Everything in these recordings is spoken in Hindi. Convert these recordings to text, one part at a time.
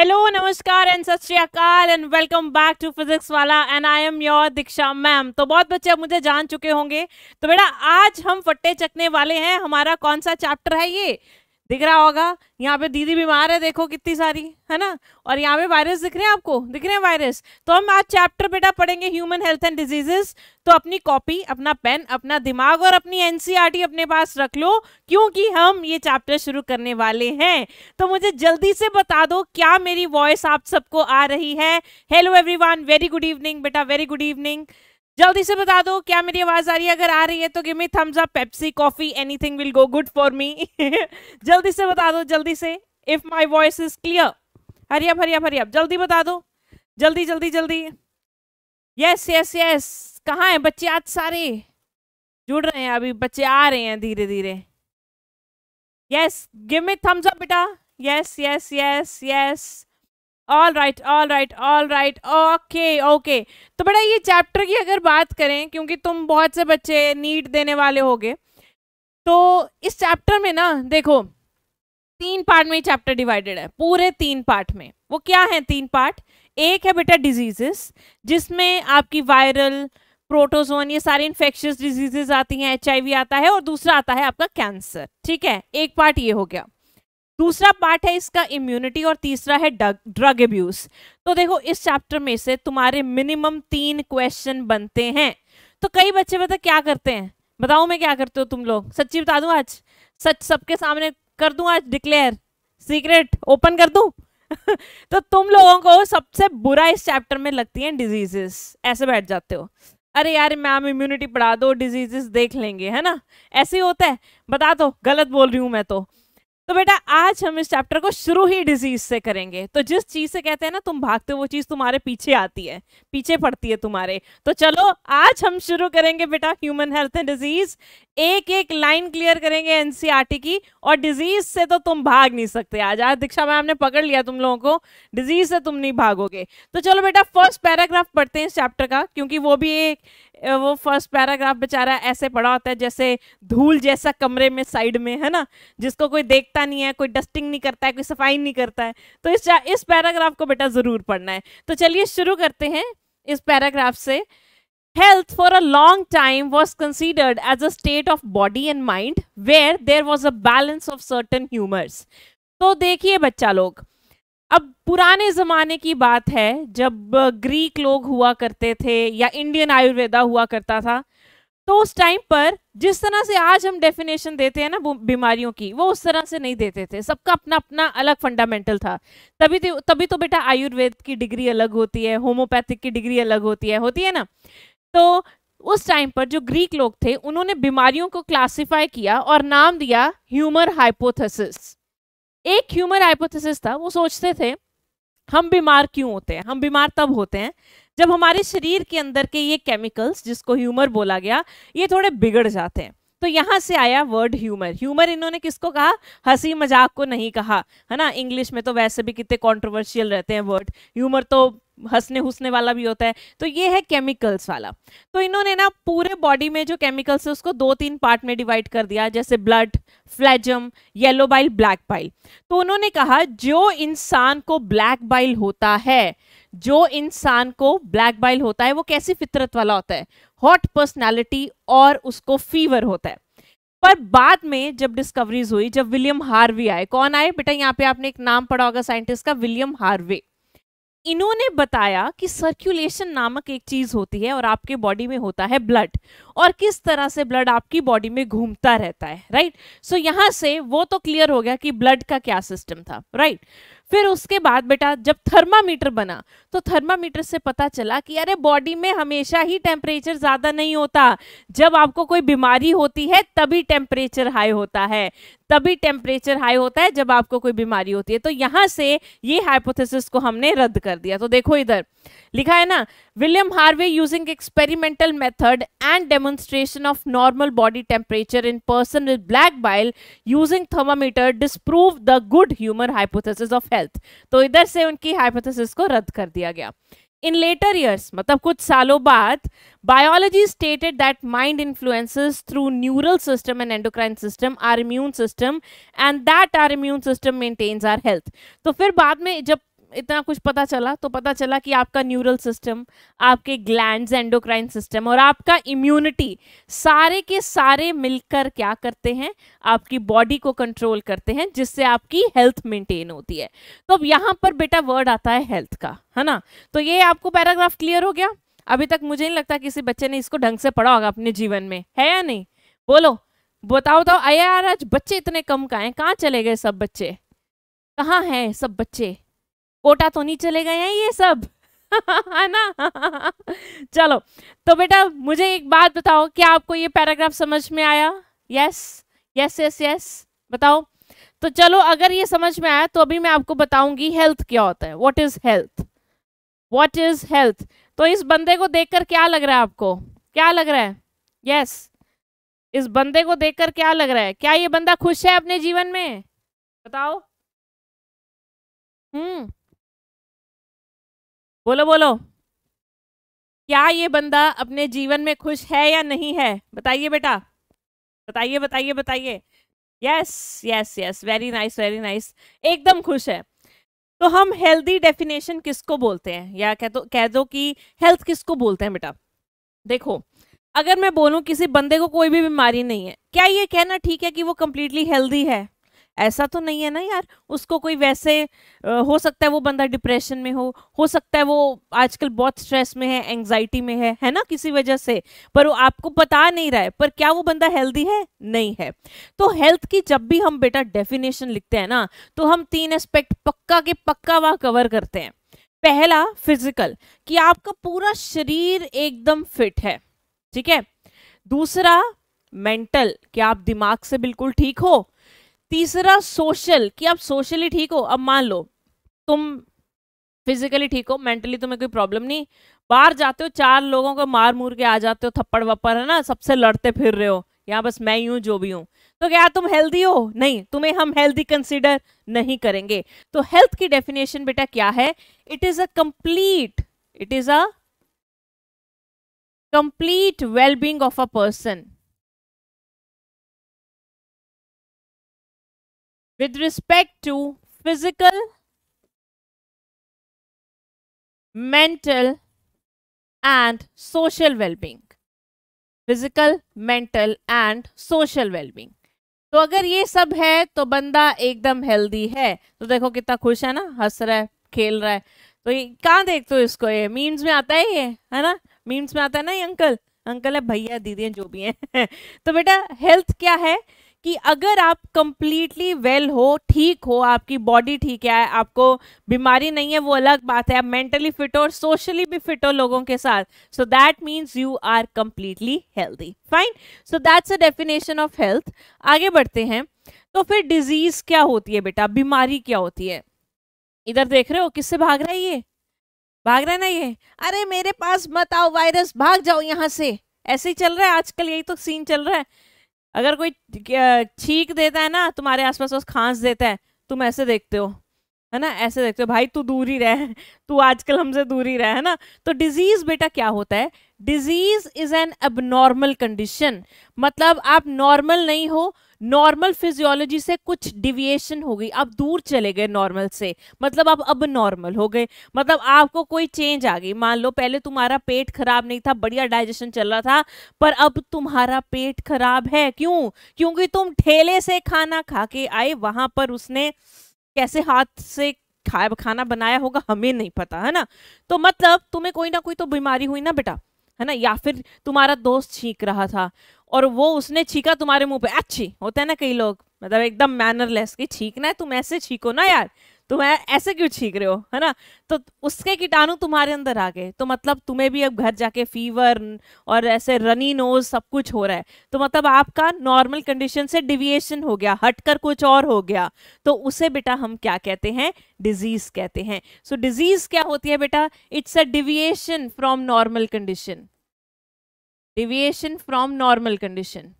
हेलो नमस्कार and Sat Sri Akal and welcome back to physics Wallah and I am your Diksha ma'am. तो बहुत बच्चे अब मुझे जान चुके होंगे। तो बेटा, आज हम फट्टे चकने वाले हैं। हमारा कौन सा चैप्टर है ये? दिख रहा होगा। यहाँ पे दीदी बीमार है, देखो कितनी सारी, है ना? और यहाँ पे वायरस दिख रहे हैं आपको? दिख रहे हैं वायरस तो हम आज चैप्टर बेटा पढ़ेंगे ह्यूमन हेल्थ एंड डिजीजेस तो अपनी कॉपी अपना पेन अपना दिमाग और अपनी एनसीईआरटी अपने पास रख लो, क्योंकि हम ये चैप्टर शुरू करने वाले हैं। तो मुझे जल्दी से बता दो, क्या मेरी वॉइस आप सबको आ रही है? Hello everyone very good evening बेटा वेरी गुड इवनिंग जल्दी से बता दो, क्या मेरी आवाज़ आ रही है? अगर आ रही है तो give me thumbs up Pepsi coffee anything will go good for me जल्दी से बता दो, जल्दी से। If my voice is clear hurry up hurry up hurry up जल्दी बता दो। जल्दी जल्दी जल्दी। यस यस यस कहाँ है बच्चे? आज सारे जुड़ रहे हैं अभी। बच्चे आ रहे हैं धीरे धीरे। Yes give me thumbs up बेटा। Yes yes yes yes all right all right all right okay okay तो बेटा ये चैप्टर की अगर बात करें, क्योंकि तुम बहुत से बच्चे नीट देने वाले होगे तो इस चैप्टर में ना, देखो, तीन पार्ट में चैप्टर डिवाइडेड है, पूरे तीन पार्ट में। वो क्या है तीन पार्ट एक है बेटा डिजीजेस जिसमें आपकी वायरल प्रोटोजोन ये सारी इन्फेक्शियस डिजीजेस आती हैं एच आता है और दूसरा आता है आपका कैंसर ठीक है? एक पार्ट ये हो गया। दूसरा पार्ट है इसका इम्यूनिटी और तीसरा है ड्रग एब्यूज तो देखो, इस चैप्टर में से तुम्हारे मिनिमम तीन क्वेश्चन बनते हैं। तो कई बच्चे बता क्या करते हैं? बताओ मैं क्या करते हो तुम लोग? सच्ची बता दू आज? सच सबके सामने कर दू आज? डिक्लेयर सीक्रेट ओपन कर दू? तो तुम लोगों को सबसे बुरा इस चैप्टर में लगती हैं डिजीजेस ऐसे बैठ जाते हो। अरे यार मैम इम्यूनिटी पढ़ा दो डिजीजेस देख लेंगे, है ना? ऐसे ही होता है। बता दो गलत बोल रही हूँ मैं तो। तो बेटा, आज हम इस चैप्टर को शुरू ही डिज़ीज़ से करेंगे। तो जिस चीज़ से कहते हैं ना, तुम भागते हो, वो चीज़ तुम्हारे पीछे आती है, पीछे पड़ती है तुम्हारे। तो चलो, आज हम शुरू करेंगे बेटा ह्यूमन हेल्थ एंड डिज़ीज़ एक एक लाइन क्लियर करेंगे एनसीआरटी की, और डिज़ीज़ से तो तुम भाग नहीं सकते आज। आज दीक्षा मैम ने पकड़ लिया तुम लोगों को डिज़ीज़ से तुम नहीं भागोगे। तो चलो बेटा फ़र्स्ट पैराग्राफ पढ़ते हैं इस चैप्टर का, क्योंकि वो भी एक वो फ़र्स्ट पैराग्राफ बेचारा ऐसे पड़ा होता है जैसे धूल जैसा कमरे में साइड में, है ना? जिसको कोई देखता नहीं है, कोई डस्टिंग नहीं करता है, कोई सफ़ाई नहीं करता है। तो इस इस पैराग्राफ को बेटा ज़रूर पढ़ना है। तो चलिए शुरू करते हैं इस पैराग्राफ से। Health for a long time was considered as a state of body and mind where there was a balance of certain humors. तो देखिए बच्चा लोग अब पुराने ज़माने की बात है, जब ग्रीक लोग हुआ करते थे या इंडियन आयुर्वेदा हुआ करता था तो उस टाइम पर जिस तरह से आज हम डेफिनेशन देते हैं ना बीमारियों की, वो उस तरह से नहीं देते थे। सबका अपना अपना अलग फंडामेंटल था। तभी तो तभी तो बेटा आयुर्वेद की डिग्री अलग होती है होम्योपैथिक की डिग्री अलग होती है होती है ना? तो उस टाइम पर जो ग्रीक लोग थे, उन्होंने बीमारियों को क्लासिफाई किया और नाम दिया ह्यूमर हाइपोथेसिस एक ह्यूमन हाइपोथेसिस था, वो सोचते थे, हम बीमार क्यों होते हैं? हम बीमार तब होते हैं जब हमारे शरीर के अंदर के ये केमिकल्स जिसको ह्यूमर बोला गया, ये थोड़े बिगड़ जाते हैं। तो यहाँ से आया वर्ड ह्यूमर ह्यूमर इन्होंने किसको कहा? हँसी मज़ाक को नहीं कहा, है ना? इंग्लिश में तो वैसे भी कितने कॉन्ट्रोवर्शियल रहते हैं वर्ड ह्यूमर तो हंसने हुसने वाला भी होता है। तो ये है केमिकल्स वाला। तो इन्होंने ना पूरे बॉडी में जो केमिकल्स है, उसको दो तीन पार्ट में डिवाइड कर दिया, जैसे blood phlegm yellow bile black bile तो उन्होंने कहा, जो इंसान को ब्लैक बाइल होता है, जो इंसान को ब्लैक बाइल होता है, वो कैसी फितरत वाला होता है? हॉट पर्सनैलिटी और उसको फीवर होता है। पर बाद में जब डिस्कवरीज हुई, जब विलियम हार्वे आए, कौन आए? बेटा, यहाँ पे आपने एक नाम पढ़ा होगा साइंटिस्ट का विलियम हार्वे इन्होंने बताया कि सर्कुलेशन नामक एक चीज़ होती है और आपके बॉडी में होता है ब्लड और किस तरह से ब्लड आपकी बॉडी में घूमता रहता है राइट सो so, यहाँ से वो तो क्लियर हो गया कि ब्लड का क्या सिस्टम था राइट फिर उसके बाद बेटा जब थर्मामीटर बना तो थर्मामीटर से पता चला कि अरे बॉडी में हमेशा ही टेम्परेचर ज़्यादा नहीं होता। जब आपको कोई बीमारी होती है तभी टेम्परेचर हाई होता है। तभी टेम्परेचर हाई होता है जब आपको कोई बीमारी होती है। तो यहाँ से ये हाइपोथेसिस को हमने रद्द कर दिया। तो देखो इधर, लिखा है ना, William Harvey using experimental method and demonstration of normal body temperature in person with black bile using thermometer disprove the good humour hypothesis of health तो इधर से उनकी हाइपोथेसिस को रद्द कर दिया गया। इन लेटर ईयर्स मतलब कुछ सालों बाद biology stated that mind influences through neural system and endocrine system or immune system and that our immune system maintains our health तो फिर बाद में जब इतना कुछ पता चला तो पता चला कि आपका न्यूरल सिस्टम, आपके ग्लैंड्स, एंडोक्राइन सिस्टम और आपका इम्यूनिटी, सारे के सारे मिलकर क्या करते हैं? आपकी बॉडी को कंट्रोल करते हैं, जिससे आपकी हेल्थ मेंटेन होती है। तो अब यहाँ पर बेटा वर्ड आता है हेल्थ का, है ना? तो ये आपको पैराग्राफ क्लियर हो गया? अभी तक मुझे नहीं लगता किसी बच्चे ने इसको ढंग से पढ़ा होगा अपने जीवन में। है या नहीं? बोलो। बताओ तो आया आज बच्चे इतने कम का हैं? कहाँ चले गए सब बच्चे? कहाँ हैं सब बच्चे? कोटा तो नहीं चले गए हैं ये सब। है ना? चलो तो बेटा मुझे एक बात बताओ, क्या आपको ये पैराग्राफ समझ में आया? यस यस यस यस बताओ। तो चलो, अगर ये समझ में आया तो अभी मैं आपको बताऊँगी हेल्थ क्या होता है। What is health what is health तो इस बंदे को देखकर क्या लग रहा है आपको? क्या लग रहा है? Yes yes. इस बंदे को देखकर क्या लग रहा है? क्या ये बंदा खुश है अपने जीवन में? बताओ। हम्म। बोलो बोलो। क्या ये बंदा अपने जीवन में खुश है या नहीं है? बताइए बेटा। बताइए बताइए बताइए। Yes yes yes very nice very nice एकदम खुश है। तो हम हेल्दी डेफिनेशन किसको बोलते हैं? या कह दो कह दो कि हेल्थ किसको बोलते हैं बेटा? देखो, अगर मैं बोलूँ किसी बंदे को कोई भी बीमारी नहीं है, क्या ये कहना ठीक है कि वो कंप्लीटली हेल्दी है? ऐसा तो नहीं है ना यार। उसको कोई वैसे हो सकता है वो बंदा डिप्रेशन में हो हो सकता है वो आजकल बहुत स्ट्रेस में है एंजाइटी में है है ना किसी वजह से? पर वो आपको बता नहीं रहा है, पर क्या वो बंदा हेल्दी है? नहीं है। तो हेल्थ की जब भी हम बेटा डेफिनेशन लिखते हैं ना तो हम तीन एस्पेक्ट पक्का के पक्का वहाँ कवर करते हैं। पहला फ़िज़िकल कि आपका पूरा शरीर एकदम फिट है, ठीक है? दूसरा मेंटल कि आप दिमाग से बिल्कुल ठीक हो तीसरा सोशल कि आप सोशली ठीक हो, अब मान लो, तुम फिजिकली ठीक हो मेंटली तुम्हें कोई प्रॉब्लम नहीं। बाहर जाते हो, चार लोगों को मार मूर के आ जाते हो, थप्पड़ वप्पड़, है ना? सबसे लड़ते फिर रहे हो, यहाँ बस मैं ही हूँ, जो भी हूँ। तो क्या तुम हेल्दी हो? नहीं, तुम्हें हम हेल्दी कंसिडर नहीं करेंगे। तो हेल्थ की डेफिनेशन बेटा क्या है? It is a complete it is a complete well-being of a person with respect to physical, mental, and social well-being. Physical mental and social wellbeing तो अगर ये सब है तो बंदा एकदम हेल्दी है। तो देखो कितना खुश है ना, हंस रहा है, खेल रहा है। तो ये, कहाँ देखते हो इसको? ये मीम्स में आता है ये, है ना? मीम्स में आता है ना ये अंकल अंकल है, भैया, दीदी जो भी हैं। तो बेटा हेल्थ क्या है? कि अगर आप कंप्लीटली वेल well हो, ठीक हो, आपकी बॉडी ठीक है, आपको बीमारी नहीं है, वो अलग बात है। आप मेंटली फिट हो और सोशली भी फिट हो लोगों के साथ। So that means you are completely healthy fine so that's a definition of health आगे बढ़ते हैं। तो फिर डिज़ीज़ क्या होती है बेटा? बीमारी क्या होती है? इधर देख रहे हो? किससे भाग रहा है ये? भाग रहा है ना ये? अरे मेरे पास मत आओ वायरस भाग जाओ यहाँ से। ऐसे ही चल रहा है आजकल, यही तो सीन चल रहा है। अगर कोई छींक देता है ना, तुम्हारे आसपास पास खांस देता है, तुम ऐसे देखते हो, है ना? ऐसे देखते हो, भाई, तू दूर ही रह, तू आजकल हमसे दूर ही रह है ना? तो डिज़ीज़ बेटा क्या होता है? Disease is an abnormal condition मतलब आप नॉर्मल नहीं हो नॉर्मल फिजियोलॉजी से कुछ डिविएशन हो गई। आप दूर चले गए नॉर्मल से। मतलब आप अब नॉर्मल हो गए। मतलब आपको कोई चेंज आ गई। मान लो पहले तुम्हारा पेट खराब नहीं था, बढ़िया डाइजेशन चल रहा था, पर अब तुम्हारा पेट खराब है। क्यों? क्योंकि तुम ठेले से खाना खा के आए। वहाँ पर उसने कैसे हाथ से खा खाना बनाया होगा, हमें नहीं पता, है ना? तो मतलब तुम्हें कोई ना कोई तो बीमारी हुई ना बेटा, है ना? या फिर तुम्हारा दोस्त छींक रहा था। और वो उसने छीका तुम्हारे मुँह पे। अच्छी होते हैं ना कई लोग मतलब एकदम मैनरलेस की छीकना है तुम ऐसे छीको ना यार तुम ऐसे क्यों छीक रहे हो है ना? तो उसके कीटाणु तुम्हारे अंदर आ गए तो मतलब तुम्हें भी अब घर जाके फीवर और ऐसे रनी नोज़ सब कुछ हो रहा है तो मतलब आपका नॉर्मल कंडीशन से डिविएशन हो गया हटकर कुछ और हो गया तो उसे बेटा हम क्या कहते हैं? डिज़ीज़ कहते हैं। सो so, डिज़ीज़ क्या होती है बेटा? It's a deviation from normal condition deviation from normal condition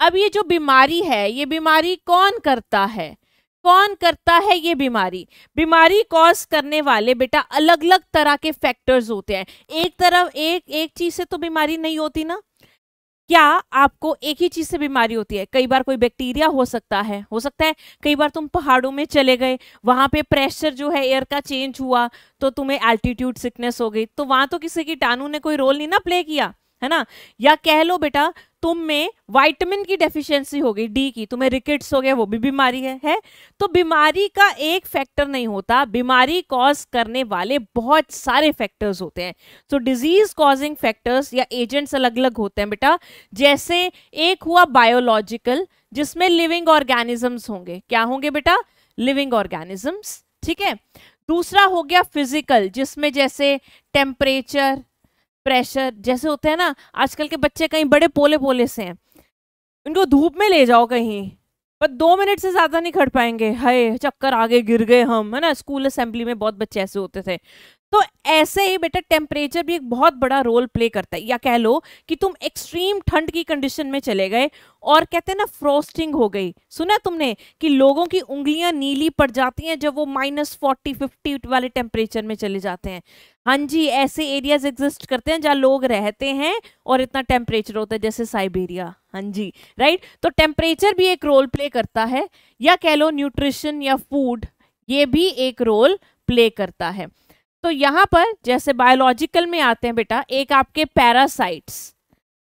अब ये जो बीमारी है, ये बीमारी कौन करता है? कौन करता है ये बीमारी? बीमारी कॉज करने वाले बेटा अलग अलग तरह के फैक्टर्स होते हैं। एक तरफ़ एक एक चीज़ से तो बीमारी नहीं होती ना? क्या आपको एक ही चीज़ से बीमारी होती है? कई बार कोई बैक्टीरिया हो सकता है। हो सकता है कई बार तुम पहाड़ों में चले गए, वहाँ पे प्रेशर जो है एयर का चेंज हुआ तो तुम्हें एल्टीट्यूड सिकनेस हो गई। तो वहाँ तो किसी की टानू ने कोई रोल नहीं ना प्ले किया, है ना? या कह लो बेटा तुम में वाइटामिन की डेफिशिएंसी हो गई डी की। तुम्हें रिकेट्स हो गया, वो भी बीमारी है है? तो बीमारी का एक फैक्टर नहीं होता। बीमारी कॉज करने वाले बहुत सारे फैक्टर्स होते हैं। तो डिज़ीज़ कॉजिंग फैक्टर्स या एजेंट्स अलग अलग होते हैं बेटा। जैसे एक हुआ बायोलॉजिकल जिसमें लिविंग ऑर्गेनिजम्स होंगे। क्या होंगे बेटा? लिविंग ऑर्गेनिजम्स ठीक है? दूसरा हो गया फ़िज़िकल जिसमें जैसे टेम्परेचर प्रेशर, जैसे होते हैं ना, आजकल के बच्चे कहीं बड़े पोले पोले से हैं। इनको धूप में ले जाओ कहीं, पर दो मिनट से ज़्यादा नहीं खड़ पाएँगे। हाय, चक्कर आगे गिर गए हम, है ना? स्कूल असेंबली में बहुत बच्चे ऐसे होते थे। तो ऐसे ही बेटा टेम्परेचर भी एक बहुत बड़ा रोल प्ले करता है। या कह लो कि तुम एक्सट्रीम ठंड की कंडीशन में चले गए और कहते हैं ना फ्रोस्टिंग हो गई। सुना तुमने कि लोगों की उंगलियाँ नीली पड़ जाती हैं जब वो माइनस फोर्टी फिफ्टी वाले टेम्परेचर में चले जाते हैं। हाँ जी, ऐसे एरियाज़ एग्जिस्ट करते हैं जहाँ लोग रहते हैं और इतना टेम्परेचर होता है, जैसे साइबेरिया हाँ जी राइट तो टेम्परेचर भी एक रोल प्ले करता है। या कह लो न्यूट्रिशन या फ़ूड ये भी एक रोल प्ले करता है। तो यहाँ पर जैसे बायोलॉजिकल में आते हैं बेटा, एक आपके पैरासाइट्स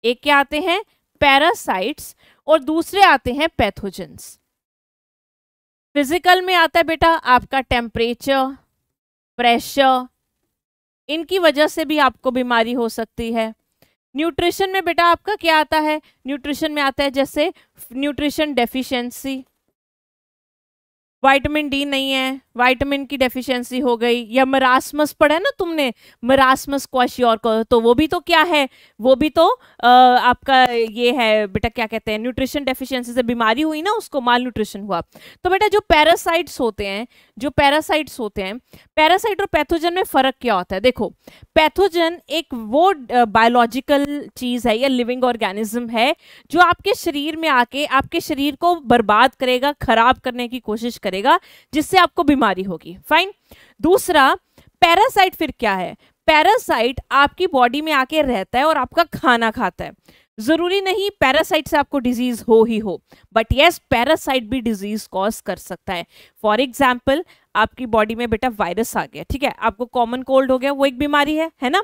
एक क्या आते हैं? पैरासाइट्स और दूसरे आते हैं पैथोजेंस फ़िज़िकल में आता है बेटा आपका टेम्परेचर प्रेशर इनकी वजह से भी आपको बीमारी हो सकती है. न्यूट्रिशन में बेटा आपका क्या आता है? न्यूट्रिशन में आता है जैसे न्यूट्रिशन डेफिशिएंसी विटामिन डी नहीं है विटामिन की डेफिशिएंसी हो गई या मरासमस पढ़ा ना तुमने? मरासमस क्वाश्योर को तो वो भी तो क्या है? वो भी तो आ, आपका ये है बेटा क्या कहते हैं न्यूट्रिशन डेफिशिएंसी से बीमारी हुई ना उसको माल न्यूट्रिशन हुआ। तो बेटा जो पैरासाइट्स होते हैं जो पैरासाइट्स होते हैं पैरासाइट और पैथोजन में फ़र्क क्या होता है? देखो पैथोजन एक वो बायोलॉजिकल चीज़ है या लिविंग ऑर्गेनिज्म है जो आपके शरीर में आके आपके शरीर को बर्बाद करेगा खराब करने की कोशिश जिससे आपको बीमारी होगी। फाइन दूसरा पैरासाइट फिर क्या है? पैरासाइट आपकी बॉडी में आके रहता है और आपका खाना खाता है। ज़रूरी नहीं पैरासाइट से आपको डिज़ीज़ हो ही हो बट यस पैरासाइट भी डिज़ीज़ कॉज कर सकता है। फॉर एग्ज़ाम्पल आपकी बॉडी में बेटा वायरस आ गया, ठीक है? आपको कॉमन कोल्ड हो गया, वो एक बीमारी है है ना?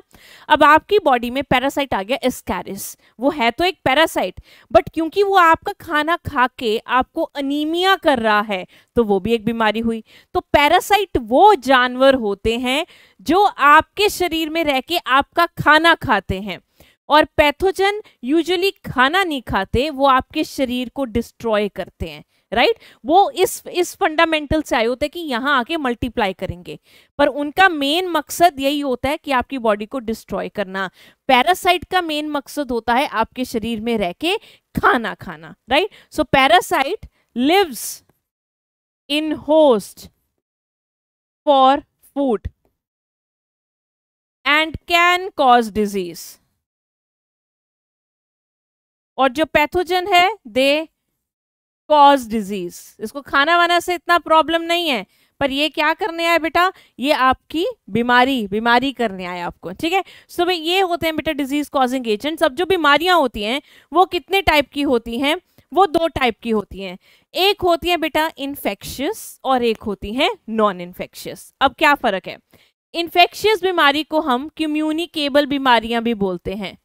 अब आपकी बॉडी में पैरासाइट आ गया एस्कैरिस वो है तो एक पैरासाइट बट क्योंकि वो आपका खाना खा के आपको अनीमिया कर रहा है तो वो भी एक बीमारी हुई। तो पैरासाइट वो जानवर होते हैं जो आपके शरीर में रह के आपका खाना खाते हैं। और पैथोजन यूजुअली खाना नहीं खाते, वो आपके शरीर को डिस्ट्रॉय करते हैं राइट right? वो इस इस फंडामेंटल से आए होते हैं कि यहाँ आके मल्टीप्लाई करेंगे। पर उनका मेन मकसद यही होता है कि आपकी बॉडी को डिस्ट्रॉय करना। पैरासाइट का मेन मकसद होता है आपके शरीर में रह के खाना खाना right so parasite lives in host for food and can cause disease और जो पैथोजन है दे कॉज डिज़ीज़ इसको खाना वाना से इतना प्रॉब्लम नहीं है, पर ये क्या करने आया बेटा? ये आपकी बीमारी बीमारी करने आया आपको, ठीक है? सो भाई, ये होते हैं बेटा डिज़ीज़ कॉजिंग एजेंट्स अब जो बीमारियाँ होती हैं, वो कितने टाइप की होती हैं? वो दो टाइप की होती हैं। एक होती है बेटा इन्फेक्शियस और एक होती है नॉन इन्फेक्शियस अब क्या फ़र्क है? इन्फेक्शियस बीमारी को हम कम्युनिकेबल बीमारियाँ भी बोलते हैं।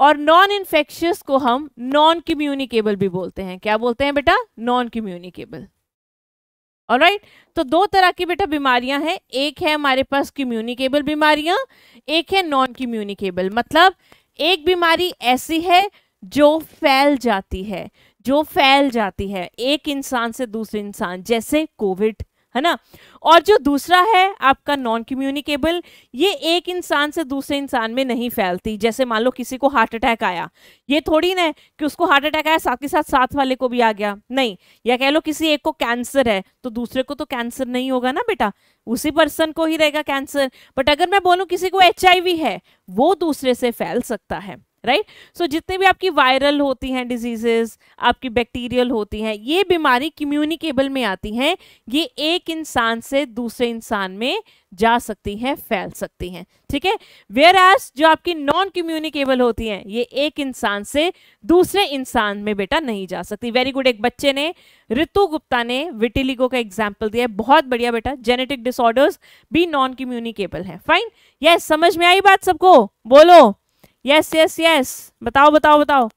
और नॉन इन्फेक्शियस को हम नॉन कम्युनिकेबल भी बोलते हैं। क्या बोलते हैं बेटा? नॉन कम्युनिकेबल और राइट तो दो तरह की बेटा बीमारियाँ हैं। एक है हमारे पास कम्युनिकेबल बीमारियाँ, एक है नॉन कम्युनिकेबल मतलब एक बीमारी ऐसी है जो फैल जाती है, जो फैल जाती है। एक इंसान से दूसरे इंसान, जैसे कोविड है ना? और जो दूसरा है, आपका नॉन कम्युनिकेबल ये एक इंसान से दूसरे इंसान में नहीं फैलती। जैसे मान लो किसी को हार्ट अटैक आया, ये थोड़ी ना कि उसको हार्ट अटैक आया, साथ के साथ साथ वाले को भी आ गया। नहीं, या कह लो किसी एक को कैंसर है तो दूसरे को तो कैंसर नहीं होगा ना बेटा? उसी पर्सन को ही रहेगा कैंसर बट अगर मैं बोलूँ किसी को एचआईवी है, वो दूसरे से फैल सकता है। Right right? सो so, जितने भी आपकी वायरल होती हैं डिजीजेस आपकी बैक्टीरियल होती हैं ये बीमारी कम्युनिकेबल में आती हैं ये एक इंसान से दूसरे इंसान में जा सकती हैं फैल सकती हैं। ठीक है? वेयर एस जो आपकी नॉन कम्युनिकेबल होती हैं ये एक इंसान से दूसरे इंसान में बेटा नहीं जा सकती। वेरी गुड एक बच्चे ने ऋतु गुप्ता ने विटिलिगो का एग्ज़ाम्पल दिया बहुत बढ़िया बेटा जेनेटिक डिसऑर्डर्स भी नॉन कम्युनिकेबल है। फाइन यस समझ में आई बात सबको? बोलो। यस यस यस बताओ बताओ बताओ।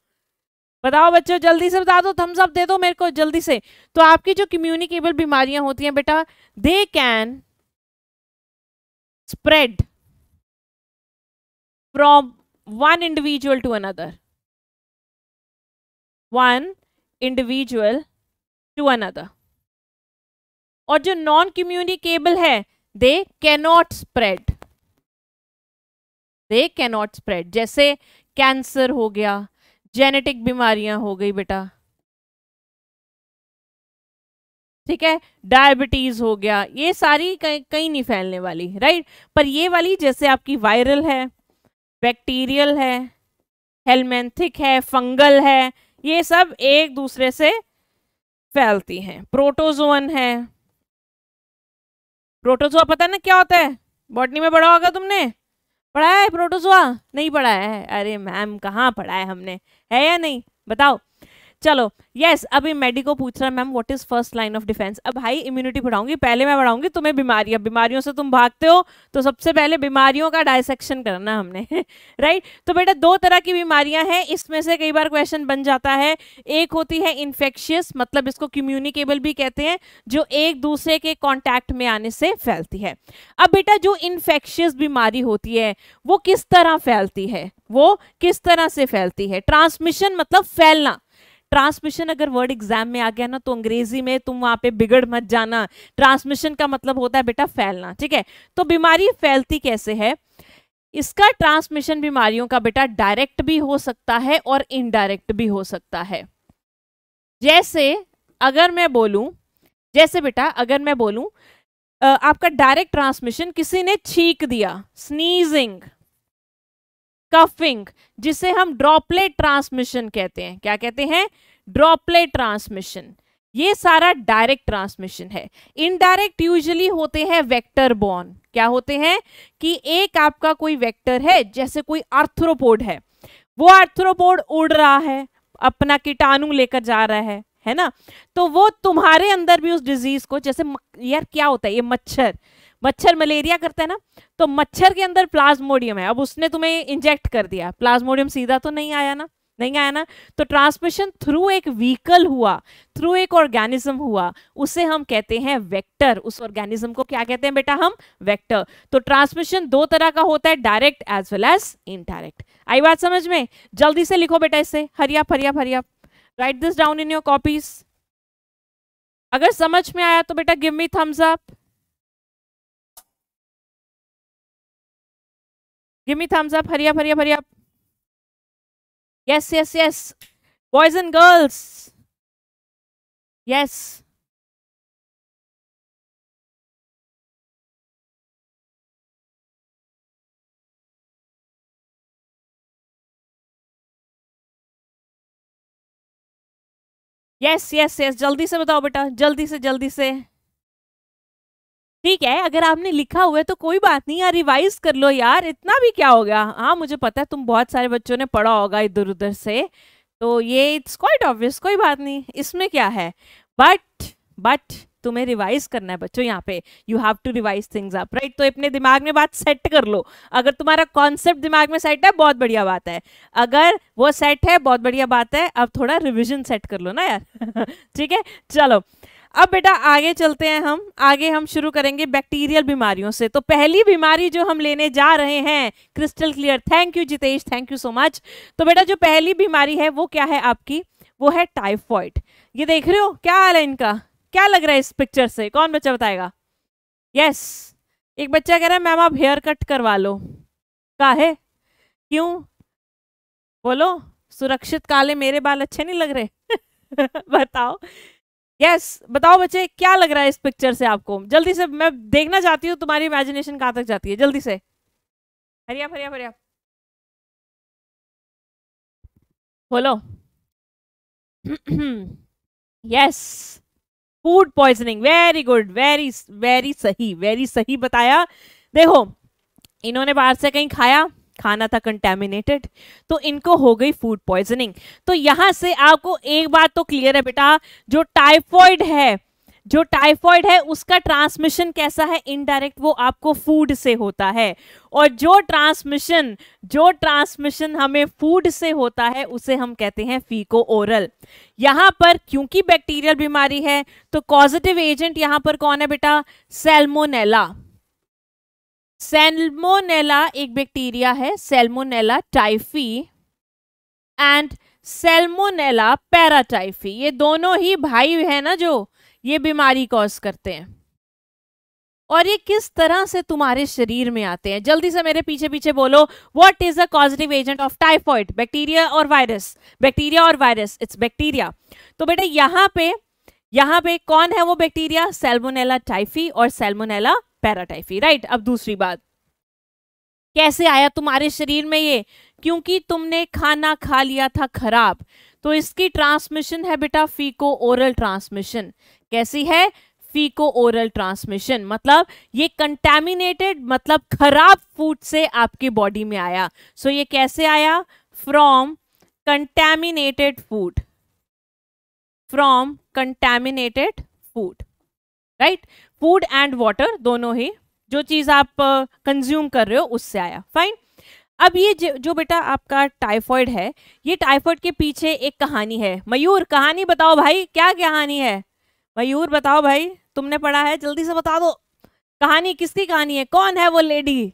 बताओ बच्चों, जल्दी से बता दो थम्स अप दे दो मेरे को, जल्दी से। तो आपकी जो कम्युनिकेबल बीमारियाँ होती हैं बेटा they can spread from one individual to another one individual to another और जो नॉन कम्युनिकेबल है they cannot spread they cannot spread जैसे कैंसर हो गया जेनेटिक बीमारियाँ हो गई बेटा। ठीक है? डायबिटीज़ हो गया, ये सारी कहीं कहीं नहीं फैलने वाली राइट पर ये वाली जैसे आपकी वायरल है बैक्टीरियल है हेलमेंथिक है फंगल है, ये सब एक दूसरे से फैलती हैं। प्रोटोजोन है। प्रोटोजोआ पता है ना क्या होता है? बॉटनी में पढ़ा होगा तुमने। पढ़ा है प्रोटोजोआ नहीं पढ़ाया है। अरे मैम, कहाँ पढ़ा है हमने? है या नहीं? बताओ। चलो यस अभी मेडिको पूछ रहा है ma'am what is first line of defence अब भाई इम्यूनिटी बढ़ाऊँगी, पहले मैं पढ़ाऊँगी तुम्हें बीमारियाँ बीमारियों से तुम भागते हो तो सबसे पहले बीमारियों का डायसेक्शन करना हमने राइट तो बेटा, दो तरह की बीमारियाँ हैं, इसमें से कई बार क्वेश्चन बन जाता है। एक होती है इन्फेक्शियस मतलब इसको कम्युनिकेबल भी कहते हैं, जो एक दूसरे के कॉन्टैक्ट में आने से फैलती है। अब बेटा, जो इन्फेक्शियस बीमारी होती है, वो किस तरह फैलती है? वो किस तरह से फैलती है? ट्रांसमिशन मतलब फैलना। ट्रांसमिशन अगर वर्ड एग्ज़ाम में आ गया ना तो अंग्रेज़ी में तुम वहाँ पे बिगड़ मत जाना। ट्रांसमिशन का मतलब होता है बेटा फैलना, ठीक है? तो बीमारी फैलती कैसे है? इसका ट्रांसमिशन बीमारियों का बेटा डायरेक्ट भी हो सकता है और इनडायरेक्ट भी हो सकता है। जैसे, अगर मैं बोलूँ, जैसे बेटा, अगर मैं बोलूँ आपका डायरेक्ट ट्रांसमिशन किसी ने छीक दिया स्नीजिंग कफिंग जिसे हम ड्रॉपलेट ट्रांसमिशन कहते हैं। क्या कहते हैं? ड्रॉपलेट ट्रांसमिशन ये सारा डायरेक्ट ट्रांसमिशन है। इनडायरेक्ट यूजुअली होते हैं वेक्टर बॉर्न क्या होते हैं? कि एक आपका कोई वेक्टर है, जैसे कोई आर्थ्रोपोड है। वो आर्थ्रोपोड उड़ रहा है, अपना कीटाणु लेकर जा रहा है है ना? तो वो तुम्हारे अंदर भी उस डिज़ीज़ को, जैसे यार क्या होता है? ये मच्छर। मच्छर मलेरिया करता है ना तो मच्छर के अंदर प्लाज्मोडियम है। अब उसने तुम्हें इंजेक्ट कर दिया। प्लाज्मोडियम सीधा तो नहीं आया ना, नहीं आया ना? तो ट्रांसमिशन थ्रू एक व्हीकल हुआ, थ्रू एक ऑर्गेनिज्म हुआ, उसे हम कहते हैं वेक्टर। उस ऑर्गेनिज्म को क्या कहते हैं बेटा हम? वेक्टर। तो ट्रांसमिशन दो तरह का होता है, direct as well as indirect. आई बात समझ में? जल्दी से लिखो बेटा इसे। Hariya Hariya Hariya write this down in your copies अगर समझ में आया तो बेटा give me thumbs up Give me thumbs up. Hurry up, hurry up, hurry up. Yes, yes, yes. Boys and girls. Yes. Yes yes yes जल्दी से बताओ बेटा जल्दी से जल्दी से ठीक है, अगर आपने लिखा हुआ है तो कोई बात नहीं, यार रिवाइज कर लो यार, इतना भी क्या हो गया? हाँ मुझे पता है तुम बहुत सारे बच्चों ने पढ़ा होगा इधर उधर से तो ये इट्स क्वाइट ऑब्वियस कोई बात नहीं, इसमें क्या है? बट बट तुम्हें रिवाइज करना है बच्चों यहाँ पे you have to revise things up right तो अपने दिमाग में बात सेट कर लो, अगर तुम्हारा कॉन्सेप्ट दिमाग में सेट है, बहुत बढ़िया बात है, अगर वो सेट है, बहुत बढ़िया बात है, अब थोड़ा रिविजन सेट कर लो ना यार, ठीक है? चलो अब बेटा आगे चलते हैं हम। आगे हम शुरू करेंगे बैक्टीरियल बीमारियों से। तो पहली बीमारी जो हम लेने जा रहे हैं crystal clear thank you Jitesh. Thank you so much तो बेटा जो पहली बीमारी है, वो क्या है आपकी? वो है टाइफॉइड ये देख रहे हो? क्या हाल है इनका? क्या लग रहा है इस पिक्चर से? कौन बच्चा बताएगा? Yes yes. एक बच्चा कह रहा है मैम आप हेयर कट करवा लो। का है? क्यों? बोलो। सुरक्षित काले मेरे बाल अच्छे नहीं लग रहे? बताओ। यस बताओ बच्चे, क्या लग रहा है इस पिक्चर से आपको? जल्दी से, मैं देखना चाहती हूँ, तुम्हारी इमेजिनेशन कहाँ तक जाती है? जल्दी से। हरिया हरिया हरिया बोलो। Yes food poisoning very good very very सही वेरी सही बताया। देखो, इन्होंने बाहर से कहीं खाया खाना था कंटेमिनेटेड तो इनको हो गई फ़ूड पॉइजनिंग तो यहाँ से आपको एक बात तो क्लियर है बेटा, जो टाइफॉइड है, जो टाइफॉइड है, उसका ट्रांसमिशन कैसा है? इनडायरेक्ट वो आपको फ़ूड से होता है. और जो ट्रांसमिशन जो ट्रांसमिशन हमें फ़ूड से होता है, उसे हम कहते हैं फीको ओरल यहाँ पर क्योंकि बैक्टीरियल बीमारी है तो पॉजिटिव एजेंट यहाँ पर कौन है बेटा? सेल्मोनेला सेल्मोनेला एक बैक्टीरिया है salmonella typhi and salmonella paratyphi ये दोनों ही भाई है ना जो ये बीमारी कॉज करते हैं। और ये किस तरह से तुम्हारे शरीर में आते हैं? जल्दी से मेरे पीछे पीछे बोलो। What is a causative agent of typhoid bacteria और वायरस बैक्टीरिया और वायरस इट्स बैक्टीरिया तो बेटा, यहाँ पे यहाँ पे कौन है वो बैक्टीरिया सेल्मोनेला टाइफी और सेल्मोनेला पैराटाइफी, राइट? अब दूसरी बात। कैसे आया तुम्हारे शरीर में ये? क्योंकि तुमने खाना खा लिया था खराब। तो इसकी ट्रांसमिशन है बेटा फीको ओरल ट्रांसमिशन। कैसी है? Faeco oral transmission. मतलब ये कंटेमिनेटेड मतलब खराब फ़ूड से आपकी बॉडी में आया। सो so ये कैसे आया? From contaminated food from contaminated food right food and water दोनों ही, जो चीज़ आप कंज्यूम कर रहे हो, उससे आया। फाइन अब ये जो बेटा आपका टाइफॉइड है, ये टाइफॉइड के पीछे एक कहानी है। मयूर, कहानी बताओ भाई, क्या कहानी है? मयूर, बताओ भाई, तुमने पढ़ा है? जल्दी से बता दो। कहानी, किसकी कहानी है? कौन है वो लेडी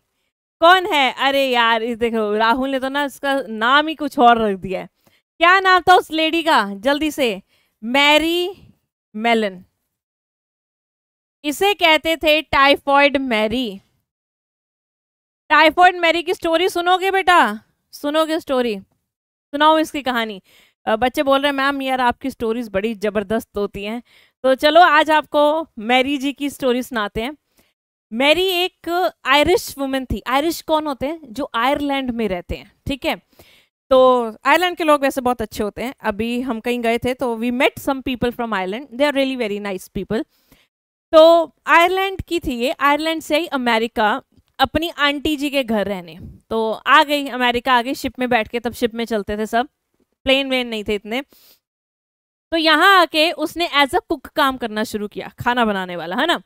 कौन है? अरे यार, इस देखो, राहुल ने तो ना इसका नाम ही कुछ और रख दिया है। क्या नाम था उस लेडी का? जल्दी से। Mary Mallon. इसे कहते थे टाइफॉइड मैरी टाइफॉइड मैरी की स्टोरी सुनोगे बेटा? सुनोगे स्टोरी सुनाओ इसकी कहानी। बच्चे बोल रहे हैं, मैम, यार, आपकी स्टोरीज बड़ी ज़बरदस्त होती हैं। तो चलो, आज आपको मैरी जी की स्टोरी सुनाते हैं। मैरी एक आयरिश वुमेन थी। आयरिश कौन होते हैं? जो आयरलैंड में रहते हैं, ठीक है? तो आयरलैंड के लोग वैसे बहुत अच्छे होते हैं। अभी हम कहीं गए थे तो we met some people from Ireland they are really very nice people तो आयरलैंड की थी ये, आयरलैंड से ही अमेरिका अपनी आंटी जी के घर रहने। तो आ गई, अमेरिका आ गई, शिप में बैठ के, तब शिप में चलते थे सब। प्लेन वेन नहीं थे इतने। तो यहाँ आके उसने एज अ कुक काम करना शुरू किया, खाना बनाने वाला, है ना?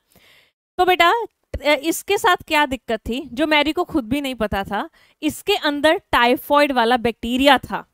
तो बेटा इसके साथ क्या दिक्कत थी, जो मैरी को खुद भी नहीं पता था, इसके अंदर टाइफॉइड वाला बैक्टीरिया था।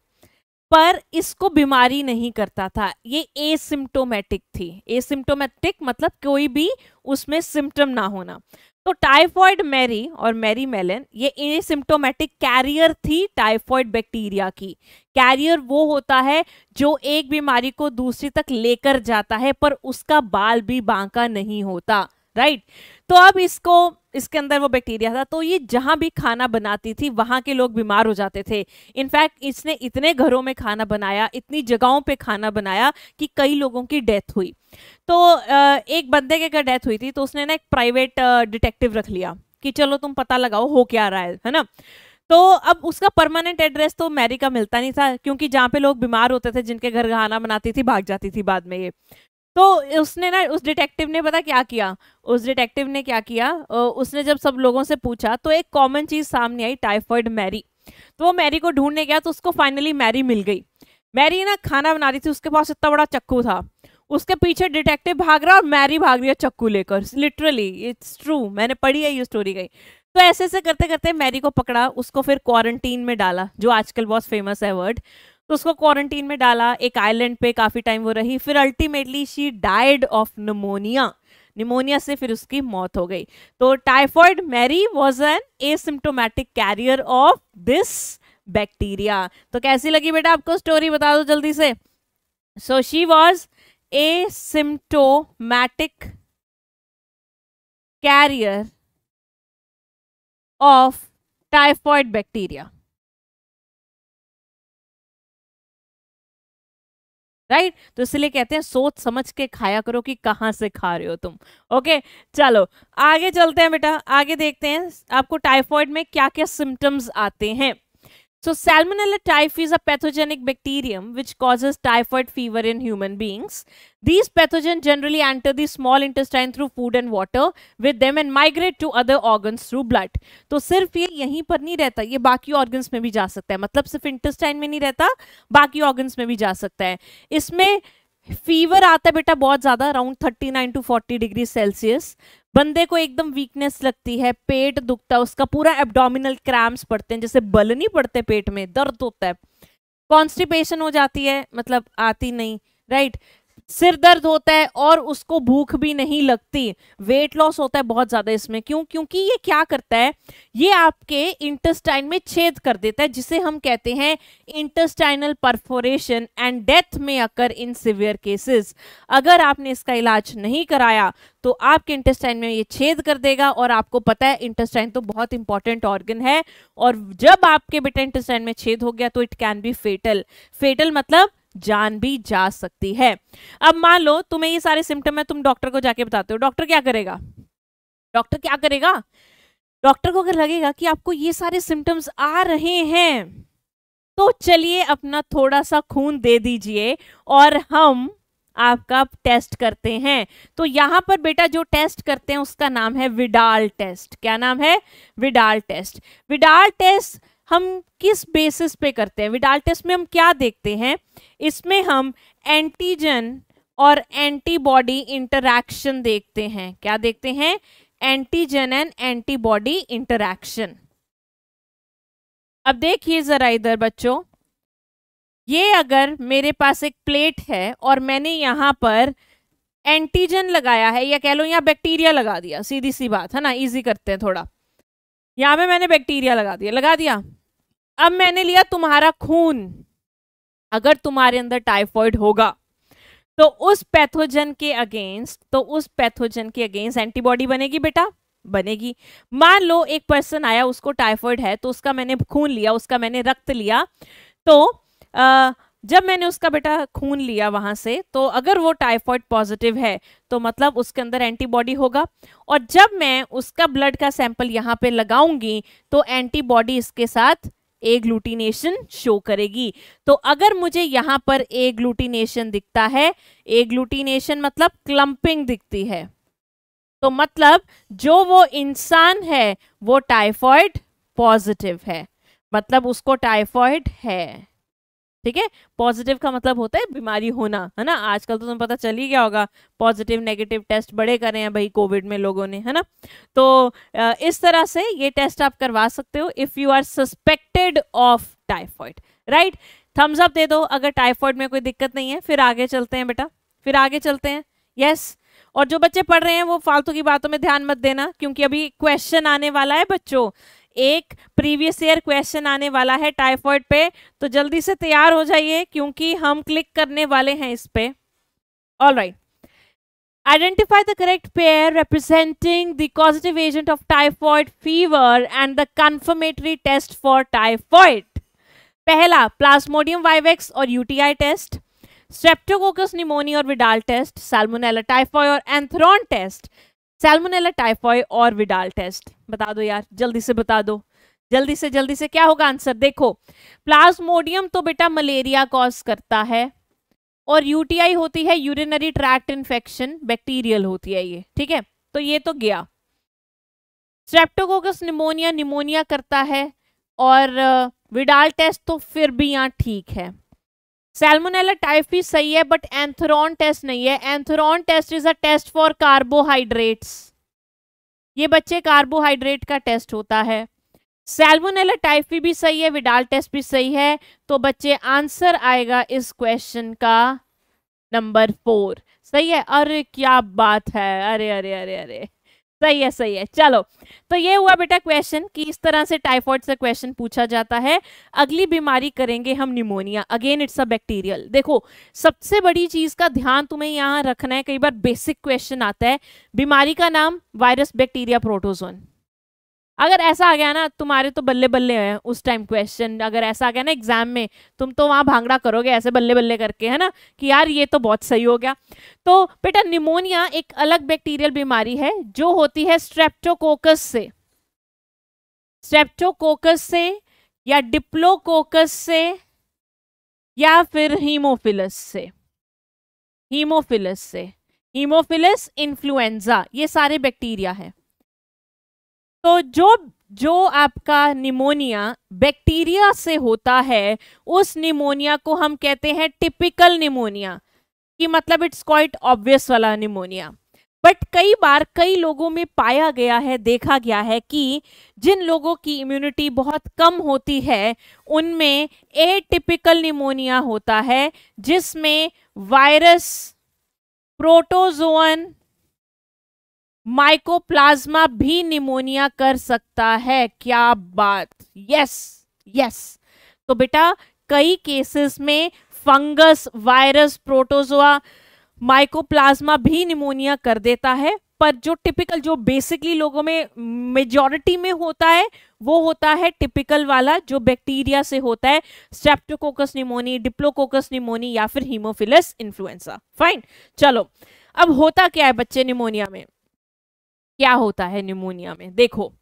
पर इसको बीमारी नहीं करता था। ये एसिम्टोमेटिक थी। एसिम्टोमेटिक मतलब कोई भी उसमें सिम्टम ना होना। तो टाइफॉइड मैरी और मैरी मेलन ये एसिम्टोमेटिक कैरियर थी टाइफॉइड बैक्टीरिया की। कैरियर वो होता है जो एक बीमारी को दूसरी तक लेकर जाता है, पर उसका बाल भी बांका नहीं होता। राइट तो अब इसको, इसके अंदर वो बैक्टीरिया था। तो ये जहाँ भी खाना बनाती थी, वहाँ के लोग बीमार हो जाते थे। इनफैक्ट इसने इतने घरों में खाना बनाया, इतनी जगहों पे खाना बनाया कि कई लोगों की डेथ हुई। तो एक बंदे के घर डेथ हुई थी तो उसने ना एक प्राइवेट डिटेक्टिव रख लिया कि चलो तुम पता लगाओ हो क्या रहा है है ना? तो अब उसका परमानेंट एड्रेस तो मैरी का मिलता नहीं था, क्योंकि जहाँ पे लोग बीमार होते थे, जिनके घर खाना बनाती थी, भाग जाती थी बाद में ये। तो उसने ना, उस डिटेक्टिव ने पता क्या किया? उस डिटेक्टिव ने क्या किया? उसने जब सब लोगों से पूछा तो एक कॉमन चीज़ सामने आई टाइफॉइड मैरी तो वो मैरी को ढूँढने गया तो उसको फाइनली मैरी मिल गई। मैरी ना खाना बना रही थी, उसके पास इतना बड़ा चक्कू था। उसके पीछे डिटेक्टिव भाग रहा और मैरी भाग रही है चक्कू लेकर। लिटरली इट्स ट्रू मैंने पढ़ी है ये स्टोरी गई तो ऐसे ऐसे करते करते मैरी को पकड़ा, उसको फिर क्वारंटीन में डाला, जो आजकल बहुत फ़ेमस है वर्ड तो उसको क्वारंटीन में डाला, एक आइलैंड पे काफ़ी टाइम वो रही, फिर ultimately she died of pneumonia pneumonia से फिर उसकी मौत हो गई। तो typhoid Mary was an asymptomatic carrier of this bacteria तो कैसी लगी बेटा आपको स्टोरी बता दो जल्दी से? So she was asymptomatic carrier of typhoid bacteria right? तो इसलिए कहते हैं, सोच समझ के खाया करो कि कहाँ से खा रहे हो तुम। ओके, चलो, आगे चलते हैं बेटा, आगे देखते हैं, आपको टाइफॉइड में क्या क्या सिम्टम्स आते हैं। So Salmonella typhi is a pathogenic bacterium which causes typhoid fever in human beings. These pathogens generally enter the small intestine through food and water with them and migrate to other organs through blood. तो सिर्फ़ ये यहीं पर नहीं रहता ये बाकी organs में भी जा सकता है मतलब सिर्फ़ intestine में नहीं रहता बाकी organs में भी जा सकता है इसमें फीवर आता है बेटा बहुत ज़्यादा around thirty nine to forty degree Celsius बंदे को एकदम वीकनेस लगती है, पेट दुखता है, उसका पूरा एब्डोमिनल क्रैम्स पड़ते हैं, जैसे बल नहीं पड़ते पेट में, दर्द होता है। कॉन्स्टिपेशन हो जाती है मतलब आती नहीं राइट सिर दर्द होता है और उसको भूख भी नहीं लगती। वेट लॉस होता है बहुत ज़्यादा इसमें। क्यों? क्योंकि ये क्या करता है? ये आपके इंटेस्टाइन में छेद कर देता है, जिसे हम कहते हैं इंटेस्टाइनल परफोरेशन एंड डेथ में अकर इन सिवियर केसेस अगर आपने इसका इलाज नहीं कराया तो आपके इंटेस्टाइन में ये छेद कर देगा और आपको पता है इंटेस्टाइन तो बहुत इंपॉर्टेंट ऑर्गन है। और जब आपके बेटा इंटेस्टाइन में छेद हो गया तो it can be fatal fatal मतलब जान भी जा सकती है। अब मान लो तुम्हें ये सारे सिम्टम है तुम डॉक्टर को जाके बताते हो। डॉक्टर क्या करेगा? डॉक्टर क्या करेगा? डॉक्टर को अगर लगेगा कि आपको ये सारे सिम्टम्स आ रहे हैं तो चलिए अपना थोड़ा सा खून दे दीजिए और हम आपका टेस्ट करते हैं। तो यहाँ पर बेटा जो टेस्ट करते हैं उसका नाम है विडाल टेस्ट क्या नाम है? विडाल टेस्ट विडाल टेस्ट हम किस बेसिस पे करते हैं? विडाल टेस्ट में हम क्या देखते हैं? इसमें हम एंटीजन और एंटीबॉडी इंटरैक्शन देखते हैं। क्या देखते हैं? एंटीजन एंड एंटीबॉडी इंटरैक्शन अब देखिए जरा इधर बच्चों। ये अगर मेरे पास एक प्लेट है और मैंने यहाँ पर एंटीजन लगाया है, या कह लो यहाँ बैक्टीरिया लगा दिया, सीधी सी बात, है ना? इजी करते हैं थोड़ा। यहाँ पे मैंने बैक्टीरिया लगा दिया। लगा दिया? अब मैंने लिया तुम्हारा खून। अगर तुम्हारे अंदर टाइफॉइड होगा तो उस पैथोजन के अगेंस्ट तो उस पैथोजन के अगेंस्ट एंटीबॉडी बनेगी बेटा बनेगी। मान लो एक पर्सन आया उसको टाइफॉइड है तो उसका मैंने खून लिया उसका मैंने रक्त लिया तो आ, जब मैंने उसका बेटा खून लिया वहाँ से तो अगर वो टाइफॉइड पॉजिटिव है तो मतलब उसके अंदर एंटीबॉडी होगा। और जब मैं उसका ब्लड का सैंपल यहाँ पे लगाऊँगी तो एंटीबॉडी इसके साथ ए शो करेगी। तो अगर मुझे यहाँ पर ए ग्लूटिनेशन दिखता है, एग्लूटिनेशन ग्लूटिनेशन मतलब क्लंपिंग दिखती है। तो मतलब जो वो इंसान है, वो टाइफॉइड पॉजिटिव है। मतलब उसको टाइफॉइड है। ठीक है? पॉजिटिव का मतलब होता है बीमारी होना, है ना? आजकल तो तुम्हें पता चल ही गया होगा पॉजिटिव नेगेटिव टेस्ट बड़े करे हैं भाई कोविड में लोगों ने, है ना? तो इस तरह से ये टेस्ट आप करवा सकते हो if you are suspected of typhoid right thumbs up दे दो, अगर टाइफॉइड में कोई दिक्कत नहीं है, फिर आगे चलते हैं बेटा, फिर आगे चलते हैं यस yes. और जो बच्चे पढ़ रहे हैं वो फालतू की बातों में ध्यान मत देना, क्योंकि अभी क्वेश्चन आने वाला है बच्चों। एक प्रीवियस ईयर क्वेश्चन आने वाला है टाइफॉइड पे। तो जल्दी से तैयार हो जाइए, क्योंकि हम क्लिक करने वाले हैं इस पे। All right identify the correct pair representing the causative agent of typhoid fever and the confirmatory test for typhoid. पहला प्लाज्मोडियम वाइवेक्स और यूटीआई टेस्ट स्ट्रेप्टोकोकस निमोनिया और विडाल टेस्ट साल्मोनेला टाइफॉइड और एंथ्रॉन टेस्ट सैल्मोनेला टाइफॉइड और विडाल टेस्ट बता दो यार, जल्दी से बता दो। जल्दी से जल्दी से, क्या होगा आंसर देखो प्लाज्मोडियम तो बेटा मलेरिया कॉज करता है और यूटीआई होती है यूरिनरी ट्रैक्ट इन्फेक्शन बैक्टीरियल होती है ये, ठीक है? तो ये तो गया। स्ट्रेप्टोकोकस निमोनिया निमोनिया करता है और विडाल टेस्ट तो फिर भी यहाँ ठीक है। सैल्मोनेला टाइफी सही है बट एंथरॉन टेस्ट नहीं है। Anthrone test is a test for carbohydrates ये बच्चे कार्बोहाइड्रेट का टेस्ट होता है। सेल्वोनेला टाइप भी सही है विडाल टेस्ट भी सही है। तो बच्चे आंसर आएगा इस क्वेश्चन का नंबर फोर सही है? अरे, क्या बात है। अरे अरे अरे अरे। सही है सही है। चलो तो ये हुआ बेटा क्वेश्चन कि इस तरह से टाइफॉइड से क्वेश्चन पूछा जाता है। अगली बीमारी करेंगे हम pneumonia again it's a bacterial देखो, सबसे बड़ी चीज़ का ध्यान तुम्हें यहाँ रखना है, कई बार बेसिक क्वेश्चन आता है। बीमारी का नाम वायरस बैक्टीरिया प्रोटोजोन अगर ऐसा आ गया ना, तुम्हारे तो बल्ले बल्ले हैं उस टाइम क्वेश्चन अगर ऐसा आ गया ना एग्ज़ाम में, तुम तो वहाँ भांगड़ा करोगे ऐसे बल्ले बल्ले करके, है ना? कि यार ये तो बहुत सही हो गया। तो बेटा, निमोनिया एक अलग बैक्टीरियल बीमारी है, जो होती है स्ट्रेप्टोकोकस से। स्ट्रेप्टोकोकस से या डिप्लोकोकस से या फिर हीमोफिलस से। हीमोफिलस से। हीमोफिलस इन्फ्लुएंजा ये सारे बैक्टीरिया हैं। तो जो जो आपका निमोनिया बैक्टीरिया से होता है, उस निमोनिया को हम कहते हैं टिपिकल निमोनिया, कि मतलब इट्स क्वाइट ऑब्वियस वाला निमोनिया। बट कई बार कई लोगों में पाया गया है, देखा गया है कि जिन लोगों की इम्यूनिटी बहुत कम होती है, उनमें ए टिपिकल निमोनिया होता है, जिसमें वायरस प्रोटोजोन माइकोप्लाज्मा भी निमोनिया कर सकता है, क्या बात? यस यस तो बेटा, कई केसेस में फंगस वायरस प्रोटोजोआ माइकोप्लाज्मा भी निमोनिया कर देता है, पर जो टिपिकल जो बेसिकली लोगों में मेजॉरिटी में होता है, वो होता है टिपिकल वाला, जो बैक्टीरिया से होता है स्ट्रेप्टोकोकस निमोनी डिप्लोकोकस निमोनी या फिर हीमोफिलस इन्फ्लुएंजा फाइन चलो, अब होता क्या है बच्चे निमोनिया में? क्या होता है निमोनिया में? देखो,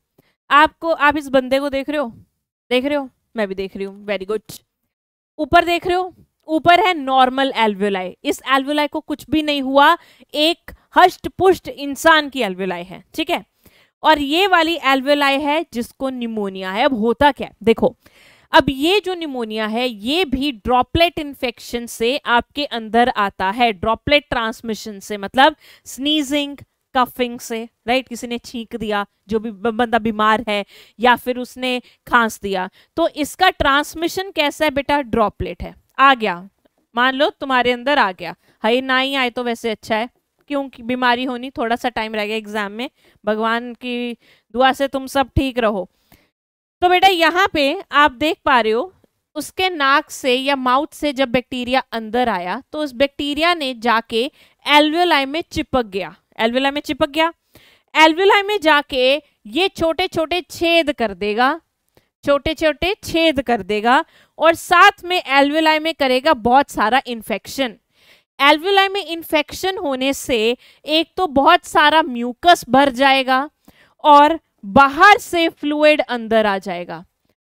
आपको, आप इस बंदे को देख रहे हो? देख रहे हो? मैं भी देख रही हूँ। वेरी गुड ऊपर देख रहे हो? ऊपर है नॉर्मल एल्वुलाई इस एल्वुलाई को कुछ भी नहीं हुआ। एक हष्ट पुष्ट इंसान की एल्वुलाई है, ठीक है? और ये वाली एल्वुलाई है जिसको निमोनिया है। अब होता क्या देखो, अब ये जो निमोनिया है, ये भी ड्रॉपलेट इन्फेक्शन से आपके अंदर आता है। ड्रॉपलेट ट्रांसमिशन से मतलब स्नीजिंग कफिंग से राइट किसी ने छींक दिया, जो भी बंदा बीमार है, या फिर उसने खांस दिया। तो इसका ट्रांसमिशन कैसा है बेटा? ड्रॉपलेट है। आ गया। मान लो तुम्हारे अंदर आ गया। हाई ना ही आए तो वैसे अच्छा है। क्योंकि बीमारी होनी थोड़ा सा टाइम रह गया एग्ज़ाम में। भगवान की दुआ से तुम सब ठीक रहो। तो बेटा, यहाँ पे आप देख पा रहे हो, उसके नाक से या माउथ से जब बैक्टीरिया अंदर आया तो उस बैक्टीरिया ने जाके एल्वियोलाई में चिपक गया। एल्वियोलाई में चिपक गया। एल्वियोलाई में जाके ये छोटे छोटे छेद कर देगा छोटे छोटे छेद कर देगा और साथ में एल्वियोलाई में करेगा बहुत सारा इन्फेक्शन एल्वियोलाई में इन्फेक्शन होने से एक तो बहुत सारा म्यूकस भर जाएगा और बाहर से फ्लूड अंदर आ जाएगा,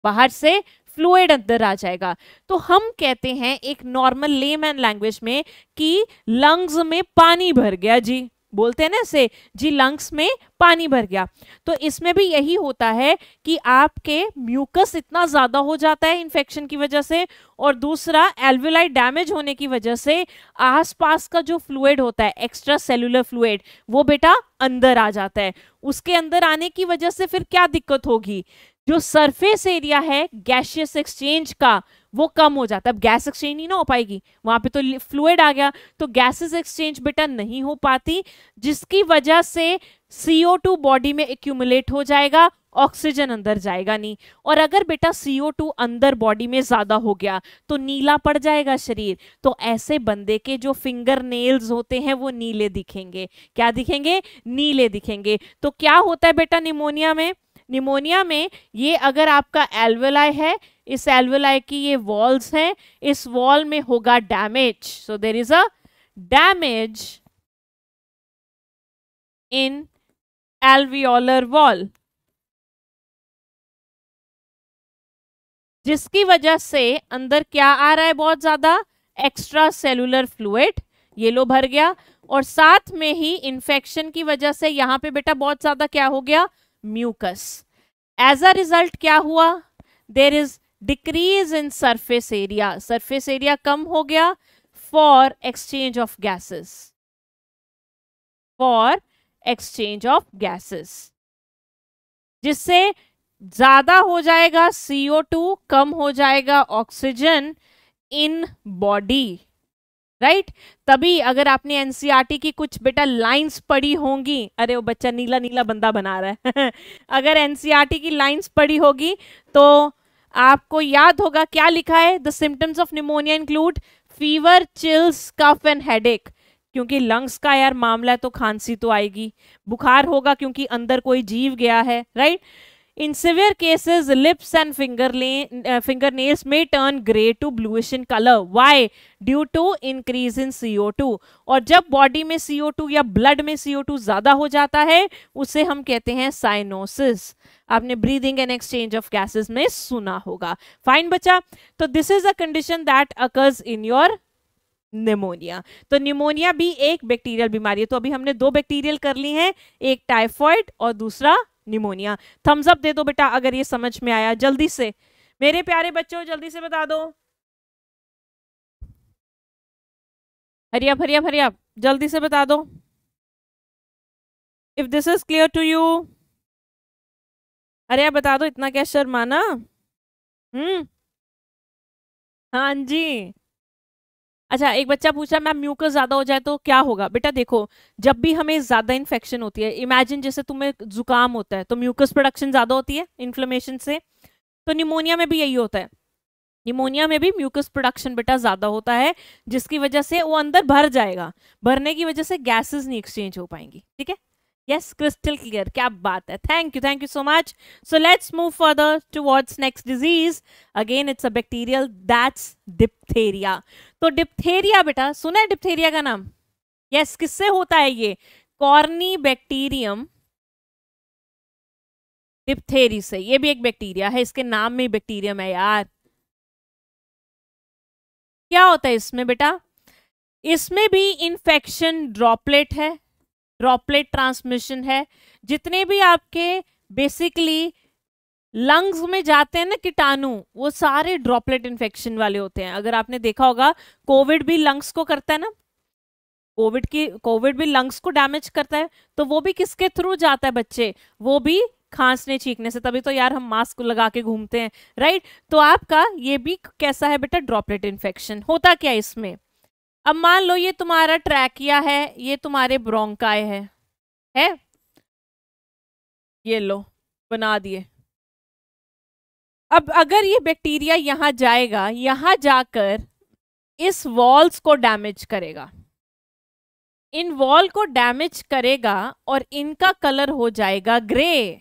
बाहर से फ्लूड अंदर आ जाएगा। तो हम कहते हैं एक नॉर्मल लेमैन लैंग्वेज में कि लंग्स में पानी भर गया जी। बोलते हैं ना से जी लंग्स में पानी भर गया। तो इसमें भी यही होता है कि आपके म्यूकस इतना ज़्यादा हो जाता है इन्फेक्शन की वजह से और दूसरा एल्वेलाई डैमेज होने की वजह से आसपास का जो फ्लूड होता है एक्स्ट्रा सेलुलर फ्लूड वो बेटा अंदर आ जाता है। उसके अंदर आने की वजह से फिर क्या दिक्कत होगी? जो सरफेस एरिया है गैशियस एक्सचेंज का वो कम हो जाता है। अब गैस एक्सचेंज नहीं ना हो पाएगी। वहाँ पे तो फ्लूड आ गया। तो गैसेस एक्सचेंज बेटा नहीं हो पाती, जिसकी वजह से CO2 बॉडी में एक्यूमुलेट हो जाएगा, ऑक्सीजन अंदर जाएगा नहीं। और अगर बेटा CO2 अंदर बॉडी में ज़्यादा हो गया तो नीला पड़ जाएगा शरीर। तो ऐसे बंदे के जो फिंगर नेल्स होते हैं, वो नीले दिखेंगे। क्या दिखेंगे? नीले दिखेंगे। तो क्या होता है बेटा निमोनिया में? निमोनिया में ये अगर आपका एल्वेलाई है इस एल्वेलाई की ये वॉल्स हैं, इस वॉल में होगा damage so there is a damage in alveolar wall जिसकी वजह से अंदर क्या आ रहा है बहुत ज़्यादा? एक्स्ट्रा सेलुलर फ्लूड ये लो भर गया। और साथ में ही इंफेक्शन की वजह से यहाँ पे बेटा बहुत ज़्यादा क्या हो गया? म्यूकस एज अ रिज़ल्ट क्या हुआ? There is decrease in surface area surface area कम हो गया for exchange of gases for exchange of gases जिससे ज़्यादा हो जाएगा CO2 कम हो जाएगा ऑक्सीजन इन बॉडी राइट तभी अगर आपने एनसीईआरटी की कुछ बेटा लाइंस पढ़ी होंगी, अरे वो बच्चा नीला नीला बंदा बना रहा है। अगर एनसीईआरटी की लाइंस पढ़ी होगी तो आपको याद होगा क्या लिखा है? The symptoms of pneumonia include fever chills cough and headache क्योंकि लंग्स का यार मामला है तो खांसी तो आएगी। बुखार होगा क्योंकि अंदर कोई जीव गया है right In severe cases, lips and finger, uh, fingernails may turn gray to bluish in color. Why? Due to increase in CO2. और जब बॉडी में CO2 या ब्लड में CO2 ज़्यादा हो जाता है उसे हम कहते हैं साइनोसिस आपने breathing and exchange of gases में सुना होगा फाइन बच्चा तो this is a condition that occurs in your pneumonia तो निमोनिया भी एक बैक्टीरियल बीमारी है तो अभी हमने दो बैक्टीरियल कर ली हैं एक टाइफॉइड और दूसरा निमोनिया। थम्स अप दे दो बेटा, अगर ये समझ में आया। जल्दी से। मेरे प्यारे बच्चों, जल्दी से बता दो। हरिया हरिया हरिया जल्दी से बता दो। If this is clear to you अरे आप बता दो, इतना क्या शर्माना? हम्म। हाँ जी। अच्छा एक बच्चा पूछा मैम म्यूकस ज़्यादा हो जाए तो क्या होगा? बेटा देखो, जब भी हमें ज़्यादा इन्फेक्शन होती है इमेजिन जैसे तुम्हें जुकाम होता है तो म्यूकस प्रोडक्शन ज़्यादा होती है इन्फ्लेमेशन से तो निमोनिया में भी यही होता है। निमोनिया में भी म्यूकस प्रोडक्शन बेटा ज़्यादा होता है, जिसकी वजह से वो अंदर भर जाएगा, भरने की वजह से गैसेस नहीं एक्सचेंज हो पाएँगी, ठीक है? Yes crystal clear क्या बात है thank you thank you so much so let's move further towards next disease again it's a bacterial that's diphtheria तो डिप्थेरिया बेटा सुना है डिप्थेरिया का नाम यस yes, किससे होता है ये कॉर्नी बैक्टीरियम डिप्थेरी से ये भी एक बैक्टीरिया है इसके नाम में बैक्टीरियम है यार क्या होता है इसमें बेटा इसमें भी इंफेक्शन ड्रॉपलेट है ड्रॉपलेट ट्रांसमिशन है, जितने भी आपके बेसिकली लंग्स में जाते हैं ना कीटाणु, वो सारे ड्रॉपलेट इन्फेक्शन वाले होते हैं। अगर आपने देखा होगा कोविड भी लंग्स को करता है ना? कोविड की कोविड भी लंग्स को डैमेज करता है तो वो भी किसके थ्रू जाता है बच्चे? वो भी खांसने छींकने से। तभी तो यार हम मास्क लगा के घूमते हैं राइट तो आपका ये भी कैसा है बेटा? ड्रॉपलेट इन्फेक्शन होता क्या इसमें? अब मान लो ये तुम्हारा ट्रैकिया है, ये तुम्हारे ब्रोंकाय है है? ये लो, बना दिए। अब अगर ये बैक्टीरिया यहाँ जाएगा, यहाँ जाकर इस वॉल्स को डैमेज करेगा। इन वॉल को डैमेज करेगा और इनका कलर हो जाएगा ग्रे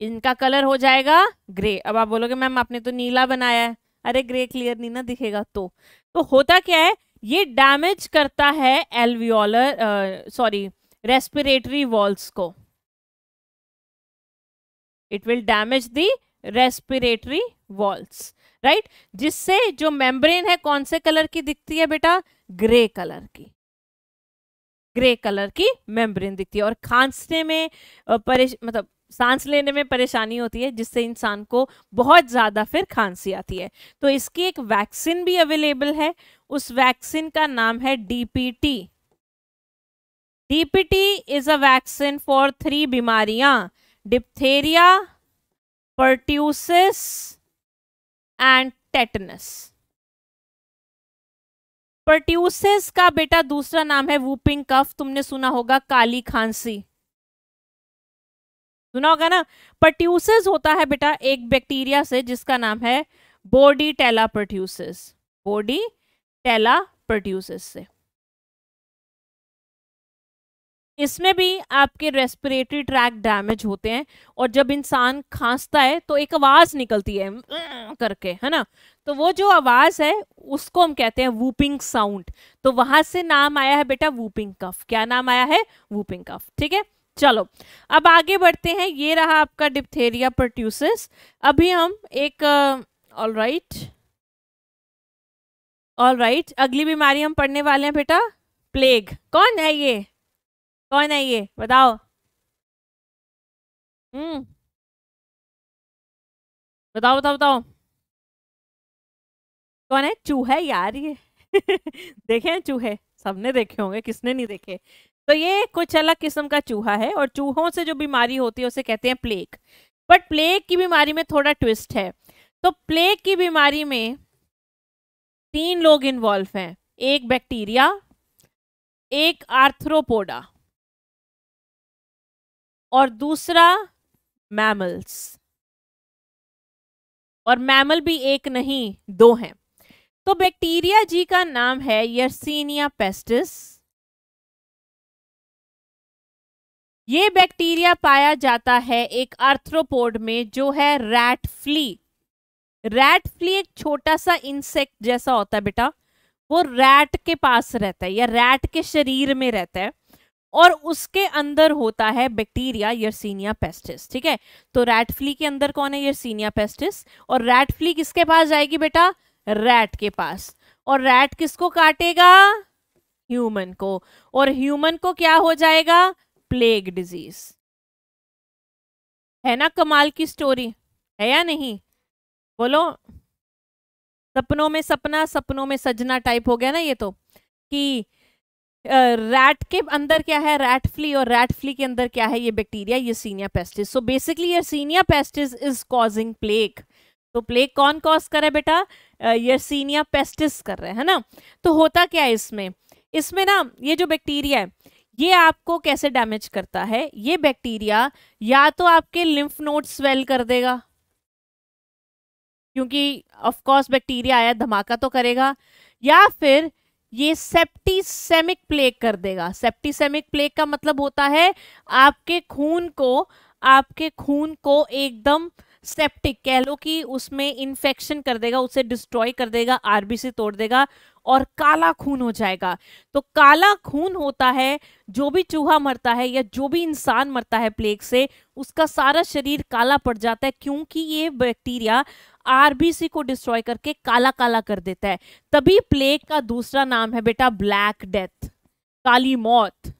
इनका कलर हो जाएगा ग्रे अब आप बोलोगे, मैम, आपने तो नीला बनाया है। अरे ग्रे क्लियर नहीं ना दिखेगा तो। तो होता क्या है? ये डैमेज करता है एल्वियोलर सॉरी रेस्पिरेटरी वॉल्स को। It will damage the respiratory walls right जिससे जो मेम्ब्रेन है, कौन से कलर की दिखती है बेटा? ग्रे कलर की। ग्रे कलर की मेम्ब्रेन दिखती है। और खांसने में परेश मतलब सांस लेने में परेशानी होती है, जिससे इंसान को बहुत ज़्यादा फिर खांसी आती है। तो इसकी एक वैक्सीन भी अवेलेबल है। उस वैक्सीन का नाम है DPT DPT is a vaccine for three बीमारियाँ diphtheria pertussis and tetanus pertussis का बेटा दूसरा नाम है वूपिंग कफ तुमने सुना होगा, काली खांसी। सुना होगा ना? पर्ट्यूसिस होता है बेटा एक बैक्टीरिया से, जिसका नाम है Bordetella pertussis Bordetella pertussis से। इसमें भी आपके रेस्पिरेटरी ट्रैक डैमेज होते हैं और जब इंसान खांसता है तो एक आवाज़ निकलती है करके, है ना? तो वो जो आवाज़ है, उसको हम कहते हैं वूपिंग साउंड तो वहाँ से नाम आया है बेटा वूपिंग कफ क्या नाम आया है? वूपिंग कफ ठीक है? चलो, अब आगे बढ़ते हैं। ये रहा आपका डिप्थेरिया प्रोट्यूसिस अभी हम एक ऑल राइट ऑल राइट अगली बीमारी हम पढ़ने वाले हैं बेटा प्लेग कौन है ये? कौन है ये? बताओ। हम्म। बताओ बताओ बताओ। कौन है? चूहा यार ये। देखे हैं चूहे? सबने देखे होंगे, किसने नहीं देखे? तो ये कुछ अलग किस्म का चूहा है और चूहों से जो बीमारी होती है उसे कहते हैं प्लेग। बट प्लेग की बीमारी में थोड़ा ट्विस्ट है। तो प्लेग की बीमारी में तीन लोग इन्वॉल्व हैं। एक बैक्टीरिया, एक आर्थ्रोपोडा और दूसरा मैमल्स और मैमल भी एक नहीं, दो हैं। तो बैक्टीरिया जी का नाम है यर्सीनिया पेस्टिस ये बैक्टीरिया पाया जाता है एक आर्थ्रोपोड में, जो है रैट फ्ली रैट फ्ली एक छोटा सा इंसेक्ट जैसा होता है बेटा। वो रैट के पास रहता है या रैट के शरीर में रहता है और उसके अंदर होता है बैक्टीरिया यर्सीनिया पेस्टिस ठीक है? तो रैट फ्ली के अंदर कौन है यर्सीनिया पेस्टिस और रैट फ्ली किसके पास जाएगी बेटा? रैट के पास। और रैट किसको काटेगा? ह्यूमन को। और ह्यूमन को क्या हो जाएगा? प्लेग डिज़ीज़ है ना कमाल की स्टोरी है या नहीं? बोलो। सपनों में सपना, सपनों में सजना टाइप हो गया ना ये तो। कि रैट के अंदर क्या है? रैट फ्ली और रैट फ्ली के अंदर क्या है? ये बैक्टीरिया ये सीनिया पेस्टिस सो बेसिकली ये yersinia pestis is causing plague तो प्लेग कौन कॉज कर रहा है बेटा? ये सीनिया पेस्टिस कर रहे हैं ना? तो होता क्या है इसमें? इसमें ना, ये जो बैक्टीरिया है ये आपको कैसे डैमेज करता है? ये बैक्टीरिया या तो आपके लिम्फ नोड स्वेल कर देगा। क्योंकि ऑफ़ कोर्स बैक्टीरिया आया, धमाका तो करेगा। या फिर ये सेप्टीसेमिक प्लेग कर देगा। सेप्टीसेमिक प्लेग का मतलब होता है आपके खून को, आपके खून को एकदम सेप्टिक कह लो कि उसमें इन्फेक्शन कर देगा, उसे डिस्ट्रॉय कर देगा आरबीसी तोड़ देगा। और काला खून हो जाएगा। तो काला खून होता है, जो भी चूहा मरता है या जो भी इंसान मरता है प्लेग से, उसका सारा शरीर काला पड़ जाता है क्योंकि ये बैक्टीरिया आरबीसी को डिस्ट्रॉय करके काला काला कर देता है। तभी प्लेग का दूसरा नाम है बेटा ब्लैक डेथ काली मौत।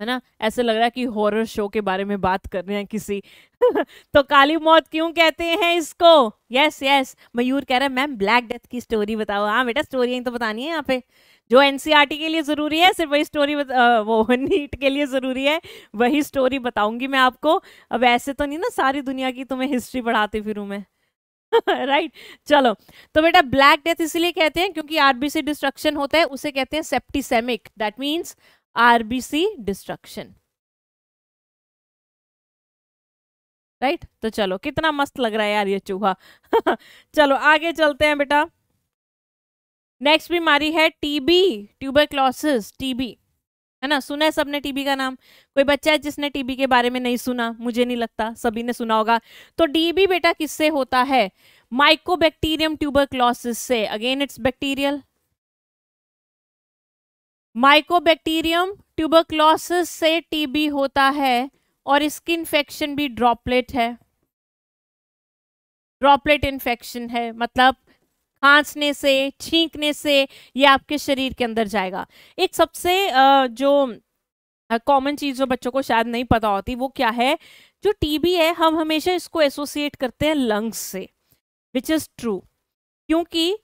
है ना? ऐसे लग रहा है कि हॉरर शो के बारे में बात कर रहे हैं किसी। तो काली मौत क्यों कहते हैं इसको? यस यस मयूर कह रहा है मैम ब्लैक डेथ की स्टोरी बताओ। हाँ बेटा स्टोरी तो बतानी है यहाँ पे। जो एनसीईआरटी के लिए ज़रूरी है, सिर्फ़ वही स्टोरी वो नीट के लिए ज़रूरी है, वही स्टोरी बताऊँगी मैं आपको। अब ऐसे तो नहीं ना सारी दुनिया की तुम्हें हिस्ट्री पढ़ाती फिर मैं। Right right. चलो तो बेटा ब्लैक डेथ इसलिए कहते हैं क्योंकि आरबीसी डिस्ट्रक्शन होता है, उसे कहते हैं septicaemic that means RBC destruction. Right तो चलो, कितना मस्त लग रहा है यार ये चूहा। चलो, आगे चलते हैं बेटा। नेक्स्ट बीमारी है टीबी ट्यूबरक्लोसिस टीबी है ना? सुना है सबने टीबी का नाम? कोई बच्चा है जिसने टीबी के बारे में नहीं सुना? मुझे नहीं लगता, सभी ने सुना होगा। तो टीबी बेटा किससे होता है? माइकोबैक्टीरियम ट्यूबरक्लोसिस से। Again it's bacterial mycobacterium tuberculosis से टीबी होता है और इसकी इन्फेक्शन भी ड्रॉपलेट है। ड्रॉपलेट इन्फेक्शन है मतलब खांसने से, छींकने से ये आपके शरीर के अंदर जाएगा। एक सबसे जो कॉमन चीज़ जो बच्चों को शायद नहीं पता होती, वो क्या है? जो टीबी है, हम हमेशा इसको एसोसिएट करते हैं लंग्स से विच इज़ ट्रू क्योंकि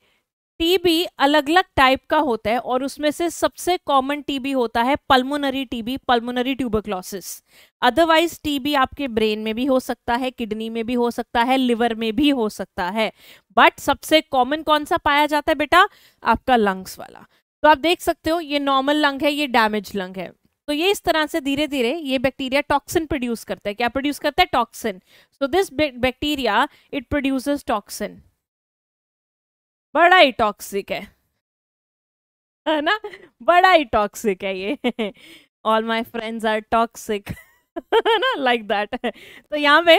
टीबी अलग अलग टाइप का होता है और उसमें से सबसे कॉमन टीबी होता है pulmonary TB pulmonary tuberculosis otherwise TB आपके ब्रेन में भी हो सकता है किडनी में भी हो सकता है लिवर में भी हो सकता है. बट सबसे कॉमन कौन सा पाया जाता है बेटा? आपका लंग्स वाला. तो आप देख सकते हो, ये नॉर्मल लंग है, ये डैमेज लंग है. तो ये इस तरह से धीरे धीरे ये बैक्टीरिया टॉक्सिन प्रोड्यूस करता है. क्या प्रोड्यूस करता है? Toxin so this bacteria it produces toxin बड़ा ही टॉक्सिक है। है ना? बड़ा ही टॉक्सिक है ये। All my friends are toxic ना? लाइक दैट तो यहाँ पे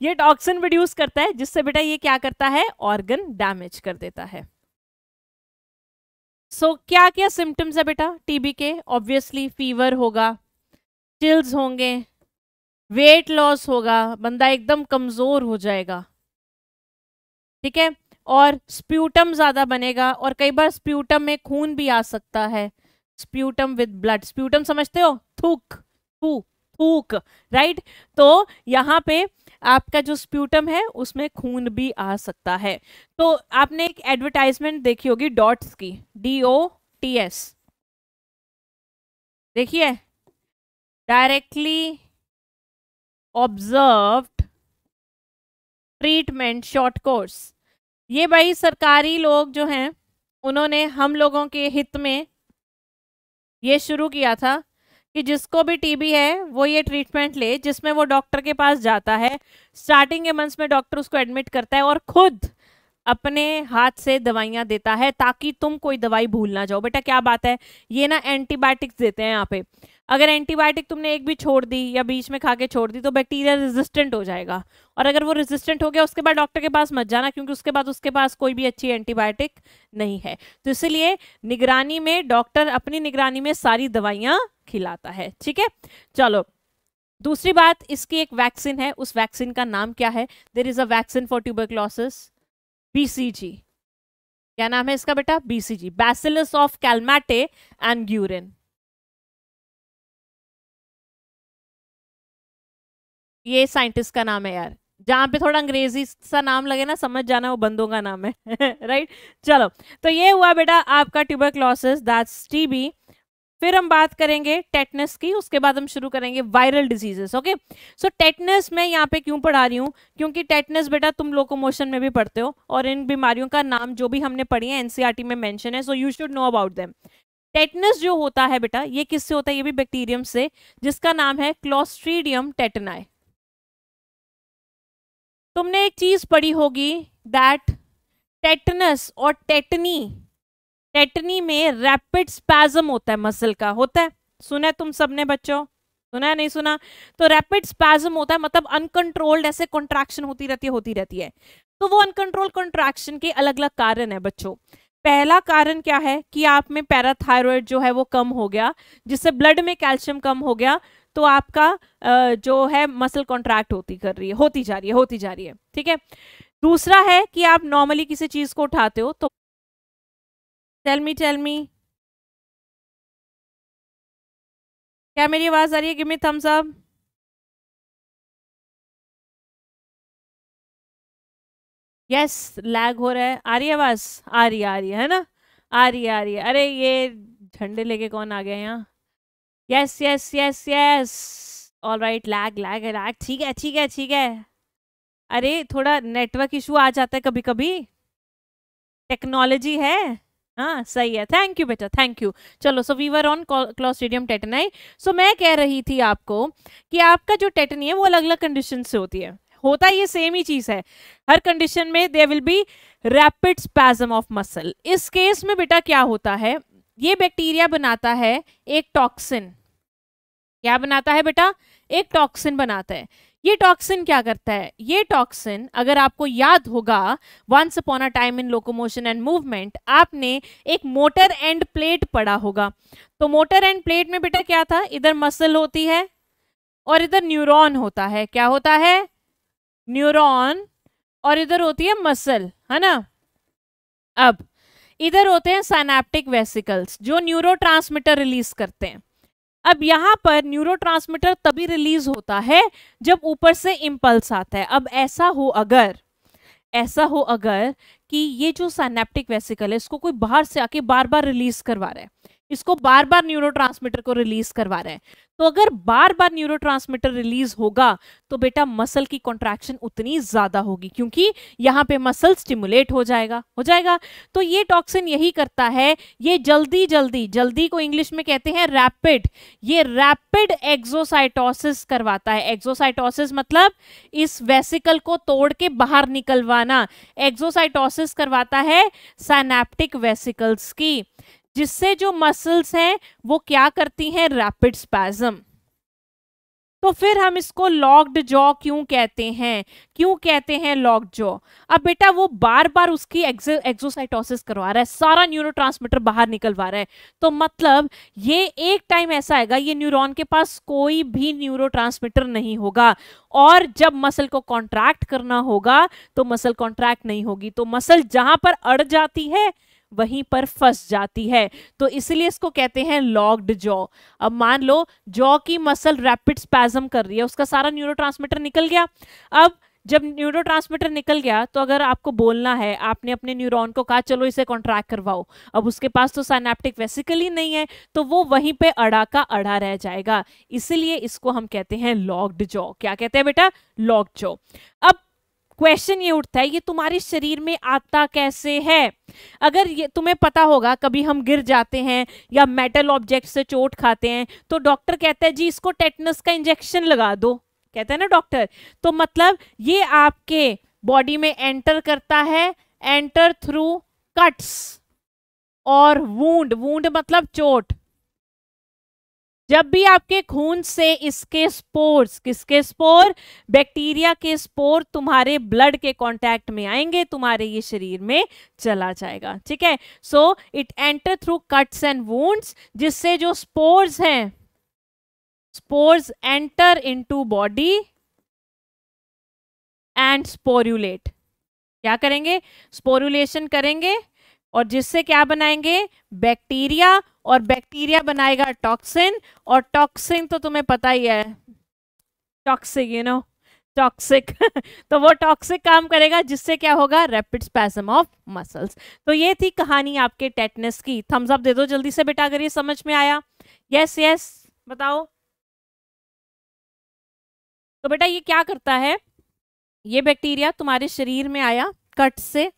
ये टॉक्सिन प्रोड्यूस करता है जिससे बेटा ये क्या करता है? ऑर्गन डैमेज कर देता है। सो so, क्या क्या सिम्टम्स है बेटा? टीबी के? ऑब्वियसली फीवर होगा चिल्स होंगे वेट लॉस होगा बंदा एकदम कमज़ोर हो जाएगा। ठीक है? और स्प्यूटम ज़्यादा बनेगा और कई बार स्प्यूटम में खून भी आ सकता है। स्प्यूटम विद ब्लड स्प्यूटम समझते हो? थूक, थू, थूक राइट तो यहाँ पे आपका जो स्प्यूटम है, उसमें खून भी आ सकता है। तो आपने एक एडवर्टाइजमेंट देखी होगी डॉट्स की डी ओ टी एस देखिए directly observed treatment short course ये भाई सरकारी लोग जो हैं, उन्होंने हम लोगों के हित में ये शुरू किया था कि जिसको भी टीबी है, वो ये ट्रीटमेंट ले, जिसमें वो डॉक्टर के पास जाता है। स्टार्टिंग के मंथ्स में डॉक्टर उसको एडमिट करता है और खुद अपने हाथ से दवाइयाँ देता है ताकि तुम कोई दवाई भूल ना जाओ। बेटा, क्या बात है? ये ना एंटीबायोटिक्स देते हैं यहाँ पे। अगर एंटीबायोटिक तुमने एक भी छोड़ दी या बीच में खा के छोड़ दी तो बैक्टीरिया रेजिस्टेंट हो जाएगा। और अगर वो रेजिस्टेंट हो गया, उसके बाद डॉक्टर के पास मत जाना, क्योंकि उसके बाद उसके पास कोई भी अच्छी एंटीबायोटिक नहीं है। तो इसलिए निगरानी में डॉक्टर अपनी निगरानी में सारी दवाइयाँ खिलाता है, ठीक है? चलो, दूसरी बात, इसकी एक वैक्सीन है, उस वैक्सीन का नाम क्या है? There is a vaccine for tuberculosis BCG क्या नाम है इसका बेटा? B BCG bacillus of Calmette and Guerin ये साइंटिस्ट का नाम है यार। जहाँ पे थोड़ा अंग्रेज़ी सा नाम लगे ना, समझ जाना वो बंदों का नाम है राइट चलो तो ये हुआ बेटा आपका ट्यूबरक्लोसिस दैट्स टीबी फिर हम बात करेंगे टेटनस की, उसके बाद हम शुरू करेंगे viral diseases okay so tetanus मैं यहाँ पे क्यों पढ़ा रही हूँ? क्योंकि टेटनस बेटा तुम लोकोमोशन में भी पढ़ते हो, और इन बीमारियों का नाम जो भी हमने पढ़ी है एनसीआरटी e में मेंशन है so you should know about them tetanus जो होता है बेटा, ये किससे होता है? ये भी बैक्टीरियम से, जिसका नाम है क्लोस्ट्रीडियम टेटनाई तुमने एक चीज़ पढ़ी होगी दैट टेटनस और टेटनी टेटनी में रैपिड स्पैजम होता है मसल का, होता है? सुना है तुम सबने बच्चों? सुना है, नहीं सुना? तो रैपिड स्पैजम होता है मतलब अनकंट्रोल्ड ऐसे कॉन्ट्रैक्शन होती रहती है, होती रहती है। तो वो अनकंट्रोल कॉन्ट्रैक्शन के अलग अलग कारण है बच्चों। पहला कारण क्या है कि आप में पैराथायरॉयड जो है वो कम हो गया, जिससे ब्लड में कैल्शियम कम हो गया तो आपका जो है मसल कॉन्ट्रैक्ट होती कर रही है, होती जा रही है, होती जा रही है, ठीक है? दूसरा है कि आप नॉर्मली किसी चीज़ को उठाते हो तो टेल मी टेल मी क्या मेरी आवाज़ आ रही है? Give me thumbs up yes lag हो रहा है। आ रही है आवाज़? आ रही आ रही है ना? आ रही आ रही है। अरे, ये झंडे लेके कौन आ गया यहाँ? Yes yes yes yes all right lag lag lag ठीक है ठीक है ठीक है। अरे, थोड़ा नेटवर्क इशू आ जाता है कभी कभी टेक्नोलॉजी है। हाँ सही है। थैंक यू बेटा थैंक यू चलो so we were on Clostridium tetani so मैं कह रही थी आपको कि आपका जो टेटनी है, वो अलग अलग कंडीशन से होती है। होता ये सेम ही चीज़ है। हर कंडीशन में they will be rapid spasm of muscle इस केस में बेटा क्या होता है? ये बैक्टीरिया बनाता है एक टॉक्सिन। क्या बनाता है बेटा? एक टॉक्सिन बनाता है। ये टॉक्सिन क्या करता है? ये टॉक्सिन, अगर आपको याद होगा once upon a time in locomotion and movement आपने एक मोटर एंड प्लेट पढ़ा होगा। तो मोटर एंड प्लेट में बेटा क्या था? इधर मसल होती है और इधर न्यूरॉन होता है। क्या होता है? न्यूरॉन और इधर होती है मसल, है ना? अब इधर होते हैं साइनेप्टिक वेसिकल्स जो न्यूरो रिलीज़ करते हैं। अब यहाँ पर न्यूरो तभी रिलीज़ होता है जब ऊपर से इम्पल्स आता है। अब ऐसा हो अगर, ऐसा हो अगर कि ये जो साइनेप्टिक वेसिकल है, इसको कोई बाहर से आके बार बार रिलीज़ करवा रहा है। इसको बार बार न्यूरो को रिलीज़ करवा रहा है। तो अगर बार बार न्यूरो रिलीज़ होगा तो बेटा मसल की कॉन्ट्रैक्शन उतनी ज़्यादा होगी, क्योंकि यहाँ पे मसल स्टिमुलेट हो जाएगा हो जाएगा। तो ये टॉक्सिन यही करता है, ये जल्दी जल्दी जल्दी को इंग्लिश में कहते हैं रैपिड ये रैपिड एक्सोसाइटोसिस करवाता है। एक्सोसाइटोसिस मतलब इस वेसिकल को तोड़ के बाहर निकलवाना। एक्सोसाइटोसिस करवाता है साइनेप्टिक वेसिकल्स की। जिससे जो मसल्स हैं, वो क्या करती हैं? रैपिड स्पैजम तो फिर हम इसको लॉक्ड जॉ क्यों कहते हैं? क्यों कहते हैं लॉक्ड जॉ अब बेटा वो बार बार उसकी एक्सोसाइटोसिस करवा रहा है, सारा न्यूरोट्रांसमीटर बाहर निकलवा रहा है। तो मतलब ये एक टाइम ऐसा आएगा, ये न्यूरॉन के पास कोई भी न्यूरोट्रांसमीटर नहीं होगा। और जब मसल को कॉन्ट्रैक्ट करना होगा तो मसल कॉन्ट्रैक्ट नहीं होगी। तो मसल जहाँ पर अड़ जाती है वहीं पर फंस जाती है। तो इसलिए इसको कहते हैं लॉक्ड जॉ अब मान लो जॉ की मसल रैपिड स्पैजम कर रही है, उसका सारा न्यूरो निकल गया। अब जब न्यूरो निकल गया तो अगर आपको बोलना है, आपने अपने न्यूरॉन को कहा, चलो इसे कॉन्ट्रैक्ट करवाओ। अब उसके पास तो साइनेप्टिक वेसिकल ही नहीं है तो वो वहीं पे अड़ा का अड़ा रह जाएगा। इसीलिए इसको हम कहते हैं लॉक्ड जॉ क्या कहते हैं बेटा? लॉक्ड जॉ अब क्वेश्चन ये उठता है, ये तुम्हारे शरीर में आता कैसे है? अगर ये, तुम्हें पता होगा, कभी हम गिर जाते हैं या मेटल ऑब्जेक्ट से चोट खाते हैं तो डॉक्टर कहता है, जी, इसको टेटनस का इंजेक्शन लगा दो। कहते हैं ना डॉक्टर तो मतलब ये आपके बॉडी में एंटर करता है एंटर थ्रू कट्स और वूंड वूंड मतलब चोट। जब भी आपके खून से इसके स्पोर्स, किसके स्पोर? बैक्टीरिया के स्पोर तुम्हारे ब्लड के कांटेक्ट में आएँगे, तुम्हारे ये शरीर में चला जाएगा, ठीक है? So it enter through cuts and wounds जिससे जो स्पोर्स हैं spores enter into body and sporulate क्या करेंगे? स्पोरुलेशन करेंगे और जिससे क्या बनाएँगे? बैक्टीरिया और बैक्टीरिया बनाएगा टॉक्सिन, और टॉक्सिन तो तुम्हें पता ही है। Toxic you know toxic. तो वो टॉक्सिक काम करेगा, जिससे क्या होगा? रैपिड स्पैसम ऑफ़ मसल्स तो ये थी कहानी आपके टेटनेस की। थम्स अप दे दो जल्दी से बेटा, अगर ये समझ में आया। यस यस बताओ। तो बेटा ये क्या करता है? ये बैक्टीरिया तुम्हारे शरीर में आया, कट से,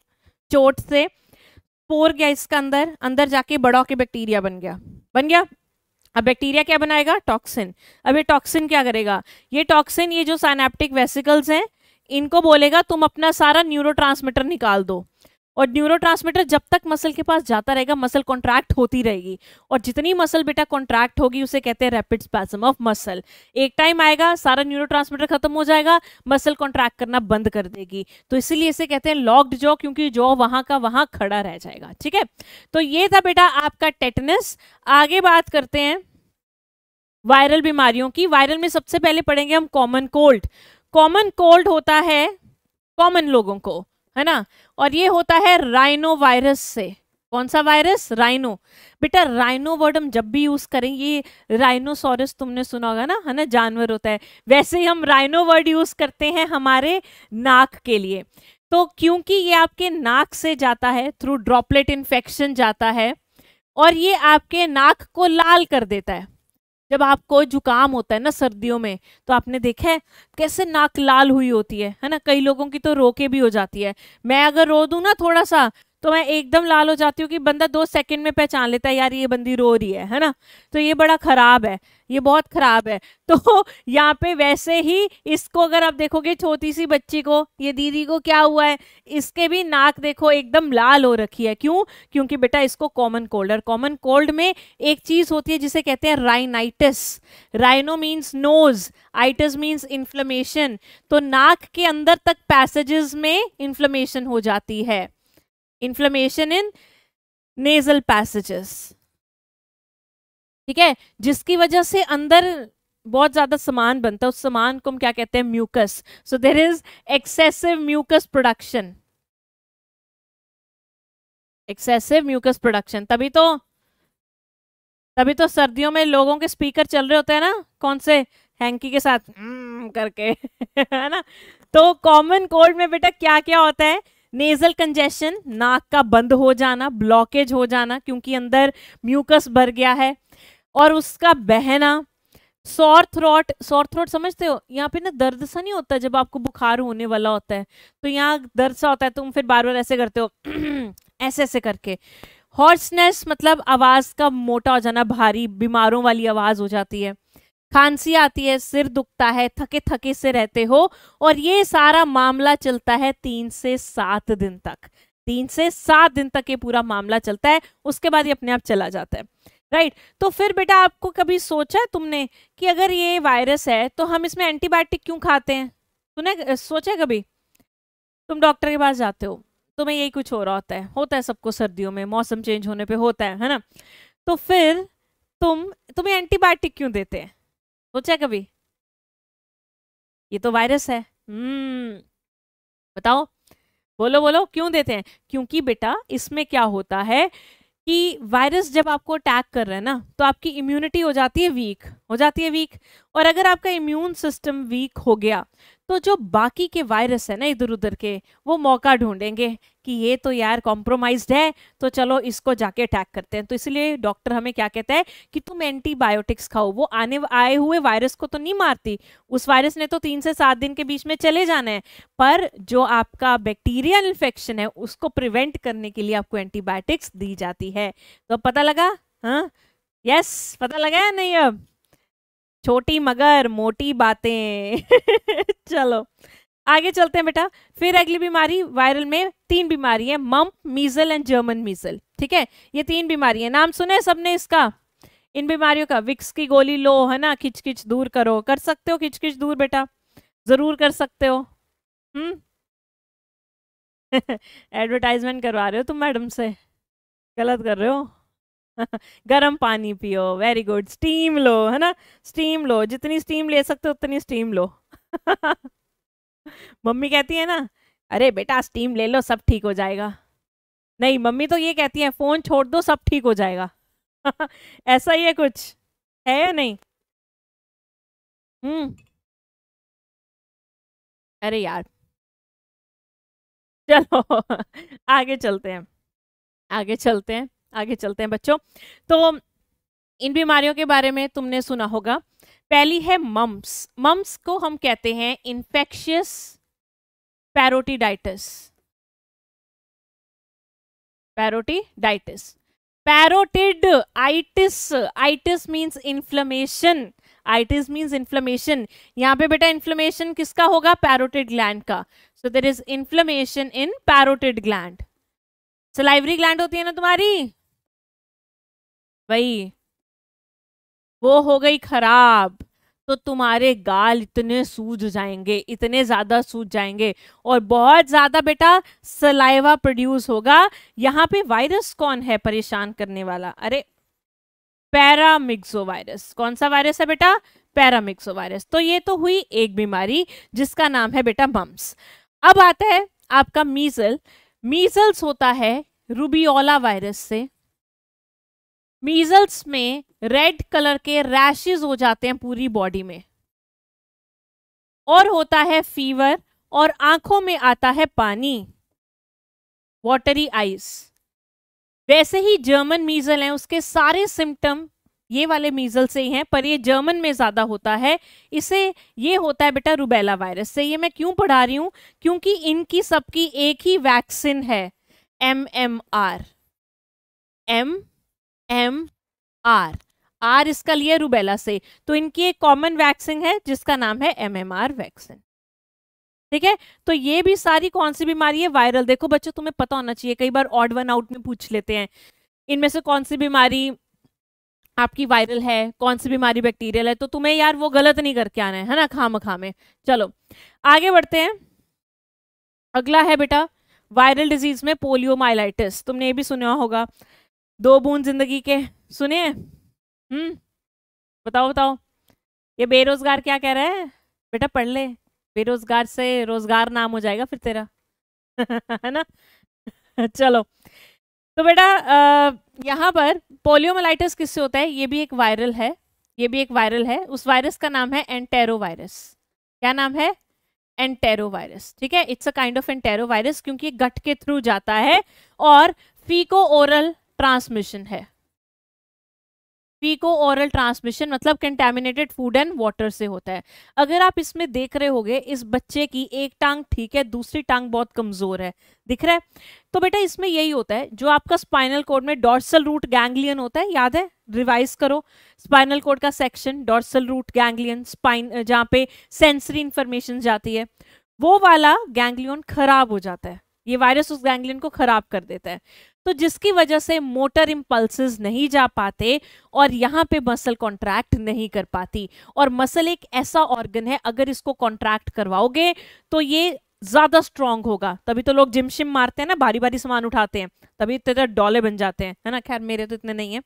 चोट से। पोर गया इसका अंदर अंदर जाके बड़ा के बैक्टीरिया बन गया। बन गया? अब बैक्टीरिया क्या बनाएगा? टॉक्सिन। अब ये टॉक्सिन क्या करेगा? ये टॉक्सिन, ये जो साइनेप्टिक वेसिकल्स हैं, इनको बोलेगा, तुम अपना सारा न्यूरो निकाल दो। और न्यूरो जब तक मसल के पास जाता रहेगा मसल कॉन्ट्रैक्ट होती रहेगी। और जितनी मसल बेटा कॉन्ट्रैक्ट होगी, उसे कहते हैं रैपिड स्पैसम ऑफ़ मसल एक टाइम आएगा, सारा न्यूरो खत्म हो जाएगा मसल कॉन्ट्रैक्ट करना बंद कर देगी। तो इसीलिए इसे कहते हैं लॉक्ड जॉ क्योंकि जॉ वहाँ का वहाँ खड़ा रह जाएगा, ठीक है? तो ये था बेटा आपका टेटनस आगे बात करते हैं वायरल बीमारियों की। वायरल में सबसे पहले पढ़ेंगे हम कॉमन कोल्ड कॉमन कोल्ड होता है कॉमन लोगों को। है ना? और ये होता है राइनो वायरस से। कौन सा वायरस राइनो बेटा राइनो वर्ड हम जब भी यूज़ करें, ये राइनोसोरस तुमने सुना होगा ना? है ना? जानवर होता है। वैसे ही हम राइनो वर्ड यूज़ करते हैं हमारे नाक के लिए। तो क्योंकि ये आपके नाक से जाता है थ्रू ड्रॉपलेट इन्फेक्शन जाता है, और ये आपके नाक को लाल कर देता है। जब आपको जुकाम होता है ना सर्दियों में तो आपने देखा है कैसे नाक लाल हुई होती है है ना? कई लोगों की तो रोके भी हो जाती है। मैं अगर रो दूँ ना थोड़ा सा तो मैं एकदम लाल हो जाती हूँ कि बंदा दो सेकंड में पहचान लेता है, यार, ये बंदी रो रही है है ना? तो ये बड़ा खराब है, ये बहुत खराब है। तो यहाँ पे वैसे ही इसको अगर आप देखोगे छोटी सी बच्ची को, ये दीदी को क्या हुआ है, इसके भी नाक देखो एकदम लाल हो रखी है। क्यों? क्योंकि बेटा इसको कॉमन कोल्ड और कॉमन कोल्ड में एक चीज़ होती है जिसे कहते हैं rhinitis rhino means nose itis means inflammation तो नाक के अंदर तक पैसेजेस में इन्फ्लेमेशन हो जाती है। इन्फ्लेमेशन इन नेजल पैसेजेस ठीक है? जिसकी वजह से अंदर बहुत ज़्यादा सामान बनता है, उस सामान को हम क्या कहते हैं? Mucus so there is excessive mucus production excessive mucus production तभी तो तभी तो सर्दियों में लोगों के स्पीकर चल रहे होते हैं ना? कौन से? हैंकी के साथ hmm करके, है ना? तो कॉमन कोल्ड में बेटा क्या क्या होता है? नेजल कंजेशन नाक का बंद हो जाना ब्लॉकेज हो जाना, क्योंकि अंदर म्यूकस भर गया है, और उसका बहना सॉर थ्रोट सॉर थ्रोट समझते हो? यहाँ पे ना दर्द सा नहीं होता जब आपको बुखार होने वाला होता है। तो यहाँ दर्द सा होता है, तुम फिर बार बार ऐसे करते हो ऐसे ऐसे करके। हॉर्सनेस मतलब आवाज़ का मोटा हो जाना, भारी, बीमारों वाली आवाज़ हो जाती है। खांसी आती है, सिर दुखता है थके थके से रहते हो और ये सारा मामला चलता है तीन से सात दिन तक। तीन से सात दिन तक ये पूरा मामला चलता है, उसके बाद ये अपने आप चला जाता है। राइट? right. तो फिर बेटा आपको कभी सोचा है तुमने कि अगर ये वायरस है तो हम इसमें एंटीबायोटिक क्यों खाते हैं? तूने सोचा है कभी? तुम डॉक्टर के पास जाते हो, तुम्हें यही कुछ हो रहा होता है होता है सबको सर्दियों में, मौसम चेंज होने पे होता है है ना? तो फिर तुम, तुम्हें एंटीबायोटिक क्यों देते हैं? सोचा कभी? ये तो वायरस है। हम्म। बताओ। बोलो बोलो, क्यों देते हैं? क्योंकि बेटा, इसमें क्या होता है कि वायरस जब आपको अटैक कर रहा है ना तो आपकी इम्यूनिटी हो जाती है वीक हो जाती है वीक और अगर आपका इम्यून सिस्टम वीक हो गया तो जो बाकी के वायरस है ना इधर उधर के, वो मौका ढूंढेंगे कि ये तो यार कॉम्प्रोमाइज्ड है तो चलो इसको जाके अटैक करते हैं। तो इसलिए डॉक्टर हमें क्या कहता है कि तुम एंटीबायोटिक्स खाओ। वो आने, आए हुए वायरस को तो नहीं मारती। उस वायरस ने तो तीन से सात दिन के बीच में चले जाना है। पर जो आपका बैक्टीरियल इन्फेक्शन है, उसको प्रिवेंट करने के लिए आपको एंटीबायोटिक्स दी जाती है। तो पता लगा? हाँ? यस पता लगा है नहीं अब? छोटी मगर, मोटी बातें। चलो, आगे चलते हैं बेटा। फिर अगली बीमारी वायरल में तीन बीमारी है mump measle and German measle. ठीक है? ये तीन बीमारी है। नाम सुने सबने इसका? इन बीमारियों का, विक्स की गोली लो, है ना? खिच खिच दूर करो। कर सकते हो खिच खिच दूर बेटा? ज़रूर कर सकते हो। हम्म? एडवर्टाइजमेंट करवा रहे हो तुम मैडम से? गलत कर रहे हो? गर्म पानी पियो वेरी गुड स्टीम लो, है ना? स्टीम लो, जितनी स्टीम ले सकते हो, उतनी स्टीम लो। मम्मी कहती है ना, अरे बेटा स्टीम ले लो, सब ठीक हो जाएगा। नहीं, मम्मी तो ये कहती है, फ़ोन छोड़ दो, सब ठीक हो जाएगा। ऐसा ही है कुछ? है या नहीं? हम्म। अरे यार। चलो, आगे चलते हैं। आगे चलते हैं। आगे चलते हैं बच्चों। तो इन बीमारियों के बारे में तुमने सुना होगा। पहली है मम्स। मम्स को हम कहते हैं infectious parotitis parotitis parotid itis itis means inflammation itis means inflammation यहाँ पे बेटा इन्फ्लेमेशन किसका होगा? पैरोटिड ग्लैंड का। So there is inflammation in parotid gland salivary gland होती है ना तुम्हारी? वही। वो हो गई खराब। तो तुम्हारे गाल इतने सूज जाएँगे, इतने ज़्यादा सूज जाएँगे। और बहुत ज़्यादा बेटा सलाइवा प्रोड्यूस होगा। यहाँ पे वायरस कौन है परेशान करने वाला? अरे पैरामिक्सो वायरस कौन सा वायरस है बेटा? पैरामिक्सो वायरस तो ये तो हुई एक बीमारी, जिसका नाम है बेटा मम्स अब आता है आपका मीजल मीजल्स होता है रूबियोला वायरस से। मीजल्स में रेड कलर के रैशेज हो जाते हैं पूरी बॉडी में। और होता है फीवर और आँखों में आता है पानी। वॉटरी आइस वैसे ही जर्मन मीजल है, उसके सारे सिम्टम ये वाले मीजल से ही हैं, पर ये जर्मन में ज़्यादा होता है। इसे ये होता है बेटा रुबेला वायरस से। ये मैं क्यों पढ़ा रही हूँ? क्योंकि इनकी सबकी एक ही वैक्सीन है M M R M M R R इसका लिए रूबेला से। तो इनकी एक कॉमन वैक्सीन है, जिसका नाम है एम एम आर वैक्सीन ठीक है? तो ये भी सारी कौन सी बीमारी है? वायरल देखो बच्चों, तुम्हें पता होना चाहिए, कई बार ऑड वन आउट में पूछ लेते हैं। इनमें से कौन सी बीमारी आपकी वायरल है? कौन सी बीमारी बैक्टीरियल है? तो तुम्हें यार वो गलत नहीं करके आना है ना? खाम खा में चलो, आगे बढ़ते हैं। अगला है बेटा वायरल डिज़ीज़ में पोलियोमाइलाइटिस तुमने ये भी सुना होगा। दो बूंद ज़िंदगी के, सुने? हम्म बताओ बताओ। ये बेरोजगार क्या कह रहा है? बेटा पढ़ ले। बेरोजगार से रोज़गार नाम हो जाएगा फिर तेरा। है ना? चलो। तो बेटा यहाँ पर पोलियोमलाइटिस किससे होता है? ये भी एक वायरल है। ये भी एक वायरल है। उस वायरस का नाम है एंटेरो वायरस क्या नाम है? एंटेरो वायरस ठीक है? It's a kind of entero virus क्योंकि गट के थ्रू जाता है और फीको ओरल ट्रांसमिशन है। फीको ओरल ट्रांसमिशन मतलब कंटेमिनेटेड फ़ूड एंड वाटर से होता है। अगर आप इसमें देख रहे होगे, इस बच्चे की एक टांग ठीक है, दूसरी टांग बहुत कमज़ोर है। दिख रहा है? तो बेटा इसमें यही होता है, जो आपका स्पाइनल कोड में डॉर्सल रूट गैंग्लियन होता है, याद है? रिवाइज करो। स्पाइनल कोड का section dorsal root ganglion spine जहाँ पे सेंसरी इंफॉर्मेशन जाती है, वो वाला गैंग्लियन खराब हो जाता है। ये वायरस उस गैंग्लियन को खराब कर देता है। तो जिसकी वजह से मोटर इम्पल्सेस नहीं जा पाते और यहाँ पे मसल कॉन्ट्रैक्ट नहीं कर पाती। और मसल एक ऐसा ऑर्गन है, अगर इसको कॉन्ट्रैक्ट करवाओगे तो ये ज़्यादा स्ट्रांग होगा। तभी तो लोग जिम शिम मारते हैं ना बारी बारी सामान उठाते हैं, तभी इतने डॉले बन जाते हैं, है ना? खैर, मेरे तो इतने नहीं है।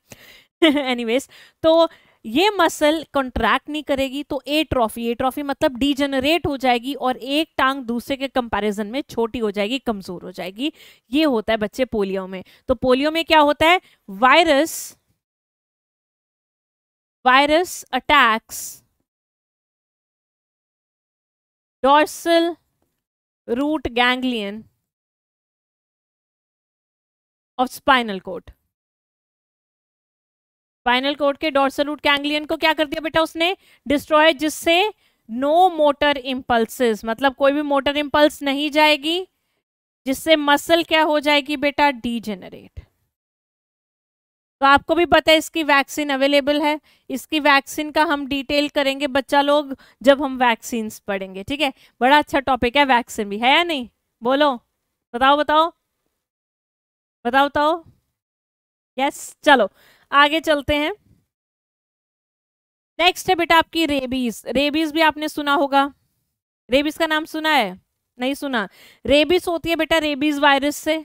एनीवेज तो ये मसल कॉन्ट्रैक्ट नहीं करेगी तो ए ट्रॉफी ए ट्रॉफी मतलब डीजेनरेट हो जाएगी और एक टांग दूसरे के कंपैरिजन में छोटी हो जाएगी, कमज़ोर हो जाएगी। ये होता है बच्चे पोलियो में। तो पोलियो में क्या होता है? Virus virus attacks dorsal root ganglion of spinal cord spinal cord के डॉर्सल रूट गैंग्लियन को क्या कर दिया बेटा उसने? डिस्ट्रॉय जिससे नो मोटर इम्पल्सेस मतलब कोई भी मोटर इम्पल्स नहीं जाएगी, जिससे मसल क्या हो जाएगी बेटा? डीजेनरेट तो आपको भी पता है इसकी वैक्सीन अवेलेबल है। इसकी वैक्सीन का हम डिटेल करेंगे बच्चा लोग, जब हम वैक्सीन पढ़ेंगे, ठीक है? बड़ा अच्छा टॉपिक है वैक्सीन भी। है या नहीं? बोलो। बताओ बताओ। बताओ बताओ। यस चलो। आगे चलते हैं। नेक्स्ट है बेटा आपकी रेबीज रेबीज भी आपने सुना होगा। रेबीज का नाम सुना है? नहीं सुना। रेबीज होती है बेटा रेबीज वायरस से।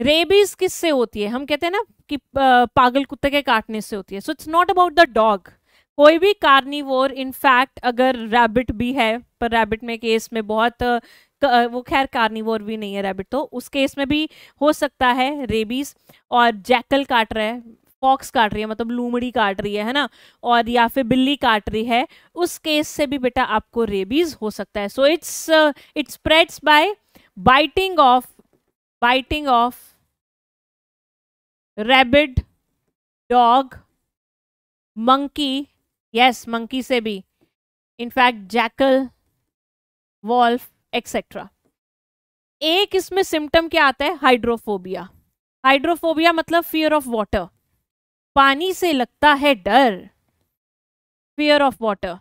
रेबीज किससे होती है? हम कहते हैं ना कि पागल कुत्ते के काटने से होती है। So it's not about the dog कोई भी कार्निवोर इनफैक्ट अगर रैबिट भी है, पर रैबिट में केस में बहुत वो खैर कार्निवोर भी नहीं है रैबिट तो उस केस में भी हो सकता है रेबीज और जैकल काट रहा है, फॉक्स काट रही है मतलब लूमड़ी काट रही है है ना? और या फिर बिल्ली काट रही है, उस केस से भी बेटा आपको रेबीज हो सकता है। So it's it spreads by biting of biting of rabid dog monkey yes monkey से भी। इनफैक्ट जैकल वॉल्फ एक्सेट्रा एक इसमें सिम्टम क्या आता है? हाइड्रोफोबिया हाइड्रोफोबिया मतलब फियर ऑफ़ वाटर पानी से लगता है डर. फियर ऑफ़ वाटर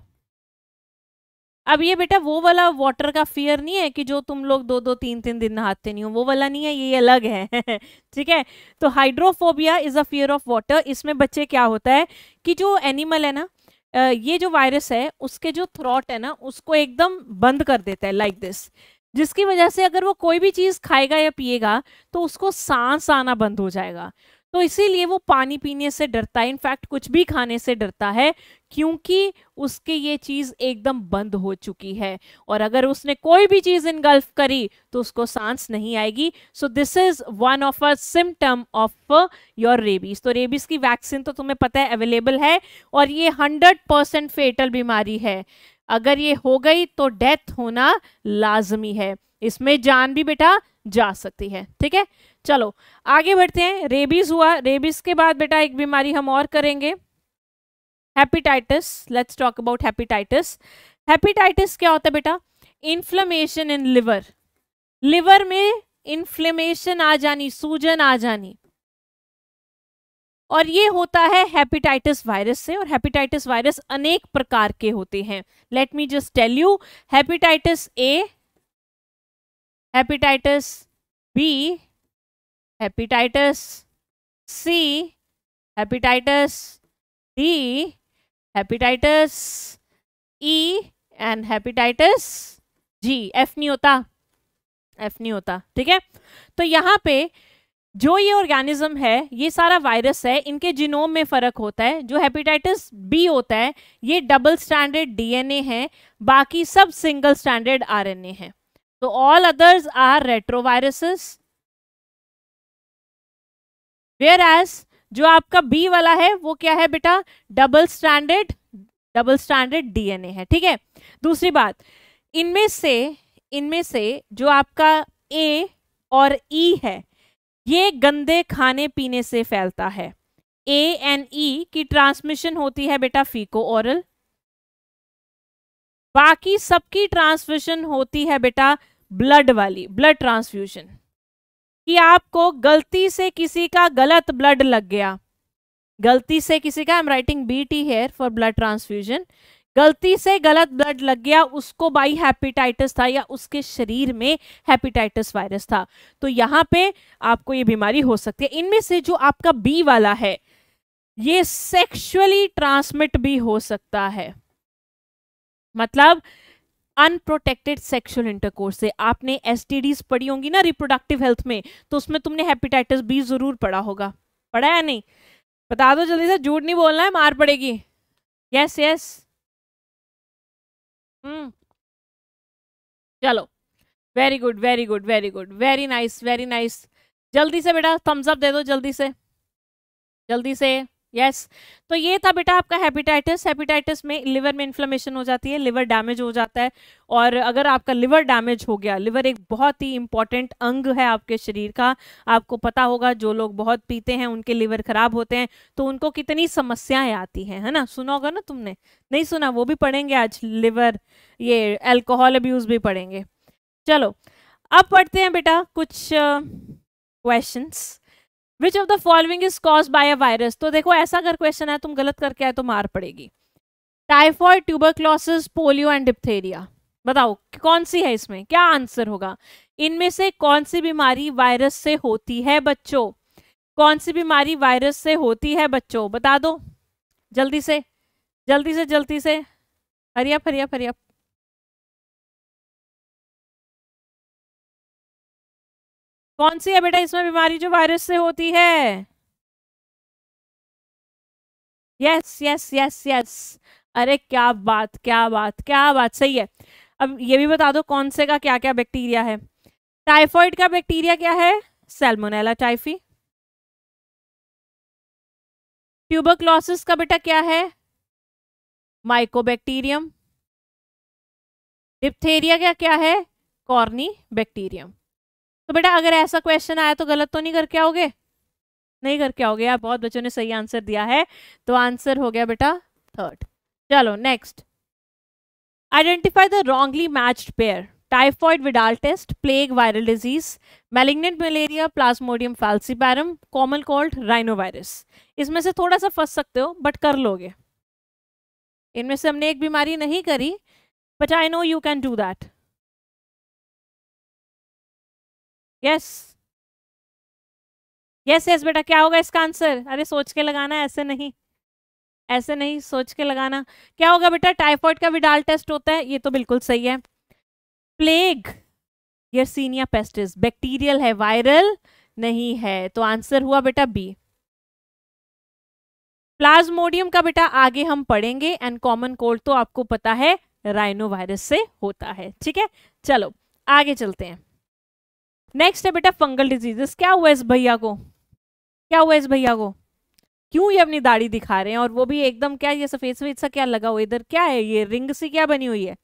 अब ये बेटा वो वाला वाटर का फियर नहीं है कि जो तुम लोग दो दो, तीन तीन दिन नहाते नहीं हो। वो वाला नहीं है, ये अलग है। ठीक है? तो hydrophobia is a fear of water इसमें बच्चे क्या होता है कि जो एनिमल है ना ये जो वायरस है, उसके जो थ्रॉट है ना, उसको एकदम बंद कर देता है लाइक दिस जिसकी वजह से अगर वो कोई भी चीज़ खाएगा या पिएगा तो उसको सांस आना बंद हो जाएगा। तो इसीलिए वो पानी पीने से डरता है। इनफैक्ट कुछ भी खाने से डरता है, क्योंकि उसके ये चीज़ एकदम बंद हो चुकी है। और अगर उसने कोई भी चीज़ इनगल्फ करी तो उसको सांस नहीं आएगी। So this is one of a symptom of your rabies तो रेबीज की वैक्सीन तो तुम्हें पता है अवेलेबल है, और ये हंड्रेड परसेंट फेटल बीमारी है। अगर ये हो गई तो डेथ होना लाजमी है। इसमें जान भी बेटा जा सकती है, ठीक है? चलो, आगे बढ़ते हैं। रेबीज हुआ। रेबीज के बाद बेटा एक बीमारी हम और करेंगे। Hepatitis let's talk about hepatitis hepatitis क्या होता है बेटा? इन्फ्लेमेशन इन लिवर लिवर में इन्फ्लेमेशन आ जानी, सूजन आ जानी। और ये होता है हेपेटाइटिस वायरस से, और हेपेटाइटिस वायरस अनेक प्रकार के होते हैं। Let me just tell you hepatitis A hepatitis B hepatitis C hepatitis D hepatitis E and hepatitis G F नहीं होता। एफ़ नहीं होता, ठीक है? तो यहाँ पे जो ये ऑर्गेनिज्म है, ये सारा वायरस है, इनके जिनोम में फ़र्क होता है। जो हेपेटाइटिस बी होता है, ये डबल स्टैंडर्ड डीएनए है, बाकी सब सिंगल स्टैंडर्ड आरएनए है। तो all others are retroviruses whereas जो आपका बी वाला है, वो क्या है बेटा? Double standard double standard DNA है, ठीक है? दूसरी बात, इनमें से इनमें से जो आपका ए और ई e है, ये गंदे खाने पीने से फैलता है। ए एंड ई की ट्रांसमिशन होती है बेटा फीको ओरल बाकी सबकी ट्रांसमिशन होती है बेटा ब्लड वाली ब्लड ट्रांसफ्यूजन कि आपको गलती से किसी का गलत ब्लड लग गया। गलती से किसी का I am writing B T here for blood transfusion गलती से गलत ब्लड लग गया, उसको बाई हेपेटाइटिस था या उसके शरीर में हेपेटाइटिस वायरस था। तो यहाँ पे आपको ये बीमारी हो सकती है। इनमें से जो आपका बी वाला है, ये सेक्सुअली ट्रांसमिट भी हो सकता है। मतलब अनप्रोटेक्टेड सेक्सुअल इंटरकोर्स से। आपने एस पढ़ी होंगी ना रिप्रोडक्टिव हेल्थ में तो उसमें तुमने हेपेटाइटिस बी ज़रूर पढ़ा होगा। पढ़ा या नहीं? बता दो जल्दी से, झूठ नहीं बोलना है, मार पड़ेगी। Yes yes hmm. चलो। Very good very good very good very nice very nice जल्दी से बेटा थम्स अप दे दो जल्दी से। जल्दी से। यस. तो ये था बेटा आपका हेपेटाइटिस हेपेटाइटिस में लिवर में इन्फ्लेमेशन हो जाती है लिवर डैमेज हो जाता है और अगर आपका लिवर डैमेज हो गया लिवर एक बहुत ही इंपॉर्टेंट अंग है आपके शरीर का. आपको पता होगा जो लोग बहुत पीते हैं, उनके लिवर खराब होते हैं तो उनको कितनी समस्याएँ आती हैं, है ना? सुना होगा ना तुमने? नहीं सुना? वो भी पढ़ेंगे आज. लिवर ये एल्कोहल अब्यूज भी पढ़ेंगे. चलो, अब पढ़ते हैं बेटा कुछ questions which of the following is cause by a virus तो देखो, ऐसा अगर क्वेश्चन है, तुम गलत करके आए तो मार पड़ेगी। Typhoid tuberculosis polio and diphtheria बताओ, कौन सी है इसमें? क्या आंसर होगा? इनमें से कौन सी बीमारी वायरस से होती है बच्चों? कौन सी बीमारी वायरस से होती है बच्चों? बता दो। जल्दी से जल्दी से जल्दी से। हरियप हरियप हरियप। कौन सी है बेटा इसमें बीमारी जो वायरस से होती है? यस यस यस यस अरे क्या बात क्या बात क्या बात, सही है। अब ये भी बता दो कौन से का क्या क्या बैक्टीरिया है। टाइफॉइड का बैक्टीरिया क्या है? सेल्मोनेला टाइफी ट्यूबरक्लोसिस का बेटा क्या है? माइकोबैक्टीरियम डिप्थेरिया का क्या है? कॉर्नी बैक्टीरियम तो बेटा, अगर ऐसा क्वेश्चन आया तो गलत तो नहीं करके आओगे? नहीं करके आओगे यार, बहुत बच्चों ने सही आंसर दिया है। तो आंसर हो गया बेटा थर्ड चलो next identify the wrongly matched pair typhoid Widal test plague viral disease malignant malaria plasmodium falciparum common cold rhinovirus इसमें से थोड़ा सा फंस सकते हो बट कर लोगे। इनमें से हमने एक बीमारी नहीं करी but I know you can do that yes yes yes बेटा, क्या होगा इसका आंसर अरे, सोच के लगाना, ऐसे नहीं। ऐसे नहीं, सोच के लगाना। क्या होगा बेटा टाइफॉइड का विडाल टेस्ट होता है, ये तो बिल्कुल सही है। प्लेग यर्सीनिया पेस्टिस बैक्टीरियल है वायरल नहीं है। तो आंसर हुआ बेटा बी प्लाज्मोडियम का बेटा, आगे हम पढ़ेंगे एंड कॉमन कोल्ड तो आपको पता है राइनो वायरस से होता है, ठीक है? चलो, आगे चलते हैं। नेक्स्ट है बेटा फंगल डिजीजेस क्या हुआ इस भैया को? क्या हुआ इस भैया को? क्यों ये अपनी दाढ़ी दिखा रहे हैं और वो भी एकदम क्या ये सफ़ेद सफ़ेद सा क्या लगा हुआ इधर क्या है ये? रिंग सी क्या बनी हुई है?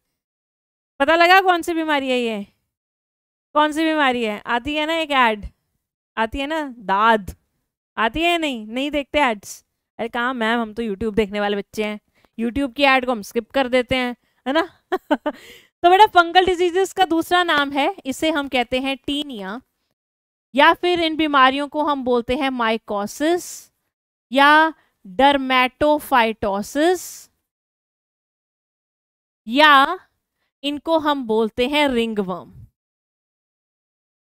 पता लगा कौन सी बीमारी है ये? कौन सी बीमारी है? आती है ना एक एड आती है ना? दाद. आती है नहीं? नहीं देखते एड्स अरे कहा मैम हम तो यूट्यूब देखने वाले बच्चे हैं। यूट्यूब की एड को हम स्किप कर देते हैं, है ना? तो बेटा फंगल डिजीजेस का दूसरा नाम है, इसे हम कहते हैं टीनिया, या फिर इन बीमारियों को हम बोलते हैं माइकोसिस या डरमेटोफाइटोसिस या इनको हम बोलते हैं रिंगवर्म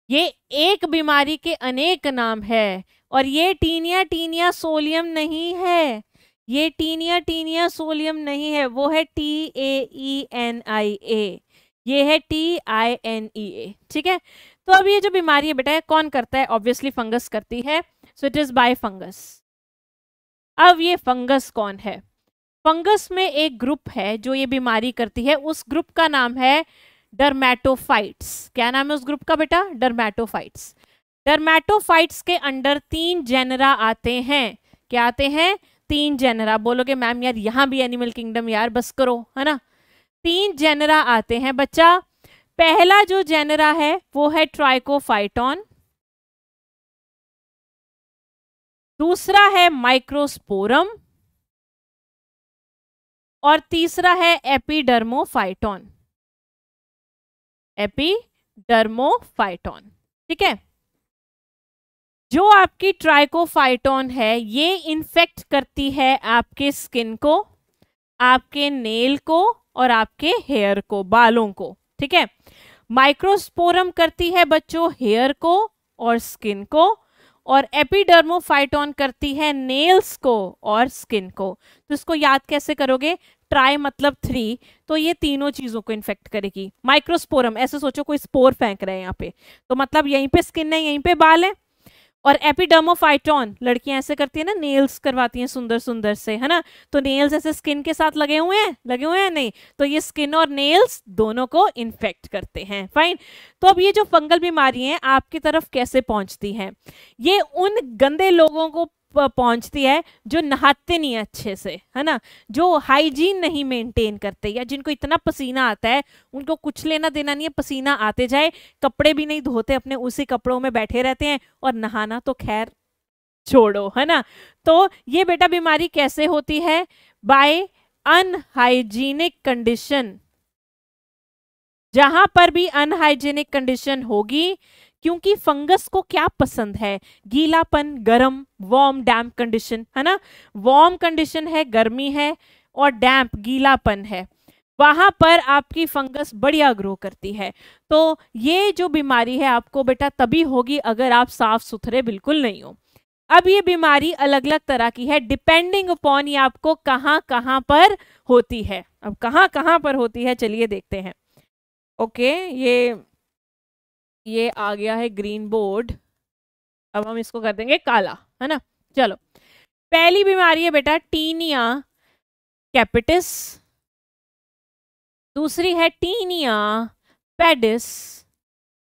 ये एक बीमारी के अनेक नाम है, और ये टीनिया टीनिया सोलियम नहीं है। ये टीनिया टीनिया सोलियम नहीं है, वो है टी ए ई एन आई ए, ये है टी आई एन ई ए, ठीक है? तो अब ये जो बीमारी है बेटा है कौन करता है? ऑब्वियसली फंगस करती है so it is by fungus अब ये फंगस कौन है? फंगस में एक ग्रुप है जो ये बीमारी करती है, उस ग्रुप का नाम है डरमैटोफाइट्स क्या नाम है उस ग्रुप का बेटा? डरमैटोफाइट्स डरमैटोफाइट्स के अंडर तीन जेनरा आते हैं। क्या आते हैं? तीन जेनरा बोलोगे मैम यार यहाँ भी एनिमल किंगडम यार, बस करो, है ना? तीन जेनरा आते हैं, बच्चा। पहला जो जेनरा है, वो है ट्राइकोफाइटॉन दूसरा है माइक्रोस्पोरम और तीसरा है एपिडर्मोफाइटॉन एपिडर्मोफाइटॉन ठीक है? जो आपकी ट्राइकोफाइटोन है, ये इन्फेक्ट करती है आपके स्किन को, आपके नेल को और आपके हेयर को, बालों को, ठीक है? माइक्रोस्पोरम करती है बच्चों हेयर को और स्किन को और एपिडर्मोफाइटोन करती है नेल्स को और स्किन को। तो इसको याद कैसे करोगे? ट्राई मतलब थ्री तो ये तीनों चीज़ों को इन्फेक्ट करेगी। माइक्रोस्पोरम ऐसे सोचो कोई स्पोर फेंक रहे हैं यहाँ पे। तो मतलब यहीं पे स्किन है, यहीं पे बाल है। और एपिडर्मोफाइटोन लड़कियाँ ऐसे करती है ना नेल्स करवाती हैं सुंदर सुंदर से, है ना? तो नेल्स ऐसे स्किन के साथ लगे हुए हैं? लगे हुए हैं? नहीं। तो ये स्किन और नेल्स दोनों को इन्फेक्ट करते हैं। फाइन तो अब ये जो फंगल बीमारी है, आपकी तरफ़ कैसे पहुँचती है? ये उन गंदे लोगों को पहुँचती है, जो नहाते नहीं अच्छे से, है ना? जो हाइजीन नहीं मेंटेन करते या जिनको इतना पसीना आता है, उनको कुछ लेना देना नहीं है, पसीना आते जाए, कपड़े भी नहीं धोते, अपने उसी कपड़ों में बैठे रहते हैं और नहाना तो खैर छोड़ो, है ना? तो ये बेटा बीमारी कैसे होती है? बाय अनहाइजीनिक कंडीशन जहाँ पर भी अनहाइजीनिक कंडीशन होगी क्योंकि फंगस को क्या पसंद है? गीलापन, गर्म वार्म डैम्प कंडीशन है ना? वार्म कंडीशन है, गर्मी है और डैम्प गीलापन है। वहाँ पर आपकी फंगस बढ़िया ग्रो करती है। तो ये जो बीमारी है आपको बेटा तभी होगी अगर आप साफ़ सुथरे बिल्कुल नहीं हो। अब ये बीमारी अलग अलग तरह की है डिपेंडिंग अपॉन ये आपको कहाँ कहाँ पर होती है। अब कहाँ कहाँ पर होती है, चलिए देखते हैं। ओके, ये ये आ गया है ग्रीन बोर्ड अब हम इसको कर देंगे काला, है ना? चलो। पहली बीमारी है बेटा टीनिया कैपिटिस. दूसरी है टीनिया पेडिस.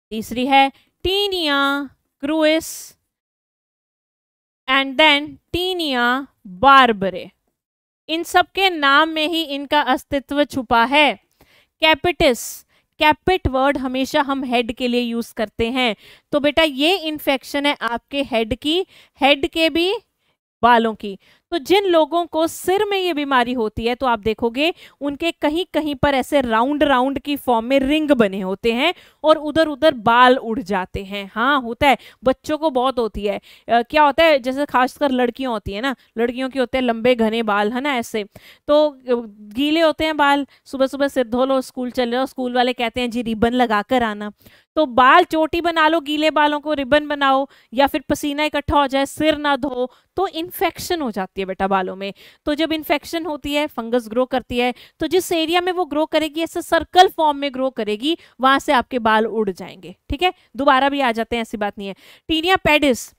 तीसरी है tinea cruris. And then tinea barbae. इन सब के नाम में ही इनका अस्तित्व छुपा है. कैपिटिस कैपिट वर्ड हमेशा हम हेड के लिए यूज़ करते हैं। तो बेटा ये इन्फेक्शन है आपके हेड की। हेड के भी बालों की। तो जिन लोगों को सिर में ये बीमारी होती है तो आप देखोगे उनके कहीं कहीं पर ऐसे राउंड राउंड की फॉर्म में रिंग बने होते हैं और उधर उधर बाल उड़ जाते हैं। हाँ होता है। बच्चों को बहुत होती है। आ, क्या होता है जैसे खासकर लड़कियाँ होती है ना लड़कियों के होते हैं लंबे घने बाल है ना ऐसे। तो गीले होते हैं बाल सुबह सुबह सिर धो लो स्कूल चले जाओ स्कूल वाले कहते हैं जी रिबन लगा कर आना। तो बाल चोटी बना लो, गीले बालों को, रिबन बनाओ, या फिर पसीना इकट्ठा हो जाए, सिर ना धो तो इन्फेक्शन हो जाती है बेटा बालों में। तो जब इन्फेक्शन होती है फंगस ग्रो करती है तो जिस एरिया में वो ग्रो करेगी, ऐसे सर्कल फॉर्म में ग्रो करेगी, वहाँ से आपके बाल उड़ जाएँगे, ठीक है? दोबारा भी आ जाते हैं, ऐसी बात नहीं है। टीनिया पेडिस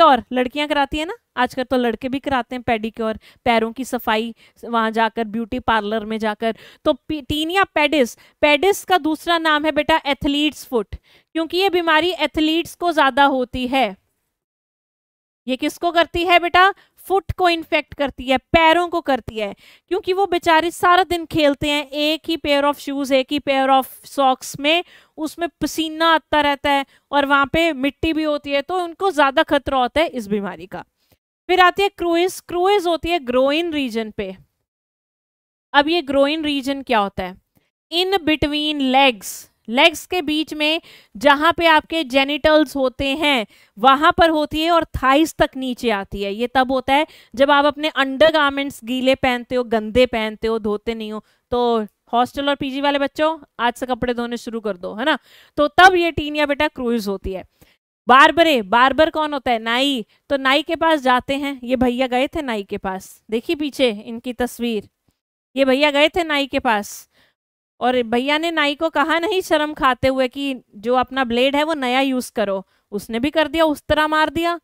और लड़कियाँ कराती है ना? आजकल तो लड़के भी कराते हैं पेडिक्योर, पैरों की सफ़ाई, वहाँ जाकर ब्यूटी पार्लर में जाकर। तो टीनिया पेडिस? पेडिस का दूसरा नाम है बेटा एथलीट्स फुट, क्योंकि ये बीमारी एथलीट्स को ज़्यादा होती है। ये किसको करती है बेटा? फुट को इन्फेक्ट करती है, पैरों को करती है, क्योंकि वो बेचारे सारा दिन खेलते हैं, एक ही पेयर ऑफ़ शूज़ एक ही पेयर ऑफ़ सॉक्स में, उसमें पसीना आता रहता है और वहाँ पे मिट्टी भी होती है तो उनको ज़्यादा खतरा होता है इस बीमारी का। फिर आती है क्रूइज क्रूइज होती है ग्रोइन रीजन पे। अब ये ग्रोइन रीजन क्या होता है? इन बिटवीन लेग्स लेग्स के बीच में जहाँ पे आपके जेनिटल्स होते हैं, वहाँ पर होती है और थाइस तक नीचे आती है। ये तब होता है जब आप अपने अंडर गार्मेंट्स गीले पहनते हो, गंदे पहनते हो, धोते नहीं हो। तो हॉस्टल और पीजी वाले बच्चों, आज से कपड़े धोने शुरू कर दो, है ना? तो तब ये टीनिया बेटा क्रूज होती है। बारबरे, बारबर कौन होता है? नाई। तो नाई के पास जाते हैं। ये भैया गए थे नाई के पास। देखिए पीछे इनकी तस्वीर। ये भैया गए थे नाई के पास। और भैया ने नाई को कहा नहीं शर्म खाते हुए कि जो अपना ब्लेड है वो नया यूज़ करो। उसने भी कर दिया, उस तरह मार दिया।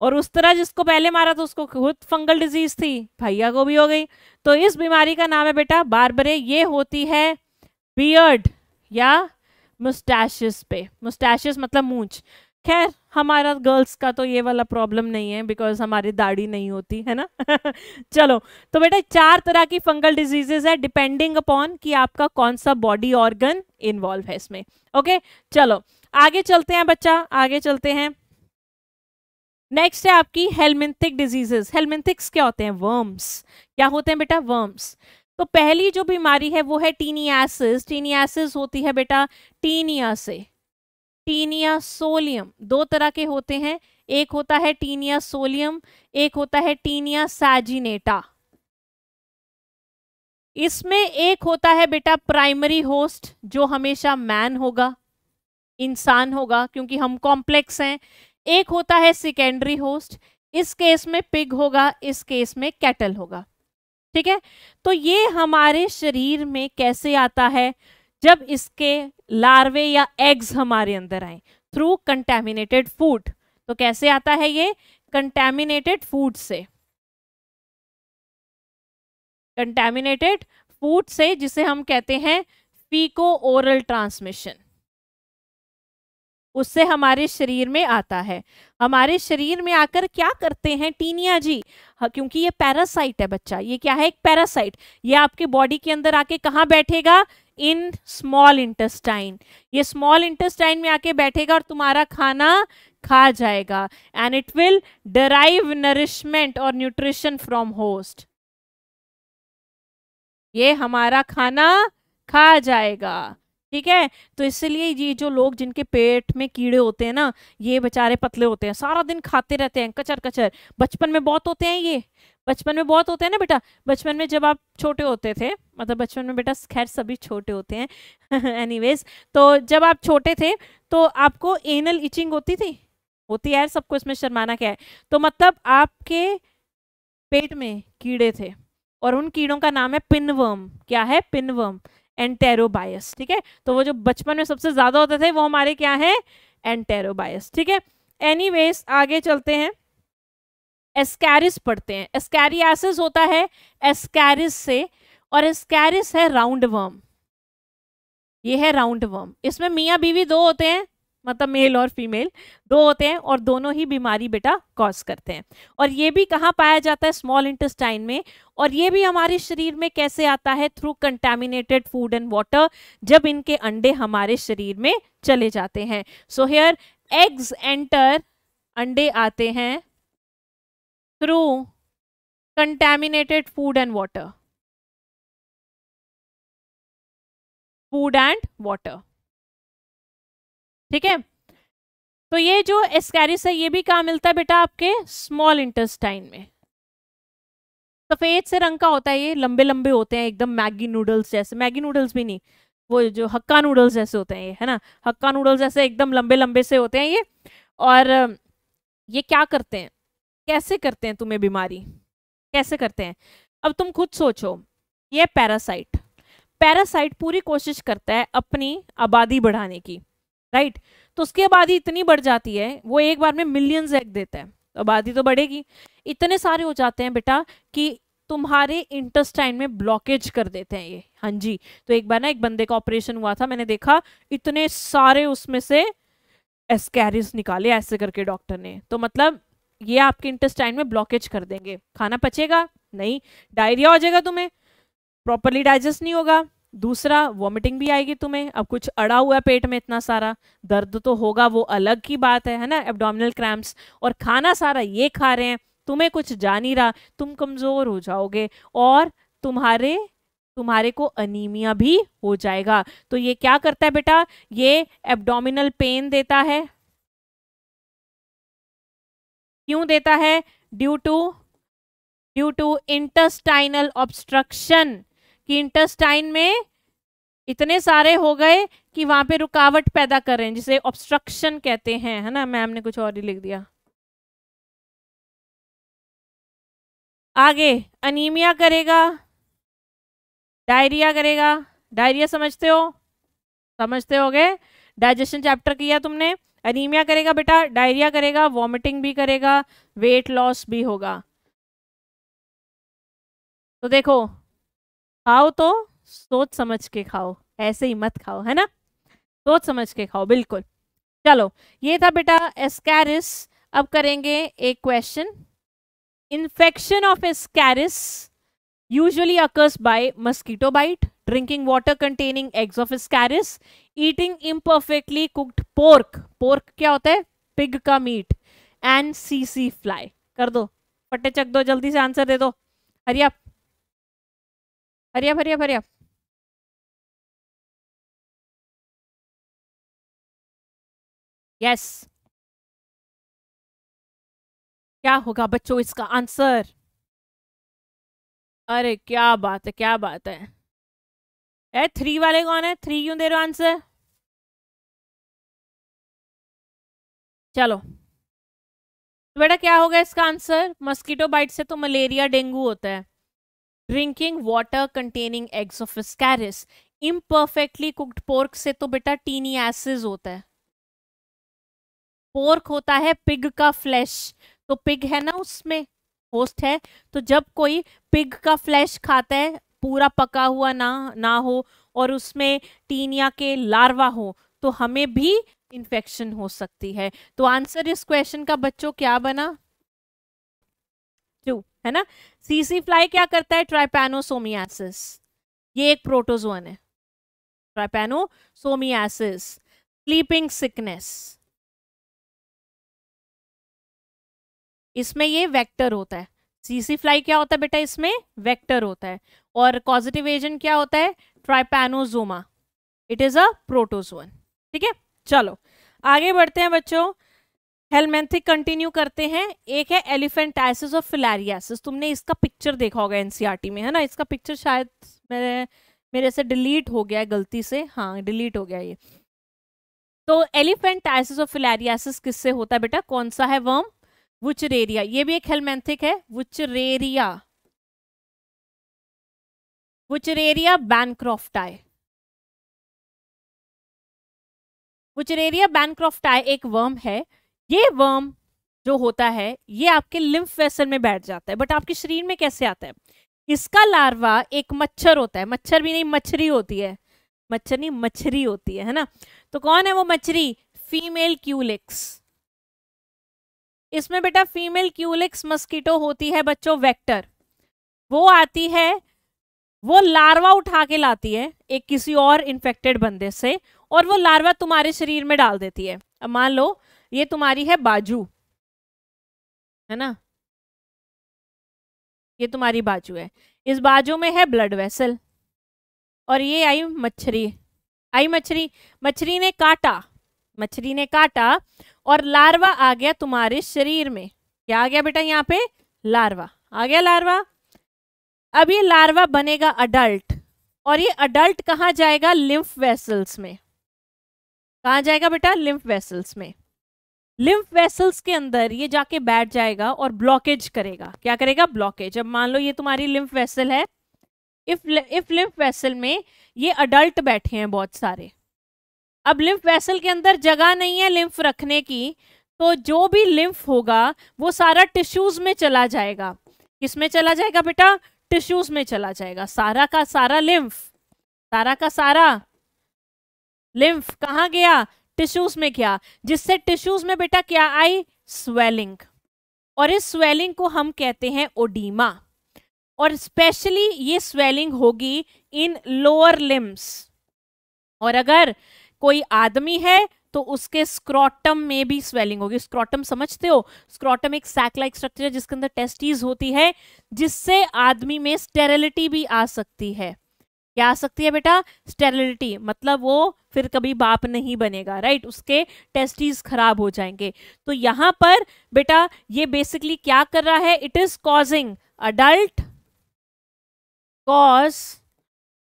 और उस तरह जिसको पहले मारा तो उसको खुद फंगल डिज़ीज़ थी। भैया को भी हो गई। तो इस बीमारी का नाम है बेटा बारबरे। ये होती है बियर्ड या मुस्टैशिस पे। मुस्टैशिस मतलब मूंछ। खैर, हमारा गर्ल्स का तो ये वाला प्रॉब्लम नहीं है बिकॉज़ हमारी दाढ़ी नहीं होती, है ना? चलो तो बेटा, चार तरह की फंगल डिजीजेज है डिपेंडिंग अपॉन कि आपका कौन सा बॉडी ऑर्गन इन्वॉल्व है इसमें ओके चलो, आगे चलते हैं बच्चा, आगे चलते हैं। नेक्स्ट है आपकी हेलमिंथिक डिजीजेस हेलमिंथिक्स क्या होते हैं? वर्म्स क्या होते हैं बेटा? वर्म्स तो पहली जो बीमारी है, वो है टीनियासिस टीनियासिस होती है बेटा टीनिया से टीनिया सोलियम। दो तरह के होते हैं। एक होता है टीनिया सोलियम, एक होता है टीनिया सैजिनेटा। इसमें एक होता है बेटा प्राइमरी होस्ट, जो हमेशा मैन होगा, इंसान होगा, क्योंकि हम कॉम्प्लेक्स हैं। एक होता है सेकेंडरी होस्ट, इस केस में पिग होगा, इस केस में कैटल होगा। ठीक है? तो ये हमारे शरीर में कैसे आता है? जब इसके लार्वे या एग्स हमारे अंदर आए थ्रू कंटेमिनेटेड फ़ूड तो कैसे आता है ये? कंटेमिनेटेड फ़ूड से। कंटेमिनेटेड फ़ूड से जिसे हम कहते हैं फीको ओरल ट्रांसमिशन उससे हमारे शरीर में आता है। हमारे शरीर में आकर क्या करते हैं टीनिया जी? हाँ, क्योंकि ये पैरासाइट है बच्चा। ये क्या है? एक पैरासाइट ये आपके बॉडी के अंदर आके कहाँ बैठेगा? In small intestine. ये स्मॉल इंटेस्टाइन में आके बैठेगा और तुम्हारा खाना खा जाएगा। And it will derive nourishment और न्यूट्रिशन फ्रॉम होस्ट ये हमारा खाना खा जाएगा। ठीक है? तो इसलिए ये जो लोग जिनके पेट में कीड़े होते हैं ना, ये बेचारे पतले होते हैं। सारा दिन खाते रहते हैं कचर कचर बचपन में बहुत होते हैं ये। बचपन में बहुत होते हैं ना बेटा? बचपन में जब आप छोटे होते थे मतलब बचपन में बेटा खैर सभी छोटे होते हैं एनीवेज तो जब आप छोटे थे तो आपको एनल इचिंग होती थी? होती है सबको इसमें शर्माना क्या है? तो मतलब आपके पेट में कीड़े थे, और उन कीड़ों का नाम है पिनवर्म। क्या है? पिनवर्म एंटेरोबायस ठीक है? तो वो जो बचपन में सबसे ज़्यादा होते थे, वो हमारे क्या है? एंटेरोबायस ठीक है? एनीवेज आगे चलते हैं। एस्कैरिस पढ़ते हैं। एस्कैरियासिस होता है एस्कैरिस से और एस्कैरिस है राउंड वर्म ये है राउंड वर्म इसमें मियाँ बीवी दो होते हैं मतलब मेल और फीमेल दो होते हैं और दोनों ही बीमारी बेटा कॉज करते हैं। और ये भी कहाँ पाया जाता है स्मॉल इंटेस्टाइन में और ये भी हमारे शरीर में कैसे आता है? Through contaminated food and water जब इनके अंडे हमारे शरीर में चले जाते हैं। सो हेयर एग्स एंटर अंडे आते हैं। Through contaminated food and water food and water ठीक है? तो ये जो एस्कैरिस है, ये भी कहा मिलता है बेटा आपके स्मॉल इंटेस्टाइन में? सफ़ेद से रंग का होता है ये, लंबे लंबे होते हैं, एकदम मैगी नूडल्स जैसे। मैगी नूडल्स भी नहीं, वो जो हक्का नूडल्स जैसे होते हैं ये, है ना? हक्का नूडल्स जैसे एकदम लंबे लंबे से होते हैं ये। और, ये क्या करते हैं? कैसे करते हैं तुम्हें बीमारी? कैसे करते हैं? अब तुम खुद सोचो, ये पैरासाइट। पैरासाइट पूरी कोशिश करता है अपनी आबादी बढ़ाने की राइट तो उसकी आबादी इतनी बढ़ जाती है, वो एक बार में मिलियंस एग देता है तो आबादी तो बढ़ेगी। इतने सारे हो जाते हैं बेटा कि तुम्हारे इंटेस्टाइन में ब्लॉकेज कर देते हैं ये। हाँ जी तो एक बार ना एक बंदे का ऑपरेशन हुआ था, मैंने देखा, इतने सारे उसमें से एस्कैरिस निकाले ऐसे करके डॉक्टर ने। तो मतलब ये आपके इंटेस्टाइन में ब्लॉकेज कर देंगे। खाना पचेगा? नहीं। डायरिया हो जाएगा तुम्हें। प्रॉपरली डाइजेस्ट नहीं होगा। दूसरा वॉमिटिंग भी आएगी तुम्हें। अब कुछ अड़ा हुआ पेट में इतना सारा। दर्द तो होगा, वो अलग की बात है है ना? एब्डोमिनल क्रैम्प्स और खाना सारा ये खा रहे हैं। तुम्हें कुछ जा नहीं रहा। तुम कमज़ोर हो जाओगे। और तुम्हारे तुम्हारे को अनीमिया भी हो जाएगा। तो ये क्या करता है बेटा? ये एब्डोमिनल पेन देता है। क्यों देता है? Due to due to intestinal obstruction कि इंटेस्टाइन में इतने सारे हो गए कि वहाँ पे रुकावट पैदा कर, जिसे ऑब्स्ट्रक्शन कहते हैं, है ना? मैम ने कुछ और ही लिख दिया। आगे अनीमिया करेगा। डायरिया करेगा। डायरिया समझते हो? समझते हो गए डाइजेशन चैप्टर किया तुमने? अनीमिया करेगा बेटा डायरिया करेगा वॉमिटिंग भी करेगा वेट लॉस भी होगा। तो देखो, खाओ तो सोच समझ के खाओ, ऐसे ही मत खाओ, है ना? सोच समझ के खाओ, बिल्कुल। चलो, ये था बेटा एस्कैरिस। अब करेंगे एक question infection of ascaris usually occurs by mosquito bite, drinking water containing eggs of ascaris eating imperfectly cooked pork pork क्या होता है? पिग का meat and C C fly कर दो। पट्टे चक दो, जल्दी से आंसर दे दो। हरिया हरिया हरिया हरिया यस क्या होगा बच्चों इसका आंसर अरे क्या बात है, क्या बात है। ए थ्री वाले कौन है? थ्री क्यों दे रहे हो आंसर चलो। तो बेटा, क्या होगा इसका आंसर? मस्कीटो बाइट से तो मलेरिया, डेंगू होता है। Drinking water containing eggs of ascaris imperfectly cooked pork से तो बेटा टीनी एसिड होता है। पोर्क होता है पिग का फ्लैश। तो पिग है ना उसमें? होस्ट है। तो जब कोई पिग का फ्लैश खाता है, पूरा पका हुआ ना ना हो और उसमें टीनिया के लार्वा हो तो हमें भी इन्फेक्शन हो सकती है। तो आंसर इस क्वेश्चन का बच्चों क्या बना? टू है ना? सीसी फ्लाई क्या करता है? ट्राइपैनोसोमियासिस ये एक प्रोटोजोन है। ट्राइपैनोसोमियासिस स्लीपिंग सिकनेस इसमें ये वेक्टर होता है। सीसी फ्लाई क्या होता है बेटा इसमें? वेक्टर होता है। और पॉजिटिव एजेंट क्या होता है? Trypanosoma it is a protozoan ठीक है? चलो, आगे बढ़ते हैं बच्चों। हेलमेंथिक कंटिन्यू करते हैं। एक है एलिफेंटाइसिस और फिलारियासिस तुमने इसका पिक्चर देखा होगा एनसीईआरटी में, है ना? इसका पिक्चर शायद मेरे मेरे से डिलीट हो गया है, गलती से। हाँ डिलीट हो गया ये। तो एलिफेंटाइसिस और फिलारियासिस किससे होता है बेटा? कौन सा है वर्म वुचरेरिया ये भी एक हेलमेंथिक है। Wuchereria Wuchereria bancrofti Wuchereria bancrofti एक वर्म है। ये वर्म जो होता है, ये आपके लिम्फ वेसल में बैठ जाता है बट आपके शरीर में कैसे आता है? इसका लार्वा एक मच्छर होता है। मच्छर भी नहीं मछली होती है। मच्छर नहीं मछली होती है है ना? तो कौन है वो मछली फीमेल क्यूलिक्स इसमें बेटा फीमेल क्यूलिक्स मस्कीटो होती है, बच्चों वेक्टर वो आती है वो लार्वा उठा के लाती है एक किसी और इन्फेक्टेड बंदे से, और वो लार्वा तुम्हारे शरीर में डाल देती है। अब मान लो, ये तुम्हारी है बाजू, है ना? ये तुम्हारी बाजू है। इस बाजू में है ब्लड वेसल और ये आई मच्छरी, आई मछली मछली ने काटा मछली ने काटा, और लार्वा आ गया तुम्हारे शरीर में। क्या आ गया बेटा यहाँ पे? लार्वा। आ गया लार्वा? अब ये लार्वा बनेगा अडल्ट और ये अडल्ट कहाँ जाएगा? लिम्फ वेसल्स में. कहा जाएगा बेटा? लिम्फ वेसल्स में. लिम्फ वेसल्स के अंदर ये जाके बैठ जाएगा और ब्लॉकेज करेगा. क्या करेगा? ब्लॉकेज अब मान लो ये तुम्हारी लिम्फ वेसल है. इफ़ इफ़ लिम्फ वेसल में ये अडल्ट बैठे हैं बहुत सारे. अब लिम्फ वेसल के अंदर जगह नहीं है लिम्फ रखने की तो जो भी लिम्फ होगा, वो सारा टिश्यूज में चला जाएगा. किसमें चला जाएगा बेटा? टिश्यूज में चला जाएगा। सारा का सारा लिम्फ सारा का सारा लिम्फ कहाँ गया? टिश्यूज में क्या जिससे टिश्यूज में बेटा क्या आई? स्वेलिंग और इस स्वेलिंग को हम कहते हैं ओडीमा। और स्पेशली ये स्वेलिंग होगी इन लोअर लिम्स और अगर कोई आदमी है तो उसके स्क्रॉटम में भी स्वेलिंग होगी। स्क्रॉटम समझते हो? स्क्रॉटम एक सैक लाइक स्ट्रक्चर है, जिसके अंदर टेस्टीज होती है, जिससे आदमी में स्टेरिलिटी भी आ सकती है। क्या आ सकती है बेटा? स्टेरिलिटी मतलब वो फिर कभी बाप नहीं बनेगा राइट उसके टेस्टीज खराब हो जाएँगे। तो यहाँ पर बेटा ये बेसिकली क्या कर रहा है? It is causing adult cause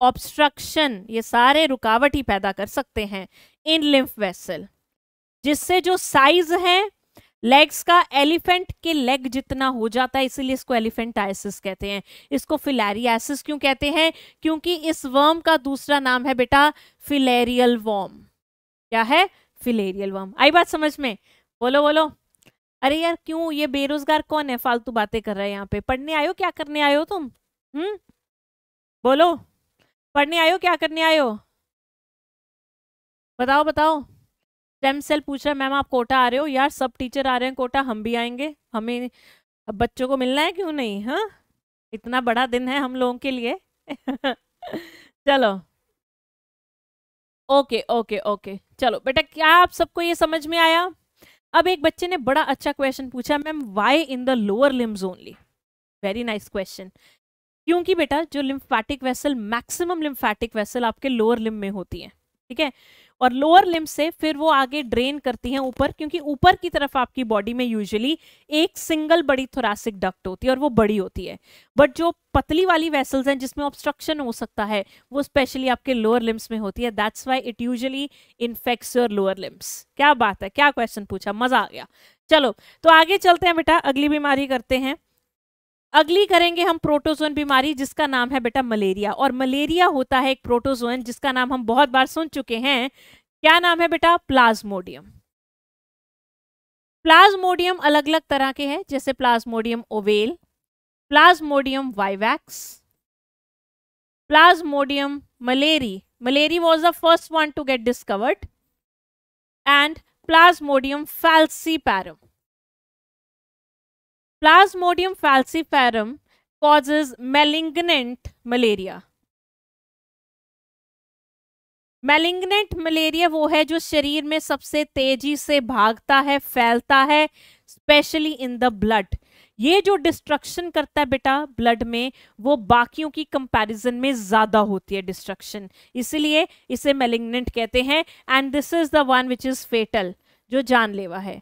obstruction ये सारे रुकावट ही पैदा कर सकते हैं। इन लिम्फ वेसल जिससे जो साइज़ है लेग्स का एलिफेंट के लेग जितना हो जाता है, इसीलिए इसको एलिफेंटाइसिस कहते हैं। इसको फिलेरियासिस क्यों कहते हैं? क्योंकि इस वर्म का दूसरा नाम है बेटा फिलेरियल वर्म क्या है? फिलेरियल वर्म आई बात समझ में? बोलो बोलो। अरे यार, क्यों? ये बेरोजगार कौन है? फालतू बातें कर रहे हैं यहाँ पे। पढ़ने आयो क्या करने आयो तुम? हम्म? बोलो। पढ़ने आयो क्या करने आयो बताओ बताओ। स्टेम सेल पूछ रहा है मैम आप कोटा आ रहे हो? यार, सब टीचर आ रहे हैं कोटा, हम भी आएँगे। हमें अब बच्चों को मिलना है क्यों नहीं हाँ? इतना बड़ा दिन है हम लोगों के लिए। चलो। Okay okay okay. चलो, बेटा, क्या आप सबको ये समझ में आया? अब एक बच्चे ने बड़ा अच्छा क्वेश्चन पूछा ma'am why in the lower limbs only very nice question क्योंकि बेटा, जो lymphatic vessel maximum lymphatic vessel आपके लोअर लिम में होती है, ठीक है? और लोअर लिम्ब से फिर वो आगे ड्रेन करती हैं ऊपर, क्योंकि ऊपर की तरफ़ आपकी बॉडी में यूजुअली एक सिंगल बड़ी थोरासिक डक्ट होती है और वो बड़ी होती है। बट जो पतली वाली वेसल्स हैं जिसमें ऑब्स्ट्रक्शन हो सकता है, वो स्पेशली आपके लोअर लिम्स में होती है। That's why it usually infects your lower limbs क्या बात है, क्या क्वेश्चन पूछा, मज़ा आ गया। चलो तो आगे चलते हैं बेटा, अगली बीमारी करते हैं। अगली करेंगे हम प्रोटोजोन बीमारी, जिसका नाम है बेटा मलेरिया। और मलेरिया होता है एक प्रोटोजोन जिसका नाम हम बहुत बार सुन चुके हैं। क्या नाम है बेटा? प्लाज्मोडियम। प्लाज्मोडियम अलग अलग तरह के हैं, जैसे plasmodium ovale, plasmodium vivax, plasmodium malariae. Malariae was the first one to get discovered and plasmodium falciparum. Plasmodium falciparum causes malignant malaria. Malignant malaria वो है जो शरीर में सबसे तेज़ी से भागता है, फैलता है स्पेशली इन द ब्लड ये जो डिस्ट्रक्शन करता है बेटा ब्लड में, वो बाकियों की कंपैरिजन में ज़्यादा होती है डिस्ट्रक्शन इसलिए इसे मेलिग्नेंट कहते हैं and this is the one which is fatal जो जानलेवा है।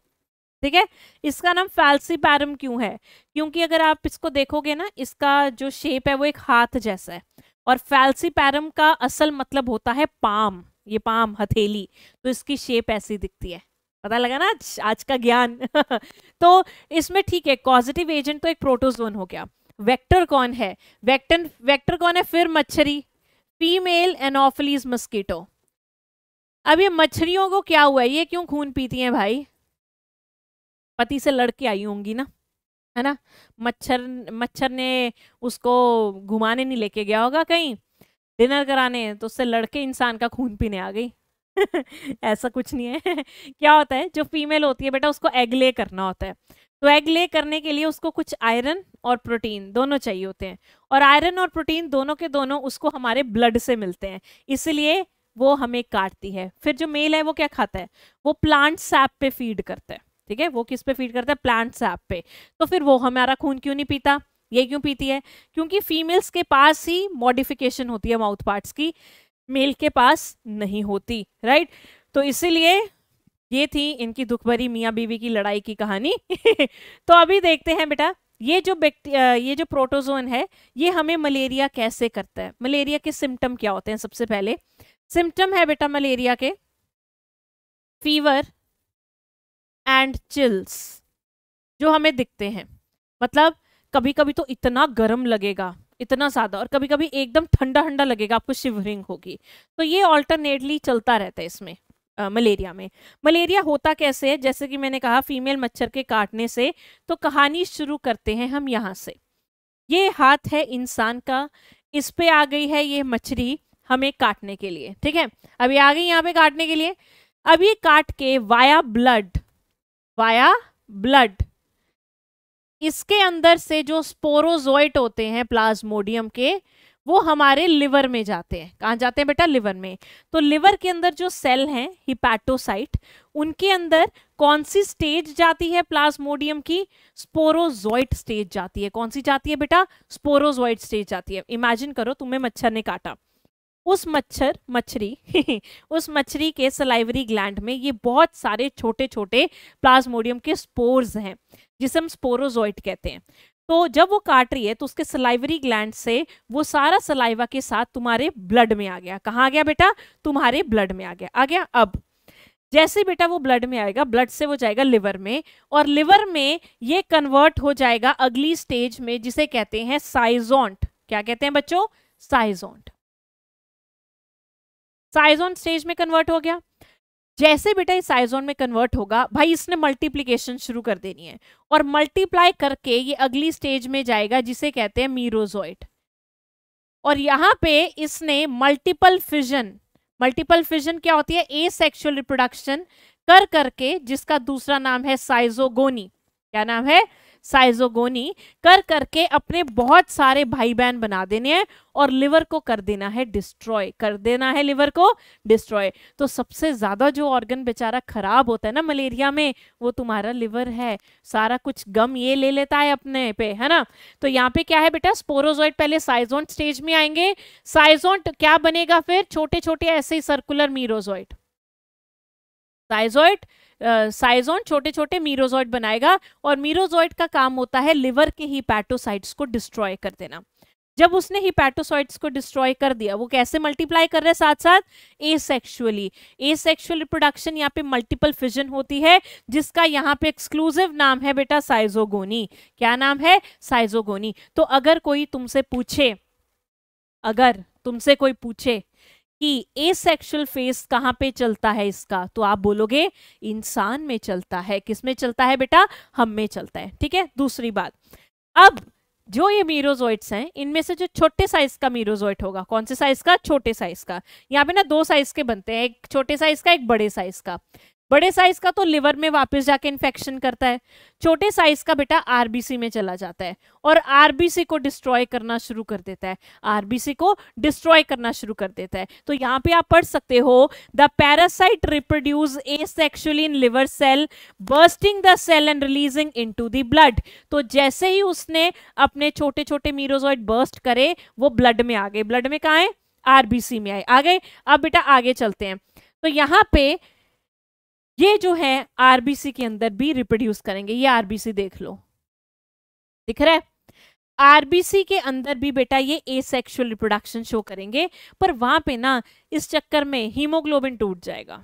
ठीक है? इसका नाम फैल्सी पैरम क्यों है? क्योंकि अगर आप इसको देखोगे ना, इसका जो शेप है वो एक हाथ जैसा है। और फैल्सी पैरम का असल मतलब होता है पाम ये पाम हथेली। तो इसकी शेप ऐसी दिखती है। पता लगा ना? आज का ज्ञान। तो इसमें ठीक है पॉजिटिव एजेंट तो एक प्रोटोजोन हो गया। वेक्टर कौन है? वेक्टर वेक्टर कौन है? फिर मच्छरी। फीमेल एनोफिलीज मस्कीटो अब ये मछलियों को क्या हुआ? ये क्यों खून पीती हैं भाई? पति से लड़के आई होंगी ना, है ना? मच्छर मच्छर ने उसको घुमाने नहीं लेके गया होगा कहीं। डिनर कराने तो उससे लड़के इंसान का खून पीने आ गई। ऐसा कुछ नहीं है। क्या होता है, जो फीमेल होती है बेटा, उसको एग ले करना होता है। तो एग ले करने के लिए उसको कुछ आयरन और प्रोटीन दोनों चाहिए होते हैं। और आयरन और प्रोटीन दोनों के दोनों उसको हमारे ब्लड से मिलते हैं। इसलिए वो हमें काटती है। फिर जो मेल है, वो क्या खाता है? वो प्लांट सैप पे फ़ीड करता है। ठीक है? वो किस पे फ़ीड करता है? प्लांट सैप पे। तो फिर वो हमारा खून क्यों नहीं पीता? ये क्यों पीती है? क्योंकि फीमेल्स के पास ही मॉडिफिकेशन होती है माउथ पार्ट्स की। मेल के पास नहीं होती राइट तो इसीलिए ये थी इनकी दुख भरी मियाँ बीवी की लड़ाई की कहानी। तो अभी देखते हैं बेटा, ये जो ये जो प्रोटोजोन है, ये हमें मलेरिया कैसे करता है? मलेरिया के सिम्टम क्या होते हैं सबसे पहले? सिम्टम है बेटा मलेरिया के। फीवर एंड चिल्स जो हमें दिखते हैं। मतलब कभी कभी तो इतना गर्म लगेगा इतना ज़्यादा और कभी कभी एकदम ठंडा ठंडा लगेगा आपको शिवरिंग होगी। तो ये ऑल्टरनेटली चलता रहता है इसमें आ, मलेरिया में। मलेरिया होता कैसे है? जैसे कि मैंने कहा फीमेल मच्छर के काटने से तो कहानी शुरू करते हैं हम यहाँ से। ये हाथ है इंसान का इस पे आ गई है ये मछली हमें काटने के लिए ठीक है? अभी आ गई यहाँ पे काटने के लिए। ये काट के वाया ब्लड वाया ब्लड। इसके अंदर से जो स्पोरोजोइट होते हैं प्लाज्मोडियम के, वो हमारे लिवर में जाते हैं। कहाँ जाते हैं बेटा? लिवर में। तो लिवर के अंदर जो सेल हैं हिपैटोसाइट उनके अंदर कौन सी स्टेज जाती है प्लाज्मोडियम की? स्पोरोजोइट स्टेज जाती है। कौन सी जाती है बेटा? स्पोरोजोइट स्टेज जाती है। इमेजिन करो, तुम्हें मच्छर ने काटा। उस मच्छर मछली उस मछली के सलाइवरी ग्लैंड में ये बहुत सारे छोटे छोटे प्लाज्मोडियम के स्पोर्स हैं, जिसे हम स्पोरोजोइट कहते हैं। तो जब वो काट रही है तो उसके सलाइवरी ग्लैंड से वो सारा सलाइवा के साथ तुम्हारे ब्लड में आ गया। कहाँ आ गया बेटा? तुम्हारे ब्लड में आ गया। आ गया अब। जैसे बेटा वो ब्लड में आएगा ब्लड से वो जाएगा लिवर में और लिवर में ये कन्वर्ट हो जाएगा अगली स्टेज में, जिसे कहते हैं साइजोंट। क्या कहते हैं बच्चों? साइजोंट। साइजोन स्टेज में कन्वर्ट हो गया। जैसे बेटा इस साइजोन में कन्वर्ट होगा, भाई इसने मल्टीप्लीकेशन शुरू कर देनी है और मल्टीप्लाई करके ये अगली स्टेज में जाएगा, जिसे कहते हैं मीरोजोइट। और यहाँ पे इसने मल्टीपल फिजन मल्टीपल फिजन क्या होती है? ए सेक्शुअल रिप्रोडक्शन कर करके, जिसका दूसरा नाम है साइजोगोनी। क्या नाम है? साइजोगोनी कर करके अपने बहुत सारे भाई बहन बना देने हैं और लिवर को कर देना है डिस्ट्रॉय, कर देना है लिवर को डिस्ट्रॉय। तो सबसे ज़्यादा जो ऑर्गन बेचारा खराब होता है ना मलेरिया में, वो तुम्हारा लिवर है। सारा कुछ गम ये ले लेता है अपने पे, है ना? तो यहाँ पे क्या है बेटा स्पोरोजोइट पहले साइजोन स्टेज में आएँगे। साइजोन क्या बनेगा फिर? छोटे छोटे ऐसे ही सर्कुलर मीरोजोइट साइजोइट साइजोन छोटे छोटे मीरोजॉइड बनाएगा और मीरोजॉइड का काम होता है लिवर के हिपैटोसाइट्स को डिस्ट्रॉय कर देना। जब उसने हिपैटोसाइट्स को डिस्ट्रॉय कर दिया, वो कैसे मल्टीप्लाई कर रहे साथ साथ asexually asexual reproduction यहाँ पे मल्टीपल फिजन होती है, जिसका यहाँ पे एक्सक्लूसिव नाम है बेटा साइजोगोनी। क्या नाम है? साइजोगोनी। तो अगर कोई तुमसे पूछे, अगर तुमसे कोई पूछे कि ए सेक्शुअल फेस कहाँ पे चलता है इसका? तो आप बोलोगे, इंसान में चलता है। किसमें चलता है बेटा? हम में चलता है। ठीक है? दूसरी बात। अब जो ये मीरोजोइट्स हैं, इनमें से जो छोटे साइज़ का मीरोजोइट होगा, कौन से साइज़ का? छोटे साइज़ का। यहाँ पे ना दो साइज़ के बनते हैं, एक छोटे साइज़ का, एक बड़े साइज़ का। बड़े साइज़ का तो लिवर में वापस जाके इन्फेक्शन करता है। छोटे साइज़ का बेटा आरबीसी में चला जाता है और आरबीसी को डिस्ट्रॉय करना शुरू कर देता है। आरबीसी को डिस्ट्रॉय करना शुरू कर देता है। तो यहाँ पे आप पढ़ सकते हो the parasite reproduce asexually in liver cell bursting the cell and releasing into the blood तो जैसे ही उसने अपने छोटे छोटे मीरोजॉइड बर्स्ट करे, वो ब्लड में आ गए। ब्लड में कहा है? आरबीसी में आए। आ गए। अब बेटा आगे चलते हैं। तो यहाँ पे ये जो है आरबीसी के अंदर भी रिप्रोड्यूस करेंगे, ये आरबीसी देख लो। दिख रहा है? आरबीसी के अंदर भी बेटा ये एसेक्सुअल रिप्रोडक्शन शो करेंगे, पर वहाँ पे ना इस चक्कर में हीमोग्लोबिन टूट जाएगा।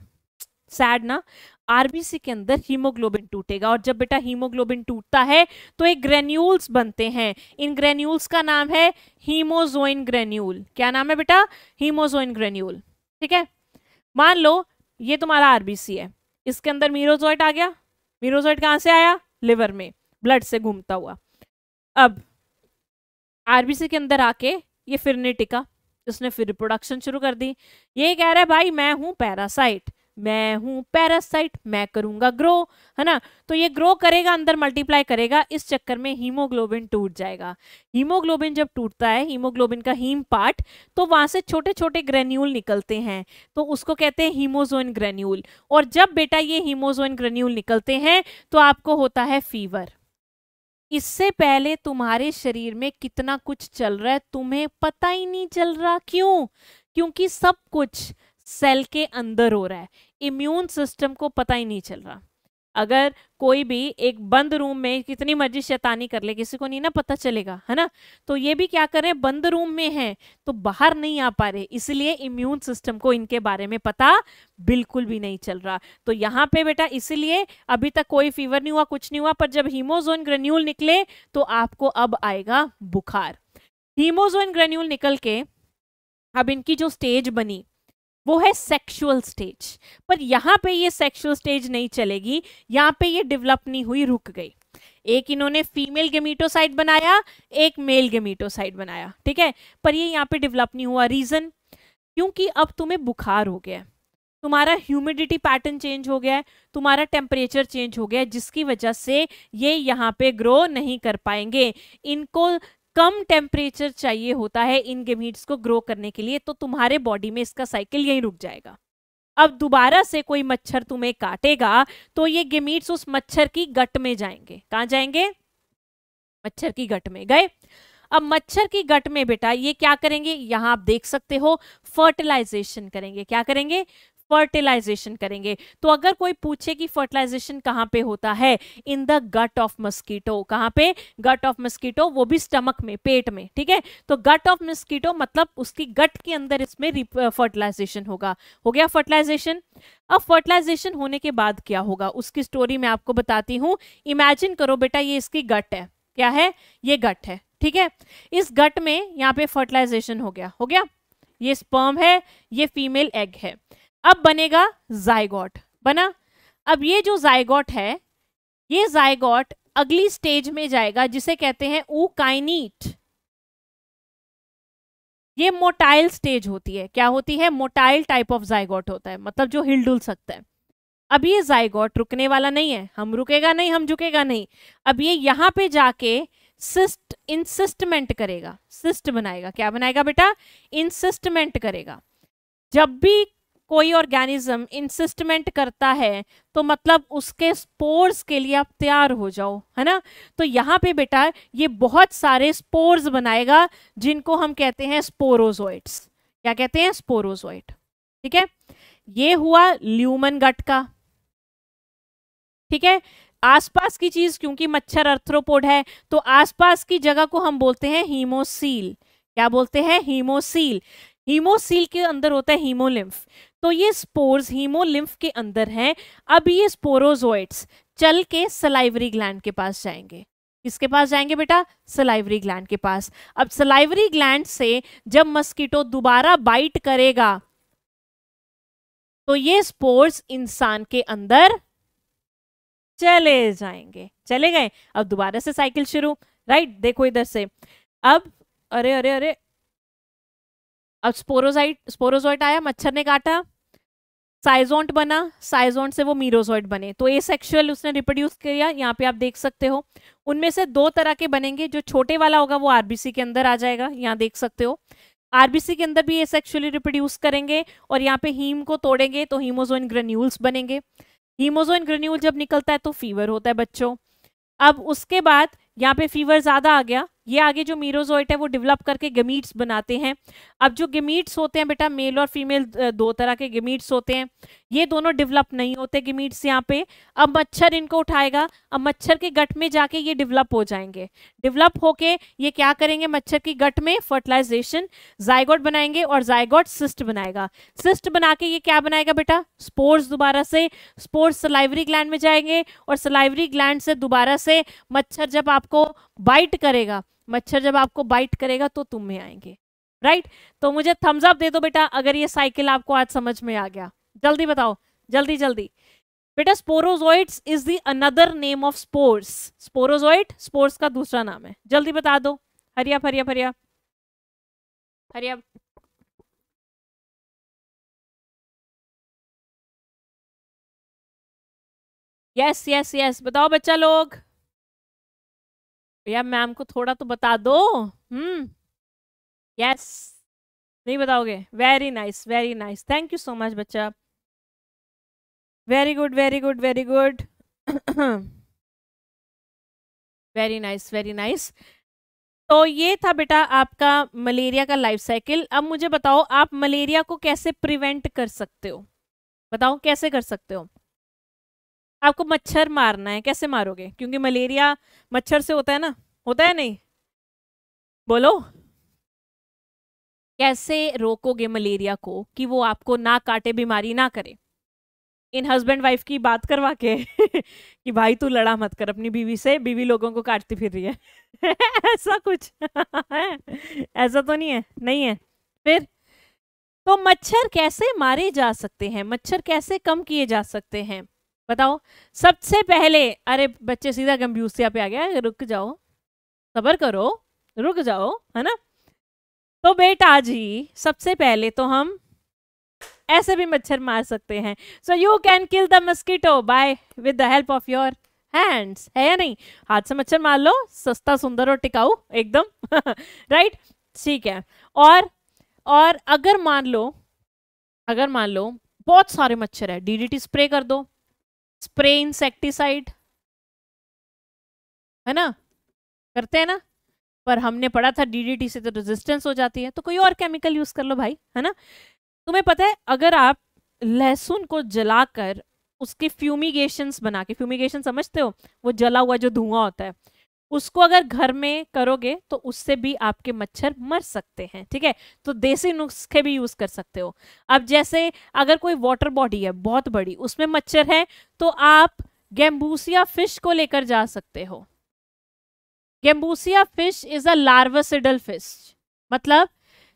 सैड ना? आरबीसी के अंदर हीमोग्लोबिन टूटेगा, और जब बेटा हीमोग्लोबिन टूटता है तो एक ग्रेन्यूल्स बनते हैं। इन ग्रेन्यूल्स का नाम है हीमोजोइन ग्रेन्यूल क्या नाम है बेटा? हीमोजोइन ग्रेन्यूल ठीक है? मान लो, ये तुम्हारा आरबीसी है। इसके अंदर मीरोजॉइट आ गया। मीरोजोइट कहाँ से आया? लिवर में, ब्लड से घूमता हुआ। अब आरबीसी के अंदर आके ये फिर नहीं टिका उसने फिर रिप्रोडक्शन शुरू कर दी। ये कह रहा है, भाई, मैं हूँ पैरासाइट। मैं हूँ पैरासाइट, मैं करूँगा ग्रो, है ना? तो ये ग्रो करेगा, अंदर मल्टीप्लाई करेगा, इस चक्कर में हीमोग्लोबिन टूट जाएगा। हीमोग्लोबिन जब टूटता है, हीमोग्लोबिन का हीम पार्ट तो वहाँ से छोटे छोटे ग्रेन्यूल निकलते हैं। तो उसको कहते हैं हीमोजोइन ग्रेन्यूल। और जब बेटा ये हीमोजोइन ग्रेन्यूल निकलते हैं तो आपको होता है फीवर। इससे पहले तुम्हारे शरीर में कितना कुछ चल रहा है, तुम्हें पता ही नहीं चल रहा क्यों? क्योंकि सब कुछ सेल के अंदर हो रहा है। इम्यून सिस्टम को पता ही नहीं चल रहा। अगर कोई भी एक बंद रूम में कितनी मर्ज़ी शैतानी कर ले, किसी को नहीं ना पता चलेगा, है ना? तो ये भी क्या करें, बंद रूम में है तो बाहर नहीं आ पा रहे, इसलिए इम्यून सिस्टम को इनके बारे में पता बिल्कुल भी नहीं चल रहा। तो यहाँ पे बेटा, इसीलिए अभी तक कोई फीवर नहीं हुआ, कुछ नहीं हुआ, पर जब हीमोजोन ग्रेन्यूल निकले तो आपको अब आएगा बुखार। हीमोजोन ग्रेन्यूल निकल के अब इनकी जो स्टेज बनी वो है सेक्सुअल स्टेज पर यहाँ पे ये सेक्सुअल स्टेज नहीं चलेगी, यहाँ पे ये डेवलप नहीं हुई, रुक गई। एक इन्होंने फीमेल गेमीटोसाइट बनाया, एक मेल गेमीटोसाइट बनाया, ठीक है? पर ये यहाँ पे डेवलप नहीं हुआ रीजन क्योंकि अब तुम्हें बुखार हो गया तुम्हारा ह्यूमिडिटी पैटर्न चेंज हो गया है, तुम्हारा टेम्परेचर चेंज हो गया है, जिसकी वजह से ये यहाँ पे ग्रो नहीं कर पाएँगे। इनको कम टेम्परेचर चाहिए होता है इन गेमीट्स को ग्रो करने के लिए तो तुम्हारे बॉडी में इसका साइकिल यही रुक जाएगा। अब दोबारा से कोई मच्छर तुम्हें काटेगा तो ये गेमीट्स उस मच्छर की गट में जाएँगे। कहा जाएँगे? मच्छर की गट में। गए? अब मच्छर की गट में बेटा, ये क्या करेंगे? यहाँ आप देख सकते हो फर्टिलाइजेशन करेंगे। क्या करेंगे? फर्टिलाइजेशन करेंगे। तो अगर कोई पूछे कि फर्टिलाइजेशन कहाँ पे होता है? In the gut of mosquito कहाँ पे? गट ऑफ़ मस्कीटो वो भी स्टमक में, पेट में, ठीक है? तो गट ऑफ़ मस्कीटो मतलब उसकी गट के अंदर इसमें फर्टिलाइजेशन होगा। हो गया फर्टिलाइजेशन अब फर्टिलाइजेशन होने के बाद क्या होगा? उसकी स्टोरी मैं आपको बताती हूँ। इमेजिन करो बेटा ये इसकी गट है। क्या है? ये गट है, ठीक है? इस गट में यहाँ पे फर्टिलाइजेशन हो गया। हो गया? ये स्पर्म है, ये फीमेल एग है। अब बनेगा जाइगॉट बना? अब ये जो जाइगॉट है, ये जाइगॉट अगली स्टेज में जाएगा, जिसे कहते हैं ऊकाइनीट ये मोटाइल स्टेज होती है। क्या होती है? मोटाइल टाइप ऑफ़ जाइगॉट होता है मतलब जो हिलडुल सकता है। अब ये जायगॉट रुकने वाला नहीं है। हम रुकेगा नहीं, हम झुकेगा नहीं। अब ये यहाँ पे जाके सिस्ट इंसिस्टमेंट करेगा। सिस्ट बनाएगा। क्या बनाएगा बेटा? इंसिस्टमेंट करेगा। जब भी कोई ऑर्गेनिज्म इंसिस्टमेंट करता है तो मतलब उसके स्पोर्स के लिए आप तैयार हो जाओ, है ना? तो यहाँ पे बेटा ये बहुत सारे स्पोर्स बनाएगा, जिनको हम कहते हैं स्पोरोजोइट्स क्या कहते हैं? स्पोरोजोइट ठीक है? ये हुआ ल्यूमन गट का। ठीक है? आसपास की चीज़, क्योंकि मच्छर अर्थ्रोपोड है तो आसपास की जगह को हम बोलते हैं हीमोसील क्या बोलते हैं? हीमोसील हीमोसील के अंदर होता है हीमोलिम्फ तो ये स्पोर्स हीमोलिम्फ के अंदर हैं। अब ये स्पोरोजोइट्स चल के सलाइवरी ग्लैंड के पास जाएँगे। किसके पास जाएँगे बेटा? सलाइवरी ग्लैंड के पास। अब सलाइवरी ग्लैंड से जब मस्कीटो दोबारा बाइट करेगा तो ये स्पोर्स इंसान के अंदर चले जाएँगे। चले गए। अब दोबारा से साइकिल शुरू। राइट देखो इधर से। अब, अरे अरे अरे अब स्पोरोजाइट स्पोरोजोइट आया, मच्छर ने काटा, साइजोंट बना, साइजोंट से वो मीरोजोइट बने। तो ए सेक्शुअल उसने रिप्रोड्यूस किया, यहाँ पे आप देख सकते हो। उनमें से दो तरह के बनेंगे, जो छोटे वाला होगा वो आरबीसी के अंदर आ जाएगा, यहाँ देख सकते हो। आरबीसी के अंदर भी ए सेक्सुअली रिप्रोड्यूस करेंगे और यहाँ पे हीम को तोड़ेंगे तो हीमोजोइन ग्रेन्यूल्स बनेंगे। हीमोजोइन ग्रेन्यूल जब निकलता है तो फीवर होता है बच्चों। अब उसके बाद यहाँ पे फीवर ज़्यादा आ गया ये आगे जो मीरोजोइट है, वो डेवलप करके गेमीट्स बनाते हैं। अब जो गेमीट्स होते हैं बेटा मेल और फीमेल दो तरह के गेमीट्स होते हैं। ये दोनों डेवलप नहीं होते गेमीट्स यहाँ पे। अब मच्छर इनको उठाएगा, अब मच्छर के गट में जाके ये डेवलप हो जाएँगे। डेवलप होके ये क्या करेंगे, मच्छर की गट में फर्टिलाइजेशन जायगोट बनाएँगे और जायगोट सिस्ट बनाएगा। सिस्ट बना के ये क्या बनाएगा बेटा? स्पोर्स दोबारा से स्पोर्स सलाइवरी ग्लैंड में जाएँगे और सलाइवरी ग्लैंड से दोबारा से मच्छर जब आपको बाइट करेगा। मच्छर जब आपको बाइट करेगा तो तुम में आएँगे। राइट तो मुझे थम्स अप दे दो बेटा, अगर ये साइकिल आपको आज समझ में आ गया। जल्दी बताओ, जल्दी जल्दी। बेटा sporozoites is the another name of spores sporozoite spores का दूसरा नाम है। जल्दी बता दो। हरिया हरिया हरिया। हरिया। यस यस यस बताओ बच्चा लोग। भैया मैम को थोड़ा तो बता दो। हम्म। यस नहीं बताओगे? Very nice very nice thank you so much बच्चा। Very good very good very good very nice very nice तो ये था बेटा आपका मलेरिया का लाइफ साइकिल अब मुझे बताओ, आप मलेरिया को कैसे प्रिवेंट कर सकते हो? बताओ, कैसे कर सकते हो? आपको मच्छर मारना है, कैसे मारोगे? क्योंकि मलेरिया मच्छर से होता है ना? होता है नहीं? बोलो। कैसे रोकोगे मलेरिया को कि वो आपको ना काटे, बीमारी ना करे? इन हस्बैंड वाइफ की बात करवा के कि भाई तू लड़ा मत कर, अपनी बीवी से, बीवी लोगों को काटती फिर रही है। ऐसा कुछ। ऐसा तो नहीं है? नहीं है? फिर? तो मच्छर कैसे मारे जा सकते हैं? मच्छर कैसे कम किए जा सकते हैं? बताओ, सबसे पहले, अरे बच्चे सीधा गंभूसिया पे आ गया, रुक जाओ, सबर करो, रुक जाओ, है ना? तो बेटा जी, सबसे पहले तो हम ऐसे भी मच्छर मार सकते हैं। So you can kill the mosquito by with the help of your hands है या नहीं? हाथ से मच्छर मार लो, सस्ता, सुंदर और टिकाऊ, एकदम राइट ठीक है। और और अगर मान लो, अगर मान लो, बहुत सारे मच्छर है डीडीटी स्प्रे कर दो स्प्रे इंसेक्टिसाइड है ना? करते हैं ना? पर हमने पढ़ा था डीडीटी से तो रेजिस्टेंस हो जाती है। तो कोई और केमिकल यूज़ कर लो भाई, है ना? तुम्हें पता है, अगर आप लहसुन को जलाकर उसके फ्यूमिगेशंस बना के फ्यूमिगेशन समझते हो? वो जला हुआ जो धुआँ होता है। उसको अगर घर में करोगे तो उससे भी आपके मच्छर मर सकते हैं, ठीक है? तो देसी नुस्खे भी यूज़ कर सकते हो। अब जैसे अगर कोई वाटर बॉडी है, बहुत बड़ी, उसमें मच्छर है तो आप गेम्बूसिया फ़िश को लेकर जा सकते हो। Gambusia fish is a larvicidal fish मतलब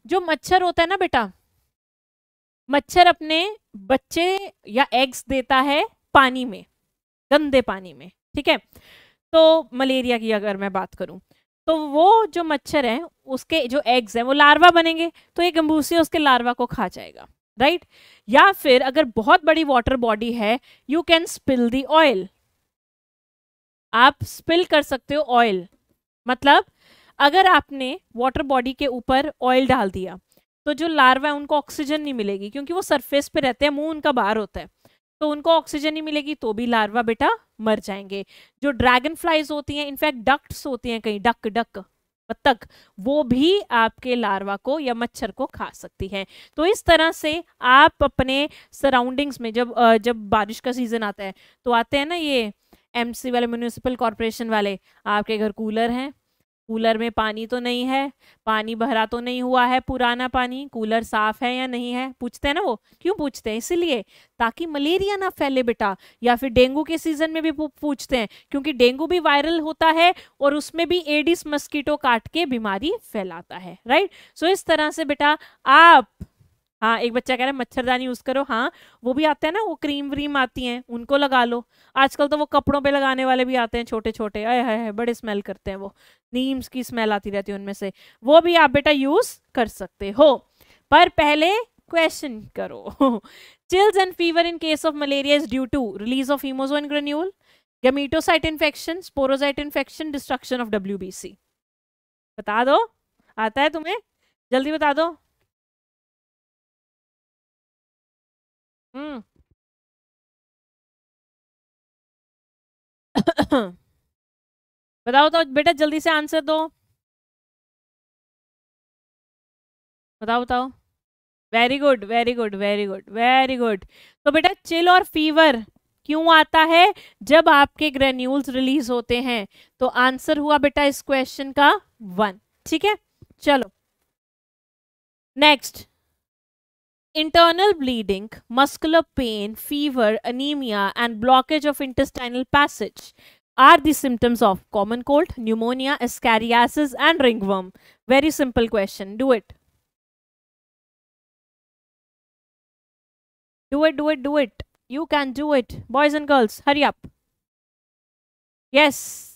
जो मच्छर होता है ना बेटा, मच्छर अपने बच्चे या एग्स देता है पानी में, गंदे पानी में, ठीक है? तो मलेरिया की अगर मैं बात करूँ तो वो जो मच्छर है, उसके जो एग्स हैं, वो लार्वा बनेंगे तो ये गंबूसिया उसके लार्वा को खा जाएगा राइट या फिर अगर बहुत बड़ी वाटर बॉडी है you can spill the oil आप स्पिल कर सकते हो ऑयल मतलब अगर आपने वाटर बॉडी के ऊपर ऑयल डाल दिया तो जो लार्वा है, उनको ऑक्सीजन नहीं मिलेगी, क्योंकि वो सरफेस पे रहते हैं, मुँह उनका बाहर होता है। तो उनको ऑक्सीजन नहीं मिलेगी तो भी लार्वा बेटा मर जाएँगे। जो ड्रैगन फ्लाइज होती हैं, इनफैक्ट डक्ट्स होती हैं कहीं डक डक बत्तख, वो भी आपके लार्वा को या मच्छर को खा सकती है। तो इस तरह से आप अपने सराउंडिंग्स में जब जब बारिश का सीज़न आता है तो आते हैं ना ये एमसी वाले म्यूनिसिपल कॉरपोरेशन वाले, आपके घर कूलर हैं कूलर में पानी तो नहीं है, पानी भरा तो नहीं हुआ है पुराना पानी, कूलर साफ़ है या नहीं है, पूछते हैं ना वो? क्यों पूछते हैं? इसीलिए, ताकि मलेरिया ना फैले बेटा, या फिर डेंगू के सीज़न में भी पूछते हैं, क्योंकि डेंगू भी वायरल होता है और उसमें भी एडिस मस्कीटो काट के बीमारी फैलाता है, राइट? सो इस तरह से बेटा आप हाँ एक बच्चा कह रहा है, मच्छरदानी यूज़ करो। हाँ वो भी आते हैं ना, वो क्रीम व्रीम आती हैं, उनको लगा लो। आजकल तो वो कपड़ों पे लगाने वाले भी आते हैं छोटे छोटे अय है बड़े स्मेल करते हैं वो। नीम्स की स्मेल आती रहती है उनमें से। वो भी आप बेटा यूज़ कर सकते हो। पर पहले क्वेश्चन करो। Chills and fever in case of malaria is due to release of hemozoin granule gametocyte infection sporocyte infection, destruction of wbc बता दो। आता है तुम्हें? जल्दी बता दो। हम्म बताओ तो बेटा जल्दी से आंसर दो। बताओ बताओ। Very good very good very good very good तो बेटा चिल और फीवर क्यों आता है? जब आपके ग्रेन्यूल्स रिलीज़ होते हैं। तो आंसर हुआ बेटा इस क्वेश्चन का वन ठीक है? चलो। Next internal bleeding, muscular pain, fever, anemia, and blockage of intestinal passage are the symptoms of common cold, pneumonia, ascariasis, and ringworm. Very simple question. Do it. Do it, do it, do it. You can do it. Boys and girls, hurry up. Yes.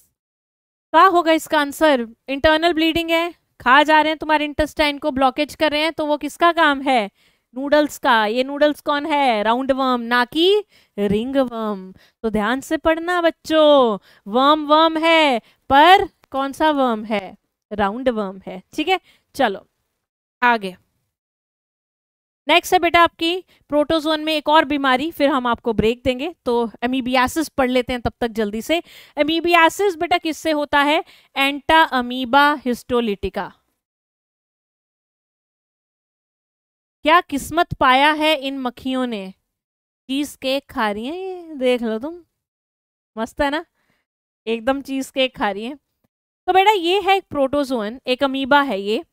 क्या होगा इसका आंसर इंटरनल ब्लीडिंग है खा जा रहे हैं तुम्हारे इंटेस्टाइन को ब्लॉकेज कर रहे हैं तो वो किसका काम है नूडल्स का, ये नूडल्स कौन है? राउंड वर्म, ना कि रिंग वर्म। तो ध्यान से पढ़ना बच्चों, वर्म वर्म है, पर कौन सा वर्म है? राउंड वर्म है, ठीक है? चलो, आगे। नेक्स्ट है बेटा आपकी प्रोटोजोन में एक और बीमारी, फिर हम आपको ब्रेक देंगे। तो अमीबियासिस पढ़ लेते हैं तब तक जल्दी से। अमीबियासिस बेटा किससे होता है? एंटा अमीबा हिस्टोलिटिका क्या किस्मत पाया है इन मक्खियों ने? चीज़ केक खा रही है ये? देख लो तुम। मस्त है ना? एकदम चीज़ केक खा रही है। तो बेटा ये है एक प्रोटोजोन, एक अमीबा है ये।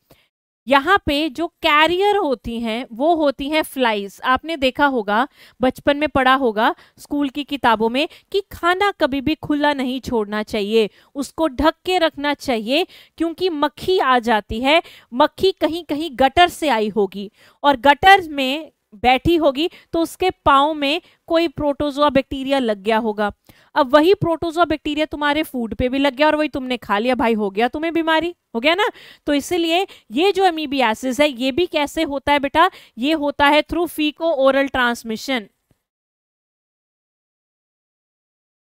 यहाँ पे जो कैरियर होती हैं, वो होती हैं फ्लाइज आपने देखा होगा, बचपन में पढ़ा होगा स्कूल की किताबों में कि खाना कभी भी खुला नहीं छोड़ना चाहिए, उसको ढक के रखना चाहिए, क्योंकि मक्खी आ जाती है, मक्खी कहीं कहीं गटर से आई होगी। और गटर में बैठी होगी तो उसके पाँव में कोई प्रोटोजोआ बैक्टीरिया लग गया होगा। अब वही प्रोटोजोआ बैक्टीरिया तुम्हारे फ़ूड पे भी लग गया और वही तुमने खा लिया। भाई, हो गया तुम्हें बीमारी, हो गया ना? तो इसीलिए ये जो एमीबियासिस है, ये भी कैसे होता है बेटा? ये होता है थ्रू फीको ओरल ट्रांसमिशन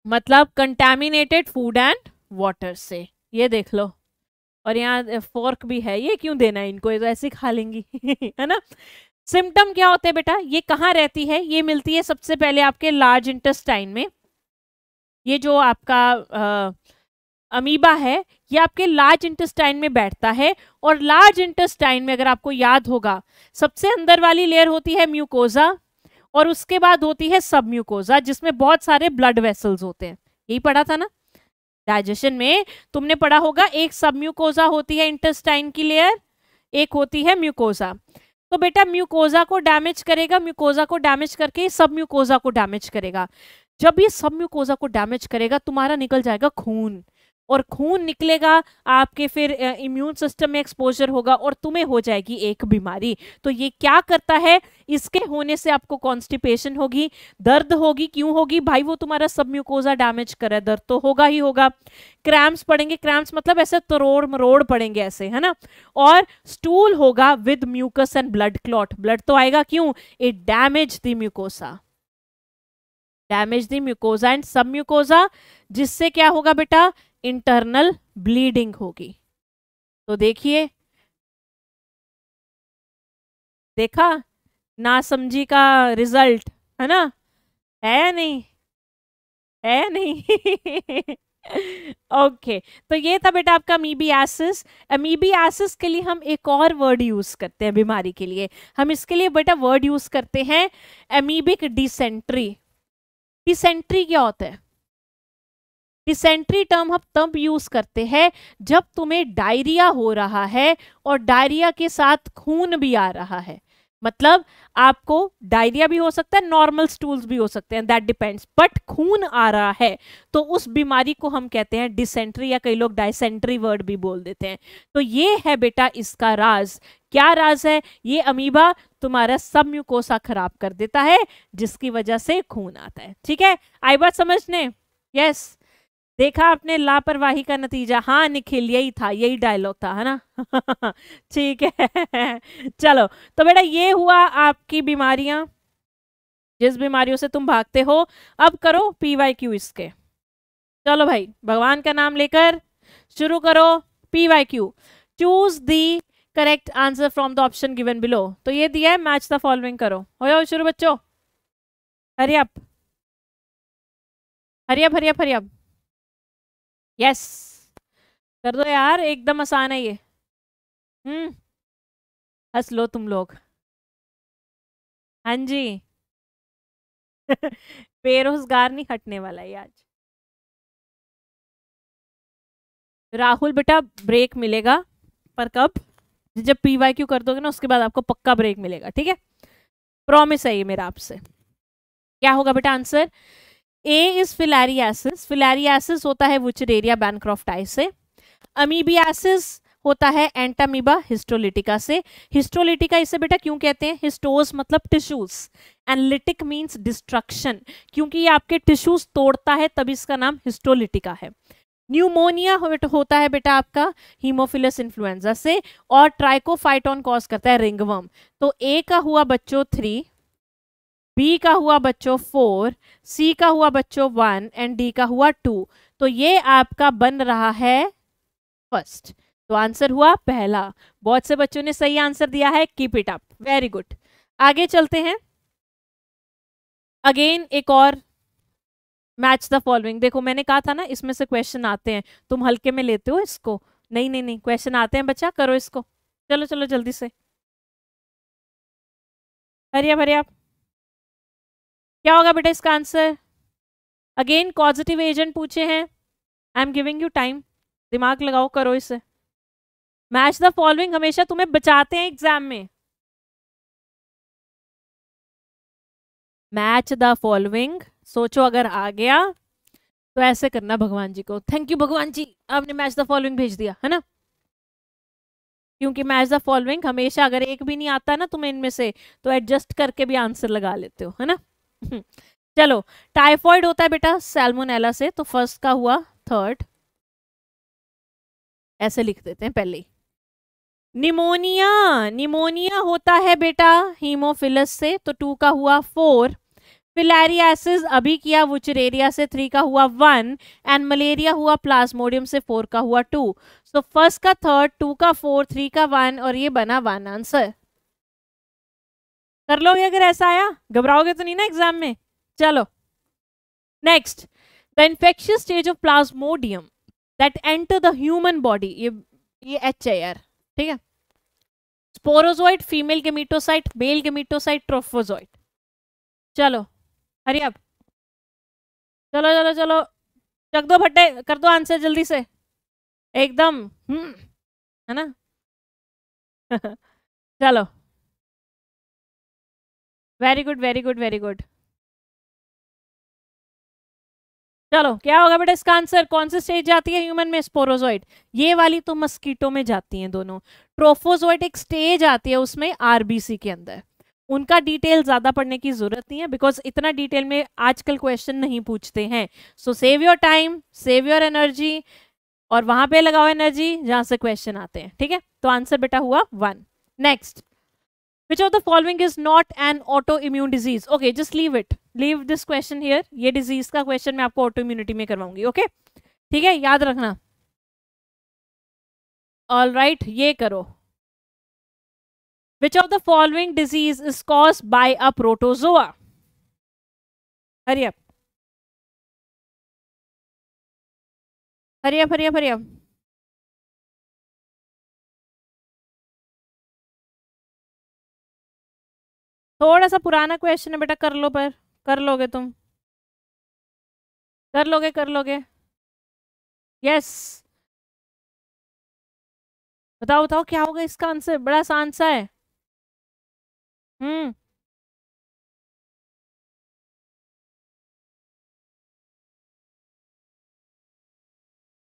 मतलब कंटेमिनेटेड फ़ूड एंड वाटर से। ये देख लो। और यहाँ फोर्क भी है। ये क्यों देना है इनको? ये तो ऐसे खा लेंगी। है ना? सिम्टम क्या होते हैं बेटा? ये कहाँ रहती है? ये मिलती है सबसे पहले आपके लार्ज इंटेस्टाइन में। ये जो आपका आ, अमीबा है ये आपके लार्ज इंटेस्टाइन में बैठता है और लार्ज इंटेस्टाइन में अगर आपको याद होगा सबसे अंदर वाली लेयर होती है म्यूकोजा और उसके बाद होती है सब म्यूकोजा जिसमें बहुत सारे ब्लड वेसल्स होते हैं। यही पढ़ा था ना? डाइजेशन में तुमने पढ़ा होगा एक सब म्यूकोजा होती है इंटेस्टाइन की लेयर एक होती है म्यूकोजा तो बेटा म्यूकोजा को डैमेज करेगा म्यूकोजा को डैमेज करके सब म्यूकोजा को डैमेज करेगा। जब ये सब म्यूकोजा को डैमेज करेगा, तुम्हारा निकल जाएगा खून। और खून निकलेगा, आपके फिर इम्यून सिस्टम में एक्सपोजर होगा और तुम्हें हो जाएगी एक बीमारी। तो ये क्या करता है? इसके होने से आपको कॉन्स्टिपेशन होगी, दर्द होगी। क्यों होगी? भाई, वो तुम्हारा सब म्यूकोजा डैमेज करे दर्द तो होगा ही होगा। क्रैम्प्स पड़ेंगे। क्रैम्प्स मतलब ऐसे तरोड़ मरोड़ पड़ेंगे ऐसे, है ना? और स्टूल होगा with mucus and blood clot blood तो आएगा क्यों? It damage the mucosa damage the mucosa and submucosa जिससे क्या होगा बेटा? इंटरनल ब्लीडिंग होगी। तो देखिए देखा? ना समझी का रिज़ल्ट है ना? है या नहीं? है या नहीं? ओके okay, तो ये था बेटा आपका अमीबियासिस अमीबियासिस के लिए हम एक और वर्ड यूज़ करते हैं बीमारी के लिए। हम इसके लिए बेटा वर्ड यूज़ करते हैं अमीबिक डिसेंट्री डिसेंट्री क्या होता है? डिसेंट्री टर्म हम तब यूज़ करते हैं जब तुम्हें डायरिया हो रहा है और डायरिया के साथ खून भी आ रहा है। मतलब आपको डायरिया भी हो सकता है नॉर्मल स्टूल्स भी हो सकते हैं दैट डिपेंड्स बट खून आ रहा है तो उस बीमारी को हम कहते हैं डिसेंट्री या कई लोग डायसेंट्री वर्ड भी बोल देते हैं। तो ये है बेटा इसका राज। क्या राज है? ये अमीबा तुम्हारा सब म्यूकोसा खराब कर देता है, जिसकी वजह से खून आता है। ठीक है? आई बात समझने? Yes yes. देखा आपने लापरवाही का नतीजा? हाँ निखिल, यही था, यही डायलॉग था, है ना? ठीक है। चलो तो बेटा ये हुआ आपकी बीमारियाँ, जिस बीमारियों से तुम भागते हो। अब करो पी वाई क्यू इसके। चलो भाई, भगवान का नाम लेकर शुरू करो P Y Q choose the correct answer from the option given below तो ये दिया है मैच द फॉलोइंग करो। हो जाओ शुरू बच्चों। हरियप। Hurry up hurry up हरियप। यस कर दो यार, एकदम आसान है ये। हम्म। हंस लो तुम लोग। हाँ जी। बेरोजगार नहीं हटने वाला है आज। राहुल बेटा ब्रेक मिलेगा पर कब? जब पी वाई क्यू कर दोगे ना, उसके बाद आपको पक्का ब्रेक मिलेगा, ठीक है? प्रॉमिस है ये मेरा आपसे। क्या होगा बेटा आंसर ए इज़ फिलैरियासिस फिलैरियासिस होता है वुचरेरिया बैनक्रॉफ्टाई से। अमीबियासिस होता है एंटामीबा हिस्टोलिटिका से। हिस्टोलिटिका इसे बेटा क्यों कहते हैं? हिस्टोस मतलब tissues and lytic means destruction क्योंकि ये आपके टिश्यूज तोड़ता है, तभी इसका नाम हिस्टोलिटिका है। न्यूमोनिया होता है बेटा आपका हीमोफिलस इन्फ्लुएंजा से। और ट्राइकोफाइटोन कॉज करता है रिंगवर्म तो ए का हुआ बच्चों थ्री बी का हुआ बच्चों फोर सी का हुआ बच्चों वन एंड डी का हुआ टू तो ये आपका बन रहा है फ़र्स्ट तो आंसर हुआ पहला. बहुत से बच्चों ने सही आंसर दिया है. Keep it up very good आगे चलते हैं. अगेन एक और मैच द फॉलोइंग देखो, मैंने कहा था ना, इसमें से क्वेश्चन आते हैं. तुम हल्के में लेते हो इसको? नहीं नहीं नहीं. क्वेश्चन आते हैं बच्चा, करो इसको. चलो चलो, जल्दी से. हरिया, भरिया. क्या होगा बेटा इसका आंसर? अगेन पॉजिटिव एजेंट पूछे हैं। I am giving you time दिमाग लगाओ, करो इसे। मैच द फॉलोइंग हमेशा तुम्हें बचाते हैं एग्ज़ाम में। मैच द फॉलोइंग सोचो अगर आ गया तो ऐसे करना भगवान जी को। थैंक यू भगवान जी, आपने मैच द फॉलोइंग भेज दिया, है ना? क्योंकि मैच द फॉलोइंग हमेशा अगर एक भी नहीं आता ना तुम्हें इनमें से तो एडजस्ट करके भी आंसर लगा लेते हो, है ना? चलो टाइफॉइड होता है बेटा सैल्मोनेला से तो फ़र्स्ट का हुआ थर्ड ऐसे लिख देते हैं पहले निमोनिया निमोनिया होता है बेटा हीमोफिलस से तो टू का हुआ फोर फिलैरियासिस अभी किया वुचरेरिया से थ्री का हुआ वन एंड मलेरिया हुआ प्लाज्मोडियम से फोर का हुआ टू सो फ़र्स्ट का थर्ड टू का फोर थ्री का वन और ये बना वन आंसर कर लोगे अगर ऐसा आया? घबराओगे तो नहीं ना एग्ज़ाम में? चलो। Next the infectious stage of Plasmodium that enter the human body ये ये एच है यार, ठीक है? Sporozoite female gametocyte male gametocyte trophozoite चलो, हरी अब। चलो चलो चलो। चक दो भट्टे, कर दो आंसर जल्दी से। एकदम हम्म है ना? चलो। Very good very good very good चलो, क्या होगा बेटा इसका आंसर कौन सी स्टेज जाती है ह्यूमन में? स्पोरोजोइड ये वाली तो मस्कीटो में जाती हैं दोनों. ट्रोफोजोइड एक स्टेज आती है उसमें आरबीसी के अंदर. उनका डिटेल ज़्यादा पढ़ने की ज़रूरत नहीं है बिकॉज़ इतना डिटेल में आजकल क्वेश्चन नहीं पूछते हैं. So save your time save your energy और वहाँ पे लगाओ एनर्जी जहाँ से क्वेश्चन आते हैं. ठीक है? तो आंसर बेटा हुआ one next Which of the following is not an autoimmune disease okay just leave it leave this question here ये डिजीज का क्वेश्चन मैं आपको ऑटो इम्यूनिटी में करवाऊंगी ओके okay? ठीक है याद रखना ऑल राइट right, ये करो which of the following disease is cause by a protozoa हरियप hurry up hurry up हरियप थोड़ा सा पुराना क्वेश्चन है बेटा, कर लो पर। कर लोगे तुम। कर लोगे कर लोगे। यस बताओ बताओ, क्या होगा इसका आंसर बड़ा आसान सा है। Hmm.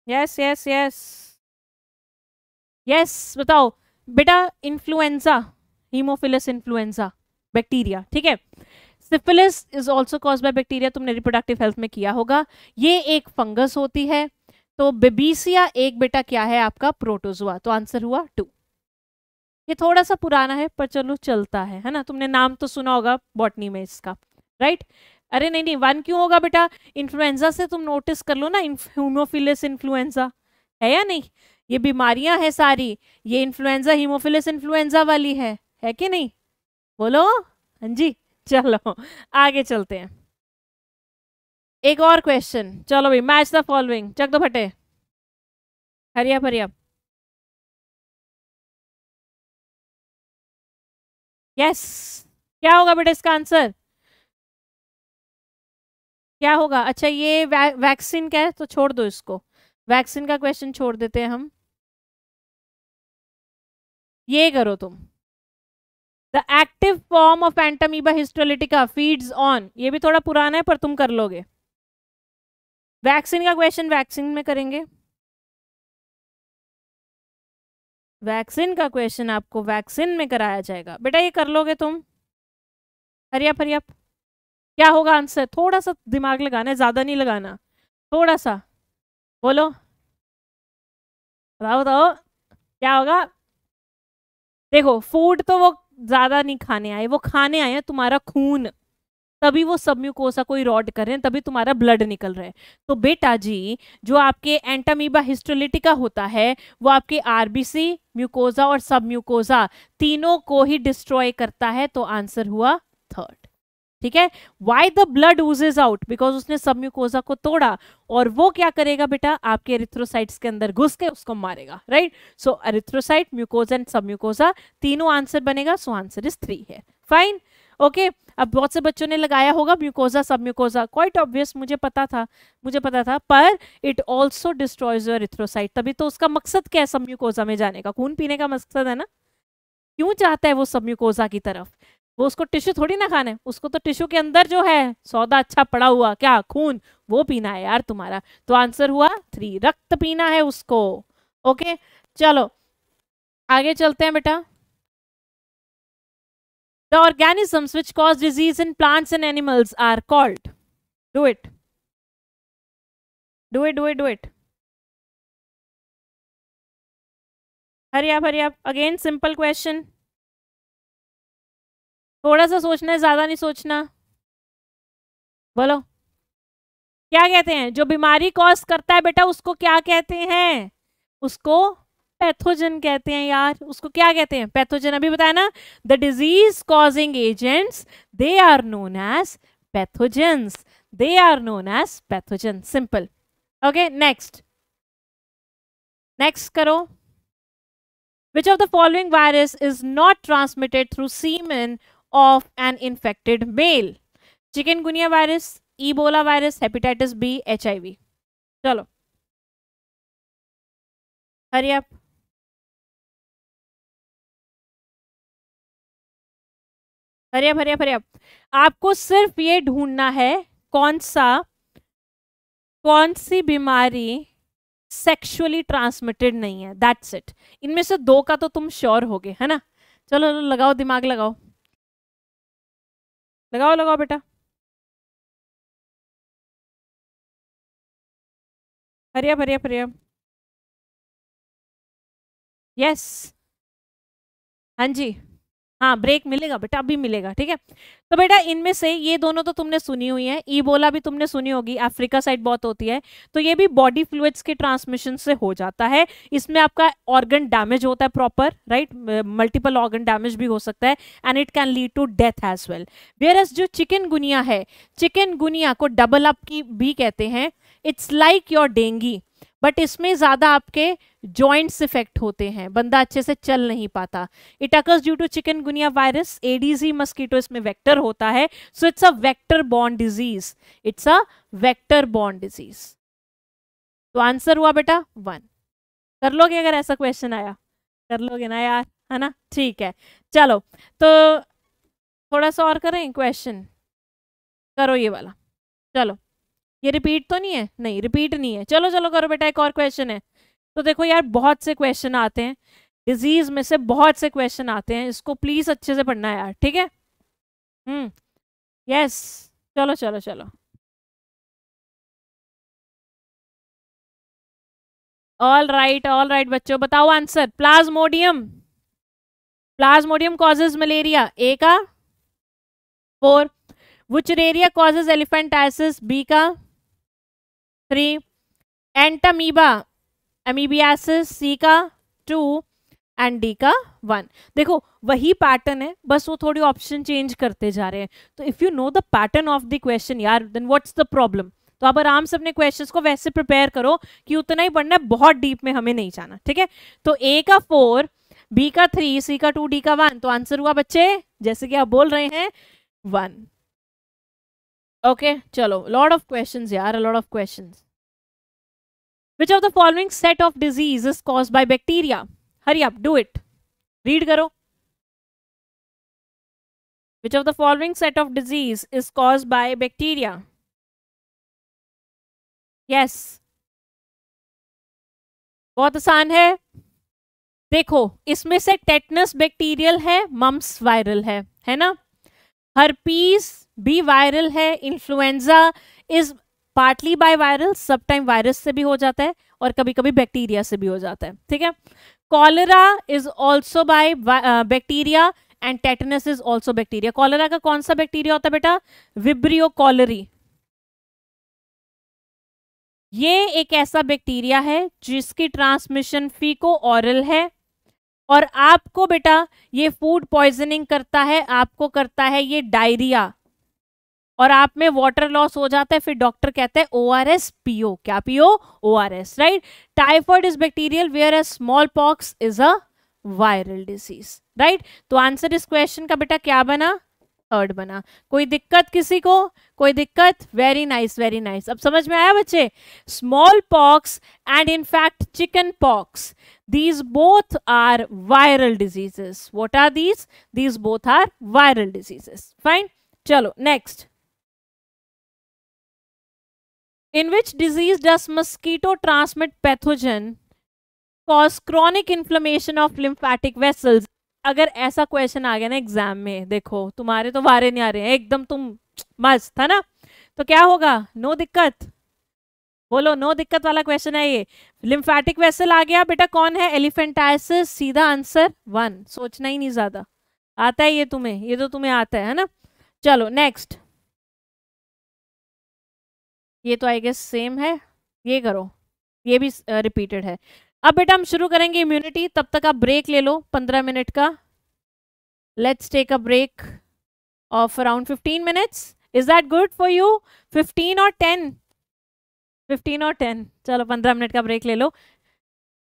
Yes yes yes yes बताओ। बेटा इन्फ्लुएंजा हीमोफिलस इन्फ्लुएंजा बैक्टीरिया ठीक है? Syphilis is also cause by bacteria तुमने रिप्रोडक्टिव हेल्थ में किया होगा। ये एक फंगस होती है। तो बेबीसिया एक बेटा क्या है आपका? प्रोटोजुआ तो आंसर हुआ टू ये थोड़ा सा पुराना है, पर चलो चलता है है ना? तुमने नाम तो सुना होगा बॉटनी में इसका राइट अरे नहीं नहीं वन क्यों होगा बेटा? इन्फ्लुएंजा से तुम नोटिस कर लो ना हीमोफिलिस इन्फ्लुएंजा है या नहीं? ये बीमारियाँ हैं सारी। ये इन्फ्लुएंजा हीमोफिलिस इन्फ्लुएंजा वाली है। है कि नहीं? बोलो? हाँ जी चलो आगे चलते हैं। एक और क्वेश्चन चलो भाई मैच द फॉलोइंग चक दो फटे। हरिया हरिया यस क्या होगा बेटा इसका आंसर क्या होगा? अच्छा ये वै, वैक्सीन क्या है तो छोड़ दो इसको। वैक्सीन का क्वेश्चन छोड़ देते हैं हम। ये करो तुम। Active form of entamoeba histolytica feeds on ये भी थोड़ा पुराना है, पर तुम कर लोगे। वैक्सीन का क्वेश्चन वैक्सीन में करेंगे। वैक्सीन का क्वेश्चन आपको वैक्सीन में कराया जाएगा। बेटा, ये कर लोगे तुम। हरियप हरियप क्या होगा आंसर थोड़ा सा दिमाग लगाना है, ज़्यादा नहीं लगाना। थोड़ा सा। बोलो। बताओ बताओ। क्या होगा? देखो फ़ूड तो वो ज़्यादा नहीं खाने आए, वो खाने आए हैं तुम्हारा खून। तभी वो सब म्यूकोसा कोई रॉड कर रहे हैं, तभी तुम्हारा ब्लड निकल रहा है। तो बेटा जी, जो आपके एंटामीबा हिस्टोलिटिका होता है, वो आपके आरबीसी म्यूकोजा और सब म्यूकोजा तीनों को ही डिस्ट्रॉय करता है तो आंसर हुआ ठीक है? Why the blood oozes out because उसने सब म्यूकोजा को तोड़ा। और वो क्या करेगा बेटा? आपके एरिथ्रोसाइट्स के अंदर घुस के उसको मारेगा right so erythrocyte mucosa and mucosa तीनों आंसर बनेगा सो आंसर इज़ थ्री है फाइन ओके okay, अब बहुत से बच्चों ने लगाया होगा म्यूकोजा सब म्यूकोजा क्वाइट ऑब्वियस मुझे पता था। मुझे पता था। पर it also destroys your erythrocyte तभी तो उसका मकसद क्या है सब म्यूकोजा में जाने का? खून पीने का मकसद है ना? क्यों चाहता है वो सब म्यूकोजा की तरफ़? वो उसको टिश्यू थोड़ी ना खाना है उसको तो टिश्यू के अंदर जो है, सौदा अच्छा पड़ा हुआ, क्या खून, वो पीना है यार तुम्हारा। तो आंसर हुआ, थ्री, रक्त पीना है उसको। ओके, चलो, आगे चलते हैं बेटा। The organisms which cause disease in plants and animals are called. Do it. Do it do it do it. Hurry up hurry up again, simple question. थोड़ा सा सोचना है, ज़्यादा नहीं सोचना। बोलो। क्या कहते हैं? जो बीमारी कॉज करता है बेटा, उसको क्या कहते हैं? उसको पैथोजन कहते हैं यार। उसको क्या कहते हैं? पैथोजन अभी बताया ना? The disease causing agents they are known as pathogens they are known as pathogen simple okay next next करो। Which of the following virus is not transmitted through semen of an infected male. Chikungunya virus ebola virus, hepatitis b hiv चलो। हरी आप। हरिया भरिया भरिया आपको सिर्फ़ ये ढूंढना है कौन सा, कौन सी बीमारी सेक्सुअली ट्रांसमिटेड नहीं है। दैट्स इट इनमें से दो का तो तुम श्योर हो गए है ना? चलो, लगाओ, दिमाग लगाओ। लगाओ लगाओ बेटा। हरिया हरियम हरियम यस हाँ जी। हाँ ब्रेक मिलेगा, बेटा, अभी मिलेगा, ठीक है? तो बेटा, इनमें से ये दोनों तो तुमने सुनी हुई है ईबोला भी तुमने सुनी होगी अफ्रीका साइड बहुत होती है तो ये भी बॉडी फ्लूड्स के ट्रांसमिशन से हो जाता है, इसमें आपका ऑर्गन डैमेज होता है proper right multiple organ damage भी हो सकता है and it can lead to death as well whereas जो चिकन गुनिया है चिकन गुनिया को डबल अप की भी कहते हैं it's like your dengue but इसमें ज़्यादा आपके जॉइंट्स इफ़ेक्ट होते हैं। बंदा अच्छे से चल नहीं पाता। It occurs due to chicken गुनिया virus ADG mosquito इसमें वेक्टर होता है। So it's a vector bond disease it's a vector bond disease तो आंसर हुआ बेटा वन कर लोगे अगर ऐसा क्वेश्चन आया? कर लोगे ना यार, है ना? ठीक है। चलो तो थोड़ा सा और करें क्वेश्चन करो ये वाला। चलो। ये रिपीट तो नहीं है? नहीं रिपीट नहीं है। चलो चलो करो बेटा, एक और क्वेश्चन है। तो देखो यार, बहुत से क्वेश्चन आते हैं। डिज़ीज़ में से बहुत से क्वेश्चन आते हैं। इसको प्लीज़ अच्छे से पढ़ना यार, ठीक है? हम्म यस चलो चलो चलो। ऑल राइट ऑल राइट बच्चों, बताओ answer plasmodium plasmodium causes malaria A का। Four wuchereria causes elephantiasis B का। थ्री एंटामीबा एमीबियासिस सी का टू एंड डी का वन देखो वही पैटर्न है बस वो थोड़ी ऑप्शन चेंज करते जा रहे हैं। तो if you know the pattern of the question यार देन व्हाट्स द प्रॉब्लम तो आप आराम से अपने क्वेश्चंस को वैसे प्रिपेयर करो कि उतना ही पढ़ना है बहुत डीप में हमें नहीं जाना ठीक है? तो ए का फोर बी का थ्री सी का टू डी का वन तो आंसर हुआ बच्चे जैसे कि आप बोल रहे हैं वन ओके okay, चलो लॉर्ड ऑफ़ क्वेश्चन यार lord of question which of the following set of disease is cause by bacteria hurry up do it read करो which of the following set of disease is cause by bacteria yes बहुत आसान है। देखो, इसमें से टेटनस बैक्टीरियल है मम्स वायरल है है ना? हरपीस भी वायरल है influenza is partly by viral सब टाइम वायरस से भी हो जाता है और कभी कभी बैक्टीरिया से भी हो जाता है, ठीक है? Cholera is also by bacteria and tetanus is also bacteria cholera का कौन सा बैक्टीरिया होता है बेटा? विब्रियो कॉलरी ये एक ऐसा बैक्टीरिया है जिसकी ट्रांसमिशन फीको ऑरल है और आपको बेटा ये फ़ूड पॉइजनिंग करता है, आपको करता है ये डायरिया और आप में वाटर लॉस हो जाता है, फिर डॉक्टर कहते हैं ओ आर एस पीओ क्या PO O R S right typhoid is bacterial whereas smallpox is a viral disease right तो आंसर इस क्वेश्चन का बेटा क्या बना? थर्ड बना। कोई दिक्कत किसी को? कोई दिक्कत? वेरी नाइस वेरी नाइस अब समझ में आया बच्चे? Smallpox and in fact chickenpox these both are viral diseases. What are these? These both are viral diseases. Fine? chalo next. In which disease does mosquito transmit pathogen cause chronic inflammation of lymphatic vessels. अगर ऐसा क्वेश्चन आ गया ना एग्ज़ाम में, देखो, तुम्हारे तो वारे नहीं आ रहे हैं, एकदम तुम मस्त, है ना? तो क्या होगा? नो दिक्कत। बोलो नो दिक्कत वाला क्वेश्चन है ये। लिम्फेटिक वेसल आ गया, बेटा, कौन है? एलिफेंटाइसिस सीधा आंसर वन सोचना ही नहीं ज़्यादा। आता है ये तुम्हें, ये तो तुम्हें आता है ना? चलो नेक्स्ट ये तो आई गेस सेम है, ये करो, ये भी रिपीटेड है। अब बेटा हम शुरू करेंगे इम्यूनिटी तब तक आप ब्रेक ले लो पंद्रह मिनट का। Let's take a break of around fifteen minutes is that good for you fifteen और टेन फिफ्टीन और टेन चलो पंद्रह मिनट का ब्रेक ले लो।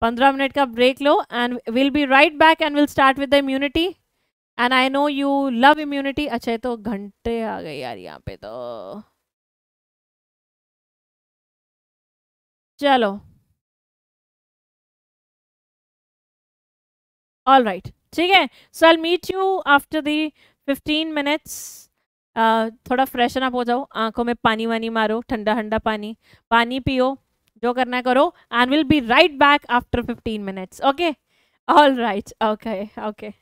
पंद्रह मिनट का break low and will be right back and will start with the immunity and I know you love immunity अच्छा तो घंटे आ गए यार यहाँ पे तो। चलो। ऑल राइट ठीक है? So I meet you after the fifteen minutes थोड़ा फ्रेशन अप हो जाओ। आँखों में पानी वानी मारो, ठंडा ठंडा पानी। पानी पियो, जो करना करो and will be right back after fifteen minutes okay all right okay okay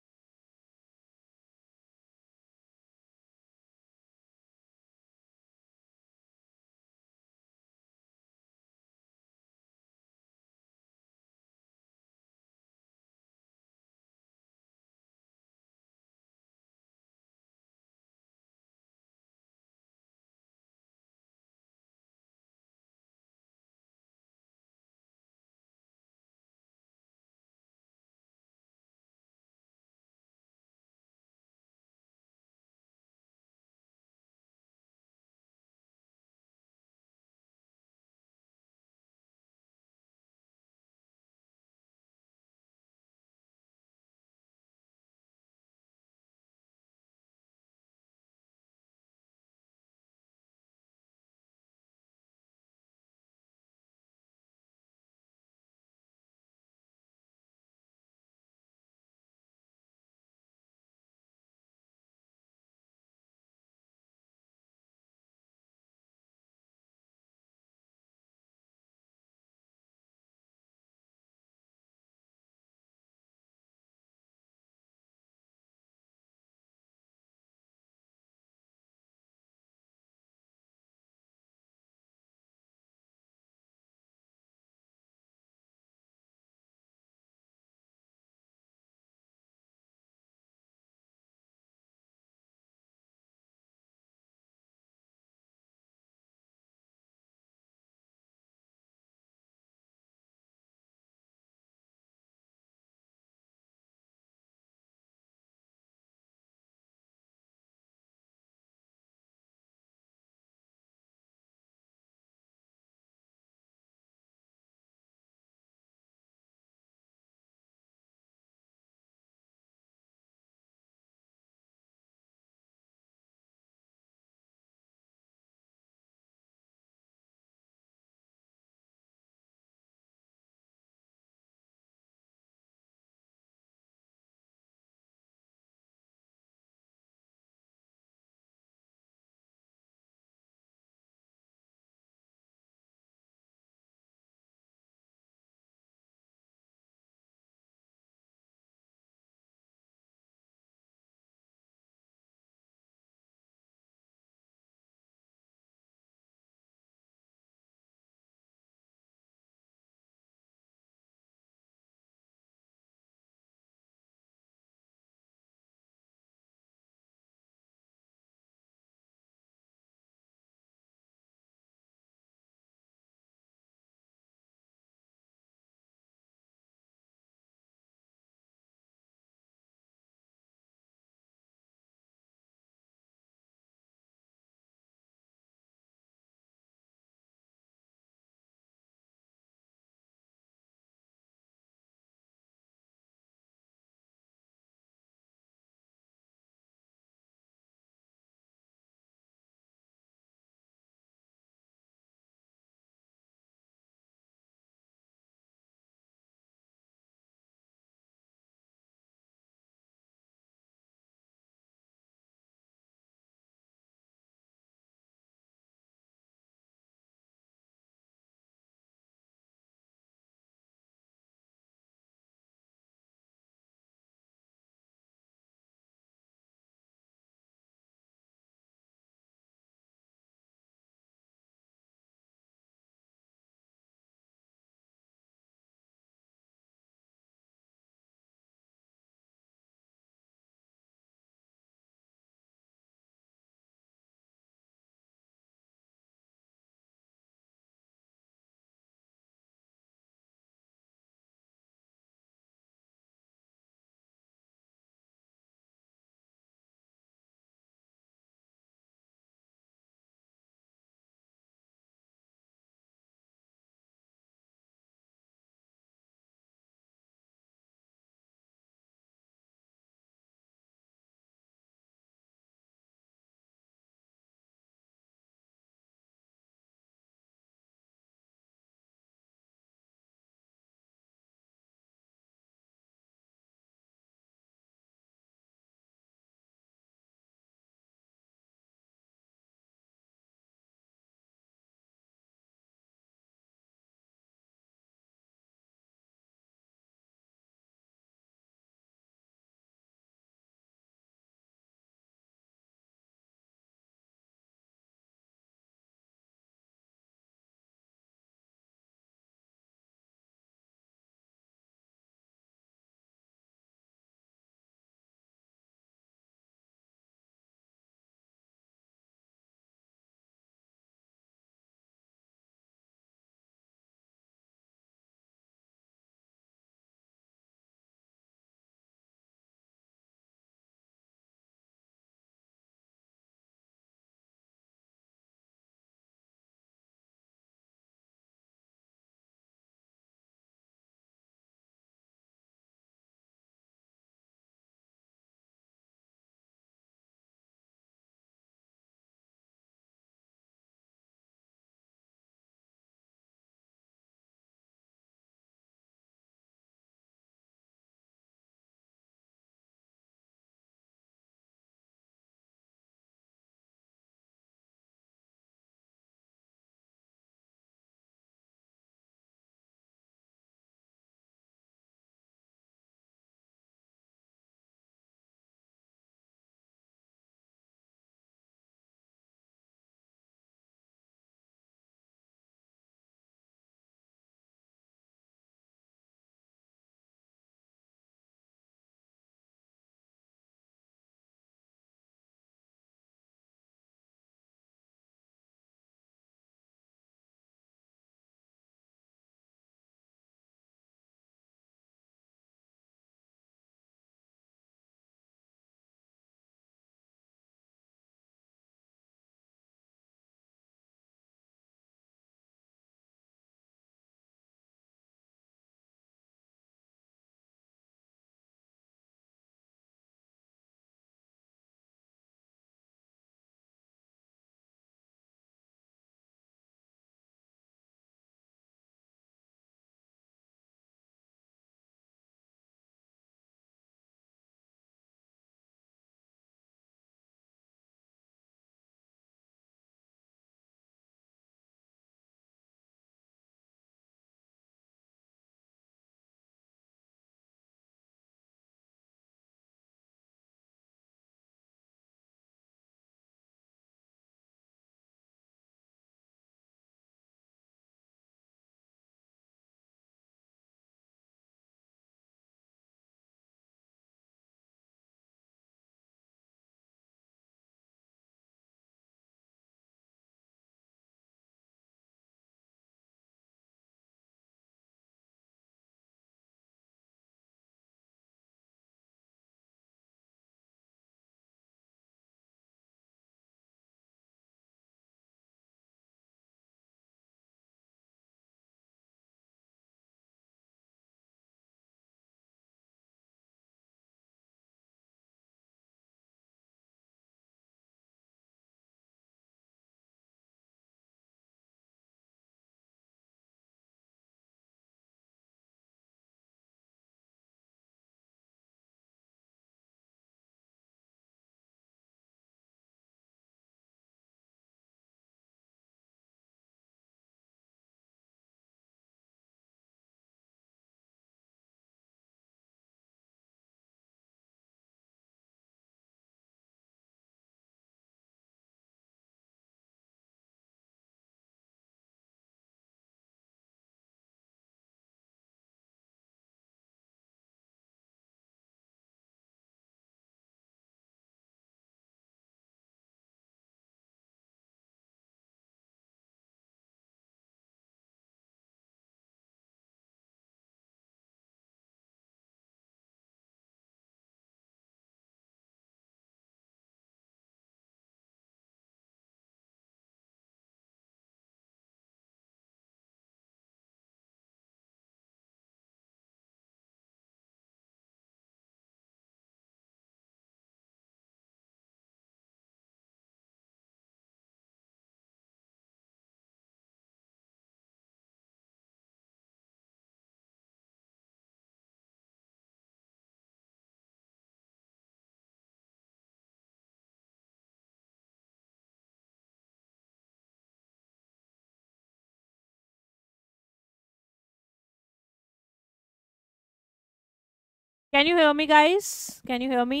can you hear me guys can you hear me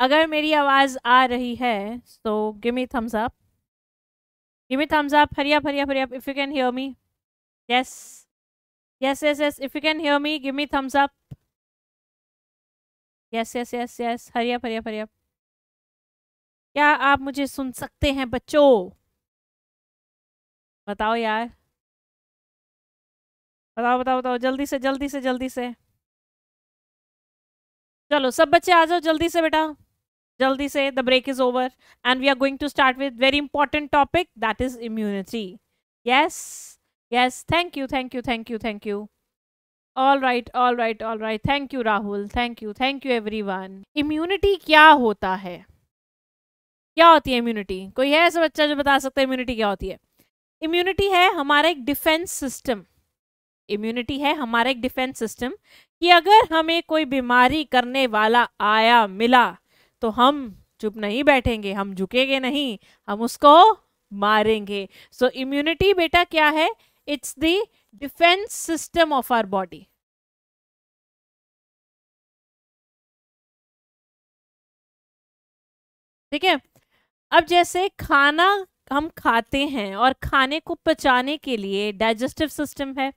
अगर मेरी आवाज़ आ रही है तो give me thumbs up give me thumbs up hurry up hurry up hurry up if you can hear me yes yes yes yes if you can hear me give me thumbs up yes yes yes yes hurry up hurry up hurry up क्या आप मुझे सुन सकते हैं, बच्चों? बताओ यार. बताओ बताओ बताओ. जल्दी से जल्दी से जल्दी से. चलो, सब बच्चे आ जाओ जल्दी से बेटा। जल्दी से the break is over and we are going to start with very important topic that is immunity yes yes thank you thank you thank you thank you all right all right all right thank you Rahul thank you thank you everyone immunity क्या होता है? क्या होती है इम्यूनिटी कोई है ऐसा बच्चा जो बता सकता है इम्यूनिटी क्या होती है? इम्यूनिटी है हमारा एक डिफेंस सिस्टम इम्यूनिटी है हमारा एक डिफेंस सिस्टम कि अगर हमें कोई बीमारी करने वाला आया मिला तो हम चुप नहीं बैठेंगे हम झुकेंगे नहीं हम उसको मारेंगे। सो so, इम्यूनिटी बेटा क्या है? It's the defence system of our body ठीक है? अब जैसे खाना हम खाते हैं और खाने को पचाने के लिए डाइजेस्टिव सिस्टम है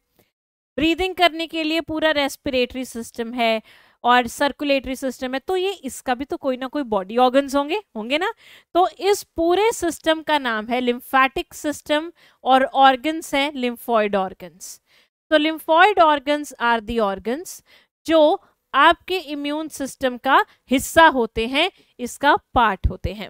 ब्रीदिंग करने के लिए पूरा रेस्पिरेटरी सिस्टम है और सर्कुलेटरी सिस्टम है तो ये इसका भी तो कोई ना कोई बॉडी ऑर्गन्स होंगे होंगे ना? तो इस पूरे सिस्टम का नाम है लिम्फेटिक सिस्टम और ऑर्गन्स हैं लिम्फॉइड ऑर्गन्स तो lymphoid organs are the organs जो आपके इम्यून सिस्टम का हिस्सा होते हैं, इसका पार्ट होते हैं।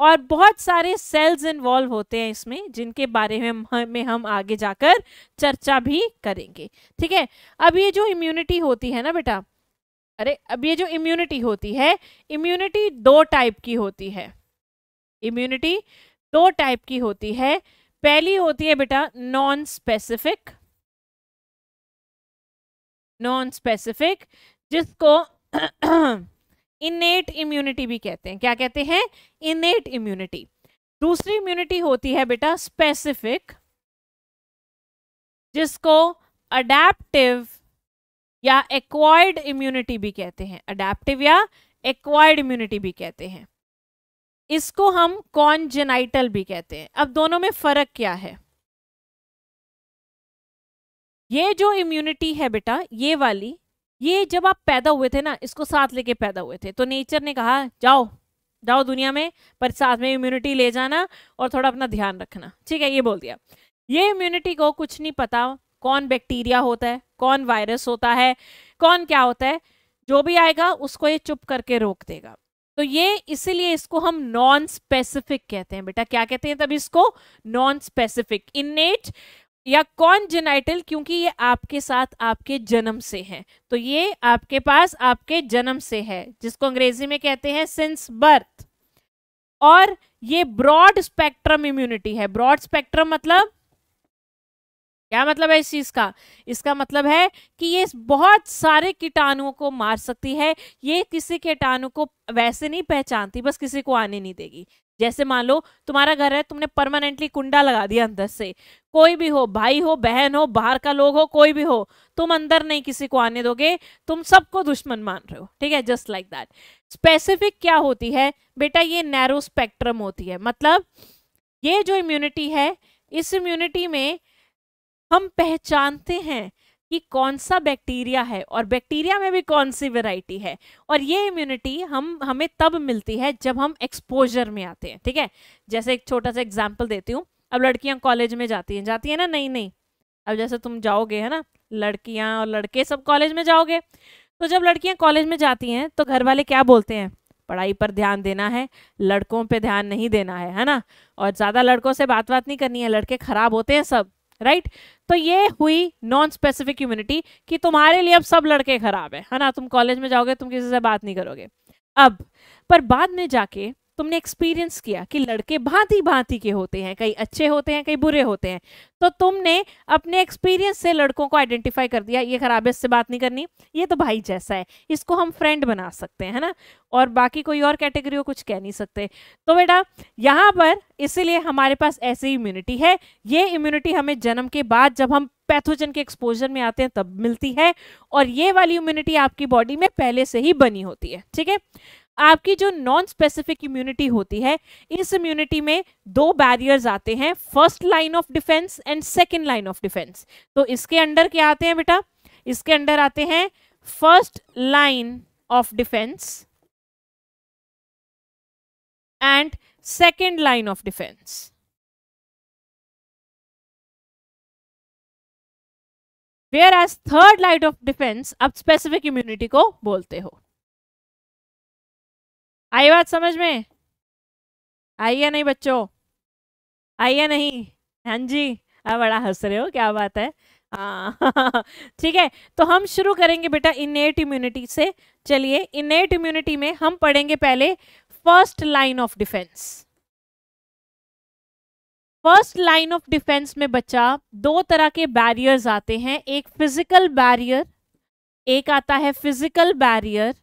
और बहुत सारे सेल्स इन्वॉल्व होते हैं इसमें जिनके बारे में हम, में हम आगे जाकर चर्चा भी करेंगे। ठीक है? अब ये जो इम्यूनिटी होती है ना बेटा? अरे अब ये जो इम्यूनिटी होती है इम्यूनिटी दो टाइप की होती है। इम्यूनिटी दो टाइप की होती है। पहली होती है बेटा नॉन स्पेसिफिक नॉन स्पेसिफिक जिसको इनेट इम्यूनिटी भी कहते हैं। क्या कहते हैं? इनेट इम्यूनिटी दूसरी इम्यूनिटी होती है बेटा स्पेसिफिक जिसको अडेप्टिव या एक्वायर्ड इम्यूनिटी भी कहते हैं। अडेप्टिव या एक्वायर्ड इम्यूनिटी भी कहते हैं। इसको हम कॉन्जेनाइटल भी कहते हैं। अब दोनों में फ़र्क क्या है? ये जो इम्यूनिटी है बेटा, ये वाली ये जब आप पैदा हुए थे ना, इसको साथ लेके पैदा हुए थे। तो नेचर ने कहा, जाओ जाओ दुनिया में, पर साथ में इम्यूनिटी ले जाना और थोड़ा अपना ध्यान रखना। ठीक है, ये बोल दिया। ये इम्यूनिटी को कुछ नहीं पता कौन बैक्टीरिया होता है, कौन वायरस होता है, कौन क्या होता है, जो भी आएगा उसको ये चुप करके रोक देगा। तो ये इसीलिए इसको हम नॉन स्पेसिफिक कहते हैं बेटा। क्या कहते हैं तब इसको? नॉन स्पेसिफिक इनेट या कौन जेनाइटल क्योंकि ये आपके साथ आपके जन्म से है। तो ये आपके पास आपके जन्म से है, जिसको अंग्रेज़ी में कहते हैं सिंस बर्थ और ये ब्रॉड स्पेक्ट्रम इम्यूनिटी है। ब्रॉड स्पेक्ट्रम मतलब? क्या मतलब है इस चीज़ का? इसका मतलब है कि ये बहुत सारे कीटाणुओं को मार सकती है। ये किसी कीटाणु को वैसे नहीं पहचानती, बस किसी को आने नहीं देगी। जैसे मान लो, तुम्हारा घर है, तुमने परमानेंटली कुंडा लगा दिया अंदर से। कोई भी हो, भाई हो, बहन हो, बाहर का लोग हो, कोई भी हो, तुम अंदर नहीं किसी को आने दोगे, तुम सबको दुश्मन मान रहे हो, ठीक है? जस्ट लाइक दैट स्पेसिफिक क्या होती है? बेटा, ये नैरो स्पेक्ट्रम होती है। मतलब ये जो इम्यूनिटी है, इस इम्यूनिटी में हम पहचानते हैं कि कौन सा बैक्टीरिया है और बैक्टीरिया में भी कौन सी वेराइटी है और ये इम्यूनिटी हम, हमें तब मिलती है जब हम एक्सपोजर में आते हैं, ठीक है? जैसे एक छोटा सा एग्ज़ाम्पल देती हूँ। अब लड़कियाँ कॉलेज में जाती हैं। जाती हैं ना? नहीं नहीं। अब जैसे तुम जाओगे, है ना? लड़कियाँ और लड़के सब कॉलेज में जाओगे। तो जब लड़कियाँ कॉलेज में जाती हैं तो घर वाले क्या बोलते हैं? पढ़ाई पर ध्यान देना है, लड़कों पे ध्यान नहीं देना है है ना? और ज़्यादा लड़कों से बात बात नहीं करनी है, लड़के खराब होते हैं सब। राइट? तो ये हुई नॉन स्पेसिफिक इम्यूनिटी कि तुम्हारे लिए अब सब लड़के खराब है है ना? तुम कॉलेज में जाओगे, तुम किसी से बात नहीं करोगे। अब, पर बाद में जाके तुमने एक्सपीरियंस किया कि लड़के भांति भांति के होते हैं, कई अच्छे होते हैं, कई बुरे होते हैं। तो तुमने अपने एक्सपीरियंस से लड़कों को आइडेंटिफाई कर दिया, ये खराब इससे बात नहीं करनी, ये तो भाई जैसा है, इसको हम फ्रेंड बना सकते हैं, है ना? और बाकी कोई और कैटेगरी को कुछ कह नहीं सकते। तो बेटा, यहाँ पर इसीलिए हमारे पास ऐसी इम्यूनिटी है। ये इम्यूनिटी हमें जन्म के बाद जब हम पैथोजन के एक्सपोजर में आते हैं, तब मिलती है। और ये वाली इम्यूनिटी आपकी बॉडी में पहले से ही बनी होती है, ठीक है? आपकी जो नॉन स्पेसिफिक इम्यूनिटी होती है, इस इम्यूनिटी में दो बैरियर्स आते हैं first line of defence and second line of defence तो इसके अंडर क्या आते हैं बेटा? इसके अंडर आते हैं first line of defence and second line of defence whereas third line of defence आप स्पेसिफिक इम्यूनिटी को बोलते हो। आई बात समझ में? आई या नहीं बच्चों? आई या नहीं? हाँ जी। अब बड़ा हंस रहे हो, क्या बात है? हाँ। ठीक है तो हम शुरू करेंगे बेटा इनेट इम्यूनिटी से। चलिए इनेट इम्यूनिटी में हम पढ़ेंगे पहले first line of defence first line of defence में बच्चा, दो तरह के बैरियर्स आते हैं। एक फ़िज़िकल बैरियर एक आता है फ़िज़िकल बैरियर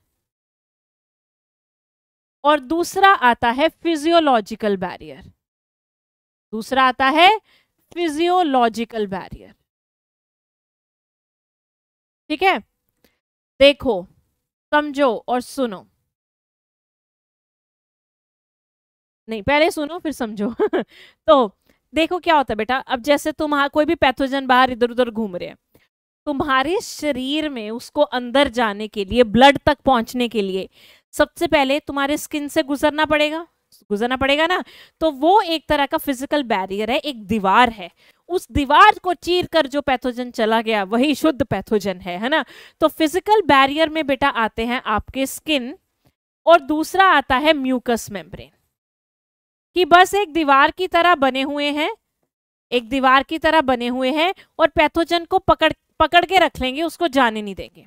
और दूसरा आता है फिजियोलॉजिकल बैरियर दूसरा आता है फिजियोलॉजिकल बैरियर ठीक है? देखो, समझो और सुनो। नहीं, पहले सुनो, फिर समझो। तो देखो क्या होता है बेटा, अब जैसे तुम कोई भी पैथोजन बाहर इधर उधर घूम रहे हैं, तुम्हारे शरीर में उसको अंदर जाने के लिए ब्लड तक पहुँचने के लिए सबसे पहले तुम्हारे स्किन से गुजरना पड़ेगा गुजरना पड़ेगा ना? तो वो एक तरह का फ़िज़िकल बैरियर है, एक दीवार है। उस दीवार को चीर कर जो पैथोजन चला गया, वही शुद्ध पैथोजन है है ना? तो फ़िज़िकल बैरियर में बेटा आते हैं आपके स्किन और दूसरा आता है म्यूकस मेम्ब्रेन कि बस एक दीवार की तरह बने हुए हैं, एक दीवार की तरह बने हुए हैं और पैथोजन को पकड़ पकड़ के रख लेंगे, उसको जाने नहीं देंगे।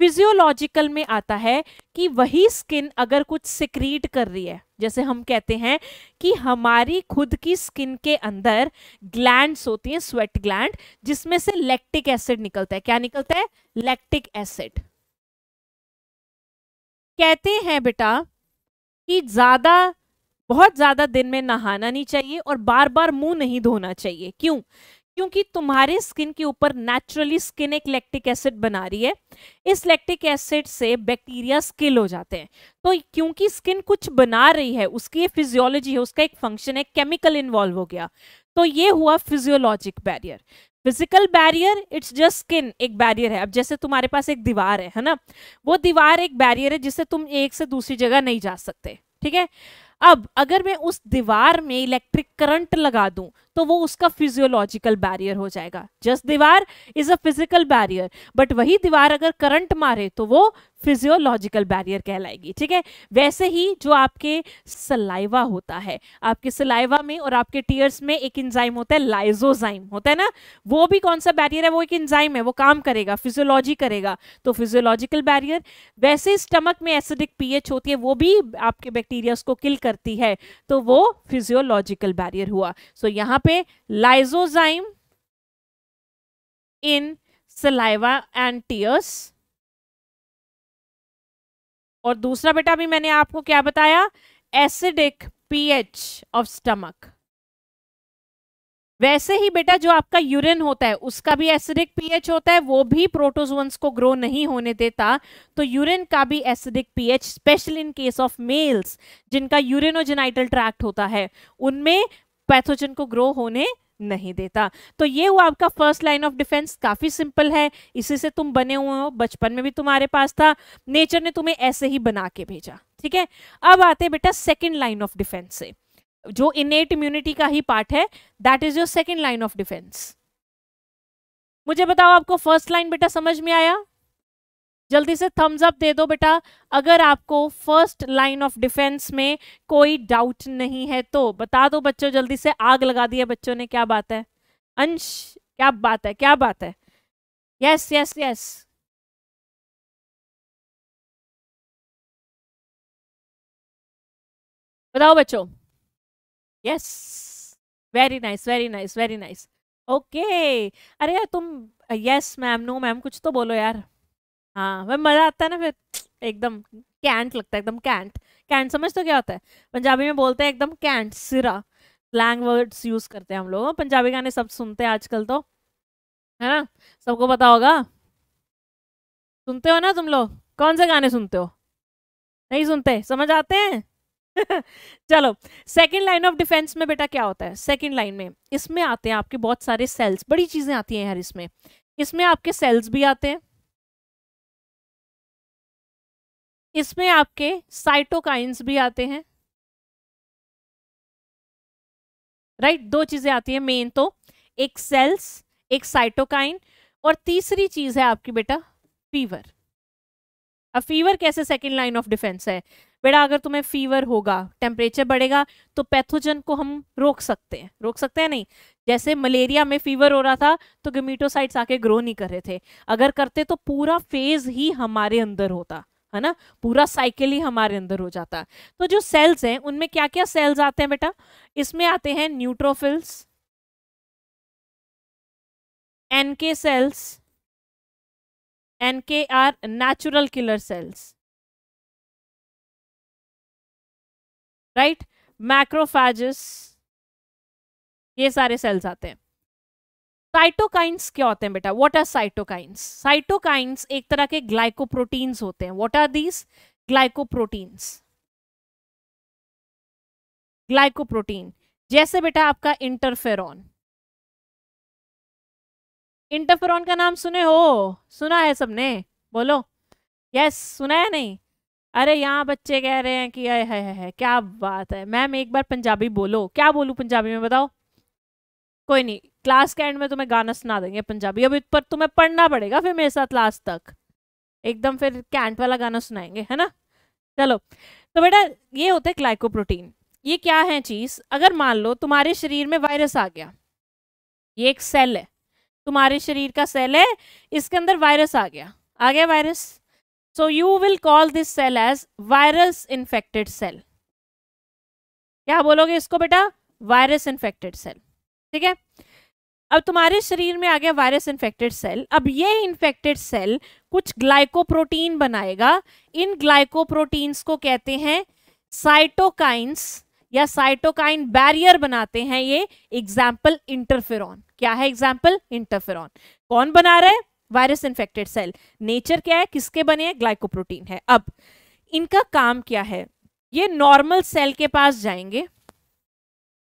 फिजियोलॉजिकल में आता है कि वही स्किन अगर कुछ सिक्रीट कर रही है। जैसे हम कहते हैं कि हमारी खुद की स्किन के अंदर ग्लैंड्स होती हैं स्वेट ग्लैंड जिसमें से लैक्टिक एसिड निकलता है। क्या निकलता है? लैक्टिक एसिड कहते हैं बेटा कि ज़्यादा, बहुत ज़्यादा दिन में नहाना नहीं चाहिए और बार बार मुँह नहीं धोना चाहिए। क्यों? क्योंकि तुम्हारे स्किन के ऊपर नेचुरली स्किन एक लैक्टिक एसिड बना रही है। इस लैक्टिक एसिड से बैक्टीरिया स्किल हो जाते हैं। तो क्योंकि स्किन कुछ बना रही है, उसकी फिजियोलॉजी है, उसका एक फ़ंक्शन है केमिकल इन्वॉल्व हो गया। तो ये हुआ physiologic barrier physical barrier it's just skin एक बैरियर है। अब जैसे तुम्हारे पास एक दीवार है है ना? वो दीवार एक बैरियर है जिससे तुम एक से दूसरी जगह नहीं जा सकते, ठीक है? अब अगर मैं उस दीवार में इलेक्ट्रिक करंट लगा दूँ तो वो उसका फिजियोलॉजिकल बैरियर हो जाएगा। जस्ट दीवार is a physical barrier but वही दीवार अगर करंट मारे तो वो फिजियोलॉजिकल बैरियर कहलाएगी ठीक है? वैसे ही जो आपके सलाइवा होता है आपके सलाइवा में और आपके टीयर्स में एक इंजाइम होता है लाइजोजाइम होता है ना? वो भी कौन सा बैरियर है? वो एक इंजाइम है वो काम करेगा फिजियोलॉजी करेगा। तो फिजियोलॉजिकल बैरियर वैसे स्टमक में एसिडिक पीएच होती है वो भी आपके बैक्टीरिया को किल करती है। तो वो फिजियोलॉजिकल बैरियर हुआ। सो so, यहाँ पे lysozyme in saliva and tears और दूसरा बेटा भी मैंने आपको क्या बताया? एसिडिक पीएच ऑफ़ स्टमक वैसे ही बेटा जो आपका यूरिन होता है, उसका भी एसिडिक पीएच होता है, वो भी प्रोटोजोन्स को ग्रो नहीं होने देता। तो यूरिन का भी acidic pH special in case of males जिनका यूरिनोजेनाइटल ट्रैक्ट होता है, उनमें पैथोजन को ग्रो होने नहीं देता। तो ये हुआ आपका फ़र्स्ट लाइन ऑफ़ डिफेंस काफ़ी सिंपल है। इसी से तुम बने हुए हो, बचपन में भी तुम्हारे पास था नेचर ने तुम्हें ऐसे ही बना के भेजा, ठीक है? अब आते बेटा सेकेंड लाइन ऑफ़ डिफेंस से, जो इनेट इम्यूनिटी का ही पार्ट है that is your second line of defence मुझे बताओ आपको फ़र्स्ट लाइन बेटा समझ में आया? जल्दी से थम्स अप दे दो बेटा। अगर आपको फ़र्स्ट लाइन ऑफ़ डिफेंस में कोई डाउट नहीं है तो बता दो बच्चों, जल्दी से आग लगा दिया बच्चों ने, क्या बात है? अंश, क्या बात है, क्या बात है? यस यस यस बताओ बच्चों। Yes very nice very nice very nice okay अरे यार तुम यस मैम नो मैम कुछ तो बोलो यार। हाँ वह मज़ा आता है ना फिर, एकदम कैंट लगता है, एकदम कैंट। कैंट समझ तो क्या होता है? पंजाबी में बोलते हैं एकदम कैंट, सिरा। स्लैंग वर्ड्स यूज़ करते हैं हम लोग। पंजाबी गाने सब सुनते हैं आजकल तो। है ना? सबको पता होगा। सुनते हो ना तुम लोग? कौन से गाने सुनते हो? नहीं सुनते? समझ आते हैं? चलो सेकंड लाइन ऑफ़ डिफेंस में बेटा क्या होता है? सेकंड लाइन में, इसमें आते हैं आपके बहुत सारे सेल्स बड़ी चीज़ें आती हैं यार इसमें। इसमें आपके सेल्स भी आते हैं। इसमें आपके साइटोकाइंस भी आते हैं। Right right? दो चीज़ें आती हैं मेन तो एक सेल्स एक साइटोकाइन और तीसरी चीज़ है आपकी बेटा फीवर अब फीवर कैसे सेकेंड लाइन ऑफ़ डिफेंस है? बेटा, अगर तुम्हें फीवर होगा टेम्परेचर बढ़ेगा तो पैथोजन को हम रोक सकते हैं। रोक सकते हैं नहीं? जैसे मलेरिया में फीवर हो रहा था तो गेमीटोसाइट्स आके ग्रो नहीं कर रहे थे। अगर करते तो पूरा फ़ेज़ ही हमारे अंदर होता। है ना? पूरा साइकिल ही हमारे अंदर हो जाता है। तो जो सेल्स हैं, उनमें क्या क्या सेल्स आते हैं बेटा? इसमें आते हैं neutrophils NK cells NK are natural killer cells right macrophages ये सारे सेल्स आते हैं। साइटोकाइंस क्या होते हैं बेटा? व्हाट आर साइटोकाइंस साइटोकाइंस एक तरह के ग्लाइकोप्रोटीन्स होते हैं। What are these glycoproteins glycoprotein जैसे बेटा आपका इंटरफेरॉन इंटरफेरॉन का नाम सुने हो? सुना है सबने? बोलो। यस सुना है नहीं? अरे यहाँ बच्चे कह रहे हैं कि है, है, है, क्या बात है। मैम एक बार पंजाबी बोलो। क्या बोलूँ पंजाबी में बताओ? कोई नहीं। क्लास के एंड में तुम्हें गाना सुना देंगे पंजाबी। अभी पर तुम्हें पढ़ना पड़ेगा फिर मेरे साथ लास्ट तक। एकदम फिर कैंट वाला गाना सुनाएँगे, है ना? चलो तो बेटा ये होता है ग्लाइकोप्रोटीन ये क्या है चीज़? अगर मान लो तुम्हारे शरीर में वायरस आ गया, ये एक सेल है। तुम्हारे शरीर का सेल है, इसके अंदर वायरस आ गया। आ गया virus so you will call this cell as virus infected cell क्या बोलोगे इसको बेटा? वायरस इन्फेक्टेड सेल ठीक है? अब तुम्हारे शरीर में आ गया वायरस इन्फेक्टेड सेल अब ये इन्फेक्टेड सेल कुछ ग्लाइकोप्रोटीन बनाएगा। इन ग्लाइकोप्रोटीन्स को कहते हैं साइटोकाइंस या साइटोकाइन बैरियर बनाते हैं ये एग्ज़ाम्पल इंटरफेरॉन क्या है एग्ज़ाम्पल इंटरफेरॉन कौन बना रहा है? वायरस इन्फेक्टेड सेल नेचर क्या है? किसके बने हैं? ग्लाइकोप्रोटीन है। अब इनका काम क्या है? ये नॉर्मल सेल के पास जाएँगे।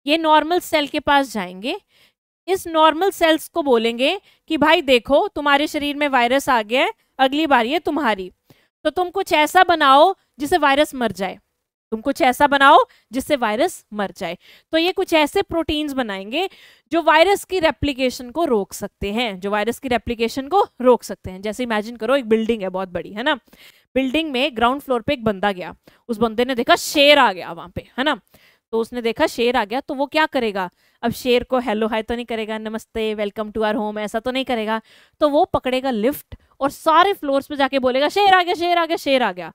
ये नॉर्मल सेल के पास जाएँगे। इस नॉर्मल सेल्स को बोलेंगे कि भाई देखो, तुम्हारे शरीर में वायरस आ गया है, अगली बार ये तुम्हारी। तो तुम कुछ ऐसा बनाओ जिसे वायरस मर जाए। तुम कुछ ऐसा बनाओ जिससे वायरस मर जाए। तो ये कुछ ऐसे प्रोटीन्स बनाएँगे जो वायरस की रेप्लीकेशन को रोक सकते हैं, जो वायरस की रेप्लीकेशन को रोक सकते हैं। जैसे इमेजिन करो, एक बिल्डिंग है, बहुत बड़ी, है ना? बिल्डिंग में ग्राउंड फ्लोर पे एक बंदा गया। उस बंदे ने देखा शेर आ गया वहाँ पे, है ना? तो उसने देखा शेर आ गया तो वो क्या करेगा? अब शेर को, हेलो, हाय तो नहीं करेगा, नमस्ते, वेलकम टू आर होम, ऐसा तो नहीं करेगा। तो वो पकड़ेगा लिफ्ट और सारे फ्लोर्स पे जाके बोलेगा, शेर आ गया, शेर आ गया, शेर आ गया।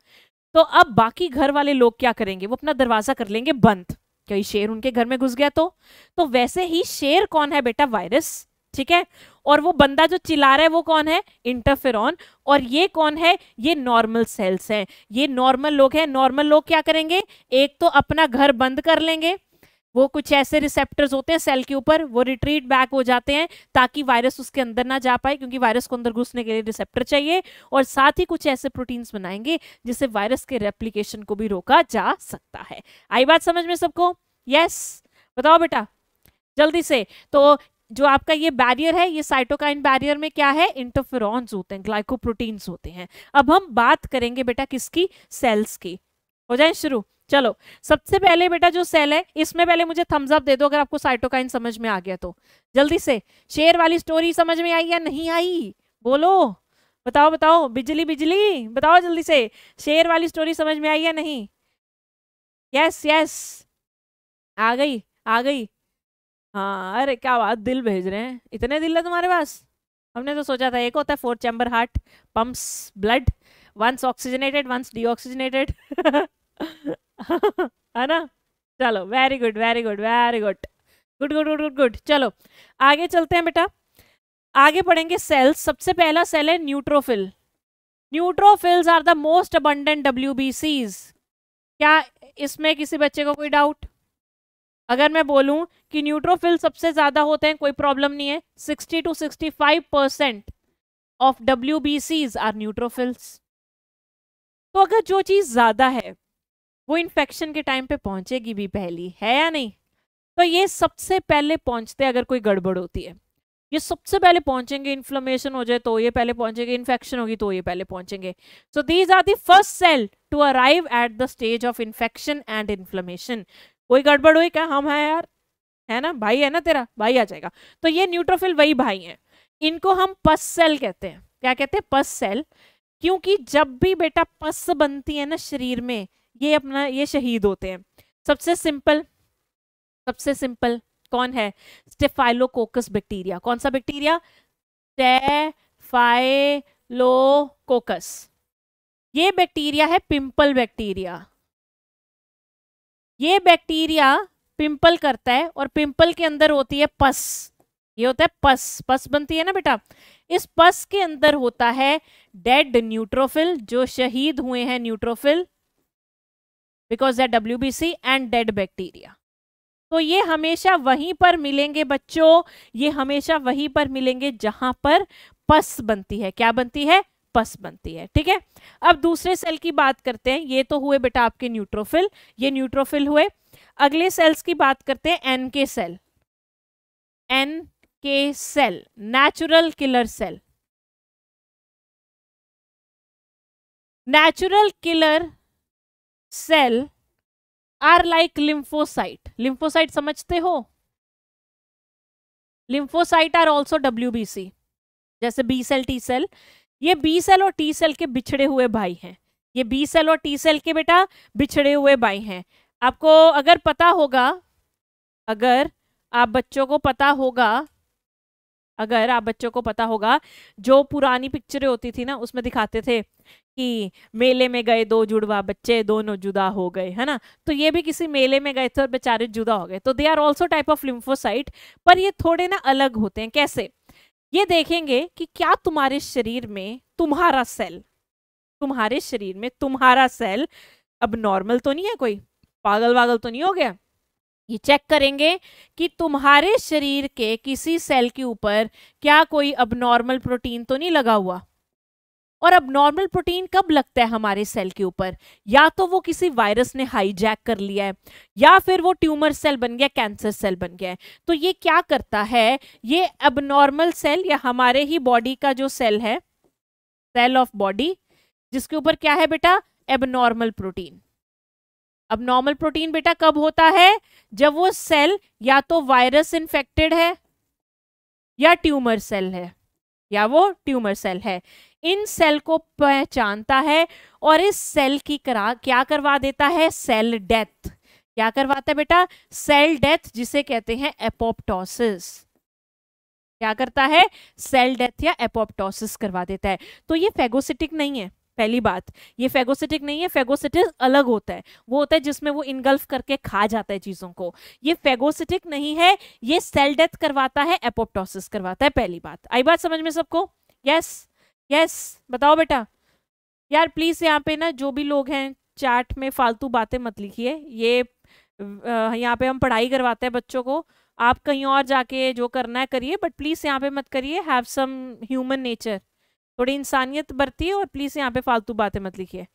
तो अब बाकी घर वाले लोग क्या करेंगे? वो अपना दरवाज़ा कर लेंगे बंद कहीं शेर उनके घर में घुस गया तो। तो वैसे ही शेर कौन है बेटा? वायरस। ठीक है? और वो बंदा जो चिल्ला रहा है वो कौन है? इंटरफेरॉन। और ये कौन है? ये नॉर्मल सेल्स हैं। ये नॉर्मल लोग हैं। नॉर्मल लोग क्या करेंगे? एक तो अपना घर बंद कर लेंगे। वो कुछ ऐसे रिसेप्टर्स होते हैं सेल के ऊपर। वो रिट्रीट बैक हो जाते हैं ताकि वायरस उसके अंदर ना जा पाए, क्योंकि वायरस को अंदर घुसने के लिए रिसेप्टर चाहिए। और साथ ही कुछ ऐसे प्रोटीन्स बनाएँगे जिससे वायरस के रेप्लीकेशन को भी रोका जा सकता है। आई बात समझ में सबको? यस बताओ बेटा। जल्दी से। तो जो आपका ये बैरियर है, ये साइटोकाइन बैरियर में क्या है? इंटरफेरॉन्स होते हैं ग्लाइकोप्रोटीन्स होते हैं। अब हम बात करेंगे बेटा किसकी? सेल्स की। हो जाए शुरू? चलो, सबसे पहले बेटा जो सेल है, इसमें पहले मुझे थम्स अप दे दो अगर आपको साइटोकाइन समझ में आ गया तो। जल्दी से शेर वाली स्टोरी समझ में आई या नहीं आई? बोलो। बताओ बताओ, बिजली बिजली, बताओ जल्दी से शेर वाली स्टोरी समझ में आई या नहीं? यस यस आ गई आ गई। हाँ अरे क्या बात, दिल भेज रहे हैं। इतने दिल है तुम्हारे पास? हमने तो सोचा था, एक होता है fourth chamber heart pumps blood once oxygenated once deoxygenated है ना? चलो very good very good very good good good good good good चलो, आगे चलते हैं बेटा। आगे पढ़ेंगे सेल्स सबसे पहला सेल है neutrophil neutrophils are the most abundant W क्या इसमें किसी बच्चे को कोई डाउट अगर मैं बोलूँ कि न्यूट्रोफिल सबसे ज़्यादा होते हैं, कोई प्रॉब्लम नहीं है। 60 to 65 percent of W are neutrophils तो अगर जो चीज़ ज़्यादा है, वो इन्फेक्शन के टाइम पे पहुंचेगी भी पहली, है या नहीं? तो ये सबसे पहले पहुँचते अगर कोई गड़बड़ होती है। ये सबसे पहले पहुँचेंगे इन्फ्लेमेशन हो जाए तो ये पहले पहुँचेंगे इन्फेक्शन होगी तो ये पहले पहुँचेंगे। So these are the first cell to arrive at the stage of infection and inflammation कोई गड़बड़ हुई क्या? हम है यार। है ना? भाई है ना तेरा? भाई आ जाएगा। तो ये न्यूट्रोफिल वही भाई हैं। इनको हम पस सेल कहते हैं। क्या कहते हैं? पस सेल। क्योंकि जब भी बेटा पस बनती है ना शरीर में, ये अपना, ये शहीद होते हैं। सबसे सिंपल सबसे सिंपल कौन है? Staphylococcus bacteria. कौन सा बैक्टीरिया? स्टेफाइलोकोकस। ये बैक्टीरिया है पिंपल बैक्टीरिया। ये बैक्टीरिया पिंपल करता है और पिंपल के अंदर होती है पस। ये होता है पस। पस बनती है ना बेटा? इस पस के अंदर होता है डेड न्यूट्रोफिल, जो शहीद हुए हैं neutrophil because that W B C and dead bacteria तो ये हमेशा वहीं पर मिलेंगे बच्चों, ये हमेशा वहीं पर मिलेंगे जहाँ पर पस बनती है। क्या बनती है? पस बनती है, ठीक है? अब दूसरे सेल की बात करते हैं, ये तो हुए बेटा आपके न्यूट्रोफिल ये न्यूट्रोफिल हुए। अगले सेल्स की बात करते हैं N K cell N K cell natural killer cell natural killer cell are like lymphocyte lymphocyte समझते हो? Lymphocyte are also W B C जैसे बी सेल टी सेल ये बी सेल और टी सेल के बिछड़े हुए भाई हैं। ये बी सेल और टी सेल के बेटा बिछड़े हुए भाई हैं। आपको अगर पता होगा, अगर आप बच्चों को पता होगा, अगर आप बच्चों को पता होगा, जो पुरानी पिक्चरें होती थी ना, उसमें दिखाते थे कि मेले में गए दो जुड़वा बच्चे, दोनों जुदा हो गए, है ना? तो ये भी किसी मेले में गए थे और बेचारे जुदा हो गए। तो they are also type of lymphocyte पर ये थोड़े ना अलग होते हैं। कैसे? ये देखेंगे कि क्या तुम्हारे शरीर में तुम्हारा सेल तुम्हारे शरीर में तुम्हारा सेल अब नॉर्मल तो नहीं है कोई? पागल वागल तो नहीं हो गया? ये चेक करेंगे कि तुम्हारे शरीर के किसी सेल के ऊपर क्या कोई अब नॉर्मल प्रोटीन तो नहीं लगा हुआ? और अब नॉर्मल प्रोटीन कब लगता है हमारे सेल के ऊपर? या तो वो किसी वायरस ने हाईजैक कर लिया है, या फिर वो ट्यूमर सेल बन गया कैंसर सेल बन गया है। तो ये क्या करता है? ये अब नॉर्मल सेल या हमारे ही बॉडी का जो सेल है सेल ऑफ़ बॉडी जिसके ऊपर क्या है बेटा? एब नॉर्मल प्रोटीन अब नॉर्मल प्रोटीन बेटा कब होता है? जब वो सेल या तो वायरस इन्फेक्टेड है, या ट्यूमर सेल है, या वो ट्यूमर सेल है। इन सेल को पहचानता है और इस सेल की करा, क्या करवा देता है? Cell death. क्या करवाता है बेटा? सेल डेथ, जिसे कहते हैं एपोप्टोसिस। क्या करता है? सेल डेथ या एपोप्टोसिस करवा देता है। तो ये फेगोसिटिक नहीं है, पहली बात। ये फेगोसिटिक नहीं है फेगोसिटिक अलग होता है। वो होता है जिसमें वो इनगल्फ करके खा जाता है चीज़ों को। ये फेगोसिटिक नहीं है, ये सेल डेथ करवाता है, एपोप्टोसिस करवाता है, पहली बात। आई बात समझ में सबको? यस? यस बताओ बेटा। यार प्लीज़ यहाँ पे ना जो भी लोग हैं चैट में फालतू बातें मत लिखिए। ये यहाँ पे हम पढ़ाई करवाते हैं बच्चों को। आप कहीं और जाके जो करना है करिए बट प्लीज़ यहाँ पे मत करिए। हैव सम ह्यूमन नेचर थोड़ी इंसानियत बरतिए और प्लीज़ यहाँ पे फालतू बातें मत लिखिए।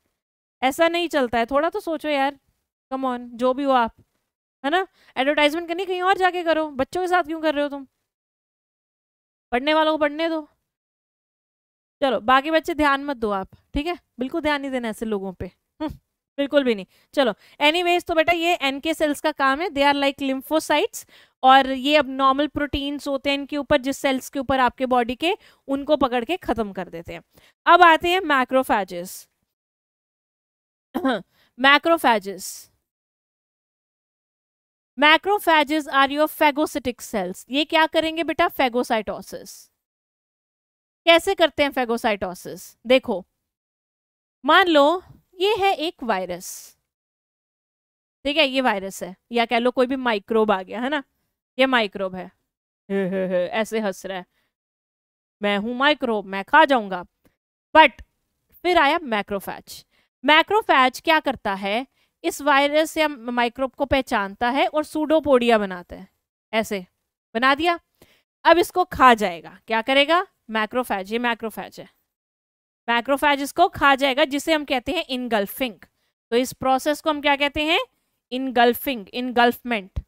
ऐसा नहीं चलता है। थोड़ा तो सोचो यार। कम ऑन जो भी हो आप। है ना? एडवर्टाइजमेंट करनी कहीं और जाके करो। बच्चों के साथ क्यों कर रहे हो तुम? पढ़ने वालों को पढ़ने दो। चलो बाकी बच्चे ध्यान मत दो आप ठीक है? बिल्कुल ध्यान नहीं देना ऐसे लोगों पे। हम्म, बिल्कुल भी नहीं। चलो एनीवेज तो बेटा ये एनके सेल्स का काम है दे आर लाइक लिम्फोसाइट्स और ये अब नॉर्मल प्रोटीन्स होते हैं इनके ऊपर जिस सेल्स के ऊपर आपके बॉडी के उनको पकड़ के खत्म कर देते हैं। अब आते हैं macrophages macrophages macrophages are your phagocytic cells ये क्या करेंगे बेटा? फेगोसाइटोसिस कैसे करते हैं फेगोसाइटोसिस देखो, मान लो, ये है एक वायरस ठीक है, ये वायरस है, या कह लो कोई भी माइक्रोब आ गया, है ना? ये माइक्रोब है। ऐसे हंस रहा है। मैं हूँ माइक्रोब मैं खा जाऊँगा। बट फिर आया मैक्रोफैज मैक्रोफैच क्या करता है? इस वायरस या माइक्रोब को पहचानता है और सूडोपोडिया बनाता है। ऐसे, बना दिया। अब इसको खा जाएगा। क्या करेगा? मैक्रोफैज, ये मैक्रोफैज है। मैक्रोफैज इसको खा जाएगा, जिसे हम कहते हैं इनगल्फिंग तो इस प्रोसेस को हम क्या कहते हैं? इनगल्फिंग इनगल्फमेंट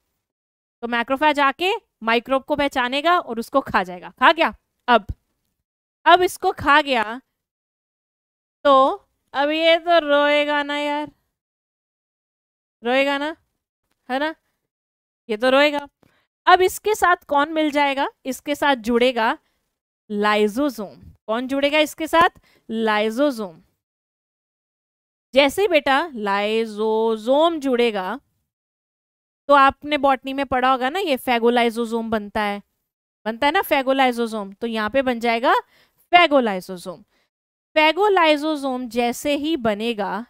तो मैक्रोफैज आके माइक्रोब को पहचानेगा और उसको खा जाएगा। खा गया? अब। अब इसको खा गया तो अब ये तो रोएगा ना यार। रोएगा ना? है ना? ये तो रोएगा। अब इसके साथ कौन मिल जाएगा? इसके साथ जुड़ेगा लाइजोजोम कौन जुड़ेगा इसके साथ? लाइजोजोम जैसे बेटा लाइजोजोम जुड़ेगा तो आपने बॉटनी में पढ़ा होगा ना, ये फेगोलाइजोजोम बनता है। बनता है ना फेगोलाइजोजोम तो यहाँ पे बन जाएगा फेगोलाइजोजोम फेगोलाइजोजोम जैसे ही बनेगा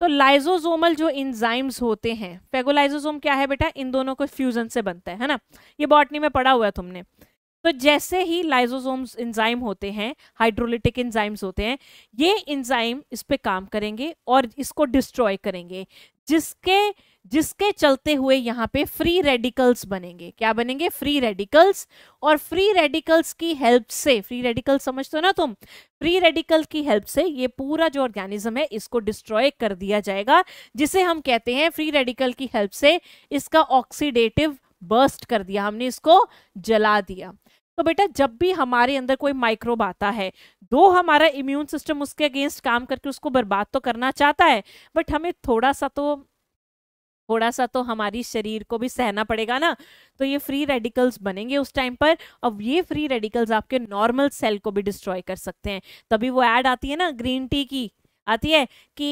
तो लाइजोजोमल जो इंजाइम्स होते हैं फेगोलाइजोजोम क्या है बेटा? इन दोनों को फ्यूजन से बनता है ना? ये बॉटनी में पढ़ा हुआ है तुमने। तो जैसे ही लाइजोसोम्स इंजाइम होते हैं हाइड्रोलिटिक इंजाइम्स होते हैं, ये इंजाइम इस पे काम करेंगे और इसको डिस्ट्रॉय करेंगे। जिसके जिसके चलते हुए यहाँ पे फ्री रेडिकल्स बनेंगे। क्या बनेंगे? फ्री रेडिकल्स और फ्री रेडिकल्स की हेल्प से फ्री रेडिकल समझते हो ना तुम? फ्री रेडिकल की हेल्प से ये पूरा जो ऑर्गेनिज्म है, इसको डिस्ट्रॉय कर दिया जाएगा, जिसे हम कहते हैं फ्री रेडिकल की हेल्प से इसका ऑक्सीडेटिव बर्स्ट कर दिया। हमने इसको जला दिया। तो बेटा, जब भी हमारे अंदर कोई माइक्रोब आता है, दो हमारा इम्यून सिस्टम उसके अगेंस्ट काम करके उसको बर्बाद तो करना चाहता है बट हमें थोड़ा सा तो थोड़ा सा तो हमारी शरीर को भी सहना पड़ेगा ना। तो ये फ्री रेडिकल्स बनेंगे उस टाइम पर, अब ये फ्री रेडिकल्स आपके नॉर्मल सेल को भी डिस्ट्रॉय कर सकते हैं। तभी वो ऐड आती है ना ग्रीन टी की। आती है कि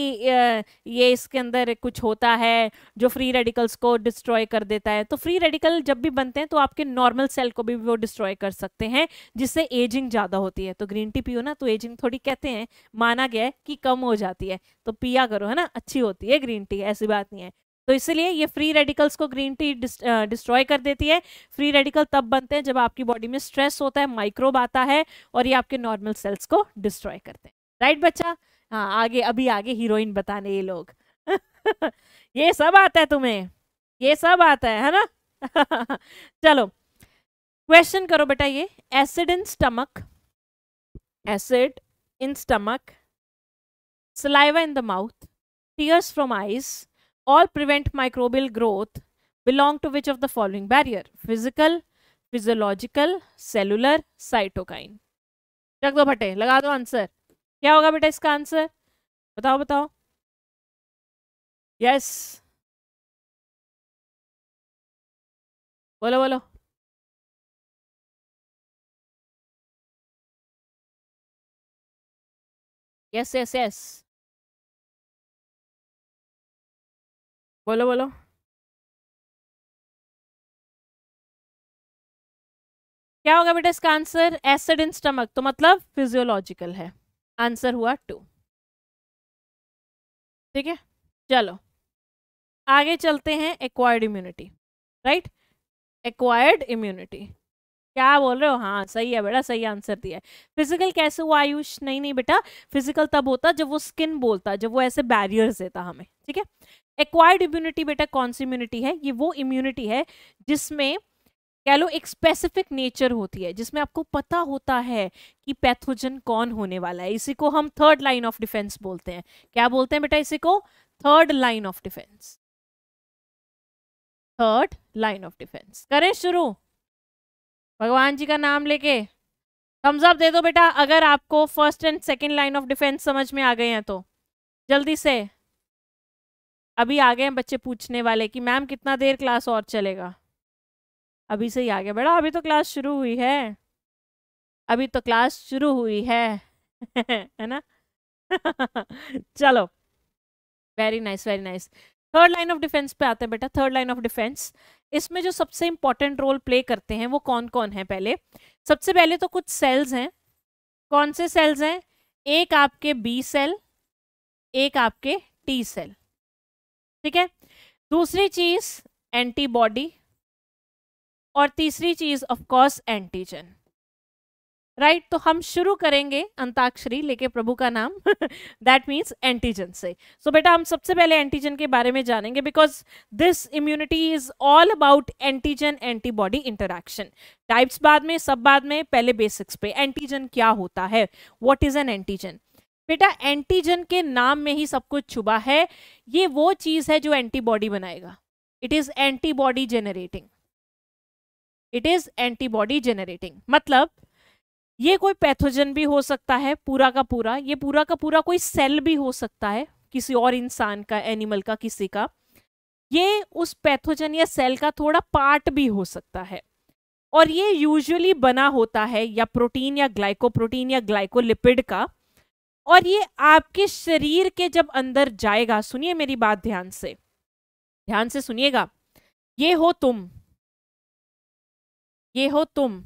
ये इसके अंदर कुछ होता है जो फ्री रेडिकल्स को डिस्ट्रॉय कर देता है। तो फ्री रेडिकल जब भी बनते हैं तो आपके नॉर्मल सेल को भी वो डिस्ट्रॉय कर सकते हैं, जिससे एजिंग ज़्यादा होती है। तो ग्रीन टी पियो ना तो एजिंग थोड़ी कहते हैं, माना गया है कि कम हो जाती है। तो पिया करो, है ना? अच्छी होती है ग्रीन टी, ऐसी बात नहीं है। तो इसलिए ये फ्री रेडिकल्स को ग्रीन टी डिस्ट्रॉय कर देती है। फ्री रेडिकल तब बनते हैं जब आपकी बॉडी में स्ट्रेस होता है, माइक्रोब आता है और ये आपके नॉर्मल सेल्स को डिस्ट्रॉय करते हैं। राइट बच्चा? हाँ आगे, अभी आगे हीरोइन बताने ये लोग। ये सब आता है तुम्हें। ये सब आता है है ना? चलो क्वेश्चन करो बेटा ये। Acid in stomach acid in stomach saliva in the mouth tears from eyes all prevent microbial growth belong to which of the following barrier physical physiological cellular cytokine रख दो भट्टे लगा दो आंसर क्या होगा बेटा इसका आंसर? बताओ बताओ। यस बोलो बोलो। यस यस यस बोलो बोलो। क्या होगा बेटा इसका आंसर? एसिड इन स्टमक तो मतलब फिजियोलॉजिकल है। आंसर हुआ टू। ठीक है? चलो। आगे चलते हैं acquired immunity right acquired immunity क्या बोल रहे हो? हाँ सही है बेटा, सही आंसर दिया है। फ़िज़िकल कैसे हुआ, आयुष? नहीं नहीं बेटा। फ़िज़िकल तब होता जब वो स्किन बोलता, जब वो ऐसे बैरियर्स देता हमें, ठीक है? एक्वायर्ड इम्यूनिटी बेटा कौन सी इम्यूनिटी है? ये वो इम्यूनिटी है जिसमें कह लो, एक स्पेसिफिक नेचर होती है, जिसमें आपको पता होता है कि पैथोजन कौन होने वाला है। इसी को हम थर्ड लाइन ऑफ़ डिफेंस बोलते हैं। क्या बोलते हैं बेटा इसी को? Third line of defence third line of defence करें शुरू। भगवान जी का नाम लेके। थम्स अप दे दो बेटा, अगर आपको first and second line of defence समझ में आ गए हैं तो। जल्दी से। अभी आ गए हैं बच्चे पूछने वाले कि, मैम, कितना देर क्लास और चलेगा? अभी से ही आ गया बेटा अभी तो क्लास शुरू हुई है। अभी तो क्लास शुरू हुई है। है ना? चलो। Very nice very nice third line of defence पे आते हैं बेटा थर्ड लाइन ऑफ़ डिफेंस इसमें जो सबसे इंपॉर्टेंट रोल प्ले करते हैं वो कौन कौन है पहले? सबसे पहले तो कुछ सेल्स हैं। कौन से सेल्स हैं? एक आपके बी सेल एक आपके टी सेल ठीक है? दूसरी चीज़ एंटीबॉडी और तीसरी चीज़ ऑफ़ कोर्स एंटीजन राइट? तो हम शुरू करेंगे अंताक्षरी लेके प्रभु का नाम। दैट मीन्स एंटीजन से। सो so, बेटा हम सबसे पहले एंटीजन के बारे में जानेंगे because this immunity is all about antigen antibody interaction types बाद में सब बाद में पहले बेसिक्स पे। एंटीजन क्या होता है? व्हाट इज़ एन एंटीजन बेटा एंटीजन के नाम में ही सब कुछ छुपा है। ये वो चीज़ है जो एंटीबॉडी बनाएगा। It is antibody generating it is antibody generating मतलब ये कोई पैथोजन भी हो सकता है, पूरा का पूरा, ये पूरा का पूरा कोई सेल भी हो सकता है, किसी और इंसान का एनिमल का, किसी का, ये उस पैथोजन या सेल का थोड़ा पार्ट भी हो सकता है। और ये यूजुअली बना होता है, या प्रोटीन या ग्लाइकोप्रोटीन या ग्लाइकोलिपिड का, और ये आपके शरीर के जब अंदर जाएगा, सुनिए मेरी बात ध्यान से ध्यान से सुनिएगा, ये हो तुम। ये हो तुम।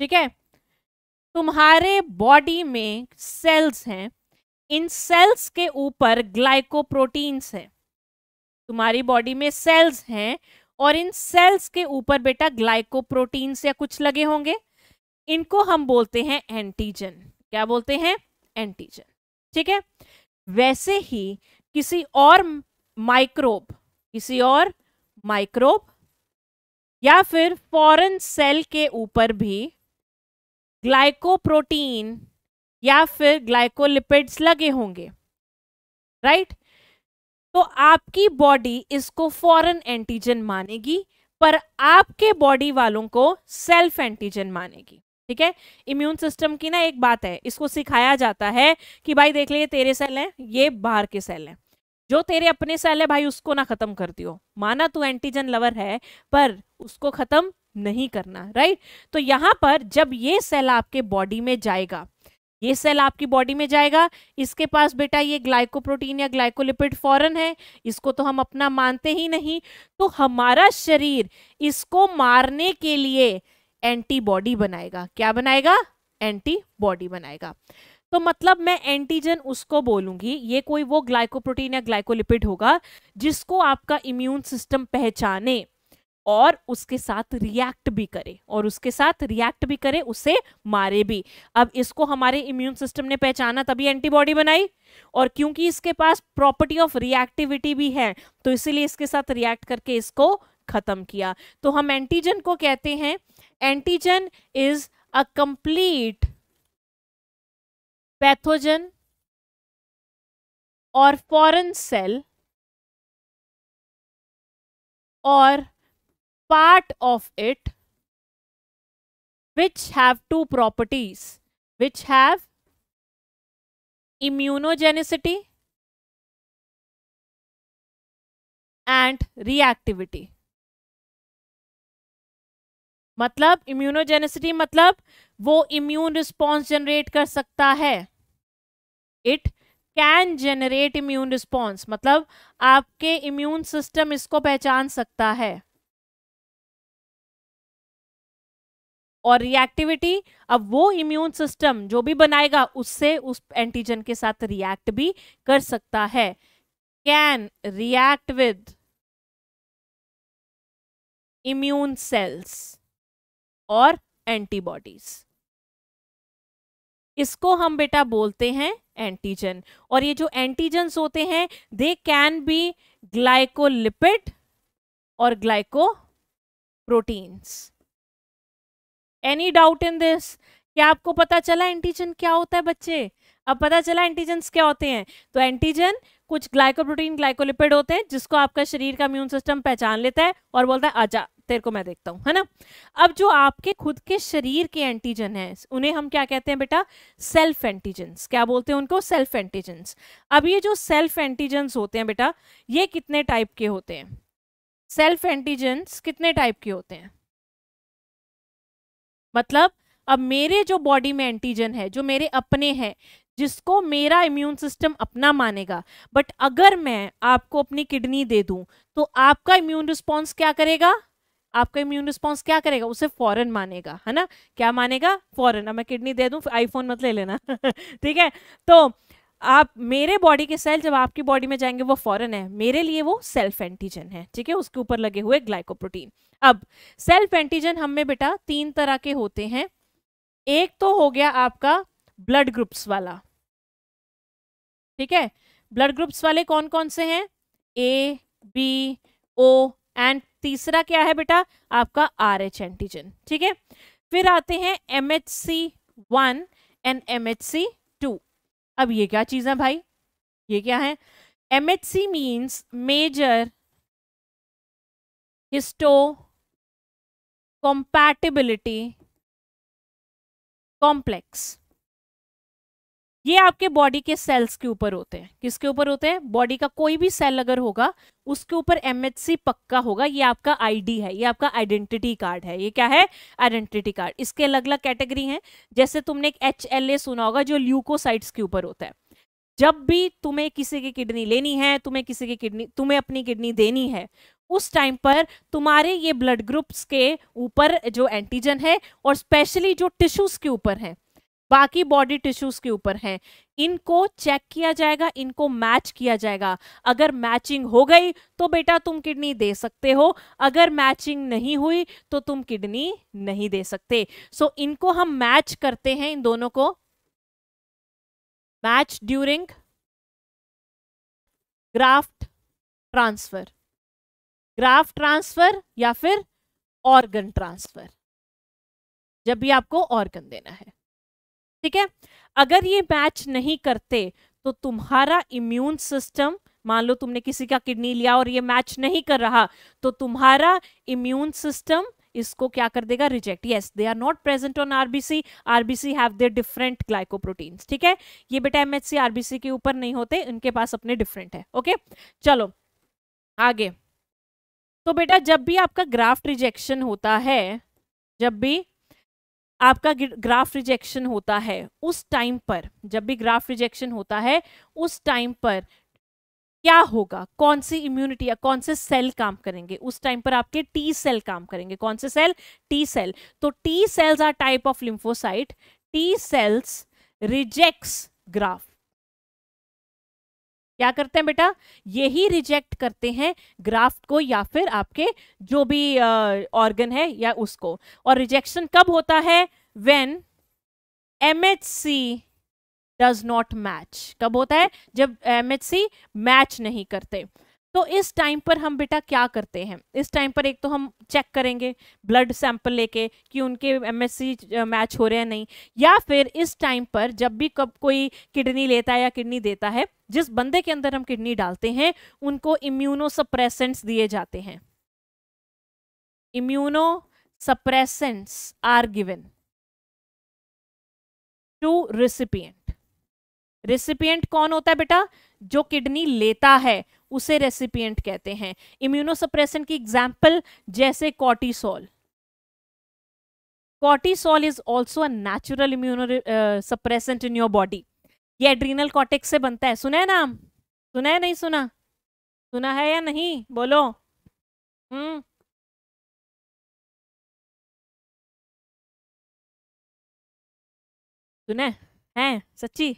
ठीक है? तुम्हारे बॉडी में सेल्स हैं। इन सेल्स के ऊपर ग्लाइकोप्रोटीन्स है। तुम्हारी बॉडी में सेल्स हैं और इन सेल्स के ऊपर बेटा ग्लाइकोप्रोटीन्स या कुछ लगे होंगे। इनको हम बोलते हैं एंटीजन क्या बोलते हैं? एंटीजन ठीक है? वैसे ही किसी और माइक्रोब किसी और माइक्रोब या फिर फॉरेन सेल के ऊपर भी ग्लाइकोप्रोटीन या फिर ग्लाइकोलिपिड्स लगे होंगे राइट तो आपकी बॉडी इसको फॉरेन एंटीजन मानेगी, पर आपके बॉडी वालों को सेल्फ एंटीजन मानेगी, ठीक है? इम्यून सिस्टम की ना एक बात है, इसको सिखाया जाता है कि भाई देख लिए तेरे सेल हैं, ये बाहर के सेल हैं। जो तेरे अपने सेल है भाई उसको ना खत्म कर दियो माना तू एंटीजन लवर है, पर उसको खत्म नहीं करना राइट तो यहाँ पर जब ये सेल आपके बॉडी में जाएगा, ये सेल आपकी बॉडी में जाएगा, इसके पास बेटा ये ग्लाइकोप्रोटीन या ग्लाइकोलिपिड फॉरन है, इसको तो हम अपना मानते ही नहीं। तो हमारा शरीर इसको मारने के लिए एंटीबॉडी बनाएगा। क्या बनाएगा? एंटीबॉडी बनाएगा। तो मतलब मैं एंटीजन उसको बोलूँगी, ये कोई वो ग्लाइकोप्रोटीन या ग्लाइकोलिपिड होगा, जिसको आपका इम्यून सिस्टम पहचाने और उसके साथ रिएक्ट भी करे, और उसके साथ रिएक्ट भी करे, उसे मारे भी। अब इसको हमारे इम्यून सिस्टम ने पहचाना, तभी एंटीबॉडी बनाई, और क्योंकि इसके पास प्रॉपर्टी ऑफ़ रिएक्टिविटी भी है तो इसीलिए इसके साथ रिएक्ट करके इसको खत्म किया। तो हम एंटीजन को कहते हैं, antigen is a complete pathogen और फॉरेन सेल और part of it which have two properties which have immunogenicity and reactivity मतलब इम्यूनोजेनिसिटी मतलब वो इम्यून रिस्पॉन्स जनरेट कर सकता है। It can generate immune response मतलब आपके इम्यून सिस्टम इसको पहचान सकता है। और रिएक्टिविटी अब वो इम्यून सिस्टम जो भी बनाएगा, उससे उस एंटीजन के साथ रिएक्ट भी कर सकता है। Can react with immune cells और एंटीबॉडीज। इसको हम बेटा बोलते हैं एंटीजन। और ये जो एंटीजन्स होते हैं दे कैन बी ग्लाइकोलिपिड और glycoproteins any doubt in this क्या आपको पता चला एंटीजन क्या होता है बच्चे? अब पता चला एंटीजन क्या होते हैं? तो एंटीजन कुछ ग्लाइकोप्रोटीन ग्लाइकोलिपिड होते हैं, जिसको आपका शरीर का इम्यून सिस्टम पहचान लेता है और बोलता है, आजा तेरे को मैं देखता हूँ, है ना? अब जो आपके खुद के शरीर के एंटीजन हैं, उन्हें हम क्या कहते हैं बेटा? सेल्फ एंटीजेंस क्या बोलते हैं उनको? सेल्फ एंटीजेंस अब ये जो सेल्फ एंटीजेंस होते हैं बेटा, ये कितने टाइप के होते हैं? सेल्फ एंटीजेंस कितने टाइप के होते हैं? मतलब अब मेरे जो बॉडी में एंटीजन है, जो मेरे अपने हैं, जिसको मेरा इम्यून सिस्टम अपना मानेगा बट अगर मैं आपको अपनी किडनी दे दूँ तो आपका इम्यून रिस्पॉन्स क्या करेगा? आपका इम्यून रिस्पॉन्स क्या करेगा? उसे फॉरन मानेगा, है ना? क्या मानेगा? फॉरन अब मैं किडनी दे दूँ आईफोन मत ले लेना, ठीक है? तो आप, मेरे बॉडी के सेल जब आपकी बॉडी में जाएँगे, वो फॉरन है। मेरे लिए वो सेल्फ एंटीजन है, ठीक है? उसके ऊपर लगे हुए ग्लाइकोप्रोटीन अब सेल्फ एंटीजन हम में बेटा तीन तरह के होते हैं। एक तो हो गया आपका ब्लड ग्रुप्स वाला। ठीक है? ब्लड ग्रुप्स वाले कौन कौन से हैं? ए बी ओ एंड तीसरा क्या है बेटा? आपका आर एच एंटीजन ठीक है? फिर आते हैं M H C one and M H C two अब ये क्या चीज़ है भाई? ये क्या है? M H C means major histo compatibility complex ये आपके बॉडी के सेल्स के ऊपर होते हैं। किसके ऊपर होते हैं? बॉडी का कोई भी सेल अगर होगा, उसके ऊपर एमएचसी पक्का होगा। ये आपका आईडी है, ये आपका आइडेंटिटी कार्ड है। ये क्या है? आइडेंटिटी कार्ड इसके अलग अलग कैटेगरी हैं। जैसे तुमने एक एच एल ए सुना होगा, जो ल्यूकोसाइट्स के ऊपर होता है। जब भी तुम्हें किसी की किडनी लेनी है, तुम्हें किसी की किडनी तुम्हें अपनी किडनी देनी है, उस टाइम पर तुम्हारे ये ब्लड ग्रुप्स के ऊपर जो एंटीजन है और स्पेशली जो टिश्यूज के ऊपर है बाकी बॉडी टिश्यूज के ऊपर हैं। इनको चेक किया जाएगा इनको मैच किया जाएगा। अगर मैचिंग हो गई तो बेटा तुम किडनी दे सकते हो। अगर मैचिंग नहीं हुई तो तुम किडनी नहीं दे सकते। सो so, इनको हम मैच करते हैं इन दोनों को। Match during graft transfer. Graft transfer या फिर ऑर्गन ट्रांसफ़र। जब भी आपको ऑर्गन देना है। ठीक है? अगर ये मैच नहीं करते तो तुम्हारा इम्यून सिस्टम मान लो तुमने किसी का किडनी लिया और ये मैच नहीं कर रहा तो तुम्हारा इम्यून सिस्टम इसको क्या कर देगा? Reject yes they are not present on RBC RBC have their different glycoproteins ठीक है? ये बेटा एमएचसी आरबीसी के ऊपर नहीं होते, इनके पास अपने डिफरेंट है, ओके? चलो, आगे। तो बेटा जब भी आपका ग्राफ्ट रिजेक्शन होता है, जब भी आपका ग्राफ रिजेक्शन होता है उस टाइम पर, जब भी ग्राफ रिजेक्शन होता है उस टाइम पर क्या होगा? कौन सी इम्यूनिटी या कौन से सेल काम करेंगे? उस टाइम पर आपके टी सेल काम करेंगे। कौन से सेल टी सेल तो T cells are type of lymphocyte T cells rejects graft क्या करते हैं बेटा? यही रिजेक्ट करते हैं ग्राफ्ट को या फिर आपके जो भी ऑर्गन है या उसको। और रिजेक्शन कब होता है? When MHC does not match कब होता है? जब एमएचसी मैच नहीं करते। तो इस टाइम पर हम बेटा क्या करते हैं? इस टाइम पर एक तो हम चेक करेंगे ब्लड सैंपल लेके कि उनके एमएससी मैच हो रहे हैं नहीं। या फिर इस टाइम पर जब भी कब कोई किडनी लेता है या किडनी देता है, जिस बंदे के अंदर हम किडनी डालते हैं, उनको इम्यूनो सप्रेसेंट्स दिए जाते हैं। Immunosuppressants are given to recipient recipient कौन होता है बेटा? जो किडनी लेता है, उसे रेसिपियंट कहते हैं। इम्यूनोसप्रेसेंट की एग्ज़ाम्पल जैसे cortisol cortisol is also a natural immunosuppressant in your body ये एड्रीनल कॉटेक्स से बनता है। सुना है नाम सुना है नहीं सुना? सुना है या नहीं? बोलो। हम्म। सुने हैं, सच्ची?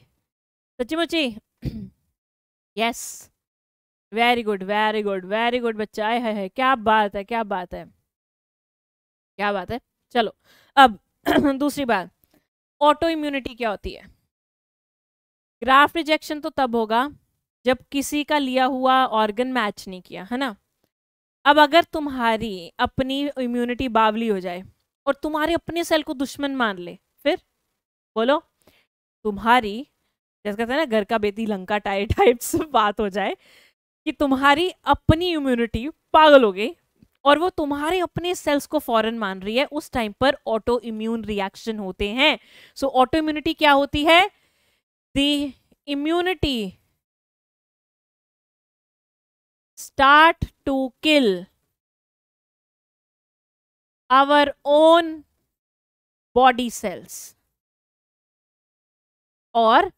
सच्ची मुच्ची yes very good very good very good बच्चा। आए है, है क्या बात है क्या बात है। क्या बात है। चलो अब दूसरी बात। ऑटो इम्यूनिटी क्या होती है? ग्राफ रिजेक्शन तो तब होगा जब किसी का लिया हुआ ऑर्गन मैच नहीं किया है ना? अब अगर तुम्हारी अपनी इम्यूनिटी बावली हो जाए और तुम्हारे अपने सेल को दुश्मन मान ले फिर बोलो तुम्हारी जैसे कहते हैं ना, घर का बेटी लंका टाइप टाइप से बात हो जाए, कि तुम्हारी अपनी इम्यूनिटी पागल हो गई और वो तुम्हारे अपने सेल्स को फॉरन मान रही है। उस टाइम पर ऑटो इम्यून रिएक्शन होते हैं। सो ऑटो इम्यूनिटी क्या होती है? The immunity start to kill our own body cells और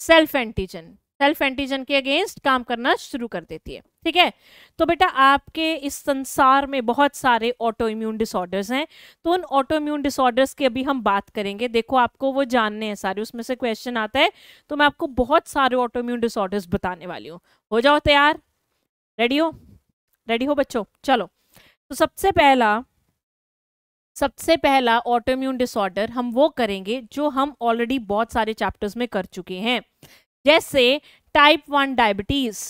सेल्फ एंटीजन सेल्फ एंटीजन के अगेंस्ट काम करना शुरू कर देती है। ठीक है? तो बेटा आपके इस संसार में बहुत सारे ऑटो इम्यून डिसऑर्डर्स हैं। तो उन ऑटो इम्यून डिसऑर्डर्स की अभी हम बात करेंगे। देखो, आपको वो जानने हैं सारे, उसमें से क्वेश्चन आता है। तो मैं आपको बहुत सारे ऑटो इम्यून डिसऑर्डर्स बताने वाली हूँ। हो जाओ तैयार? रेडी हो? रेडी हो बच्चों? चलो। तो सबसे पहला सबसे पहला ऑटोम्यून डिसऑर्डर हम वो करेंगे जो हम ऑलरेडी बहुत सारे चैप्टर्स में कर चुके हैं। जैसे type one diabetes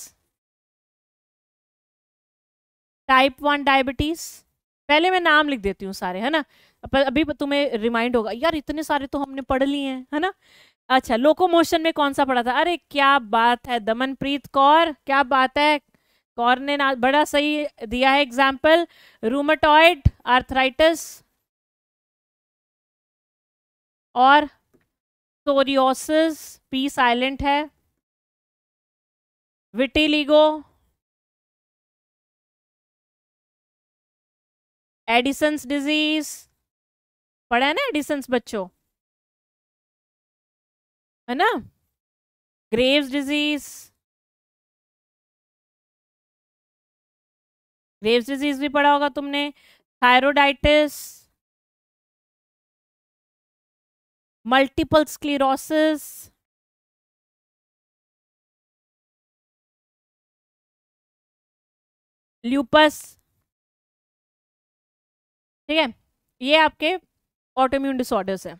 type one diabetes पहले मैं नाम लिख देती हूँ सारे, है ना? अभी तुम्हें रिमाइंड होगा, यार, इतने सारे तो हमने पढ़ लिए हैं, है ना? अच्छा लोकोमोशन में कौन सा पढ़ा था? अरे, क्या बात है, दमनप्रीत कौर, क्या बात है? कौर ने ना, बड़ा सही दिया है एग्ज़ाम्पल रूमटॉइड आर्थराइटिस और सोरियोसिस पी साइलेंट है। विटिलिगो एडिसंस डिज़ीज़ पढ़ा है ना एडिसंस बच्चों? है ना? ग्रेव्स डिज़ीज़ ग्रेव्स डिज़ीज़ भी पढ़ा होगा तुमने। थायरोडाइटिस मल्टीपल स्क्लीरोसिस ल्यूपस ठीक है? ये आपके ऑटोम्यून डिसऑर्डर्स है।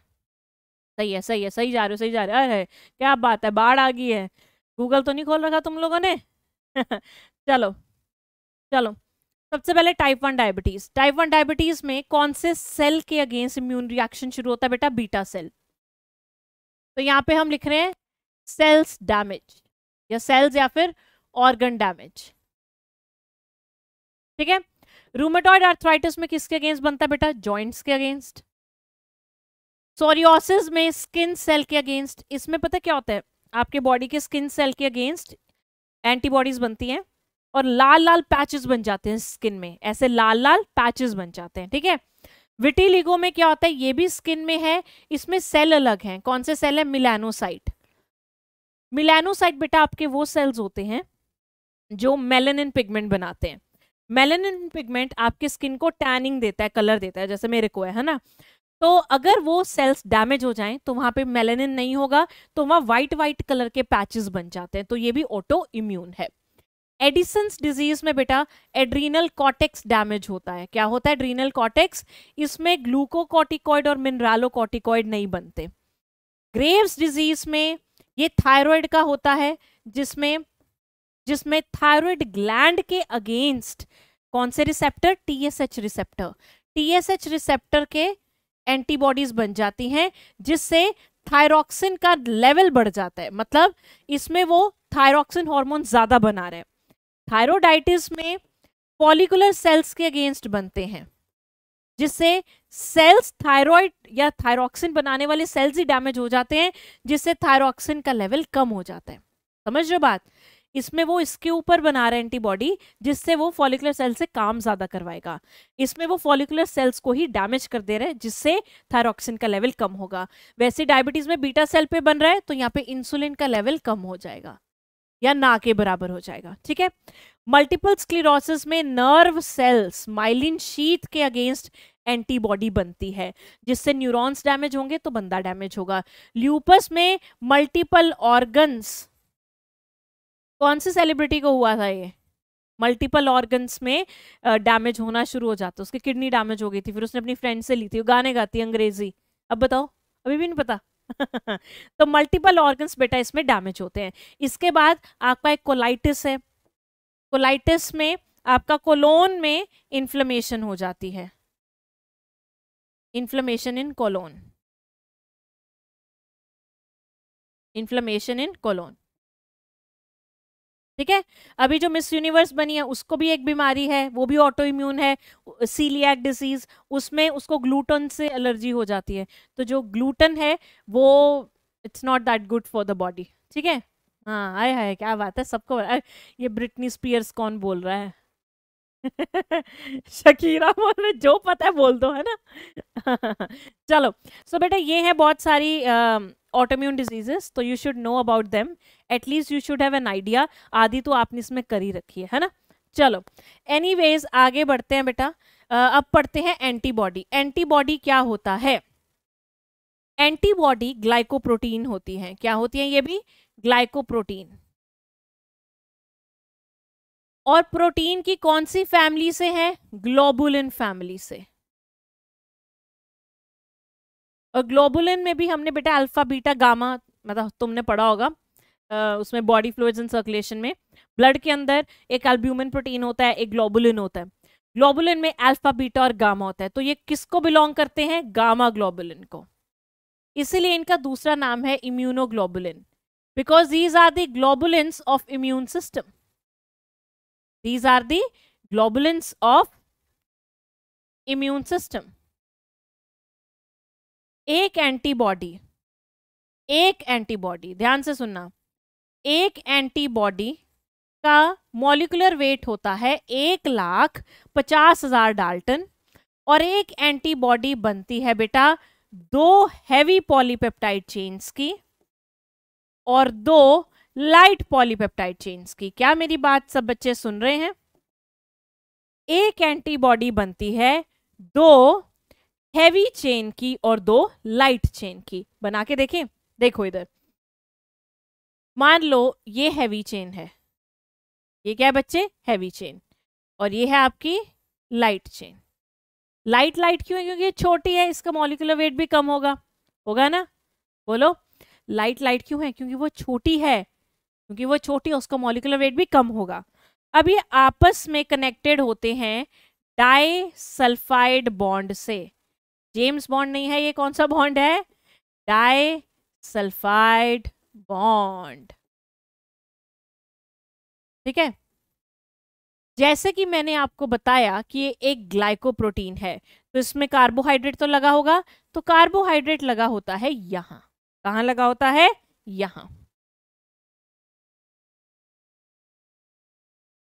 सही है सही है, सही जा रहे हो, सही जा रहे हो। अरे, क्या बात है, बाढ़ आ गई है। गूगल तो नहीं खोल रखा तुम लोगों ने? चलो चलो। सबसे पहले type one diabetes type one diabetes में कौन से सेल के अगेंस्ट इम्यून रिएक्शन शुरू होता है बेटा? बीटा सेल तो यहाँ पे हम लिख रहे हैं सेल्स डैमेज या सेल्स या फिर ऑर्गन डैमेज ठीक है? रूमेटॉइड आर्थराइटिस में किसके अगेंस्ट बनता है बेटा? जॉइंट्स के अगेंस्ट सोरियोसिस में स्किन सेल के अगेंस्ट इसमें पता क्या होता है? आपके बॉडी के स्किन सेल के अगेंस्ट एंटीबॉडीज बनती हैं और लाल लाल पैचेस बन जाते हैं स्किन में। ऐसे लाल लाल पैचेस बन जाते हैं। ठीक है? विटिलिगो में क्या होता है? ये भी स्किन में है, इसमें सेल अलग हैं। कौन से सेल है? मिलानोसाइट। मिलानोसाइट बेटा आपके वो सेल्स होते हैं, जो मेलेनिन पिगमेंट बनाते हैं। मेलेनिन पिगमेंट आपके स्किन को टैनिंग देता है, कलर देता है, जैसे मेरे को है ना? तो अगर वो सेल्स डैमेज हो जाएँ तो वहाँ पे मेलेनिन नहीं होगा तो वहाँ व्हाइट व्हाइट कलर के पैचेस बन जाते हैं। तो ये भी ऑटो इम्यून है। एडिसन्स डिज़ीज़ में बेटा एड्रीनल कॉटेक्स डैमेज होता है। क्या होता है? एड्रीनल कॉटेक्स इसमें ग्लूकोकॉटिकॉइड और मिनरालोकॉटिकॉइड नहीं बनते। ग्रेव्स डिज़ीज़ में ये थायराइड का होता है, जिसमें जिसमें थायराइड ग्लैंड के अगेंस्ट कौन से receptor TSH receptor TSH receptor के एंटीबॉडीज बन जाती हैं, जिससे थायरॉक्सिन का लेवल बढ़ जाता है। मतलब इसमें वो थायरॉक्सिन हार्मोन ज़्यादा बना रहे हैं। थायरोडाइटिस में पॉलिकुलर सेल्स के अगेंस्ट बनते हैं, जिससे सेल्स थायराइड या थायरॉक्सिन बनाने वाले सेल्स ही डैमेज हो जाते हैं, जिससे थायरॉक्सिन का लेवल कम हो जाता है। समझ रहे बात? इसमें वो इसके ऊपर बना रहे एंटीबॉडी जिससे वो फॉलिकुलर सेल से काम ज़्यादा करवाएगा। इसमें वो फॉलिकुलर सेल्स को ही डैमेज कर दे रहे हैं, जिससे थायरॉक्सिन का लेवल कम होगा। वैसे डायबिटीज़ में बीटा सेल पे बन रहा है तो यहाँ पे इंसुलिन का लेवल कम हो जाएगा। या ना के बराबर हो जाएगा, ठीक है? मल्टीपल स्क्लीरोसिस में नर्व सेल्स माइलिन शीत के अगेंस्ट एंटीबॉडी बनती है। जिससे न्यूरॉन्स डैमेज होंगे तो बंदा डैमेज होगा। ल्यूपस में मल्टीपल ऑर्गन्स कौन सी सेलिब्रिटी को हुआ था ये? मल्टीपल ऑर्गन्स में डैमेज होना शुरू हो जाता उसकी किडनी डैमेज हो गई थी, फिर उसने अपनी फ्रेंड से ली थी। गाने गाती अंग्रेज़ी। अब बताओ, अभी भी नहीं पता? तो मल्टीपल ऑर्गन्स बेटा इसमें डैमेज होते हैं। इसके बाद आपका एक कोलाइटिस है। कोलाइटिस में आपका कोलोन में इन्फ्लेमेशन हो जाती है। Inflammation in colon inflammation in colon ठीक है? अभी जो मिस यूनिवर्स बनी है, उसको भी एक बीमारी है, वो भी ऑटो इम्यून है सीलियक डिज़ीज़ उसमें उसको ग्लूटन से एलर्जी हो जाती है। तो जो ग्लूटन है, वो it's not that good for the body ठीक है? हाँ आए हाय, क्या बात है, सबको ये ब्रिटनी स्पियर्स कौन बोल रहा है? शकीरा बोल रहे जो पता है बोल दो, है ना? चलो सो so बेटा, ये है बहुत सारी ऑटोम्यून डिजीजेस तो you should know about them at least you should have an idea आदि तो आपने इसमें करी रखी है है ना? चलो एनीवेज आगे बढ़ते हैं बेटा। अब पढ़ते हैं एंटीबॉडी एंटीबॉडी क्या होता है? एंटीबॉडी ग्लाइकोप्रोटीन होती है। क्या होती है ये भी? ग्लाइकोप्रोटीन और प्रोटीन की कौन सी फैमिली से है? ग्लोबुलिन फैमिली से। ग्लोबुलिन में भी हमने बेटा अल्फ़ा बीटा गामा मतलब तुमने पढ़ा होगा उसमें बॉडी फ्लूइड्स एंड सर्कुलेशन में ब्लड के अंदर एक एल्ब्यूमिन प्रोटीन होता है, एक ग्लोबुलिन होता है। ग्लोबुलिन में अल्फ़ा बीटा और गामा होता है तो ये किसको बिलोंग करते हैं? गामा ग्लोबुलिन को। इसीलिए इनका दूसरा नाम है immunoglobulin because these are the globulins of immune system these are the globulins of immune system. एक एंटीबॉडी एक एंटीबॉडी ध्यान से सुनना, एक एंटीबॉडी का मॉलिकुलर वेट होता है एक लाख पचास हज़ार डाल्टन और एक एंटीबॉडी बनती है बेटा दो हैवी पॉलीपेप्टाइड चेन्स की और दो लाइट पॉलीपेप्टाइड चेन्स की। क्या मेरी बात सब बच्चे सुन रहे हैं? एक एंटीबॉडी बनती है दो हैवी चेन की और दो लाइट चेन की। बना के देखें। देखो इधर। मान लो ये हैवी चेन है। ये क्या है बच्चे? Heavy chain. और ये है आपकी लाइट चेन। लाइट लाइट क्यों है? क्योंकि ये छोटी है, इसका मॉलिकुलर वेट भी कम होगा। होगा ना? बोलो। लाइट लाइट क्यों है? क्योंकि वो छोटी है। क्योंकि वो छोटी है, उसका मॉलिकुलर वेट भी कम होगा। अब ये आपस में कनेक्टेड होते हैं डाई सल्फाइड बॉन्ड से। जेम्स बॉन्ड नहीं है, ये कौन सा बॉन्ड है? डाई सल्फाइड बॉन्ड ठीक है? जैसे कि मैंने आपको बताया कि ये एक ग्लाइकोप्रोटीन है तो इसमें कार्बोहाइड्रेट तो लगा होगा तो कार्बोहाइड्रेट लगा होता है यहाँ। कहाँ लगा होता है? यहाँ।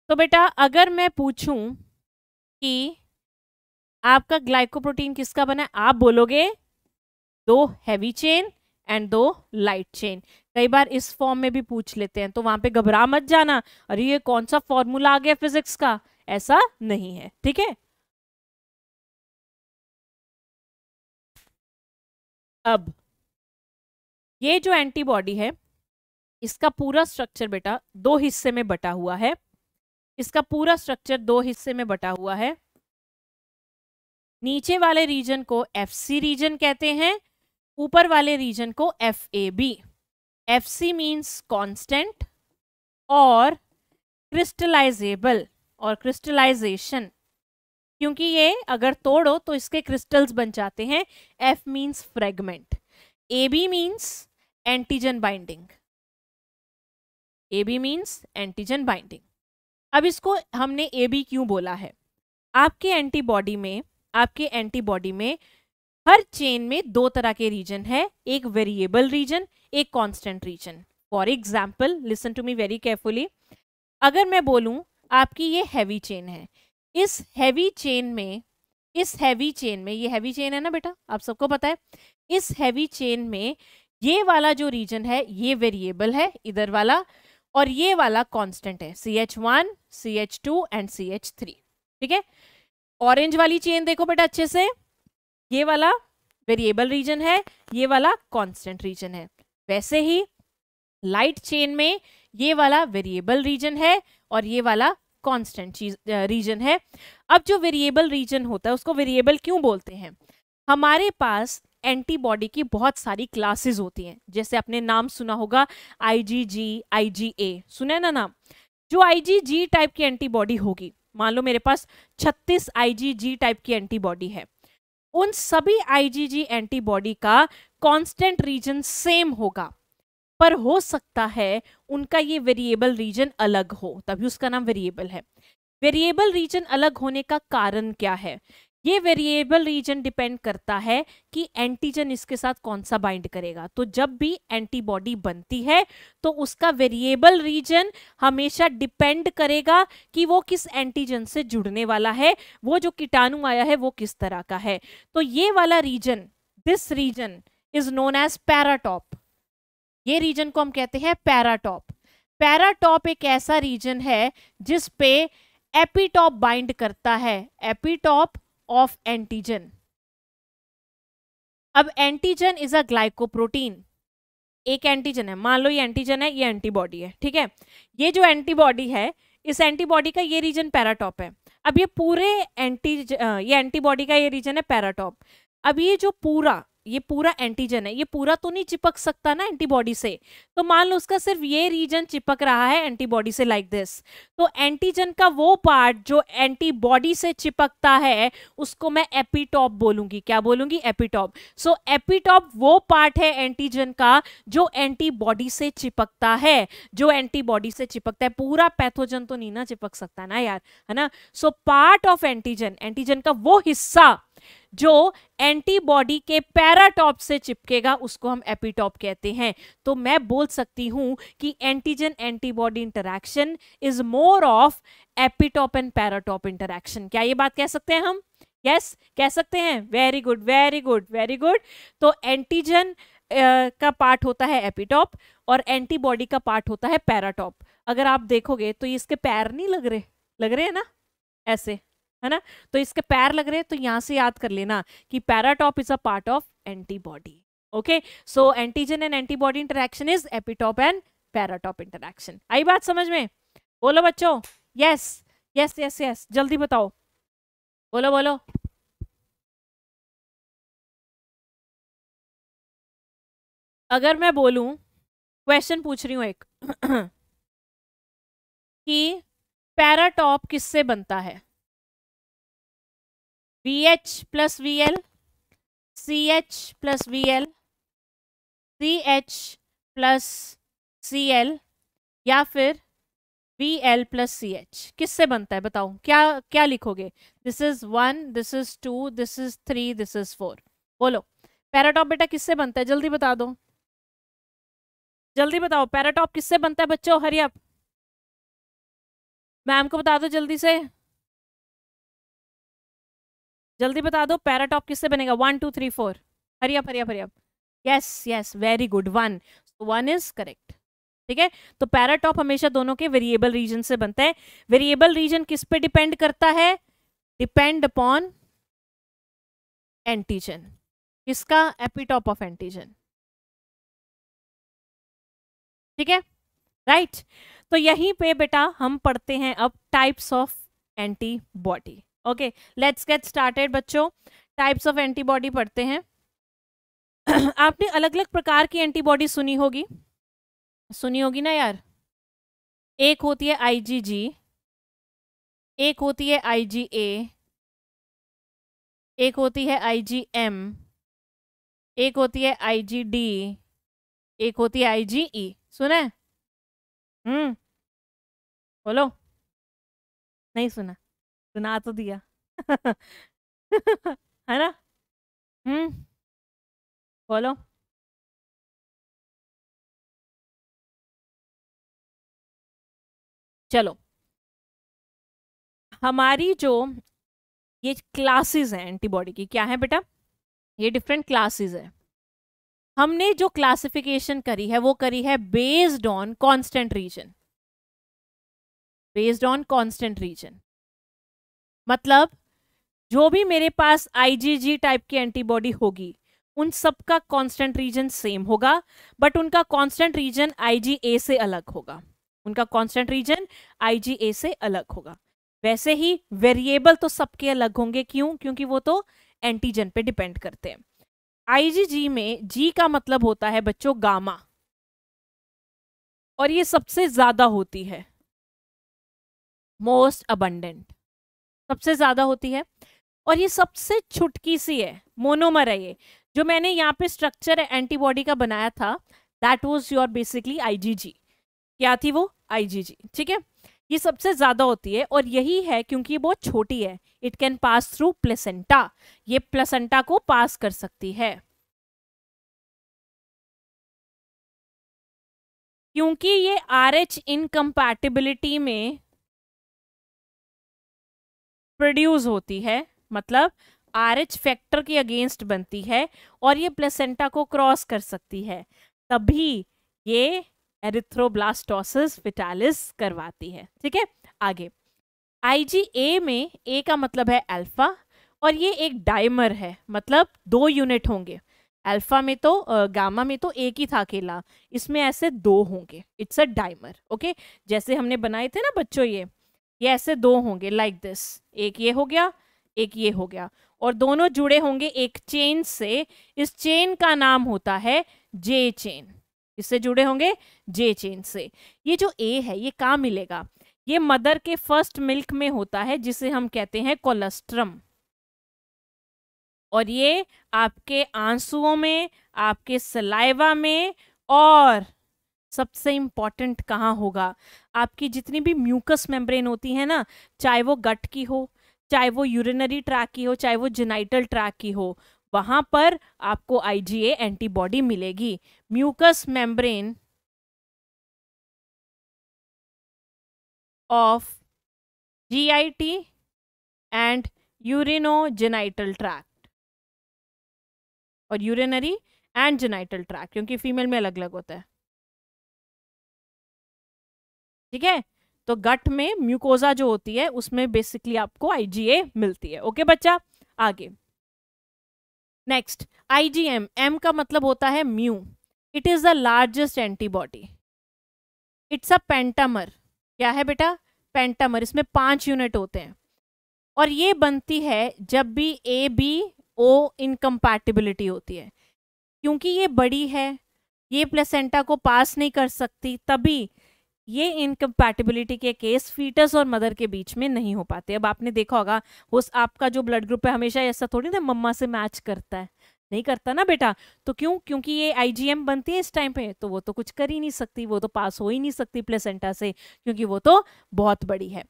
तो बेटा, अगर मैं पूछूँ कि आपका ग्लाइकोप्रोटीन किसका बना है? आप बोलोगे दो हैवी चेन एंड दो लाइट चेन कई बार इस फॉर्म में भी पूछ लेते हैं तो वहाँ पे घबरा मत जाना। अरे, ये कौन सा फॉर्मूला आ गया फिजिक्स का? ऐसा नहीं है, ठीक है? अब, ये जो एंटीबॉडी है, इसका पूरा स्ट्रक्चर बेटा दो हिस्से में बटा हुआ है। इसका पूरा स्ट्रक्चर दो हिस्से में बटा हुआ है। नीचे वाले रीजन को एफ़ सी रीजन कहते हैं, ऊपर वाले रीजन को F A B F C means constant और क्रिस्टलाइजेबल और क्रिस्टलाइजेशन क्योंकि ये अगर तोड़ो तो इसके क्रिस्टल्स बन जाते हैं। F means fragment A B means antigen binding A B means antigen binding अब इसको हमने ए बी क्यों बोला है? आपके एंटीबॉडी में आपके एंटीबॉडी में हर चेन में दो तरह के रीजन है, एक वेरिएबल रीजन, एक constant region. For example listen to me very carefully अगर मैं बोलूँ, आपकी ये हैवी चेन है। इस हैवी चेन में, इस हैवी चेन में, ये हैवी चेन है ना बेटा? आप सबको पता है? इस हैवी चेन में ये वाला जो रीजन है, ये वेरिएबल है, इधर वाला, और ये वाला कांस्टेंट है। C H one C H two and C H three ठीक है? ऑरेंज वाली चेन देखो बेटा अच्छे से। ये वाला वेरिएबल रीजन है, ये वाला कांस्टेंट रीजन है। वैसे ही लाइट चेन में ये वाला वेरिएबल रीजन है और ये वाला कांस्टेंट रीजन है। अब जो वेरिएबल रीजन होता है, उसको वेरिएबल क्यों बोलते हैं? हमारे पास एंटीबॉडी की बहुत सारी क्लासेस होती हैं। जैसे आपने नाम सुना होगा आईजीजी आईजीए सुना ना नाम? जो आईजीजी टाइप की एंटीबॉडी होगी मान लो मेरे पास 36 आईजीजी टाइप की एंटीबॉडी है। उन सभी आईजीजी एंटीबॉडी का कांस्टेंट रीजन सेम होगा। पर हो सकता है उनका ये वेरिएबल रीजन अलग हो, तभी उसका नाम वेरिएबल है। वेरिएबल रीजन अलग होने का कारण क्या है? ये वेरिएबल रीजन डिपेंड करता है कि एंटीजन इसके साथ कौन सा बाइंड करेगा। तो जब भी एंटीबॉडी बनती है तो उसका वेरिएबल रीजन हमेशा डिपेंड करेगा कि वो किस एंटीजन से जुड़ने वाला है, वो जो कीटाणु आया है वो किस तरह का है। तो ये वाला region this region is known as paratope ये रीजन को हम कहते हैं पैराटॉप पैराटॉप एक ऐसा रीजन है जिस पे एपिटॉप बाइंड करता है। एपिटॉप ऑफ़ एंटीजन अब एंटीजन इज़ अ ग्लाइकोप्रोटीन एक एंटीजन है। मान लो ये एंटीजन है, ये एंटीबॉडी है, ठीक है? ये जो एंटीबॉडी है, इस एंटीबॉडी का ये रीजन पैराटॉप है। अब ये पूरे एंटी ये एंटीबॉडी का ये रीजन है पैराटॉप अब ये जो पूरा ये पूरा एंटीजन है, ये पूरा तो नहीं चिपक सकता ना एंटीबॉडी से। तो मान लो उसका सिर्फ़ ये रीजन चिपक रहा है एंटीबॉडी से लाइक दिस तो एंटीजन का वो पार्ट जो एंटीबॉडी से चिपकता है, उसको मैं एपिटॉप बोलूँगी। क्या बोलूँगी? एपिटॉप सो एपिटॉप वो पार्ट है एंटीजन का जो एंटीबॉडी से चिपकता है, जो एंटीबॉडी से चिपकता है। पूरा पैथोजन तो नहीं ना चिपक सकता ना यार, है ना? So part of antigen antigen का वो हिस्सा जो एंटीबॉडी के पैराटॉप से चिपकेगा उसको हम एपिटॉप कहते हैं। तो मैं बोल सकती हूँ कि antigen antibody interaction is more of epitope and paratope interaction. क्या ये बात कह सकते हैं हम? यस yes, कह सकते हैं। Very good very good very good. तो एंटीजन का पार्ट होता है एपिटॉप और एंटीबॉडी का पार्ट होता है पैराटॉप। अगर आप देखोगे तो इसके पैर नहीं लग रहे? लग रहे हैं ना? ऐसे। है ना? तो इसके पैर लग रहे हैं तो यहाँ से याद कर लेना कि paratope is a part of antibody okay so antigen and antibody interaction is epitope and paratope interaction आई बात समझ में? बोलो बच्चों। यस यस यस यस जल्दी बताओ। बोलो बोलो। अगर मैं बोलूँ क्वेश्चन पूछ रही हूँ एक। कि पैराटॉप किससे बनता है? V H plus V L C H plus V L C H plus C L या फिर V L plus C H किससे बनता है बताओ क्या क्या लिखोगे? This is one this is two this is three this is four बोलो। पैराटॉप बेटा किससे बनता है? जल्दी बता दो। जल्दी बताओ। पैराटॉप किससे बनता है बच्चों? हरी मैम को बता दो जल्दी से। जल्दी बता दो पैराटॉप किससे बनेगा? One two three four hurry up hurry up hurry up yes yes very good one one is correct ठीक है? तो पैराटॉप हमेशा दोनों के वेरिएबल रीजन से बनता है। वेरिएबल रीजन किस पे डिपेंड करता है? डिपेंड अपॉन एंटीजन किसका? एपिटॉप ऑफ़ एंटीजन ठीक है? Right right? तो यहीं पे बेटा हम पढ़ते हैं अब types of antibody okay let's get started बच्चों। टाइप्स ऑफ़ एंटीबॉडी पढ़ते हैं। आपने अलग अलग प्रकार की एंटीबॉडी सुनी होगी? सुनी होगी ना यार? एक होती है आईजीजी एक होती है आईजीए एक होती है आईजीएम एक होती है आईजीडी एक होती है आईजीई सुना है? हम्म बोलो। नहीं सुना। सुना तो दिया। है ना? हम्म। बोलो। चलो। हमारी जो, ये क्लासेस हैं एंटीबॉडी की, क्या है बेटा? ये डिफरेंट क्लासेस है। हमने जो क्लासिफिकेशन करी है, वो करी है based on constant region based on constant region मतलब जो भी मेरे पास आईजीजी टाइप की एंटीबॉडी होगी, उन सबका कांस्टेंट रीजन सेम होगा बट उनका कांस्टेंट रीजन आईजीए से अलग होगा। उनका कांस्टेंट रीजन आईजीए से अलग होगा। वैसे ही वेरिएबल तो सबके अलग होंगे क्यों? क्योंकि वो तो एंटीजन पे डिपेंड करते हैं। आईजीजी में जी का मतलब होता है बच्चों गामा। और ये सबसे ज़्यादा होती है। मोस्ट अबंडेंट सबसे ज़्यादा होती है। और ये सबसे छुटकी सी है, मोनोमर है ये, जो मैंने यहाँ पे स्ट्रक्चर एंटीबॉडी का बनाया था that was your basically IgG क्या थी वो? आईजीजी ठीक है? ये सबसे ज़्यादा होती है और यही है क्योंकि ये बहुत छोटी है it can pass through placenta ये प्लेसेंटा को पास कर सकती है। क्योंकि ये आर एच इनकम्पैटिबिलिटी में प्रोड्यूस होती है मतलब आर एच फैक्टर के अगेंस्ट बनती है और ये प्लेसेंटा को क्रॉस कर सकती है। तभी ये एरिथ्रोब्लास्टोसिस फिटालिस करवाती है। ठीक है? आगे। आईजीए में ए का मतलब है अल्फ़ा और ये एक डाइमर है मतलब दो यूनिट होंगे। अल्फ़ा में तो गामा में तो एक ही था अकेला। इसमें ऐसे दो होंगे। इट्स अ डाइमर ओके जैसे हमने बनाए थे ना बच्चों ये। ये ऐसे दो होंगे लाइक like दिस एक ये हो गया, एक ये हो गया. और दोनों जुड़े होंगे एक चेन से. इस चेन का नाम होता है जे चेन इससे जुड़े होंगे जे चेन से. ये जो ए है, ये कहाँ मिलेगा? ये मदर के फ़र्स्ट मिल्क में होता है, जिसे हम कहते हैं कोलेस्ट्रम और ये आपके आंसुओं में, आपके सलाइवा में और सबसे इंपॉर्टेंट कहाँ होगा? आपकी जितनी भी म्यूकस मेम्ब्रेन होती है ना, चाहे वो गट की हो, चाहे वो यूरिनरी ट्रैक की हो, चाहे वो जेनाइटल ट्रैक की हो, वहाँ पर आपको आईजीए एंटीबॉडी मिलेगी। Mucus membrane of GIT and urinogenital tract और यूरिनरी एंड जेनाइटल ट्रैक क्योंकि फीमेल में अलग अलग होता है। ठीक है? तो गट में म्यूकोजा जो होती है, उसमें बेसिकली आपको आईजीए मिलती है। ओके बच्चा? आगे। नेक्स्ट आईजीएम एम का मतलब होता है mu it is the largest antibody it's a pentamer क्या है बेटा? पेंटामर इसमें पाँच यूनिट होते हैं। और ये बनती है जब भी ए बी ओ इनकम्पैटिबिलिटी होती है। क्योंकि ये बड़ी है, ये प्लेसेंटा को पास नहीं कर सकती, तभी ये इनकम्पैटिबिलिटी के केस फीटस और मदर के बीच में नहीं हो पाते। अब आपने देखा होगा, उस आपका जो ब्लड ग्रुप है, हमेशा ऐसा थोड़ी ना मम्मा से मैच करता है। नहीं करता ना बेटा? तो क्यों? क्योंकि ये आईजीएम बनती है इस टाइम पे तो वो तो कुछ कर ही नहीं सकती, वो तो पास हो ही नहीं सकती प्लेसेंटा से, क्योंकि वो तो बहुत बड़ी है।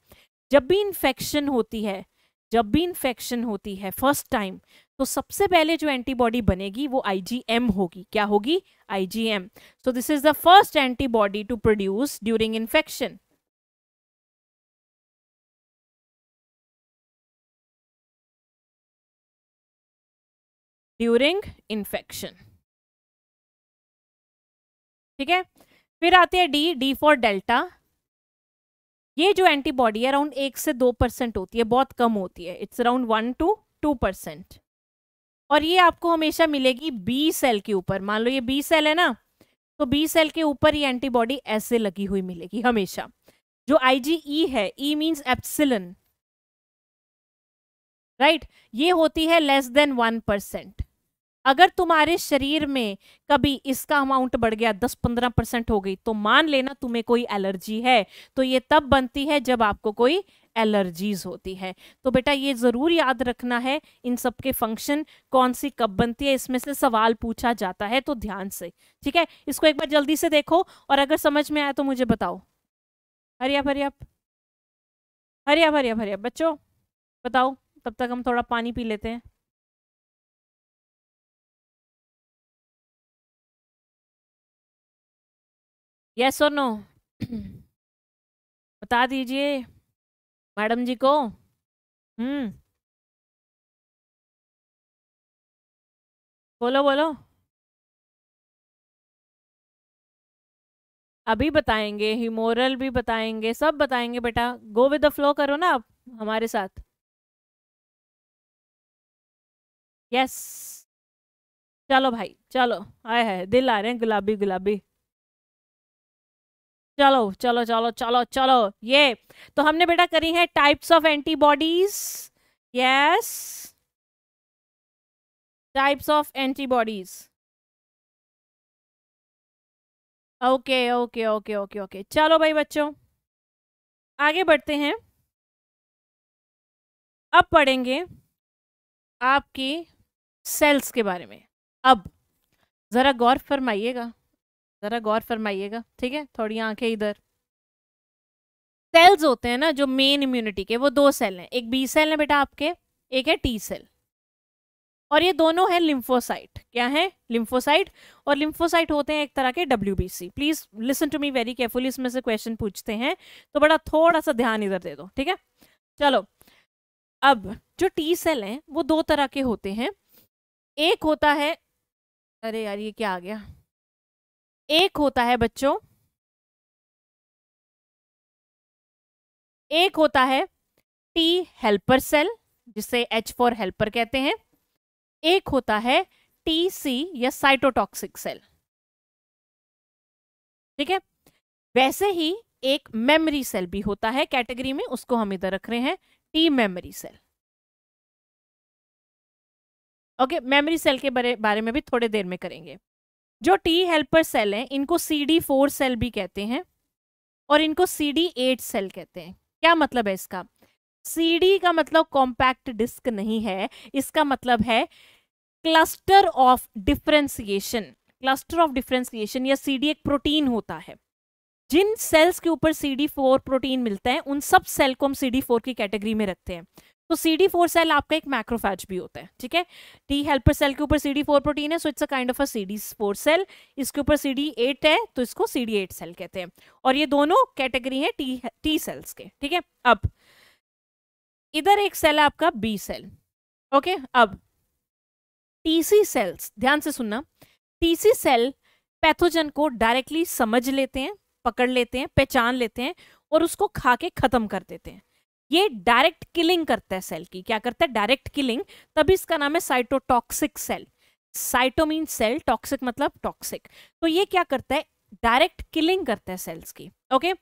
जब भी इन्फेक्शन होती है, जब भी इन्फेक्शन होती है फ़र्स्ट टाइम तो सबसे पहले जो एंटीबॉडी बनेगी वो आईजीएम होगी। क्या होगी? IgM so this is the first antibody to produce during infection during infection ठीक है? फिर आते हैं डी डी फॉर डेल्टा ये जो एंटीबॉडी अराउंड एक से दो परसेंट होती है, बहुत कम होती है। It's around one to two percent और ये आपको हमेशा मिलेगी बी सेल के ऊपर। मान लो ये बी सेल है ना तो बी सेल के ऊपर ये एंटीबॉडी ऐसे लगी हुई मिलेगी हमेशा। जो आईजीई है ई मींस एप्सिलन राइट ये होती है लेस देन वन परसेंट अगर तुम्हारे शरीर में कभी इसका अमाउंट बढ़ गया, दस पंद्रह परसेंट हो गई तो मान लेना तुम्हें कोई एलर्जी है तो ये तब बनती है जब आपको कोई एलर्जीज होती है। तो बेटा ये ज़रूर याद रखना है इन सब के फ़ंक्शन कौन सी कब बनती है इसमें से सवाल पूछा जाता है तो ध्यान से। ठीक है? इसको एक बार जल्दी से देखो और अगर समझ में आया तो मुझे बताओ। हरिया हरिया हरिया हरिया हरिया बच्चों बताओ तब तक हम थोड़ा पानी पी लेते हैं। यस और नो बता दीजिए। मैडम जी को? हम्म। बोलो बोलो। अभी बताएँगे हिमोरल भी बताएँगे, सब बताएँगे बेटा। गो विद द फ्लो करो ना आप, हमारे साथ। यस चलो भाई, चलो। आए है दिल आ रहे हैं गुलाबी गुलाबी। चलो चलो चलो चलो चलो, ये। तो हमने बेटा करी है types of antibodies yes types of antibodies okay okay okay okay okay चलो भाई बच्चों, आगे बढ़ते हैं। अब पढ़ेंगे आपकी सेल्स के बारे में। अब ज़रा गौर फरमाइएगा। ज़रा गौर फरमाइएगा, ठीक है? थोड़ी आँखें इधर। सेल्स होते हैं ना, जो मेन इम्यूनिटी के, वो दो सेल हैं। एक बी सेल है बेटा आपके, एक है टी सेल और ये दोनों है लिम्फोसाइट क्या है? लिम्फोसाइट और लिम्फोसाइट होते हैं एक तरह के W B C please listen to me very carefully इसमें से क्वेश्चन पूछते हैं। तो बड़ा थोड़ा सा ध्यान इधर दे दो, ठीक है? चलो, अब जो टी सेल हैं, वो दो तरह के होते हैं। एक होता है, अरे यार, ये क्या आ गया? एक होता है बच्चों एक होता है टी हेल्पर सेल जिसे एच फॉर हेल्पर कहते हैं। एक होता है टी सी या साइटोटॉक्सिक सेल ठीक है? वैसे ही एक मेमोरी सेल भी होता है कैटेगरी में उसको हम इधर रख रहे हैं T memory cell okay memory cell के बारे, बारे में भी थोड़े देर में करेंगे। जो टी हेल्पर सेल हैं, इनको सी डी फोर सेल भी कहते हैं और इनको सी डी एट सेल कहते हैं। क्या मतलब है इसका? सी डी का मतलब कॉम्पैक्ट डिस्क नहीं है, इसका मतलब है cluster of differentiation cluster of differentiation या सी डी एक प्रोटीन होता है। जिन सेल्स के ऊपर सी डी फोर प्रोटीन मिलता है, उन सब सेल को हम सी डी फोर की कैटेगरी में रखते हैं। तो सी डी फोर सेल आपका एक मैक्रोफैज भी होता है, ठीक है? टी हेल्पर सेल के ऊपर सी डी फोर प्रोटीन है so it's a kind of a C D four cell इसके ऊपर सी डी एट है तो इसको सी डी एट सेल कहते हैं। और ये दोनों कैटेगरी है टी टी सेल्स के, ठीक है? अब, इधर एक सेल है आपका बी सेल ओके अब टीसी सेल्स ध्यान से सुनना। टीसी सेल पैथोजन को डायरेक्टली समझ लेते हैं, पकड़ लेते हैं, पहचान लेते हैं, और उसको खा के खत्म कर देते हैं। ये डायरेक्ट किलिंग करता है सेल की। क्या करता है? डायरेक्ट किलिंग तभी इसका नाम है cytotoxic cell cyto mean cell toxic मतलब टॉक्सिक तो ये क्या करता है? डायरेक्ट किलिंग करता है सेल्स की ओके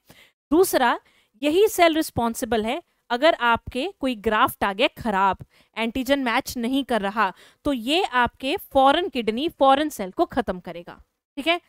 दूसरा, यही सेल रिस्पॉन्सिबल है। अगर आपके कोई ग्राफ्ट आ गया खराब एंटीजन मैच नहीं कर रहा तो ये आपके फॉरेन किडनी फॉरेन सेल को खत्म करेगा, ठीक है?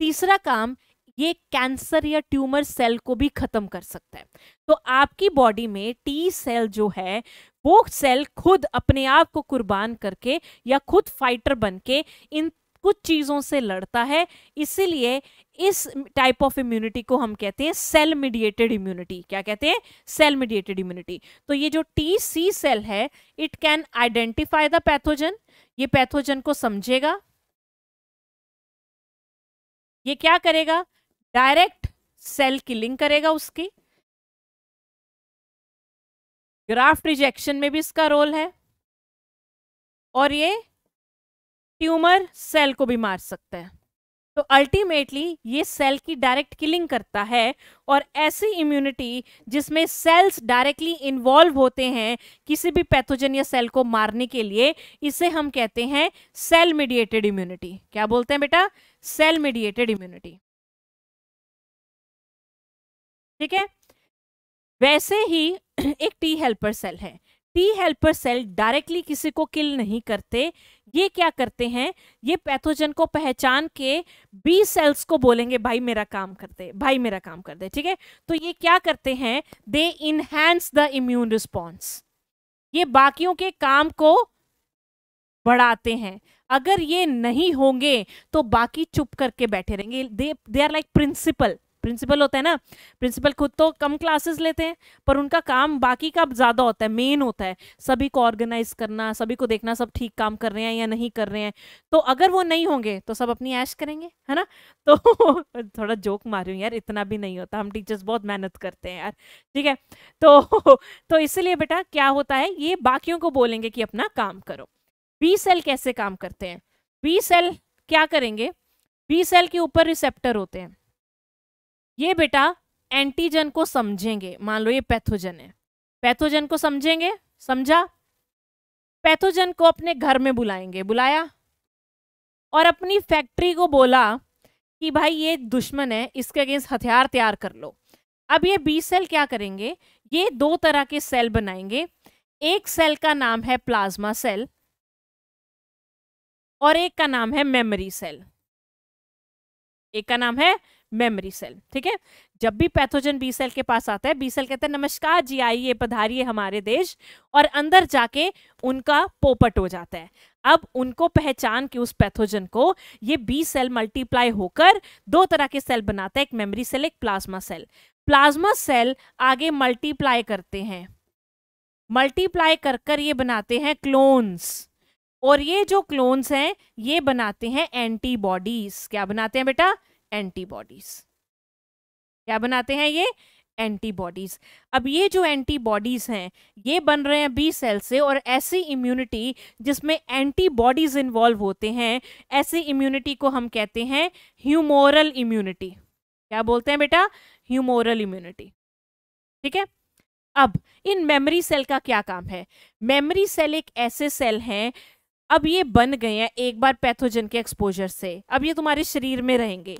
तीसरा काम ये कैंसर या ट्यूमर सेल को भी खत्म कर सकता है। तो आपकी बॉडी में टी सेल जो है, वो सेल खुद अपने आप को कुर्बान करके या खुद फाइटर बन के इन कुछ चीज़ों से लड़ता है। इसीलिए इस टाइप ऑफ़ इम्यूनिटी को हम कहते हैं सेल मीडिएटेड इम्यूनिटी क्या कहते हैं? सेल मीडिएटेड इम्यूनिटी तो ये जो टी सी सेल है it can identify the pathogen ये पैथोजन को समझेगा। ये क्या करेगा? डायरेक्ट सेल किलिंग करेगा उसकी। ग्राफ्ट रिजेक्शन में भी इसका रोल है। और ये ट्यूमर सेल को भी मार सकता है। तो अल्टीमेटली ये सेल की डायरेक्ट किलिंग करता है और ऐसी इम्यूनिटी जिसमें सेल्स डायरेक्टली इन्वॉल्व होते हैं किसी भी पैथोजन या सेल को मारने के लिए, इसे हम कहते हैं सेल मीडिएटेड इम्यूनिटी। क्या बोलते हैं बेटा? Cell mediated immunity. ठीक है? वैसे ही एक टी हेल्पर सेल है। टी हेल्पर सेल डायरेक्टली किसी को किल नहीं करते। ये क्या करते हैं? ये पैथोजन को पहचान के बी सेल्स को बोलेंगे, भाई मेरा काम कर दे, भाई मेरा काम कर दे। ठीक है? तो ये क्या करते हैं? They enhance the immune response ये बाकियों के काम को बढ़ाते हैं। अगर ये नहीं होंगे तो बाकी चुप करके बैठे रहेंगे। They they are like principal principal होता है ना, प्रिंसिपल खुद तो कम क्लासेस लेते हैं, पर उनका काम बाकी का ज़्यादा होता है मेन होता है, सभी को ऑर्गेनाइज करना, सभी को देखना, सब ठीक काम कर रहे हैं या नहीं कर रहे हैं। तो अगर वो नहीं होंगे तो सब अपनी ऐश करेंगे, है ना? तो थोड़ा जोक मार यार, इतना भी नहीं होता, हम टीचर्स बहुत मेहनत करते हैं यार, ठीक है? तो तो इसलिए बेटा क्या होता है, ये बाकियों को बोलेंगे कि अपना काम करो। बी सेल कैसे काम करते हैं? बी सेल क्या करेंगे? बी सेल के ऊपर रिसेप्टर होते हैं। ये बेटा एंटीजन को समझेंगे। मान लो ये पैथोजन है। पैथोजन को समझेंगे? समझा? पैथोजन को अपने घर में बुलाएँगे। बुलाया? और अपनी फैक्ट्री को बोला कि भाई ये दुश्मन है, इसके अगेंस्ट हथियार तैयार कर लो। अब ये बी सेल क्या करेंगे? ये दो तरह के सेल बनाएँगे। एक सेल का नाम है प्लाज्मा सेल और एक का नाम है मेमोरी सेल। एक का नाम है मेमोरी सेल, ठीक है? जब भी पैथोजन बी सेल के पास आता है, बी सेल कहते हैं, नमस्कार जी, आइए, पधारिए हमारे देश। और अंदर जाके उनका पोपट हो जाता है। अब उनको पहचान के उस पैथोजन को ये बी सेल मल्टीप्लाई होकर दो तरह के सेल बनाता है, एक मेमोरी सेल, एक प्लाज्मा सेल। प्लाज्मा सेल आगे मल्टीप्लाई करते हैं। मल्टीप्लाई कर कर ये बनाते हैं क्लोन्स। और ये जो क्लोन्स हैं, ये बनाते हैं एंटीबॉडीज। क्या बनाते हैं बेटा? एंटीबॉडीज। क्या बनाते हैं ये? एंटीबॉडीज। अब ये जो एंटीबॉडीज हैं, ये बन रहे हैं बी सेल से और ऐसी इम्यूनिटी जिसमें एंटीबॉडीज इन्वॉल्व होते हैं, ऐसी इम्यूनिटी को हम कहते हैं ह्यूमोरल इम्यूनिटी। क्या बोलते हैं बेटा? Humoral immunity. ठीक है? अब इन मेमोरी सेल का क्या काम है? मेमोरी सेल एक ऐसे सेल हैं अब ये बन गए हैं एक बार पैथोजन के एक्सपोजर से। अब ये तुम्हारे शरीर में रहेंगे।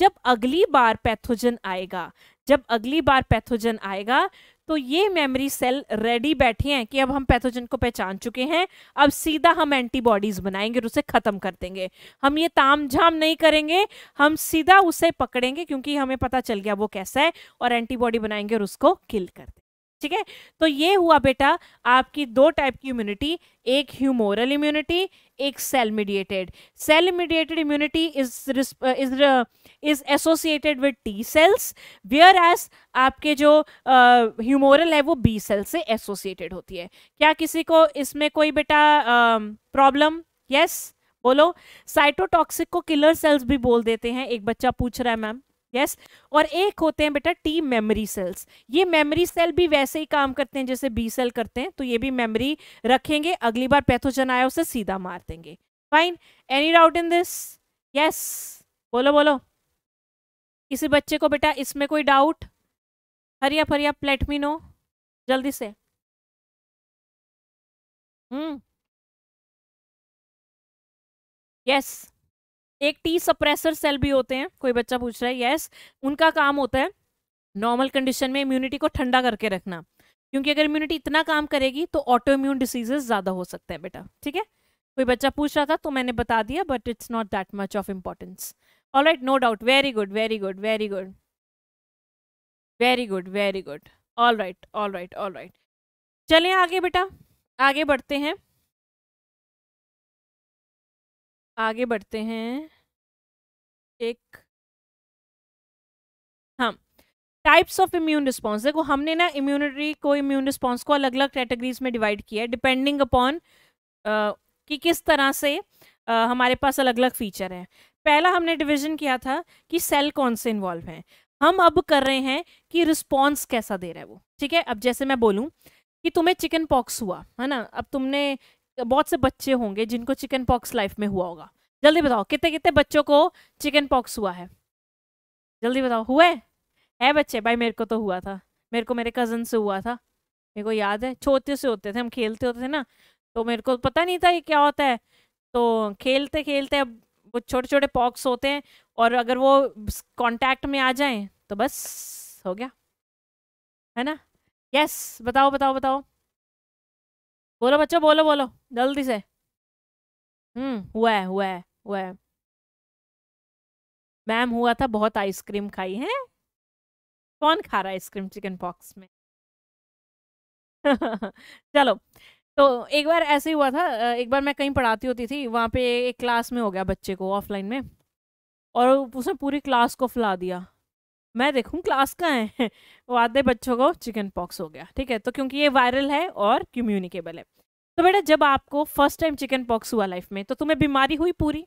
जब अगली बार पैथोजन आएगा, जब अगली बार पैथोजन आएगा तो ये मेमोरी सेल रेडी बैठे हैं कि अब हम पैथोजन को पहचान चुके हैं। अब सीधा हम एंटीबॉडीज बनाएँगे और उसे खत्म कर देंगे। हम ये ताम झाम नहीं करेंगे, हम सीधा उसे पकड़ेंगे क्योंकि हमें पता चल गया वो कैसा है और एंटीबॉडी बनाएँगे और उसको किल कर देंगे। ठीक है? तो ये हुआ बेटा आपकी दो टाइप की इम्यूनिटी एक ह्यूमोरल इम्यूनिटी एक cell mediated cell mediated immunity is is associated with T cells whereas आपके जो ह्यूमोरल uh, है वो बी सेल से एसोसिएटेड होती है। क्या किसी को इसमें कोई बेटा प्रॉब्लम uh, यस yes? बोलो। साइटोटॉक्सिक को किलर सेल्स भी बोल देते हैं। एक बच्चा पूछ रहा है मैम यस? और एक होते हैं बेटा टी मेमोरी सेल्स ये मेमोरी सेल भी वैसे ही काम करते हैं, जैसे बी सेल करते हैं तो ये भी मेमोरी रखेंगे, अगली बार पैथोजन आया उसे सीधा मार देंगे। Fine any doubt in this yes बोलो बोलो। किसी बच्चे को बेटा इसमें कोई डाउट हरिया फरिया प्लेट मी नो जल्दी से। हम्म। यस एक टी सप्रेसर सेल भी होते हैं। कोई बच्चा पूछ रहा है यस उनका काम होता है नॉर्मल कंडीशन में इम्यूनिटी को ठंडा करके रखना। क्योंकि अगर इम्यूनिटी इतना काम करेगी तो ऑटो इम्यून डिसीजेस ज़्यादा हो सकते हैं बेटा। ठीक है? कोई बच्चा पूछ रहा था तो मैंने बता दिया but it's not that much of importance all right no doubt very good very good very good very good very good all right all right all right चलें आगे बेटा। आगे बढ़ते हैं। आगे बढ़ते हैं। एक हाँ टाइप्स ऑफ़ इम्यून रिस्पॉन्स देखो हमने ना इम्यूनिटी को इम्यून रिस्पॉन्स को अलग अलग कैटेगरीज में डिवाइड किया है डिपेंडिंग अपॉन कि किस तरह से uh, हमारे पास अलग अलग फीचर हैं। पहला हमने डिवीज़न किया था कि सेल कौन से इन्वॉल्व हैं। हम अब कर रहे हैं कि रिस्पॉन्स कैसा दे रहा है वो। ठीक है अब जैसे मैं बोलूँ कि तुम्हें चिकन पॉक्स हुआ है ना? अब तुमने बहुत से बच्चे होंगे जिनको चिकन पॉक्स लाइफ में हुआ होगा। जल्दी बताओ, कितने कितने बच्चों को चिकन पॉक्स हुआ है? जल्दी बताओ, हुआ है? है बच्चे? भाई मेरे को तो हुआ था। मेरे को मेरे कज़न से हुआ था। मेरे को याद है, छोटे से होते थे, हम खेलते होते थे ना तो मेरे को पता नहीं था ये क्या होता है। तो खेलते खेलते अब वो छोटे छोटे पॉक्स होते हैं और अगर वो कांटेक्ट में आ जाएँ तो बस हो गया। है ना? यस बताओ बताओ बताओ। बोलो बच्चों, बोलो बोलो, जल्दी से। हम्म हुआ है हुआ है हुआ है। मैम, हुआ था, बहुत आइसक्रीम खाई है। कौन खा रहा है आइसक्रीम चिकन पॉक्स में? चलो तो एक बार ऐसे ही हुआ था एक बार मैं कहीं पढ़ाती होती थी, वहाँ पे एक क्लास में हो गया बच्चे को ऑफलाइन में, और उसने पूरी क्लास को फुला दिया। मैं देखूँ क्लास का है? वो आधे बच्चों को चिकन पॉक्स हो गया, ठीक है? तो क्योंकि ये वायरल है और कम्युनिकेबल है। तो बेटा जब आपको फ़र्स्ट टाइम चिकन पॉक्स हुआ लाइफ में तो तुम्हें बीमारी हुई पूरी?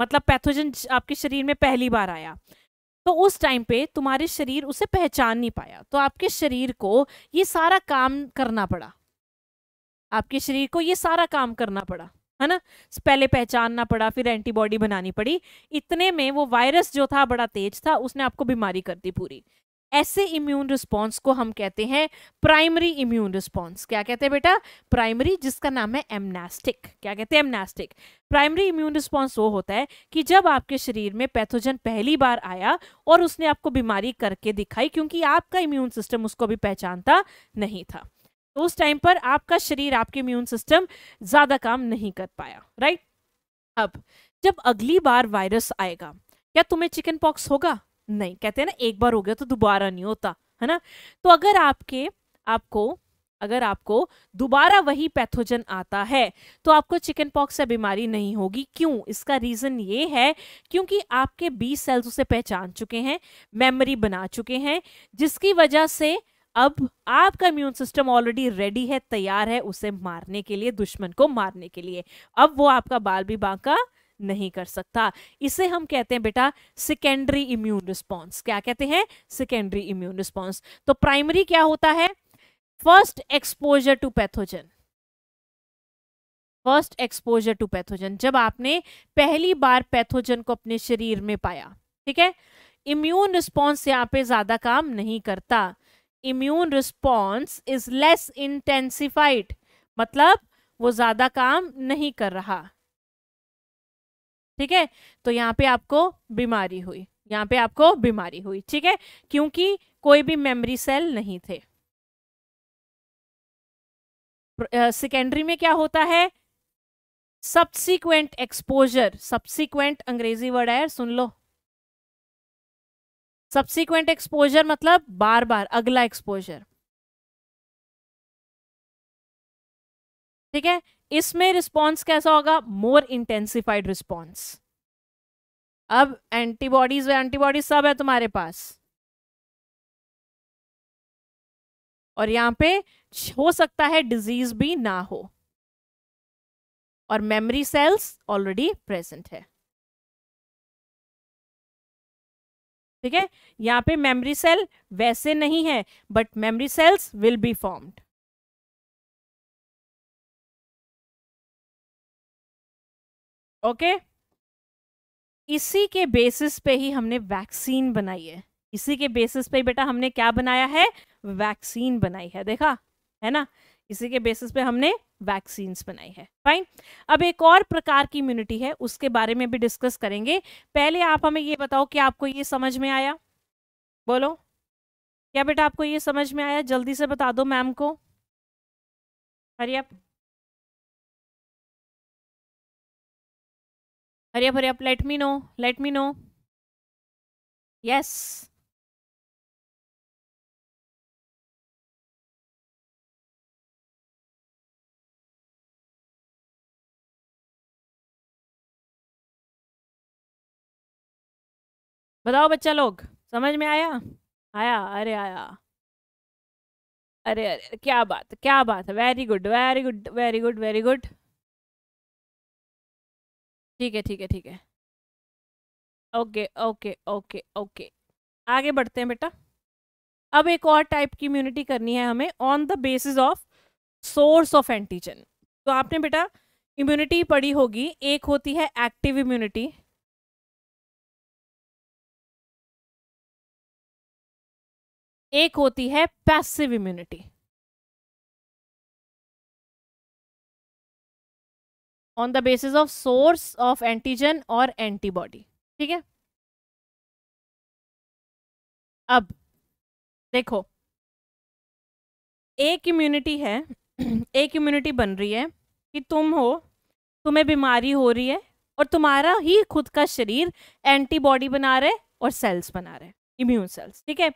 मतलब पैथोजन आपके शरीर में पहली बार आया। तो उस टाइम पे तुम्हारे शरीर उसे पहचान नहीं पाया। तो आपके शरीर को ये सारा काम करना पड़ा। आपके शरीर को ये सारा काम करना पड़ा। है ना? पहले पहचानना पड़ा, फिर एंटीबॉडी बनानी पड़ी। इतने में वो वायरस जो था, बड़ा तेज था, उसने आपको बीमारी कर दी पूरी। ऐसे इम्यून रिस्पॉन्स को हम कहते हैं प्राइमरी इम्यून रिस्पॉन्स क्या कहते हैं बेटा? प्राइमरी जिसका नाम है एमनास्टिक क्या कहते हैं एमनास्टिक प्राइमरी इम्यून रिस्पॉन्स वो होता है कि जब आपके शरीर में पैथोजन पहली बार आया और उसने आपको बीमारी करके दिखाई, क्योंकि आपका इम्यून सिस्टम उसको भी पहचानता नहीं था। तो उस टाइम पर आपका शरीर, आपके इम्यून सिस्टम ज़्यादा काम नहीं कर पाया राइट अब, जब अगली बार वायरस आएगा, क्या तुम्हें चिकन पॉक्स होगा? नहीं, कहते हैं ना, एक बार हो गया तो दोबारा नहीं होता, है ना? तो अगर आपके, आपको, अगर आपको दोबारा वही पैथोजन आता है तो आपको चिकन पॉक्स से बीमारी नहीं होगी। क्यों? इसका रीजन ये है, क्योंकि आपके बी सेल्स उसे पहचान चुके हैं मेमोरी बना चुके हैं, जिसकी वजह से अब आपका इम्यून सिस्टम ऑलरेडी रेडी है, तैयार है उसे मारने के लिए, दुश्मन को मारने के लिए। अब वो आपका बाल भी बांका नहीं कर सकता। इसे हम कहते हैं बेटा सेकेंडरी इम्यून रिस्पॉन्स क्या कहते हैं? सेकेंडरी इम्यून रिस्पॉन्स तो प्राइमरी क्या होता है? First exposure to pathogen first exposure to pathogen जब आपने पहली बार पैथोजन को अपने शरीर में पाया, ठीक है? इम्यून रिस्पॉन्स यहाँ पे ज़्यादा काम नहीं करता। Immune response is less intensified मतलब वो ज़्यादा काम नहीं कर रहा। ठीक है? तो यहाँ पे आपको बीमारी हुई। यहाँ पे आपको बीमारी हुई। ठीक है? क्योंकि कोई भी मेमोरी सेल नहीं थे। सेकेंडरी में क्या होता है? Subsequent exposure subsequent Angrezi word है, सुन लो। सब्सिक्वेंट एक्सपोजर मतलब बार बार, अगला एक्सपोजर ठीक है? इसमें रिस्पॉन्स कैसा होगा? मोर इंटेंसिफाइड रिस्पॉन्स अब एंटीबॉडीज एंटीबॉडीज सब है तुम्हारे पास। और यहाँ पे हो सकता है डिज़ीज़ भी ना हो। और मेमोरी सेल्स ऑलरेडी प्रेजेंट है। ठीक है? यहाँ पे मेमोरी सेल वैसे नहीं है but memory cells will be formed okay इसी के बेसिस पे ही हमने वैक्सीन बनाई है। इसी के बेसिस पे बेटा हमने क्या बनाया है? वैक्सीन बनाई है। देखा? है ना? इसी के बेसिस पे हमने वैक्सीन बनाई है फाइन अब एक और प्रकार की इम्यूनिटी है, उसके बारे में भी डिस्कस करेंगे। पहले आप हमें ये बताओ कि आपको ये समझ में आया? बोलो। क्या बेटा आपको ये समझ में आया? जल्दी से बता दो मैम को। हरी आप। Hurry up hurry up let me know let me know yes बताओ बच्चा लोग, समझ में आया? आया, अरे आया। अरे अरे, क्या बात क्या बात है। Very good very good very good very good ठीक है ठीक है ठीक है। ओके ओके ओके ओके आगे बढ़ते हैं बेटा। अब एक और टाइप की इम्यूनिटी करनी है हमें on the basis of source of antigen तो आपने बेटा इम्यूनिटी पढ़ी होगी, एक होती है एक्टिव इम्यूनिटी एक होती है passive immunity on the basis of source of antigen और एंटीबॉडी ठीक है? अब, देखो। एक इम्यूनिटी है, एक इम्यूनिटी बन रही है कि तुम हो, तुम्हें बीमारी हो रही है और तुम्हारा ही खुद का शरीर एंटीबॉडी बना रहे और सेल्स बना रहे इम्यून सेल्स ठीक है?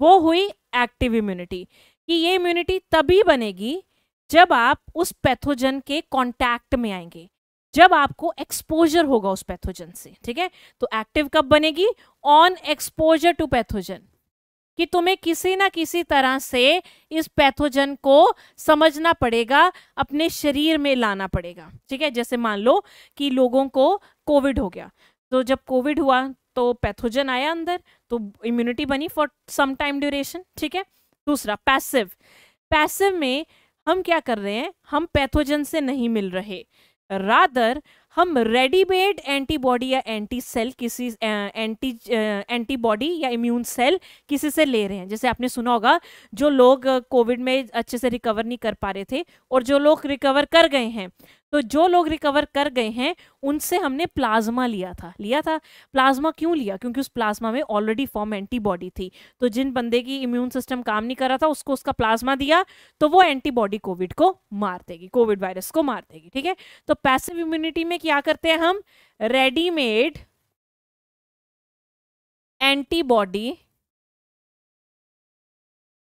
वो हुई एक्टिव इम्यूनिटी कि ये इम्यूनिटी तभी बनेगी जब आप उस पैथोजन के कांटेक्ट में आएँगे, जब आपको एक्सपोजर होगा उस पैथोजन से, ठीक है? तो एक्टिव कब बनेगी? ऑन एक्सपोजर टू पैथोजन कि तुम्हें किसी ना किसी तरह से इस पैथोजन को समझना पड़ेगा, अपने शरीर में लाना पड़ेगा, ठीक है? जैसे मान लो कि लोगों को कोविड हो गया तो जब कोविड हुआ तो पैथोजन आया अंदर तो इम्यूनिटी बनी फॉर सम टाइम ड्यूरेशन ठीक है? दूसरा पैसिव पैसिव में हम क्या कर रहे हैं? हम पैथोजन से नहीं मिल रहे. रादर हम रेडीमेड एंटीबॉडी या एंटी सेल किसी एंटी एंटीबॉडी या इम्यून सेल किसी से ले रहे हैं। जैसे आपने सुना होगा, जो लोग कोविड में अच्छे से रिकवर नहीं कर पा रहे थे और जो लोग रिकवर कर गए हैं तो जो लोग रिकवर कर गए हैं, उनसे हमने प्लाज्मा लिया था। लिया था? प्लाज्मा क्यों लिया? क्योंकि उस प्लाज्मा में ऑलरेडी फॉर्म एंटीबॉडी थी। तो जिन बंदे की इम्यून सिस्टम काम नहीं कर रहा था, उसको उसका प्लाज्मा दिया तो वो एंटीबॉडी कोविड को मार देगी कोविड वायरस को मार देगी, ठीक है? तो पैसिव इम्यूनिटी में क्या करते हैं हम? Readymade antibody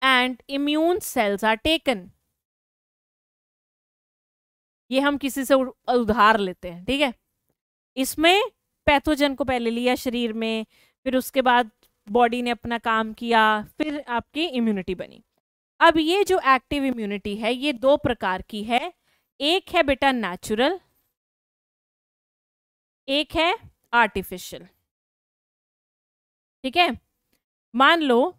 and immune cells are taken ये हम किसी से उधार लेते हैं, ठीक है? इसमें पैथोजन को पहले लिया शरीर में, फिर उसके बाद बॉडी ने अपना काम किया, फिर आपकी इम्यूनिटी बनी। अब ये जो एक्टिव इम्यूनिटी है, ये दो प्रकार की है। एक है बेटा नेचुरल एक है आर्टिफिशियल ठीक है? मान लो,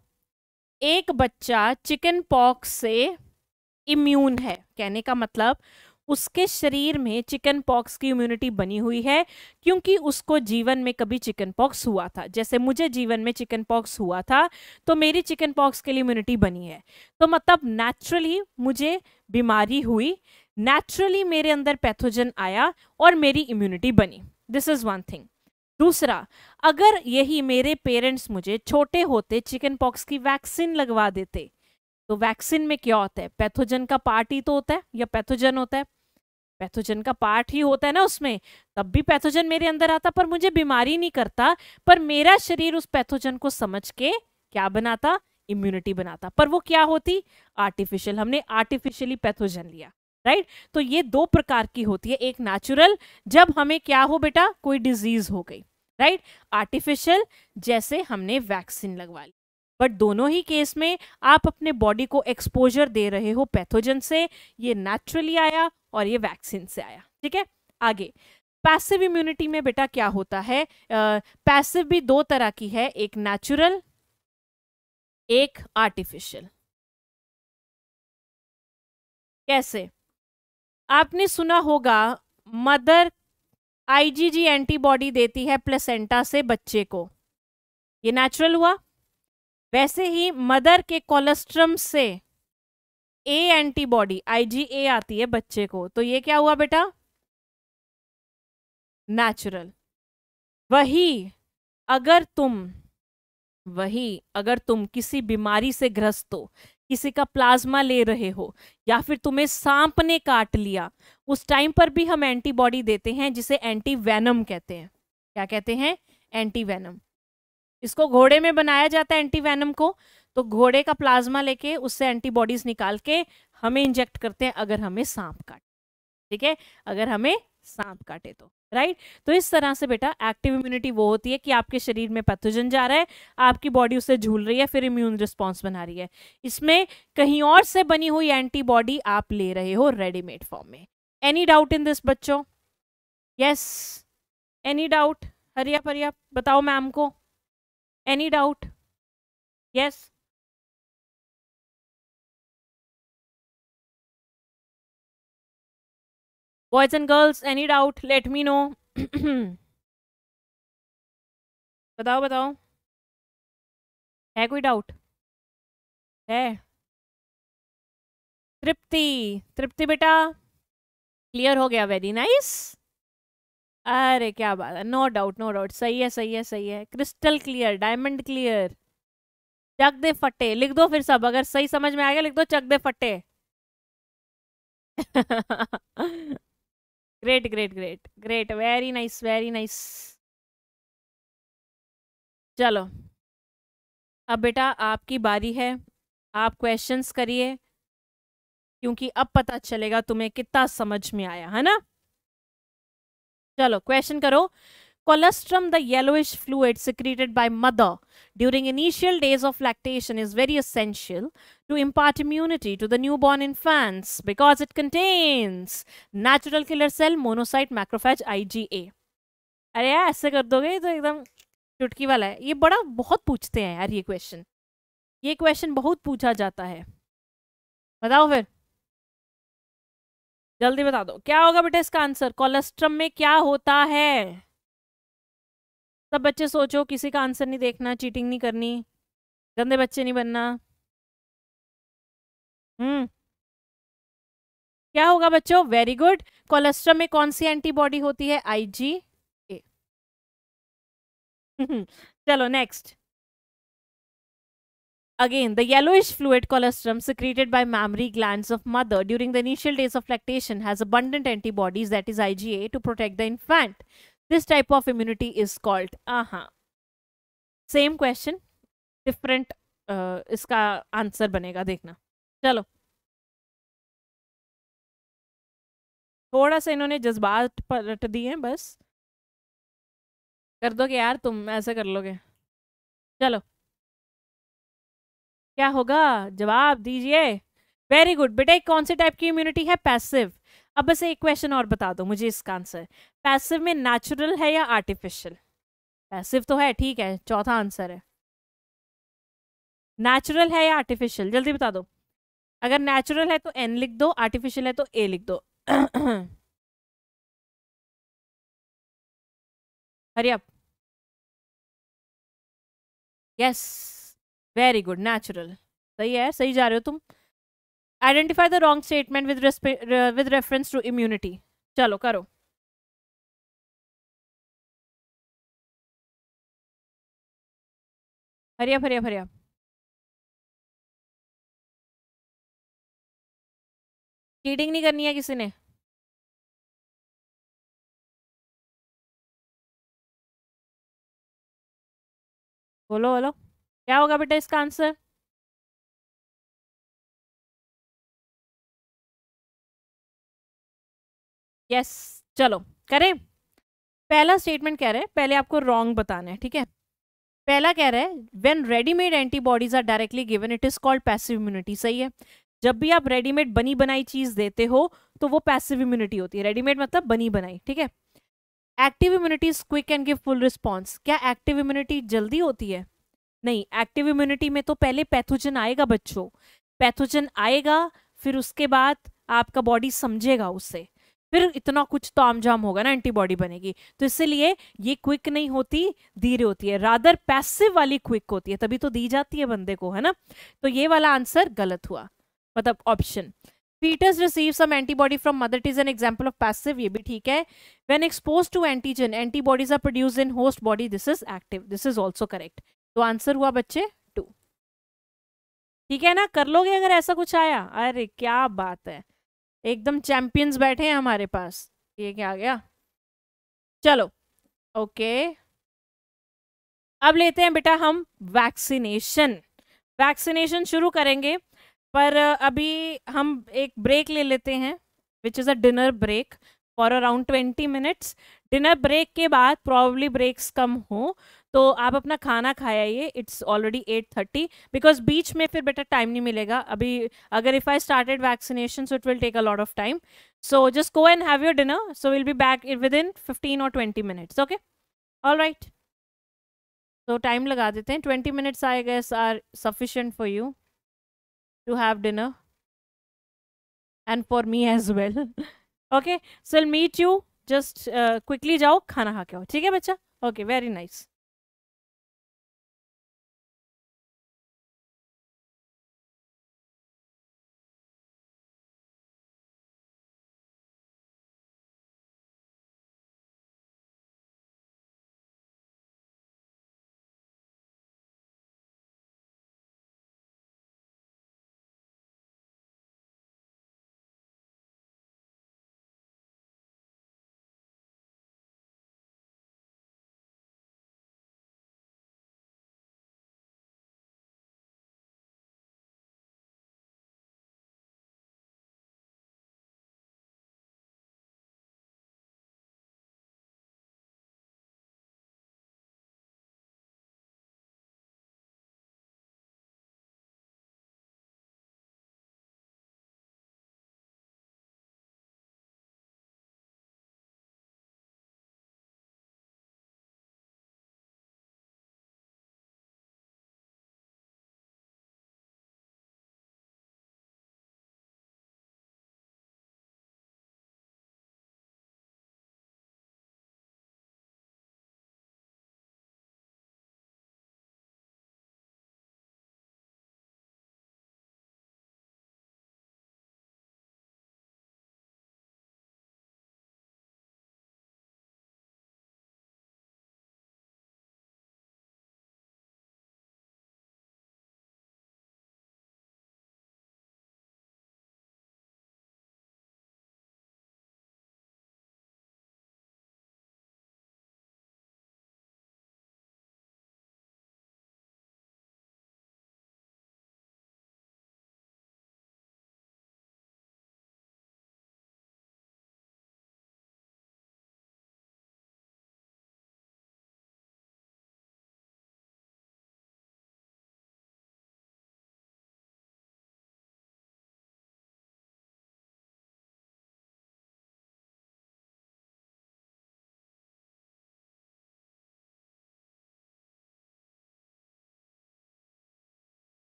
एक बच्चा चिकन पॉक्स से इम्यून है, कहने का मतलब उसके शरीर में चिकन पॉक्स की इम्यूनिटी बनी हुई है, क्योंकि उसको जीवन में कभी चिकन पॉक्स हुआ था। जैसे मुझे जीवन में चिकन पॉक्स हुआ था तो मेरी चिकन पॉक्स के लिए इम्यूनिटी बनी है। तो मतलब नेचुरली मुझे बीमारी हुई नेचुरली मेरे अंदर पैथोजन आया और मेरी इम्यूनिटी बनी। दिस इज़ वन थिंग दूसरा, अगर यही मेरे पेरेंट्स मुझे छोटे होते चिकन पॉक्स की वैक्सीन लगवा देते तो वैक्सीन में क्या होता है? पैथोजन का पार्ट ही तो होता है या पैथोजन होता है? पैथोजन का पार्ट ही होता है ना उसमें। तब भी पैथोजन मेरे अंदर आता, पर मुझे बीमारी नहीं करता। पर मेरा शरीर उस पैथोजन को समझ के क्या बनाता? इम्यूनिटी बनाता। पर वो क्या होती? आर्टिफिशियल हमने आर्टिफिशियली पैथोजन लिया राइट तो ये दो प्रकार की होती है। एक नेचुरल जब हमें क्या हो बेटा? कोई डिज़ीज़ हो गई राइट आर्टिफिशियल जैसे हमने वैक्सीन लगवा ली। बट दोनों ही केस में आप अपने बॉडी को एक्सपोजर दे रहे हो पैथोजन से ये नेचुरली आया और ये वैक्सीन से आया ठीक है? आगे पैसिव इम्यूनिटी में बेटा क्या होता है? पैसिव uh, भी दो तरह की है एक नेचुरल एक आर्टिफिशियल कैसे? आपने सुना होगा मदर आईजीजी एंटीबॉडी देती है प्लेसेंटा से बच्चे को। ये नेचुरल हुआ? वैसे ही मदर के कोलेस्ट्रम से ए एंटीबॉडी आईजीए आती है बच्चे को। तो ये क्या हुआ बेटा? नेचुरल वही, अगर तुम, वही, अगर तुम किसी बीमारी से ग्रस्त हो, किसी का प्लाज्मा ले रहे हो, या फिर तुम्हें सांप ने काट लिया, उस टाइम पर भी हम एंटीबॉडी देते हैं, जिसे एंटी वैनम कहते हैं। क्या कहते हैं? एंटी वैनम इसको घोड़े में बनाया जाता है एंटी वैनम को तो घोड़े का प्लाज्मा लेके उससे एंटीबॉडीज निकाल के हमें इंजेक्ट करते हैं अगर हमें सांप काटे, ठीक है? अगर हमें सांप काटे तो राइट तो इस तरह से बेटा एक्टिव इम्यूनिटी वो होती है कि आपके शरीर में पैथोजन जा रहा है, आपकी बॉडी उससे झूल रही है, फिर इम्यून रिस्पॉन्स बना रही है। इसमें कहीं और से बनी हुई एंटीबॉडी आप ले रहे हो रेडीमेड फॉर्म में। एनी डाउट इन दिस बच्चों? यस एनी डाउट हरिया परिया बताओ मैम को। Any doubt? Yes? Boys and girls, any doubt? Let me know. बताओ बताओ है कोई डाउट है तृप्ति तृप्ति बेटा क्लियर हो गया वेरी नाइस अरे क्या बात है। नो डाउट नो डाउट सही है सही है सही है। क्रिस्टल क्लियर डायमंड क्लियर चक दे फटे। लिख दो फिर सब। अगर सही समझ में आ गया, लिख दो, चक दे फटे। Great great great great very nice very nice चलो। अब बेटा, आपकी बारी है। आप क्वेश्चंस करिए, क्योंकि अब पता चलेगा तुम्हें कितना समझ में आया, है ना? चलो क्वेश्चन करो। Colostrum the yellowish fluid secreted by mother during initial days of lactation is very essential to impart immunity to the new born infants because it contains natural killer cell monocyte macrophage I अरे यार, ऐसे कर दोगे? तो एकदम चुटकी वाला है। ये बड़ा बहुत पूछते हैं यार, ये क्वेश्चन ये क्वेश्चन बहुत पूछा जाता है। बताओ फिर। जल्दी बता दो। क्या होगा बेटा इसका आंसर? कोलेस्ट्रम में क्या होता है? सब बच्चे सोचो, किसी का आंसर नहीं देखना, चीटिंग नहीं करनी, गंदे बच्चे नहीं बनना। हम्म। क्या होगा बच्चों? वेरी गुड कोलेस्ट्रम में कौन सी एंटीबॉडी होती है? आईजी चलो next Again, the yellowish fluid colostrum secreted by mammary glands of mother during the initial days of lactation has abundant antibodies, that is IgA, to protect the infant. This type of immunity is called aha. Uh -huh. Same question, different uh, इसका आंसर बनेगा देखना चलो थोड़ा सा इन्होंने जज्बात पलट दिए हैं बस कर दोगे यार तुम ऐसे कर लोगे चलो क्या होगा? जवाब दीजिए। वेरी गुड बेटा कौन से टाइप की इम्यूनिटी है? पैसिव अब बस एक क्वेश्चन और बता दो मुझे इसका आंसर पैसिव में नेचुरल है या आर्टिफिशियल पैसिव तो है, ठीक है, चौथा आंसर है। नेचुरल है या आर्टिफिशियल जल्दी बता दो। अगर नेचुरल है तो एन लिख दो आर्टिफिशियल है तो ए लिख दो। Hari yes very good natural सही है? सही जा रहे हो तुम? Identify the wrong statement with with reference to immunity चलो, करो। हरिया हरिया हरिया चीटिंग नहीं करनी है किसी ने? बोलो बोलो। क्या होगा बेटा इसका आंसर? यस चलो, करें। पहला स्टेटमेंट कह रहे हैं, पहले आपको रॉन्ग बताना है, ठीक है? पहला कह रहा है when readymade antibodies are directly given it is called passive immunity सही है? जब भी आप रेडीमेड बनी बनाई चीज़ देते हो तो वो पैसिव इम्यूनिटी होती है। रेडीमेड मतलब बनी बनाई, ठीक है? Active immunity is quick and give full response क्या एक्टिव इम्यूनिटी जल्दी होती है? नहीं एक्टिव इम्यूनिटी में तो पहले पैथोजन आएगा बच्चों। पैथोजन आएगा, फिर उसके बाद आपका बॉडी समझेगा उससे फिर इतना कुछ तो आमजाम होगा ना एंटीबॉडी बनेगी। तो इसीलिए ये क्विक नहीं होती, धीरे होती है। रादर पैसिव वाली क्विक होती है, तभी तो दी जाती है बंदे को, है ना? तो ये वाला आंसर गलत हुआ। मतलब option receives some antibody from mother. It is an example of passive, ये भी ठीक है। When exposed to antigen, antibodies are produced in host body. This is active. This is also correct. तो आंसर हुआ बच्चे टू। ठीक है ना? कर लोगे अगर ऐसा कुछ आया? अरे क्या बात है। एकदम चैंपियंस बैठे हैं हमारे पास। ये क्या आ गया? चलो, ओके। अब लेते हैं बेटा हम वैक्सीनेशन। वैक्सीनेशन शुरू करेंगे, पर अभी हम एक ब्रेक ले लेते हैं which is a dinner break for around twenty minutes dinner break के बाद प्रॉब्ली ब्रेक्स कम हो तो आप अपना खाना खाया खाइए it's already eight thirty because बीच में फिर बेटर टाइम नहीं मिलेगा। अभी अगर if I started vaccination so it will take a lot of time so just go and have your dinner so will be back within fifteen और twenty minutes okay all right तो टाइम लगा देते हैं। Twenty minutes I guess are sufficient for you to have dinner and for me as well okay so meet you just quickly जाओ, खाना खा के आओ, ठीक है बच्चा? ओके वेरी नाइस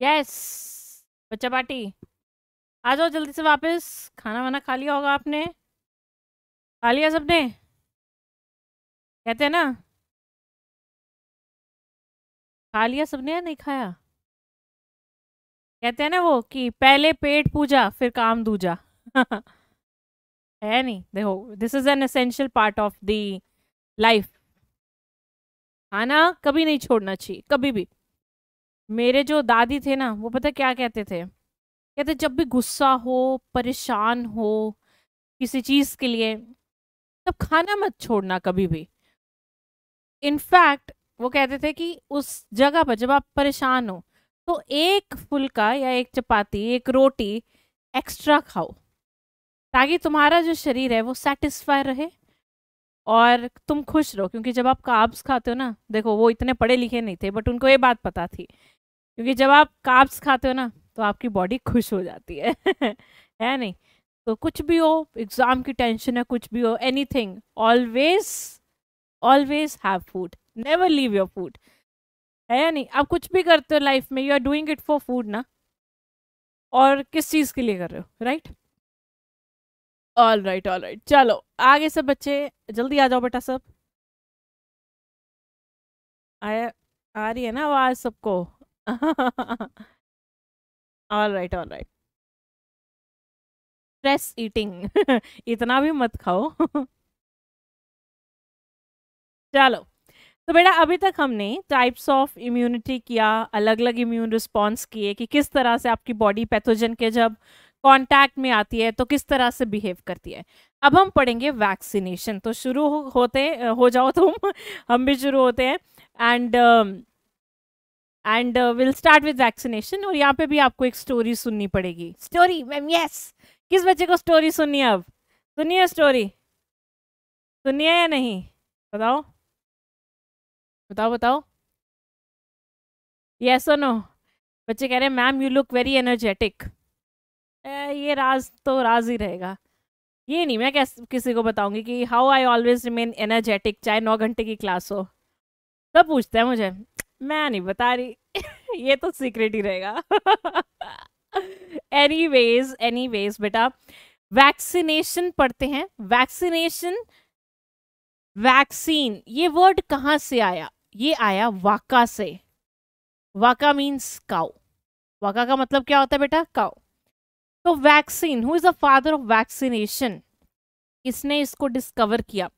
यस बच्चा पार्टी। आ जाओ, जल्दी से वापस। खाना वाना खा लिया होगा आपने। खा लिया सबने? कहते हैं ना? खा लिया सबने या नहीं खाया? कहते हैं ना वो कि पहले पेट पूजा, फिर काम दूजा। है नहीं। देखो this is an essential part of the life खाना कभी नहीं छोड़ना चाहिए, कभी भी। मेरे जो दादी थे ना, वो पता क्या कहते थे? कहते, जब भी गुस्सा हो, परेशान हो किसी चीज़ के लिए, तब खाना मत छोड़ना कभी भी। इनफैक्ट वो कहते थे कि उस जगह पर जब आप परेशान हो तो एक फुलका या एक चपाती, एक रोटी एक्स्ट्रा खाओ, ताकि तुम्हारा जो शरीर है वो सेटिस्फाई रहे और तुम खुश रहो। क्योंकि जब आप काब्स खाते हो ना, देखो वो इतने पढ़े लिखे नहीं थे बट उनको ये बात पता थी क्योंकि जब आप काप्स खाते हो ना तो आपकी बॉडी खुश हो जाती है। है नहीं? तो कुछ भी हो, एग्ज़ाम की टेंशन है, कुछ भी हो anything always always have food never leave your food है या नहीं? आप कुछ भी करते हो लाइफ में you are doing it for food ना? और किस चीज़ के लिए कर रहे हो? Right all right all right all, आगे सब बच्चे, जल्दी आ जाओ बेटा सब। आया, आ रही है ना आवाज़ सबको? All right all right stress eating इतना भी मत खाओ। चलो। तो बेटा, अभी तक हमने टाइप्स ऑफ़ इम्यूनिटी किया अलग अलग इम्यून रिस्पॉन्स किए कि किस तरह से आपकी बॉडी पैथोजन के जब कांटेक्ट में आती है तो किस तरह से बिहेव करती है। अब हम पढ़ेंगे वैक्सीनेशन तो शुरू होते, हो जाओ तुम। हम भी शुरू होते हैं। And and will start with vaccination और यहाँ पे भी आपको एक स्टोरी सुननी पड़ेगी। स्टोरी मैम यस किस बच्चे को स्टोरी सुननी है अब? सुनिए स्टोरी सुनिए या नहीं? बताओ। बताओ बताओ। यस और नो बच्चे कह रहे हैं ma'am you look very energetic ये राज तो राज ही रहेगा। ये नहीं, मैं कैस, किसी को बताऊँगी कि how I always remain energetic चाहे नौ घंटे की क्लास हो। सब पूछते हैं मुझे। मैं नहीं बता रही। ये तो सीक्रेट ही रहेगा। एनी वेज एनी वेज बेटा वैक्सीनेशन पढ़ते हैं। वैक्सीनेशन वैक्सीन ये वर्ड कहाँ से आया? ये आया वाका से। वाका मीन्स काउ वाका का मतलब क्या होता है बेटा? काउ तो vaccine who is the father of vaccination किसने इसको डिस्कवर किया?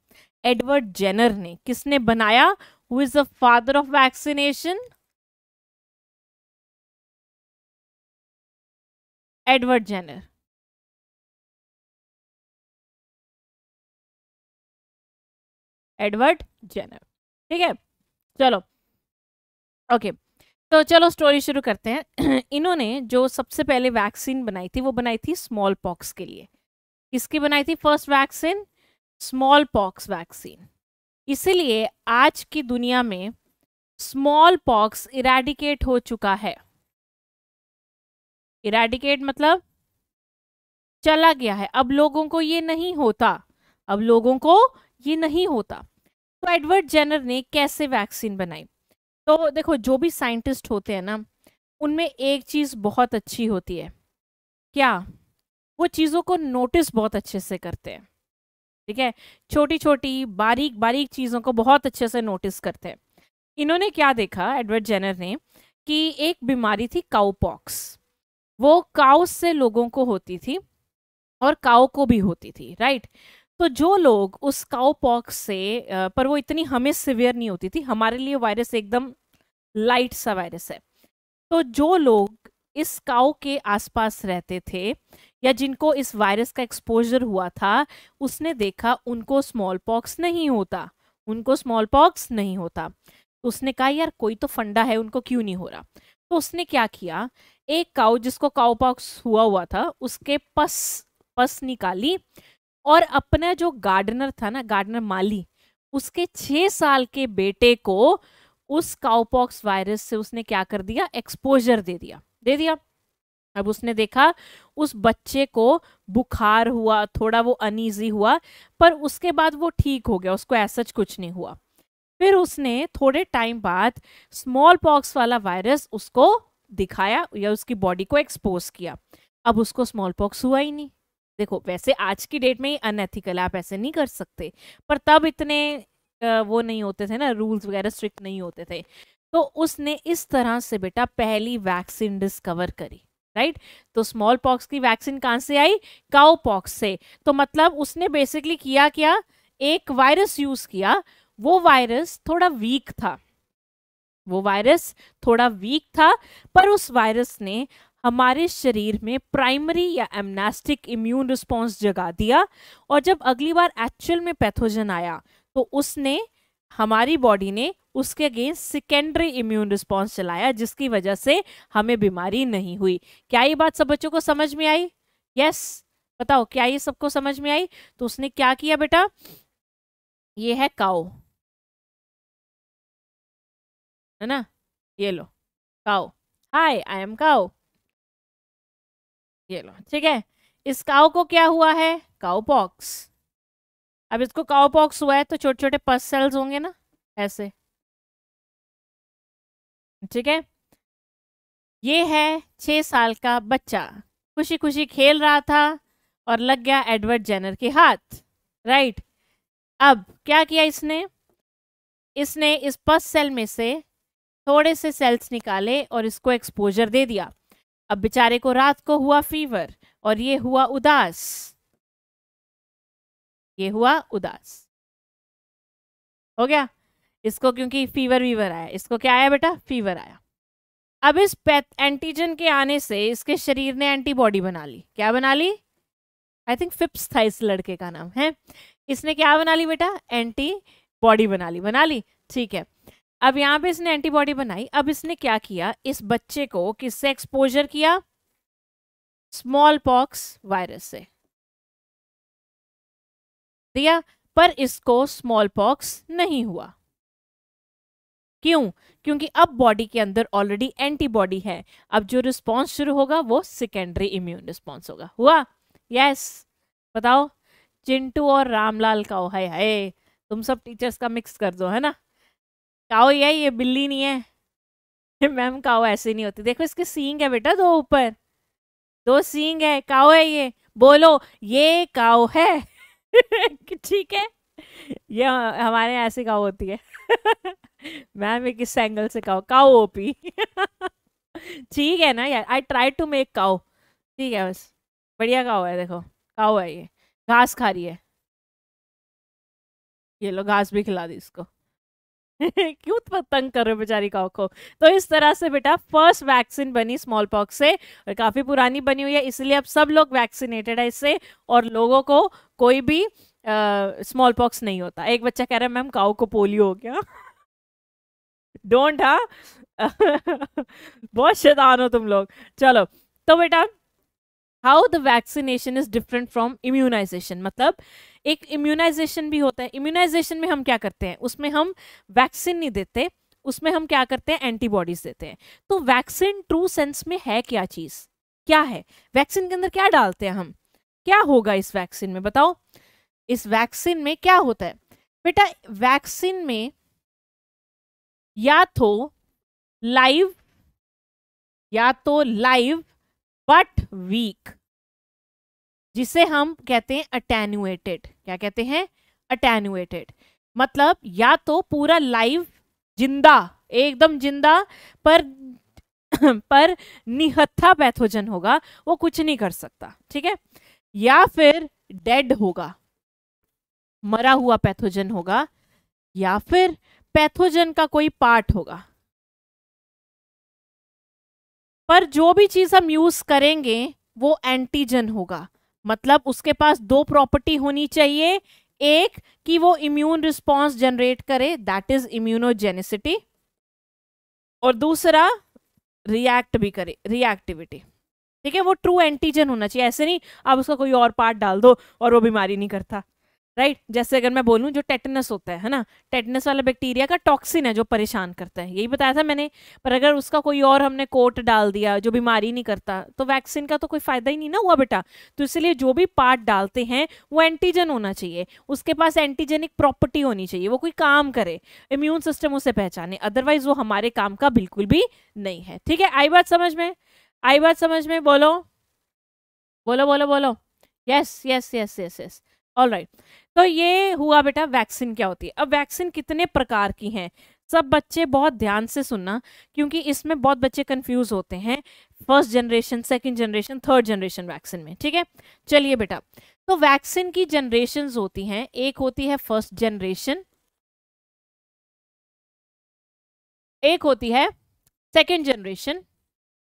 एडवर्ड जेनर ने। किसने बनाया? Who is the father of vaccination Edward Jenner Edward Jenner ठीक है? चलो। ओके तो चलो स्टोरी शुरू करते हैं। इन्होंने जो सबसे पहले वैक्सीन बनाई थी, वो बनाई थी स्मॉल पॉक्स के लिए। किसकी बनाई थी? First vaccine smallpox vaccine इसीलिए आज की दुनिया में स्मॉल पॉक्स इराडिकेट हो चुका है। इराडिकेट मतलब चला गया है। अब लोगों को ये नहीं होता। अब लोगों को ये नहीं होता। तो एडवर्ड जेनर ने कैसे वैक्सीन बनाई? तो देखो, जो भी साइंटिस्ट होते हैं ना, उनमें एक चीज़ बहुत अच्छी होती है। क्या? वो चीज़ों को नोटिस बहुत अच्छे से करते हैं। ठीक है? छोटी छोटी बारीक बारीक चीज़ों को बहुत अच्छे से नोटिस करते हैं। इन्होंने क्या देखा एडवर्ड जेनर ने, कि एक बीमारी थी काउपॉक्स वो काउ से लोगों को होती थी और काउ को भी होती थी राइट तो जो लोग उस काउ पॉक्स से पर वो इतनी हमें सिवियर नहीं होती थी, हमारे लिए वायरस एकदम लाइट सा वायरस है। तो जो लोग इस काउ के आसपास रहते थे या जिनको इस वायरस का एक्सपोजर हुआ था, उसने देखा उनको स्मॉल पॉक्स नहीं होता। उनको स्मॉल पॉक्स नहीं होता। तो उसने कहा, यार, कोई तो फंडा है, उनको क्यों नहीं हो रहा? तो उसने क्या किया, एक काउ जिसको काउ पॉक्स हुआ हुआ था, उसके पस पस निकाली और अपना जो गार्डनर था ना गार्डनर माली, उसके छह साल के बेटे को उस काउपॉक्स वायरस से उसने क्या कर दिया एक्सपोजर दे दिया। दे दिया। अब उसने देखा, उस बच्चे को बुखार हुआ, थोड़ा वो अनईजी हुआ, पर उसके बाद वो ठीक हो गया, उसको ऐसा कुछ नहीं हुआ। फिर उसने थोड़े टाइम बाद स्मॉल पॉक्स वाला वायरस उसको दिखाया या उसकी बॉडी को एक्सपोज किया। अब उसको स्मॉल पॉक्स हुआ ही नहीं। देखो, वैसे आज की डेट में ही अनएथिकल आप ऐसे नहीं कर सकते, पर तब इतने वो नहीं होते थे ना, रूल्स वगैरह स्ट्रिक्ट नहीं होते थे। तो उसने इस तरह से बेटा पहली वैक्सीन डिस्कवर करी। राइट तो स्मॉल पॉक्स की वैक्सीन कहाँ से आई? काउ पॉक्स से। तो मतलब उसने बेसिकली किया क्या? एक वायरस यूज़ किया। वो वायरस थोड़ा वीक था। वो वायरस थोड़ा वीक था, पर उस वायरस ने हमारे शरीर में प्राइमरी या एमनास्टिक इम्यून रिस्पॉन्स जगा दिया और जब अगली बार एक्चुअल में पैथोजन आया तो उसने, हमारी बॉडी ने उसके अगेंस्ट सेकेंडरी इम्यून रिस्पॉन्स चलाया, जिसकी वजह से हमें बीमारी नहीं हुई। क्या ये बात सब बच्चों को समझ में आई? यस बताओ, क्या ये सबको समझ में आई? तो उसने क्या किया बेटा? ये है काओ। है ना? ये लो, काओ। हाय आई एम काओ। ये लो, ठीक है? इस काओ को क्या हुआ है? Cowpox. अब इसको काओ पॉक्स हुआ है तो छोटे छोटे पस सेल्स होंगे ना, ऐसे। ठीक है? ये है छह साल का बच्चा। खुशी खुशी खेल रहा था और लग गया एडवर्ड जेनर के हाथ। राइट। अब क्या किया इसने? इसने इस पस सेल में से थोड़े से सेल्स निकाले और इसको एक्सपोजर दे दिया। अब बेचारे को रात को हुआ फीवर और ये हुआ उदास। ये हुआ उदास। हो गया? इसको क्योंकि फीवर वीवर आया। इसको क्या आया बेटा? फीवर आया। अब इस पैथ एंटीजन के आने से इसके शरीर ने एंटीबॉडी बना ली। क्या बना ली? आई थिंक फिप्स था इस लड़के का नाम है। इसने क्या बना ली बेटा? एंटी बॉडी बना ली। बना ली? ठीक है। अब यहाँ पे इसने एंटीबॉडी बनाई। अब इसने क्या किया? इस बच्चे को किससे एक्सपोजर किया? स्मॉल पॉक्स वायरस से। दिया? पर इसको स्मॉल पॉक्स नहीं हुआ। क्यों? क्योंकि अब बॉडी के अंदर ऑलरेडी एंटीबॉडी है। अब जो रिस्पॉन्स शुरू होगा, वो सेकेंडरी इम्यून रिस्पॉन्स होगा। हुआ? यस बताओ। चिंटू और रामलाल का हाय हाय। तुम सब टीचर्स का मिक्स कर दो, है ना? काओ ये ये बिल्ली नहीं है। मैम काओ ऐसे नहीं होती। देखो, इसके सींग है बेटा, दो ऊपर। दो सींग है। काओ है ये। बोलो, ये काओ है। ठीक है? ये हमारे यहाँ ऐसी काओ होती है। मैम एक किस एंगल से काओ काओ ओपी। ठीक है ना यार I try to make cow. ठीक है बस, बढ़िया काओ है देखो, काओ है ये, घास खा रही है। ये लो, घास भी खिला दी इसको। क्यों तंग कर रहे हो बेचारी काओ को? तो इस तरह से बेटा फ़र्स्ट वैक्सीन बनी स्मॉल पॉक्स से, और काफ़ी पुरानी बनी हुई है, इसलिए अब सब लोग वैक्सीनेटेड है इससे, और लोगों को कोई भी स्मॉल पॉक्स नहीं होता। एक बच्चा कह रहा है, मैम काउ को पोलियो हो गया। डोंट हा? बहुत शैतान हो तुम लोग। चलो तो बेटा how the vaccination is different from immunization मतलब एक इम्यूनाइजेशन भी होता है। इम्यूनाइजेशन में हम क्या करते हैं? उसमें हम वैक्सीन नहीं देते, उसमें हम क्या करते हैं? एंटीबॉडीज देते हैं। तो वैक्सीन ट्रू सेंस में है क्या चीज़? क्या है? वैक्सीन के अंदर क्या डालते हैं हम? क्या होगा इस वैक्सीन में? बताओ। इस वैक्सीन में क्या होता है? बेटा, वैक्सीन में या तो लाइव या तो लाइव बट वीक जिसे हम कहते हैं अटेन्यूएटेड क्या कहते हैं? अटेन्यूएटेड मतलब या तो पूरा लाइव ज़िंदा, एकदम ज़िंदा, पर पर निहत्था पैथोजन होगा, वो कुछ नहीं कर सकता, ठीक है? या फिर डेड होगा। मरा हुआ पैथोजन होगा या फिर पैथोजन का कोई पार्ट होगा। पर जो भी चीज़ हम यूज़ करेंगे, वो एंटीजन होगा। मतलब उसके पास दो प्रॉपर्टी होनी चाहिए। एक, कि वो इम्यून रिस्पॉन्स जनरेट करे दैट इज़ इम्यूनोजेनिसिटी और दूसरा रिएक्ट भी करे रिएक्टिविटी ठीक है, वो ट्रू एंटीजन होना चाहिए। ऐसे नहीं, आप उसका कोई और पार्ट डाल दो और वो बीमारी नहीं करता। राइट? right? जैसे अगर मैं बोलूँ जो टेटनस होता है ना? टेटनस वाला बैक्टीरिया का टॉक्सिन है जो परेशान करता है। यही बताया था मैंने, पर अगर उसका कोई और हमने कोट डाल दिया, जो बीमारी नहीं करता तो वैक्सीन का तो कोई फ़ायदा ही नहीं ना हुआ बेटा। तो इसलिए जो भी पार्ट डालते हैं, वो एंटीजन होना चाहिए। उसके पास एंटीजेनिक प्रॉपर्टी होनी चाहिए, वो कोई काम करे, इम्यून सिस्टम उसे पहचाने। अदरवाइज़ वो हमारे काम का बिल्कुल भी नहीं है। ठीक है? आई बात समझ में? आई बात समझ में? बोलो। बोलो बोलो बोलो। Yes yes yes yes yes all right तो ये हुआ बेटा वैक्सीन क्या होती है? अब वैक्सीन कितने प्रकार की हैं? सब बच्चे बहुत ध्यान से सुनना, क्योंकि इसमें बहुत बच्चे कंफ्यूज होते हैं। First generation second generation third generation vaccine में, ठीक है? चलिए बेटा तो वैक्सीन की जनरेशन होती हैं। एक होती है फ़र्स्ट जनरेशन एक होती है सेकेंड जनरेशन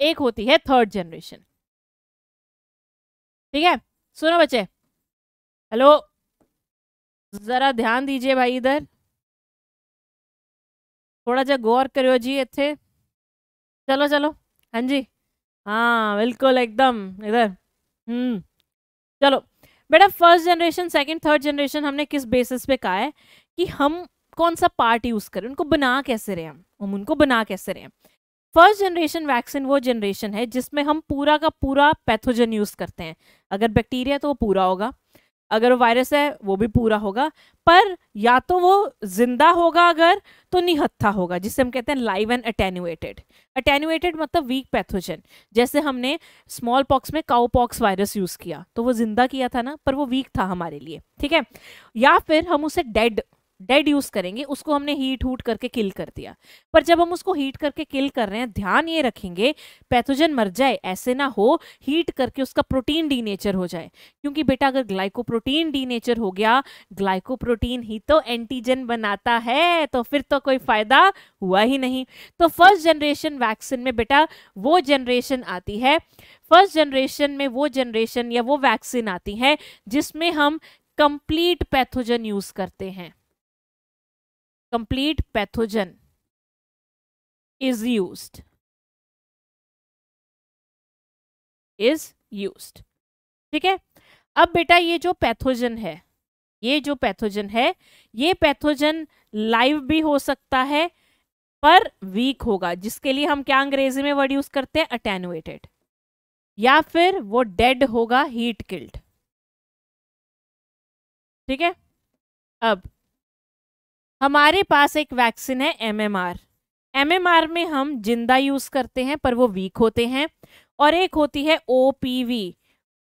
एक होती है थर्ड जनरेशन ठीक है? सुनो बच्चे हेलो जरा ध्यान दीजिए भाई इधर। थोड़ा जा गौर करो जी इतने चलो चलो। हाँ जी। हाँ बिल्कुल एकदम, इधर। हम्म। चलो। बेटा first generation second third generation हमने किस बेसिस पे कहा है कि हम कौन सा पार्ट यूज़ करें? उनको बना कैसे रहे हम? हम उनको बना कैसे रहे हैं फ़र्स्ट जनरेशन वैक्सीन वो जनरेशन है जिसमें हम पूरा का पूरा पैथोजन यूज़ करते हैं। अगर बैक्टीरिया तो वो पूरा होगा। अगर वो वायरस है, वो भी पूरा होगा। पर या तो वो ज़िंदा होगा अगर तो निहत्था होगा, जिसे हम कहते हैं लाइव एंड अटेन्यूएटेड अटेन्यूएटेड मतलब वीक पैथोजन जैसे हमने स्मॉल पॉक्स में काउ पॉक्स वायरस यूज़ किया तो वो ज़िंदा किया था ना, पर वो वीक था हमारे लिए। ठीक है? या फिर हम उसे डेड डेड यूज़ करेंगे, उसको हमने हीट हूट करके किल कर दिया। पर जब हम उसको हीट करके किल कर रहे हैं, ध्यान ये रखेंगे पैथोजन मर जाए, ऐसे ना हो हीट करके उसका प्रोटीन डीनेचर हो जाए। क्योंकि बेटा अगर ग्लाइकोप्रोटीन डीनेचर हो गया ग्लाइकोप्रोटीन ही तो एंटीजन बनाता है तो फिर तो कोई फ़ायदा हुआ ही नहीं। तो फ़र्स्ट जनरेशन वैक्सीन में बेटा वो जनरेशन आती है फ़र्स्ट जनरेशन में वो जनरेशन या वो वैक्सीन आती है, जिसमें हम कंप्लीट पैथोजन यूज़ करते हैं। Complete pathogen is used. Is used. ठीक है? अब बेटा ये जो पैथोजन है, ये जो पैथोजन है, ये पैथोजन लाइव भी हो सकता है, पर वीक होगा, जिसके लिए हम क्या अंग्रेज़ी में वर्ड यूज़ करते हैं? अटेनुएटेड या फिर वो डेड होगा हीट किल्ड ठीक है? अब हमारे पास एक वैक्सीन है एमएमआर एमएमआर में हम ज़िंदा यूज़ करते हैं, पर वो वीक होते हैं। और एक होती है ओपीवी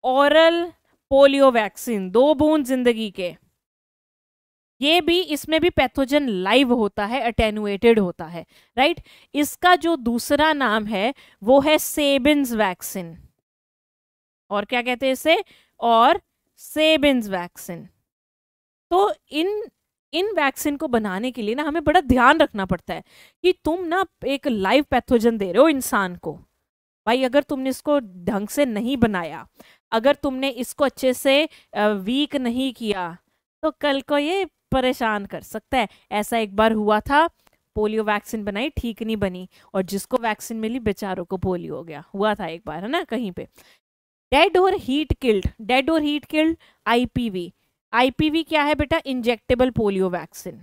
ओरल पोलियो वैक्सीन, दो बूंद ज़िंदगी के। ये भी, इसमें भी पैथोजन लाइव होता है अटेनुएटेड होता है राइट इसका जो दूसरा नाम है, वो है सेबिन्स वैक्सीन और क्या कहते हैं इसे? और सेबिन्स वैक्सीन तो इन इन वैक्सीन को बनाने के लिए ना हमें बड़ा ध्यान रखना पड़ता है कि तुम ना एक लाइव पैथोजन दे रहे हो इंसान को। भाई, अगर तुमने इसको ढंग से नहीं बनाया, अगर तुमने इसको अच्छे से वीक नहीं किया तो कल को ये परेशान कर सकता है। ऐसा एक बार हुआ था, पोलियो वैक्सीन बनाई, ठीक नहीं बनी और जिसको वैक्सीन मिली, बेचारों को पोलियो हो गया। हुआ था एक बार, है ना, कहीं पे। डेड और हीट किल्ड, डेड और हीट किल्ड आईपीवी आईपीवी क्या है बेटा? इंजेक्टेबल पोलियो वैक्सीन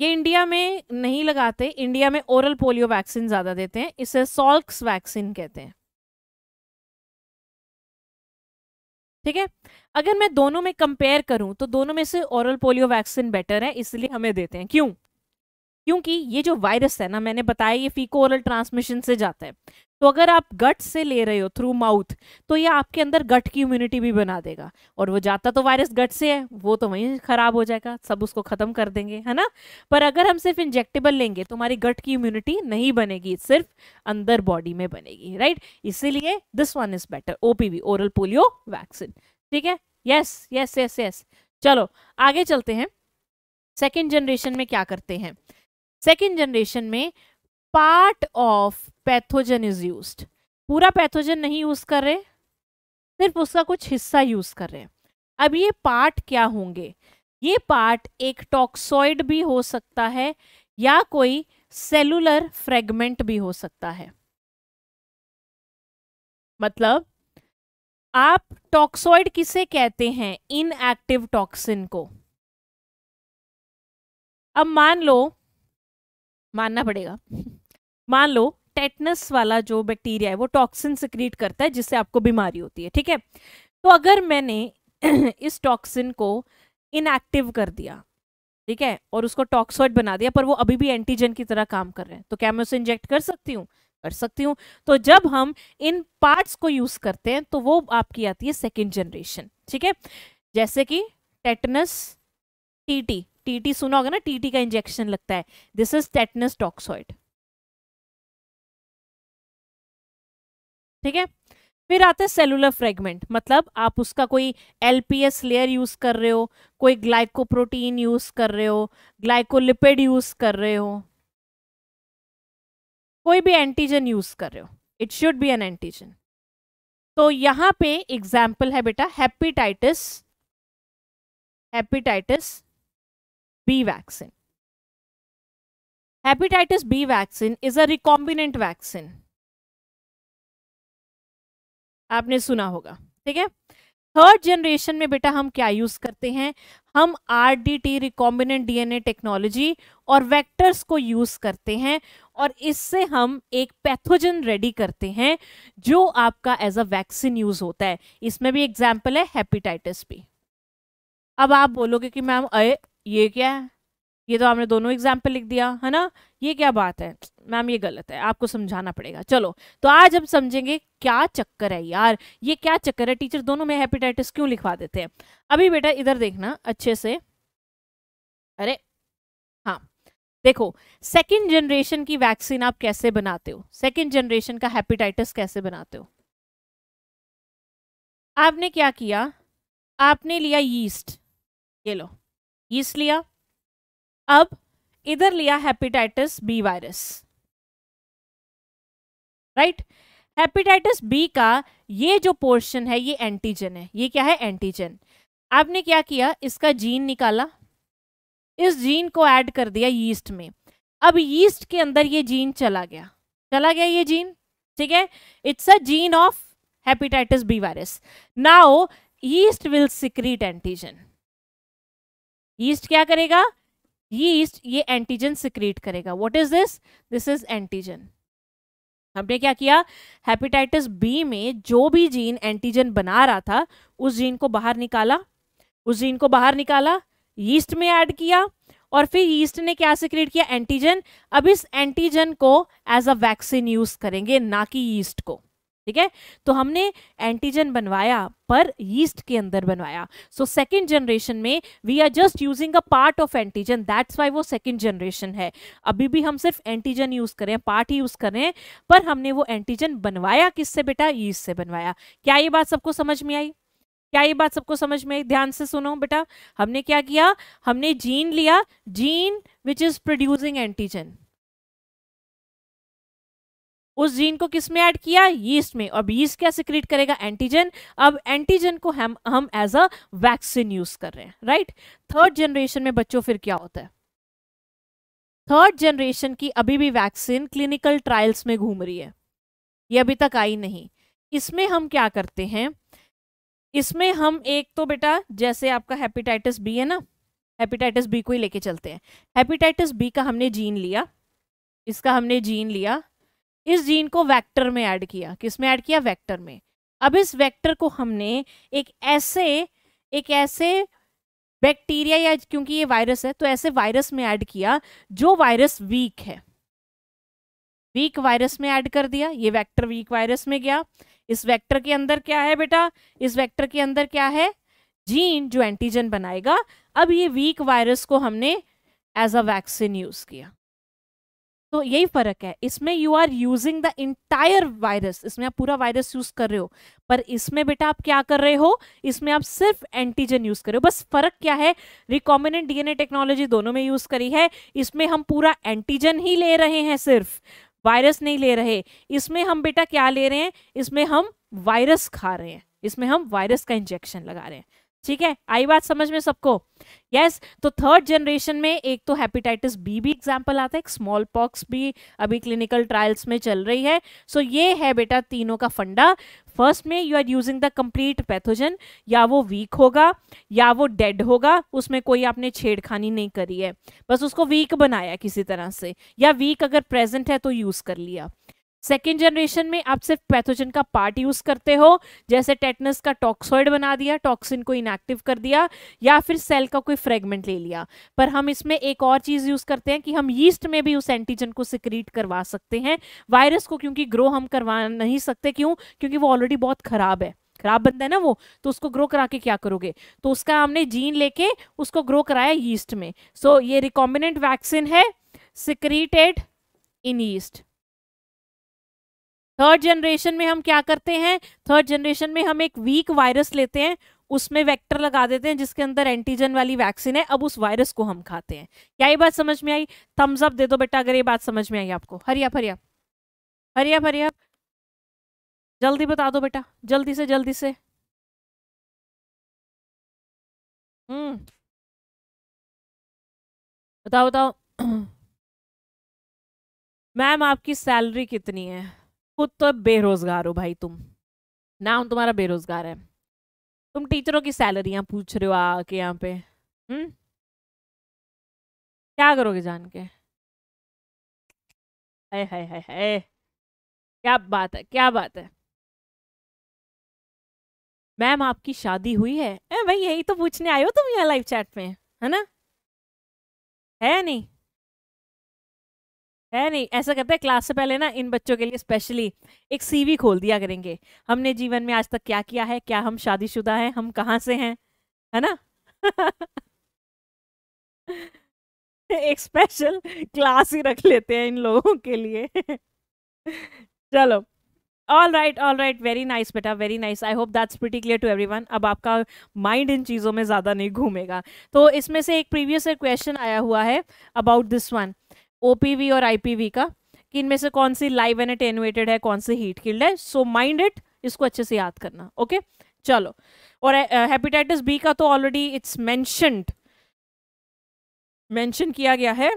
ये इंडिया में नहीं लगाते इंडिया में ओरल पोलियो वैक्सीन ज़्यादा देते हैं, इसे सॉल्क्स वैक्सीन कहते हैं। ठीक है? अगर मैं दोनों में कंपेयर करूँ तो दोनों में से ओरल पोलियो वैक्सीन बेटर है, इसलिए हमें देते हैं। क्यों? क्योंकि ये जो वायरस है ना, मैंने बताया ये फीको ओरल ट्रांसमिशन से जाता है। तो अगर आप गट से ले रहे हो थ्रू माउथ तो ये आपके अंदर गट की इम्यूनिटी भी बना देगा। और वो जाता तो वायरस गट से है, वो तो वहीं खराब हो जाएगा, सब उसको खत्म कर देंगे, है ना? पर अगर हम सिर्फ़ इंजेक्टेबल लेंगे तो हमारी गट की इम्यूनिटी नहीं बनेगी, सिर्फ़ अंदर बॉडी में बनेगी राइट इसीलिए this one is better OPV oral polio vaccine ठीक है? यस यस यस यस चलो, आगे चलते हैं। सेकेंड जनरेशन में क्या करते हैं? सेकेंड जनरेशन में part of pathogen is use पूरा पैथोजन नहीं यूज़ कर रहे, सिर्फ़ उसका कुछ हिस्सा यूज़ कर रहे हैं। अब ये पार्ट क्या होंगे? ये पार्ट एक टॉक्सॉइड भी हो सकता है या कोई सेलुलर फ्रेगमेंट भी हो सकता है। मतलब आप टॉक्सॉइड किसे कहते हैं? इनएक्टिव टॉक्सिन को। अब मान लो, मानना पड़ेगा। मान लो टेटनस वाला जो बैक्टीरिया है, वो टॉक्सिन सिक्रीट करता है, जिससे आपको बीमारी होती है, ठीक है? तो अगर मैंने इस टॉक्सिन को इनएक्टिव कर दिया, ठीक है? और उसको टॉक्सोइड बना दिया, पर वो अभी भी एंटीजन की तरह काम कर रहे हैं तो क्या मैं उसे इंजेक्ट कर सकती हूँ? कर सकती हूँ। तो जब हम इन पार्ट्स को यूज़ करते हैं तो वो आपकी आती है सेकेंड जनरेशन ठीक है? जैसे कि टेटनस टीटी टीटी सुना होगा ना? टीटी का इंजेक्शन लगता है। This is tetanus toxoid. ठीक है? फिर आते है सेलुलर फ्रेगमेंट मतलब आप उसका कोई एलपीएस लेयर यूज़ कर रहे हो, कोई ग्लाइकोप्रोटीन यूज़ कर रहे हो ग्लाइकोलिपिड यूज़ कर रहे हो, कोई भी एंटीजन यूज़ कर रहे हो it should be an antigen तो यहाँ पे एग्ज़ाम्पल है बेटा hepatitis hepatitis B vaccine hepatitis B vaccine is a recombinant vaccine आपने सुना होगा, ठीक है? थर्ड जनरेशन में बेटा हम क्या यूज़ करते हैं? हम R D T recombinant DNA technology और वेक्टर्स को यूज़ करते हैं और इससे हम एक पैथोजन रेडी करते हैं जो आपका एज अ वैक्सीन यूज़ होता है। इसमें भी एग्ज़ाम्पल है हेपेटाइटिस बी अब आप बोलोगे कि मैम अरे, ये क्या है? ये तो आपने दोनों एग्ज़ाम्पल लिख दिया, है ना? ये क्या बात है? मैम, ये गलत है, आपको समझाना पड़ेगा। चलो तो आज हम समझेंगे क्या चक्कर है यार, ये क्या चक्कर है? टीचर दोनों में हेपेटाइटिस क्यों लिखवा देते हैं? अभी बेटा इधर देखना अच्छे से। अरे हाँ देखो सेकेंड जनरेशन की वैक्सीन आप कैसे बनाते हो? सेकेंड जनरेशन का हेपेटाइटिस कैसे बनाते हो? आपने क्या किया? आपने लिया यीस्ट ये लो यीस्ट लिया अब इधर लिया hepatitis B virus right hepatitis B का ये जो पोर्शन है, ये एंटीजन है. ये क्या है? एंटीजन आपने क्या किया? इसका जीन निकाला. इस जीन को ऐड कर दिया यीस्ट में. अब यीस्ट के अंदर ये जीन चला गया. चला गया ये जीन ठीक है? It's a gene of hepatitis B virus now yeast will secrete antigen yeast क्या करेगा? यीस्ट ये एंटीजन सिक्रीट करेगा। What is this this is antigen हमने क्या किया? हेपेटाइटिस बी में जो भी जीन एंटीजन बना रहा था, उस जीन को बाहर निकाला। उस जीन को बाहर निकाला यीस्ट में ऐड किया, और फिर यीस्ट ने क्या सिक्रेट किया? एंटीजन अब इस एंटीजन को एज अ वैक्सीन यूज़ करेंगे, ना कि यीस्ट को। ठीक है? तो हमने एंटीजन बनवाया, पर यीस्ट के अंदर बनवाया। सो सेकेंड जनरेशन में we are just using a part of antigen that's why वो सेकेंड जनरेशन है। अभी भी हम सिर्फ़ एंटीजन यूज़ करें पार्ट ही यूज़ करें पर हमने वो एंटीजन बनवाया किससे बेटा? यीस्ट से बनवाया। क्या ये बात सबको समझ में आई? क्या ये बात सबको समझ में आई? ध्यान से सुनो बेटा। हमने क्या किया? हमने जीन लिया gene which is producing antigen उस जीन को किसमें ऐड किया? यीस्ट में। और यीस्ट क्या सिक्रेट करेगा? एंटीजन अब एंटीजन को हम हम एज अ वैक्सीन यूज़ कर रहे हैं राइट थर्ड जनरेशन में बच्चों फिर क्या होता है? थर्ड जनरेशन की अभी भी वैक्सीन क्लिनिकल ट्रायल्स में घूम रही है। ये अभी तक आई नहीं। इसमें हम क्या करते हैं? इसमें हम एक तो बेटा, जैसे आपका हेपेटाइटिस बी है ना? हेपेटाइटिस बी को ही लेके चलते हैं। हेपेटाइटिस बी का हमने जीन लिया। इसका हमने जीन लिया। इस जीन को वेक्टर में ऐड किया। किसमें ऐड किया? वेक्टर में। अब इस वेक्टर को हमने एक ऐसे एक ऐसे बैक्टीरिया या क्योंकि ये वायरस है तो ऐसे वायरस में ऐड किया जो वायरस वीक है। वीक वायरस में ऐड कर दिया। ये वेक्टर वीक वायरस में गया। इस वेक्टर के अंदर क्या है बेटा? इस वेक्टर के अंदर क्या है? जीन जो एंटीजन बनाएगा। अब ये वीक वायरस को हमने एज अ वैक्सीन यूज़ किया। तो यही फ़र्क है। इसमें you are using the entire virus इसमें आप पूरा वायरस यूज़ कर रहे हो, पर इसमें बेटा आप क्या कर रहे हो? इसमें आप सिर्फ़ एंटीजन यूज़ कर रहे हो। बस फ़र्क क्या है? रिकॉम्बिनेंट डीएनए टेक्नोलॉजी दोनों में यूज़ करी है। इसमें हम पूरा एंटीजन ही ले रहे हैं सिर्फ़ वायरस नहीं ले रहे। इसमें हम बेटा क्या ले रहे हैं? इसमें हम वायरस खा रहे हैं। इसमें हम वायरस का इंजेक्शन लगा रहे हैं। ठीक है? आई बात समझ में सबको? यस yes, तो थर्ड जनरेशन में एक तो हेपेटाइटिस बी भी एग्ज़ाम्पल आता है स्मॉल पॉक्स भी अभी क्लिनिकल ट्रायल्स में चल रही है। सो so ये है बेटा तीनों का फंडा। फ़र्स्ट में you are using the complete pathogen या वो वीक होगा या वो डेड होगा उसमें कोई आपने छेड़खानी नहीं करी है। बस उसको वीक बनाया किसी तरह से या वीक अगर प्रेजेंट है तो यूज़ कर लिया। सेकेंड जनरेशन में आप सिर्फ़ पैथोजन का पार्ट यूज़ करते हो जैसे टेटनस का टॉक्सॉइड बना दिया टॉक्सिन को इनएक्टिव कर दिया या फिर सेल का कोई फ्रेगमेंट ले लिया। पर हम इसमें एक और चीज़ यूज़ करते हैं कि हम यीस्ट में भी उस एंटीजन को सिक्रीट करवा सकते हैं। वायरस को क्योंकि ग्रो हम करवा नहीं सकते क्यों? क्योंकि वो ऑलरेडी बहुत खराब है। खराब बनता है ना वो तो उसको ग्रो करा के क्या करोगे? तो उसका हमने जीन लेके उसको ग्रो कराया यीस्ट में। सो so, ये रिकॉम्बिनेंट वैक्सीन है secreted in yeast third generation में हम क्या करते हैं? थर्ड जनरेशन में हम एक वीक वायरस लेते हैं, उसमें वेक्टर लगा देते हैं, जिसके अंदर एंटीजन वाली वैक्सीन है, अब उस वायरस को हम खाते हैं। क्या ये बात समझ में आई? थम्स अप दे दो बेटा, अगर ये बात समझ में आई आपको। हरिया हरिया हरिया हरिया जल्दी बता दो बेटा, जल्दी से जल्दी से। हम्म। बताओ बताओ। मैम, आपकी सैलरी कितनी है? खुद तो बेरोजगार हो भाई तुम। नाम तुम्हारा बेरोजगार है। तुम टीचरों की सैलरियाँ पूछ रहे हो आके यहाँ पे। हम्म? क्या करोगे जान के? हाय हाय हाय हाय। क्या बात है, क्या बात है। मैम, आपकी शादी हुई है? ए, भाई यही तो पूछने आए हो तुम यहाँ लाइव चैट में है ना? है नहीं? है नहीं? ऐसा करते हैं क्लास से पहले ना इन बच्चों के लिए स्पेशली एक सीवी खोल दिया करेंगे। हमने जीवन में आज तक क्या किया है? क्या हम शादीशुदा हैं? हम कहाँ से हैं? है ना? एक स्पेशल क्लास ही रख लेते हैं इन लोगों के लिए। चलो। All right all right very nice बेटा very nice I hope that's pretty clear to everyone अब आपका माइंड इन चीज़ों में ज़्यादा नहीं घूमेगा। तो इसमें से एक प्रीवियस क्वेश्चन आया हुआ है अबाउट दिस वन ओपीवी और आईपीवी का, कि इनमें से कौन सी लाइव एंड अटेनुएटेड है, कौन सी हीट किल्ड है। सो माइंड इट इसको अच्छे से याद करना ओके okay? चलो। और हेपेटाइटिस बी का तो ऑलरेडी इट्स मैंशनड मेंशन किया गया है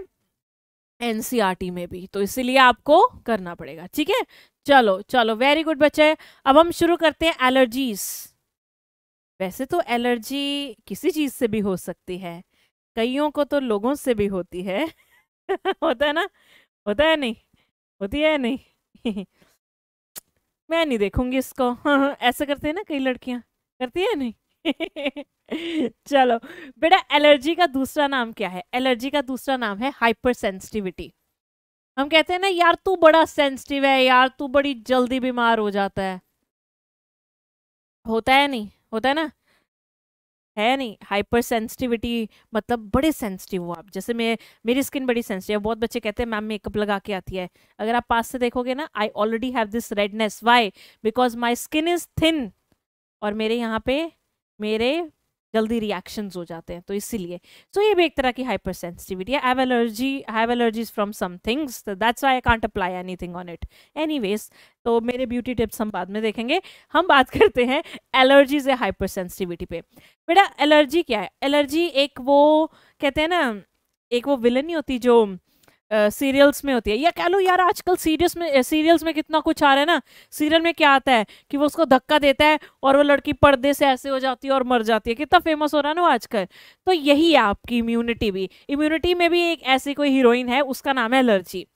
एनसीआरटी में भी तो इसीलिए आपको करना पड़ेगा, ठीक है? चलो चलो वेरी गुड बच्चे, अब हम शुरू करते हैं एलर्जीज वैसे तो एलर्जी किसी चीज़ से भी हो सकती है, कईयों को तो लोगों से भी होती है। होता है ना? होता है नहीं? होती है नहीं? मैं नहीं देखूँगी इसको। ऐसे करते हैं ना कई लड़कियाँ? करती है नहीं? चलो, बेटा एलर्जी का दूसरा नाम क्या है? एलर्जी का दूसरा नाम है हाइपर सेंसिटिविटी हम कहते हैं ना, यार तू बड़ा सेंसिटिव है, यार तू बड़ी जल्दी बीमार हो जाता है। होता है नहीं? होता है ना? है नहीं हाइपर सेंसिटिविटी मतलब बड़े सेंसिटिव हो आप। जैसे मैं, मेरी स्किन बड़ी सेंसिटिव है, बहुत बच्चे कहते हैं, मैम मेकअप लगा के आती है। अगर आप पास से देखोगे ना I already have this redness why because my skin is thin और मेरे यहाँ पे, मेरे जल्दी रिएक्शंस हो जाते हैं तो इसीलिए। सो so, ये भी एक तरह की hypersensitivity have allergy have allergies from some things that's I can't apply anything on it any तो मेरे ब्यूटी टिप्स हम बाद में देखेंगे। हम बात करते हैं एलर्जीज या हाइपर सेंसिटिविटी पे। बेटा एलर्जी क्या है? एलर्जी एक वो कहते हैं ना एक वो विलन ही होती जो सीरियल्स में होती है। या कह लो यार आजकल सीरियल्स में सीरियल्स में कितना कुछ आ रहा है ना, सीरियल में क्या आता है कि वो उसको धक्का देता है और वो लड़की पर्दे से ऐसे हो जाती है और मर जाती है। कितना फ़ेमस हो रहा है ना वो आजकल। तो यही है आपकी इम्यूनिटी भी। इम्यूनिटी में भी एक ऐसी कोई हीरोइन है, उसका नाम है एलर्जी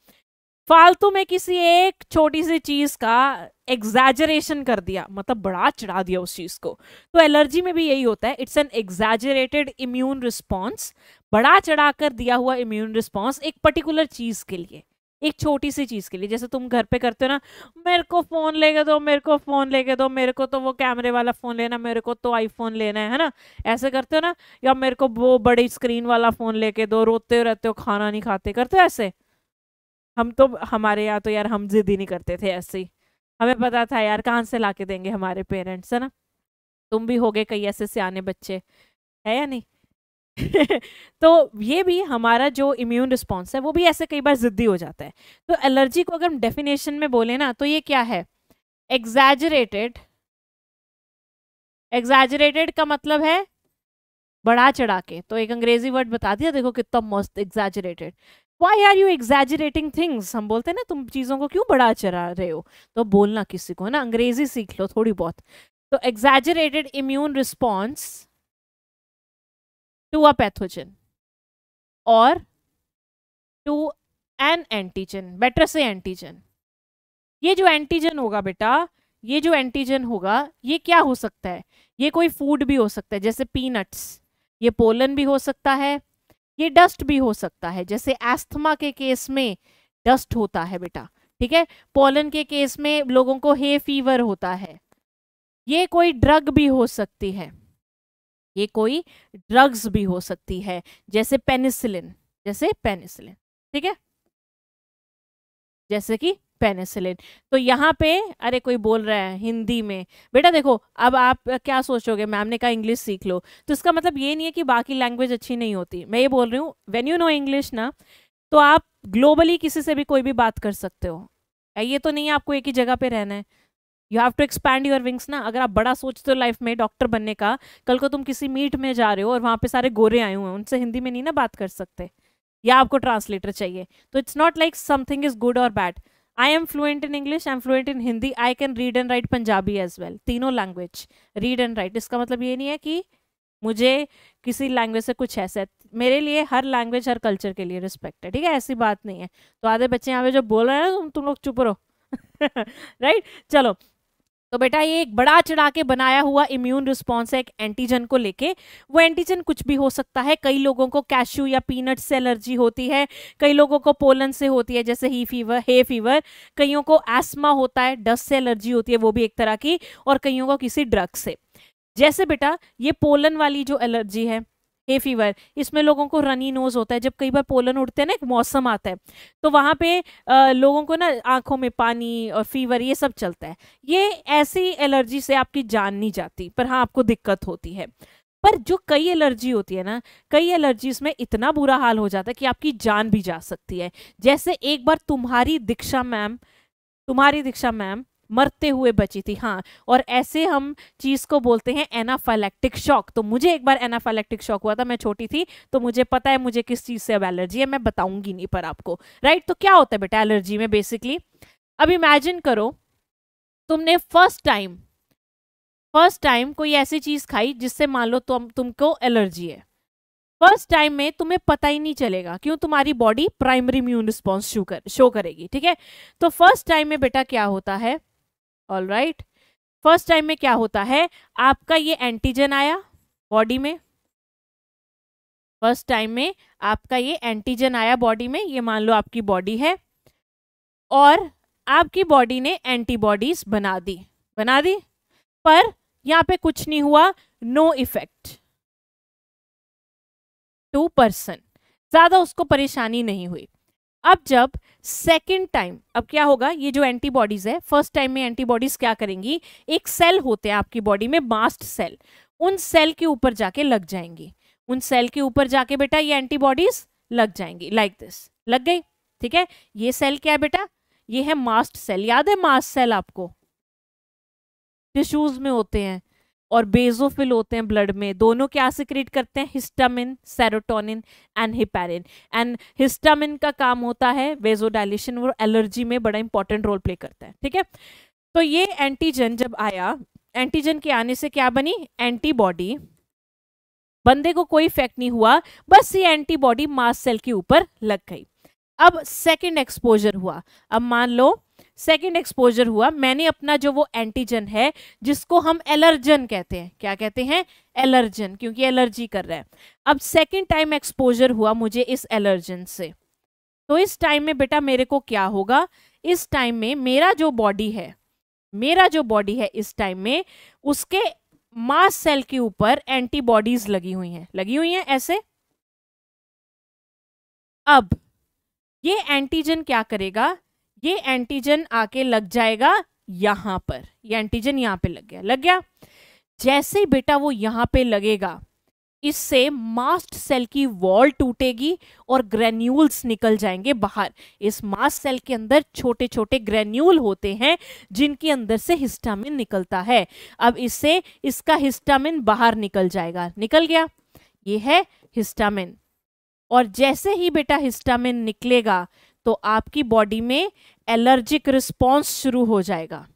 फालतू में किसी एक छोटी सी चीज़ का एग्जैजरेशन कर दिया मतलब बड़ा चढ़ा दिया उस चीज़ को। तो एलर्जी में भी यही होता है it's an exaggerated immune response बड़ा चढ़ाकर दिया हुआ इम्यून रिस्पॉन्स एक पर्टिकुलर चीज़ के लिए, एक छोटी सी चीज़ के लिए। जैसे तुम घर पे करते हो ना, मेरे को फ़ोन लेके दो, मेरे को फ़ोन लेके दो, मेरे को तो वो कैमरे वाला फ़ोन लेना, मेरे को तो आईफोन लेना है ना? ऐसे करते हो ना, या मेरे को वो बड़ी स्क्रीन वाला फ़ोन लेके दो, रोते रहते हो, खाना नहीं खाते, करते हो ऐसे? हम तो हमारे यहाँ तो यार हम जिद ही नहीं करते थे ऐसे ही। हमें पता था यार कहाँ से ला देंगे हमारे पेरेंट्स, है ना? तुम भी हो गए कई ऐसे सियाने बच्चे, है या नहीं? तो ये भी हमारा जो इम्यून रिस्पॉन्स है, वो भी ऐसे कई बार जिद्दी हो जाता है। तो एलर्जी को अगर हम डेफिनेशन में बोले ना तो ये क्या है? एग्जैजरेटेड एग्जैजरेटेड का मतलब है बढ़ा चढ़ा के। तो एक अंग्रेज़ी वर्ड बता दिया, देखो कितना मस्त exaggerated why are you exaggerating things हम बोलते हैं ना, तुम चीज़ों को क्यों बढ़ा चढ़ा रहे हो? तो बोलना किसी को है ना, अंग्रेज़ी सीख लो थोड़ी बहुत। तो exaggerated immune response to a pathogen और टू एन एंटीजन बेटर से एंटीजन ये जो एंटीजन होगा बेटा, ये जो एंटीजन होगा, ये क्या हो सकता है? ये कोई फ़ूड भी हो सकता है, जैसे पीनट्स ये पोलन भी हो सकता है ये डस्ट भी हो सकता है। जैसे एस्थमा के केस में डस्ट होता है बेटा, ठीक है? पोलन के केस में लोगों को हे फीवर होता है। ये कोई ड्रग भी हो सकती है। ये कोई ड्रग्स भी हो सकती है, जैसे पेनिसिलिन जैसे पेनिसिलिन ठीक है? जैसे कि पेनिसिलिन। तो यहाँ पे, अरे कोई बोल रहा है हिंदी में, बेटा देखो, अब आप क्या सोचोगे? मैम ने कहा इंग्लिश सीख लो। तो इसका मतलब ये नहीं है कि बाकी लैंग्वेज अच्छी नहीं होती। मैं ये बोल रही हूँ वेन यू नो इंग्लिश ना तो आप ग्लोबली किसी से भी कोई भी बात कर सकते हो। ये तो नहीं है आपको एक ही जगह पे रहना है। You have to expand your wings ना। अगर आप बड़ा सोचते हो लाइफ में डॉक्टर बनने का, कल को तुम किसी मीट में जा रहे हो और वहाँ पे सारे गोरे आए हुए हैं, उनसे हिंदी में नहीं ना बात कर सकते। या आपको ट्रांसलेटर चाहिए। तो it's not like something is good और bad I am fluent in English I am fluent in Hindi I can read and write Punjabi as well तीनों लैंग्वेज रीड एंड राइट इसका मतलब ये नहीं है कि मुझे किसी लैंग्वेज से कुछ ऐसा मेरे लिए हर लैंग्वेज हर कल्चर के लिए रिस्पेक्ट है, ठीक है, ऐसी बात नहीं है तो आधे बच्चे यहाँ पे जो बोल रहे हैं ना तुम तुम लोग चुप रहो राइट चलो तो बेटा ये एक बड़ा चढ़ा के बनाया हुआ इम्यून रिस्पॉन्स है एक एंटीजन को लेके। वो एंटीजन कुछ भी हो सकता है। कई लोगों को कैश्यू या पीनट से एलर्जी होती है। कई लोगों को पोलन से होती है, जैसे ही फीवर हे फीवर कईयों को एस्मा होता है डस्ट से एलर्जी होती है, वो भी एक तरह की। और कईयों को किसी ड्रग से। जैसे बेटा ये पोलन वाली जो एलर्जी है हे फीवर इसमें लोगों को रनी नोज़ होता है। जब कई बार पोलन उड़ते हैं ना एक मौसम आता है तो वहाँ पे आ, लोगों को ना आँखों में पानी और फीवर ये सब चलता है। ये ऐसी एलर्जी से आपकी जान नहीं जाती पर हाँ आपको दिक्कत होती है। पर जो कई एलर्जी होती है ना कई एलर्जीज में इतना बुरा हाल हो जाता है कि आपकी जान भी जा सकती है। जैसे एक बार तुम्हारी दीक्षा मैम तुम्हारी दीक्षा मैम मरते हुए बची थी हाँ। और ऐसे हम चीज़ को बोलते हैं एनाफाइलेक्टिक शॉक। तो मुझे एक बार एनाफाइलेक्टिक शॉक हुआ था, मैं छोटी थी तो मुझे पता है मुझे किस चीज़ से अब एलर्जी है, मैं बताऊँगी नहीं पर आपको। राइट? तो क्या होता है बेटा एलर्जी में बेसिकली? अब इमेजिन करो, तुमने फ़र्स्ट टाइम फ़र्स्ट टाइम कोई ऐसी चीज़ खाई जिससे मान लो तुम, तुमको एलर्जी है। फ़र्स्ट टाइम में तुम्हें पता ही नहीं चलेगा, क्यों तुम्हारी body primary immune response show कर, शो करेगी, ठीक है? तो फ़र्स्ट टाइम में बेटा क्या होता है? ऑल राइट फ़र्स्ट टाइम में क्या होता है? आपका ये एंटीजन आया बॉडी में? फ़र्स्ट टाइम में आपका ये एंटीजन आया बॉडी में, ये मान लो आपकी बॉडी है। और आपकी बॉडी ने एंटीबॉडीज बना दी। बना दी? पर यहाँ पे कुछ नहीं हुआ नो इफ़ेक्ट टू पर्सन ज़्यादा उसको परेशानी नहीं हुई। अब जब सेकेंड टाइम अब क्या होगा? ये जो एंटीबॉडीज है फ़र्स्ट टाइम में एंटीबॉडीज क्या करेंगी? एक सेल होते हैं आपकी बॉडी में मास्ट सेल उन सेल के ऊपर जाके लग जाएँगी। उन सेल के ऊपर जाके बेटा ये एंटीबॉडीज लग जाएँगी लाइक like दिस लग गई? ठीक है? ये सेल क्या है बेटा? ये है मास्ट सेल याद है मास्ट सेल आपको? टिश्यूज में होते हैं। और बेजोफिल होते हैं ब्लड में। दोनों क्या सिक्रेट करते हैं? Histamine serotonin and heparin and histamine का काम होता है वेजोडाइलेशन और एलर्जी में बड़ा इंपॉर्टेंट रोल प्ले करता है, ठीक है? तो ये एंटीजन जब आया एंटीजन के आने से क्या बनी? एंटीबॉडी बंदे को कोई इफ़ेक्ट नहीं हुआ, बस ये एंटीबॉडी मास सेल के ऊपर लग गई। अब सेकेंड एक्सपोजर हुआ। अब मान लो सेकेंड एक्सपोजर हुआ। मैंने अपना जो वो एंटीजन है, जिसको हम एलर्जन कहते हैं। क्या कहते हैं? एलर्जन क्योंकि एलर्जी कर रहा है। अब सेकेंड टाइम एक्सपोजर हुआ मुझे इस एलर्जन से। तो इस टाइम में बेटा मेरे को क्या होगा? इस टाइम में मेरा जो बॉडी है, मेरा जो बॉडी है इस टाइम में, उसके मास सेल के ऊपर एंटीबॉडीज लगी हुई हैं। लगी हुई हैं ऐसे? अब ये एंटीजन क्या करेगा? ये एंटीजन आके लग जाएगा यहाँ पर। ये एंटीजन यहाँ पे लग गया। लग गया? जैसे ही बेटा वो यहाँ पे लगेगा, इससे मास्ट सेल की वॉल टूटेगी और ग्रेन्यूल्स निकल जाएँगे बाहर। इस मास्ट सेल के अंदर छोटे छोटे ग्रेन्यूल होते हैं, जिनके अंदर से हिस्टामिन निकलता है। अब इससे इसका हिस्टामिन बाहर निकल जाएगा। निकल गया। ये है हिस्टामिन और जैसे ही बेटा हिस्टामिन निकलेगा तो आपकी बॉडी में एलर्जिक रिस्पॉन्स शुरू हो जाएगा।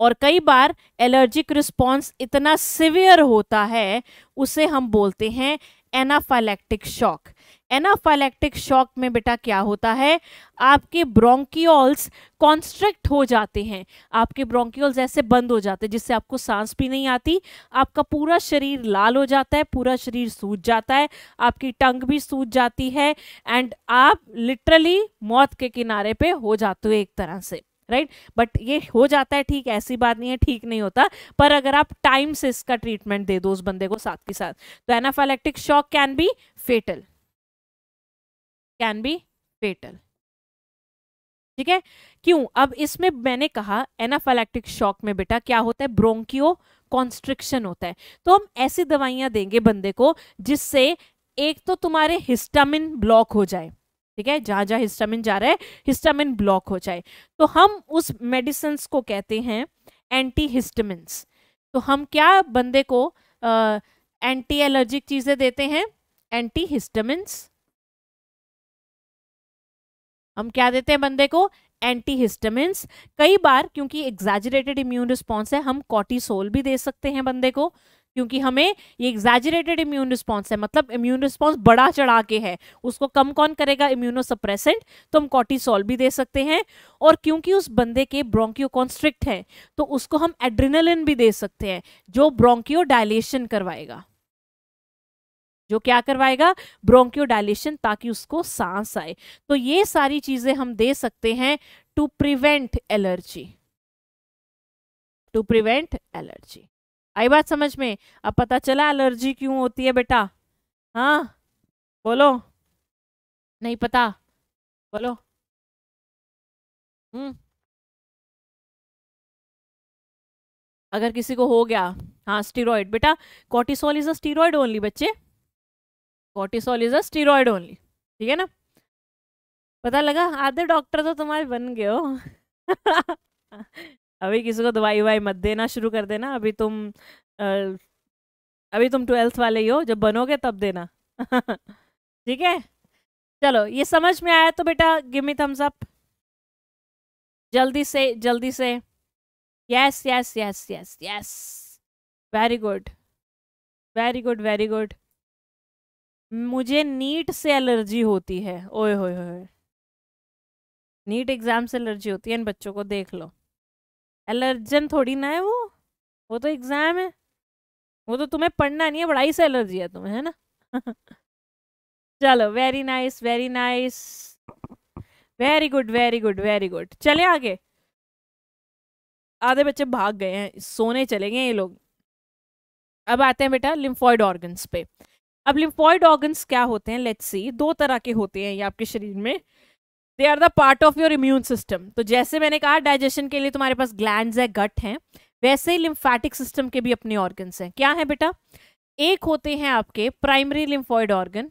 और कई बार एलर्जिक रिस्पॉन्स इतना सिवियर होता है, उसे हम बोलते हैं एनाफाइलेक्टिक शॉक एनाफाइलेक्टिक शॉक में बेटा क्या होता है? आपके ब्रोंकियोल्स कॉन्स्ट्रिक्ट हो जाते हैं। आपके ब्रोंकियोल्स ऐसे बंद हो जाते हैं, जिससे आपको सांस भी नहीं आती, आपका पूरा शरीर लाल हो जाता है, पूरा शरीर सूज जाता है, आपकी टंग भी सूज जाती है, एंड आप लिटरली मौत के किनारे पे हो जाते हो एक तरह से, राइट? right? बट ये हो जाता है, ठीक, ऐसी बात नहीं है, ठीक नहीं होता, पर अगर आप टाइम से इसका ट्रीटमेंट दे दो उस बंदे को साथ के साथ तो anaphylactic shock can be fatal. Can be fatal. ठीक है? क्यों? अब इसमें मैंने कहा एनाफाइलेक्टिक शॉक में बेटा क्या होता है? ब्रोंकियो कॉन्स्ट्रिक्शन होता है। तो हम ऐसी दवाइयाँ देंगे बंदे को, जिससे एक तो तुम्हारे हिस्टामिन ब्लॉक हो जाए। ठीक है? जहाँ जहाँ हिस्टामिन जा रहा है, हिस्टामिन ब्लॉक हो जाए। तो हम उस मेडिसिन को कहते हैं एंटी हिस्टामिन्स तो हम क्या बंदे को एंटी एलर्जिक चीज़ें देते हैं? एंटी हिस्टामिन्स हम क्या देते हैं बंदे को? एंटी हिस्टामिन्स कई बार, क्योंकि एग्जैजरेटेड इम्यून रिस्पॉन्स है, हम कॉर्टिसोल भी दे सकते हैं बंदे को, क्योंकि हमें ये एग्जैजरेटेड इम्यून रिस्पॉन्स है मतलब इम्यून रिस्पॉन्स बड़ा चढ़ा के है, उसको कम कौन करेगा? इम्यूनोसप्रेसेंट तो हम कॉर्टिसोल भी दे सकते हैं, और क्योंकि उस बंदे के ब्रोंकियो कॉन्स्ट्रिक्ट है तो उसको हम एड्रिनलिन भी दे सकते हैं, जो ब्रोंकियो डायलेशन करवाएगा। जो क्या करवाएगा? ब्रोंकियो डायलेशन ताकि उसको सांस आए। तो ये सारी चीज़ें हम दे सकते हैं to prevent allergy to prevent allergy आई बात समझ में? अब पता चला एलर्जी क्यों होती है बेटा? हाँ? बोलो। नहीं पता। बोलो। हम्म। अगर किसी को हो गया हाँ स्टीरोइड बेटा cortisol is a steroid only बच्चे। Cortisol is a steroid only ठीक है ना? पता लगा, आधे डॉक्टर तो तुम्हारे बन गए हो। अभी किसी को दवाई ववाई मत देना शुरू कर देना। अभी तुम अभी तुम ट्वेल्थ वाले ही हो। जब बनोगे तब देना। ठीक है? चलो, ये समझ में आया तो बेटा गिव मी थम्स अप जल्दी से जल्दी से। Yes yes yes yes yes very good very good very good मुझे नीट से एलर्जी होती है। ओए, होए होए नीट एग्ज़ाम से एलर्जी होती है, इन बच्चों को देख लो। एलर्जन थोड़ी ना है वो। वो तो एग्ज़ाम है। वो तो तुम्हें पढ़ना नहीं है, पढ़ाई से एलर्जी है तुम्हें, है ना? चलो very nice very nice very good very good very good चले आगे। आधे बच्चे भाग गए हैं, सोने चले गए ये लोग। अब आते हैं बेटा लिम्फॉइड ऑर्गन्स पे। अब लिम्फॉइड ऑर्गन्स क्या होते हैं? लेट्स सी दो तरह के होते हैं ये आपके शरीर में। They are the part of your immune system तो जैसे मैंने कहा डाइजेशन के लिए तुम्हारे पास ग्लैंड है गट हैं, वैसे ही लिम्फेटिक सिस्टम के भी अपने ऑर्गन्स हैं। क्या है बेटा? एक होते हैं आपके प्राइमरी लिम्फॉइड ऑर्गन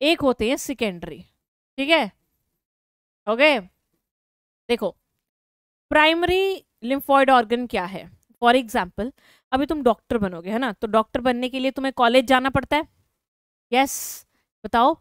एक होते हैं सेकेंडरी ठीक है? ओके देखो प्राइमरी लिम्फॉइड ऑर्गन क्या है? फॉर एग्ज़ाम्पल अभी तुम डॉक्टर बनोगे, है ना? तो डॉक्टर बनने के लिए तुम्हें कॉलेज जाना पड़ता है। यस बताओ।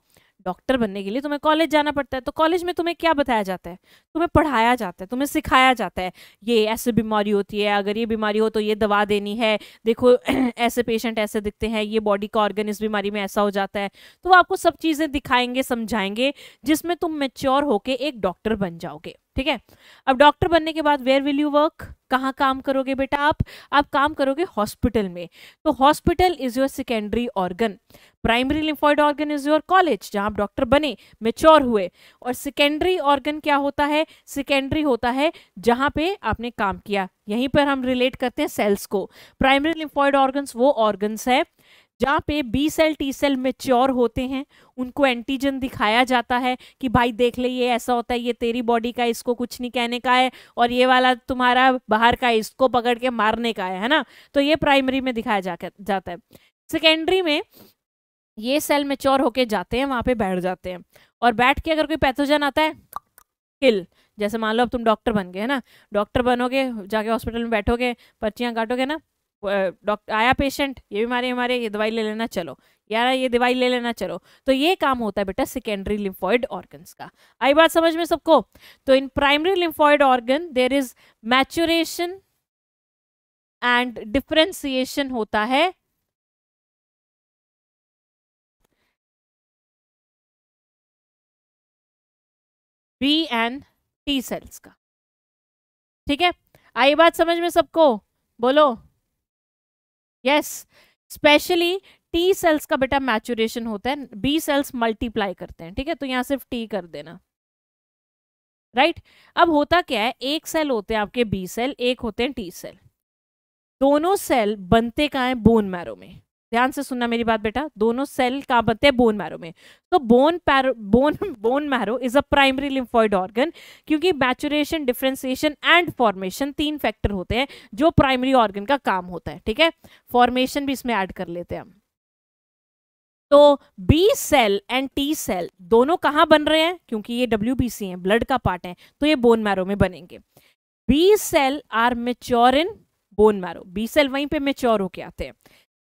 डॉक्टर बनने के लिए तुम्हें कॉलेज जाना पड़ता है। तो कॉलेज में तुम्हें क्या बताया जाता है? तुम्हें पढ़ाया जाता है, तुम्हें सिखाया जाता है। ये ऐसे बीमारी होती है, अगर ये बीमारी हो तो ये दवा देनी है। देखो, ऐसे पेशेंट ऐसे दिखते हैं, ये बॉडी का ऑर्गन इस बीमारी में ऐसा हो जाता है। तो वो आपको सब चीज़ें दिखाएँगे, समझाएँगे, जिसमें तुम मेच्योर होके एक डॉक्टर बन जाओगे। ठीक है? अब डॉक्टर बनने के बाद वेयर विल यू वर्क कहाँ काम करोगे बेटा आप? आप काम करोगे हॉस्पिटल में। तो hospital is your secondary organ primary lymphoid organ is your college जहाँ आप डॉक्टर बने मेच्योर हुए। और सेकेंडरी ऑर्गन क्या होता है? सेकेंडरी होता है जहाँ पे आपने काम किया। यहीं पर हम रिलेट करते हैं सेल्स को। प्राइमरी लिम्फॉइड ऑर्गन्स वो ऑर्गन्स है जहाँ पे B cell T cell mature होते हैं, उनको एंटीजन दिखाया जाता है कि भाई देख ले, ये ऐसा होता है, ये तेरी बॉडी का इसको कुछ नहीं कहने का है और ये वाला तुम्हारा बाहर का है, इसको पकड़ के मारने का है है ना? तो ये प्राइमरी में दिखाया जा जाता है। सेकेंडरी में ये सेल मेच्योर होके जाते हैं, वहाँ पे बैठ जाते हैं और बैठ के अगर कोई पैथोजन आता है किल जैसे मान लो अब तुम डॉक्टर बन गए, है ना? डॉक्टर बनोगे, जाके हॉस्पिटल में बैठोगे, पर्चियाँ काटोगे ना डॉक्टर आया पेशेंट, ये बीमारी हमारे ये दवाई ले लेना, चलो। यार, ये दवाई ले लेना, चलो। तो ये काम होता है बेटा सेकेंडरी लिम्फॉइड ऑर्गन्स का। आई बात समझ में सबको? तो इन primary lymphoid organ there is maturation and differentiation होता है। बी एंड टी सेल्स का। ठीक है? आई बात समझ में सबको? बोलो। यस स्पेशली टी सेल्स का बेटा मैचुरेशन होता है बी सेल्स मल्टीप्लाई करते हैं, ठीक है? तो यहाँ सिर्फ़ टी कर देना। Right right? अब होता क्या है? एक सेल होते हैं आपके बी सेल एक होते हैं टी सेल दोनों सेल बनते का है? बोन मैरो में। ध्यान से सुनना मेरी बात बेटा, दोनों सेल कहाँ बनते हैं बोन मैरो में। तो bone marrow bone bone marrow is a primary lymphoid organ क्योंकि मैचुरेशन डिफ्रेंसिएशन एंड फॉर्मेशन तीन फैक्टर होते हैं जो प्राइमरी ऑर्गन का काम होता है, ठीक है? फॉर्मेशन भी इसमें ऐड कर लेते हैं हम। तो B cell and T cell दोनों कहाँ बन रहे हैं? क्योंकि ये डब्ल्यू बी सी है ब्लड का पार्ट है तो ये बोन मैरो में बनेंगे। B cell are mature in bone marrow B cell वहीं पे मेच्योर होके आते हैं।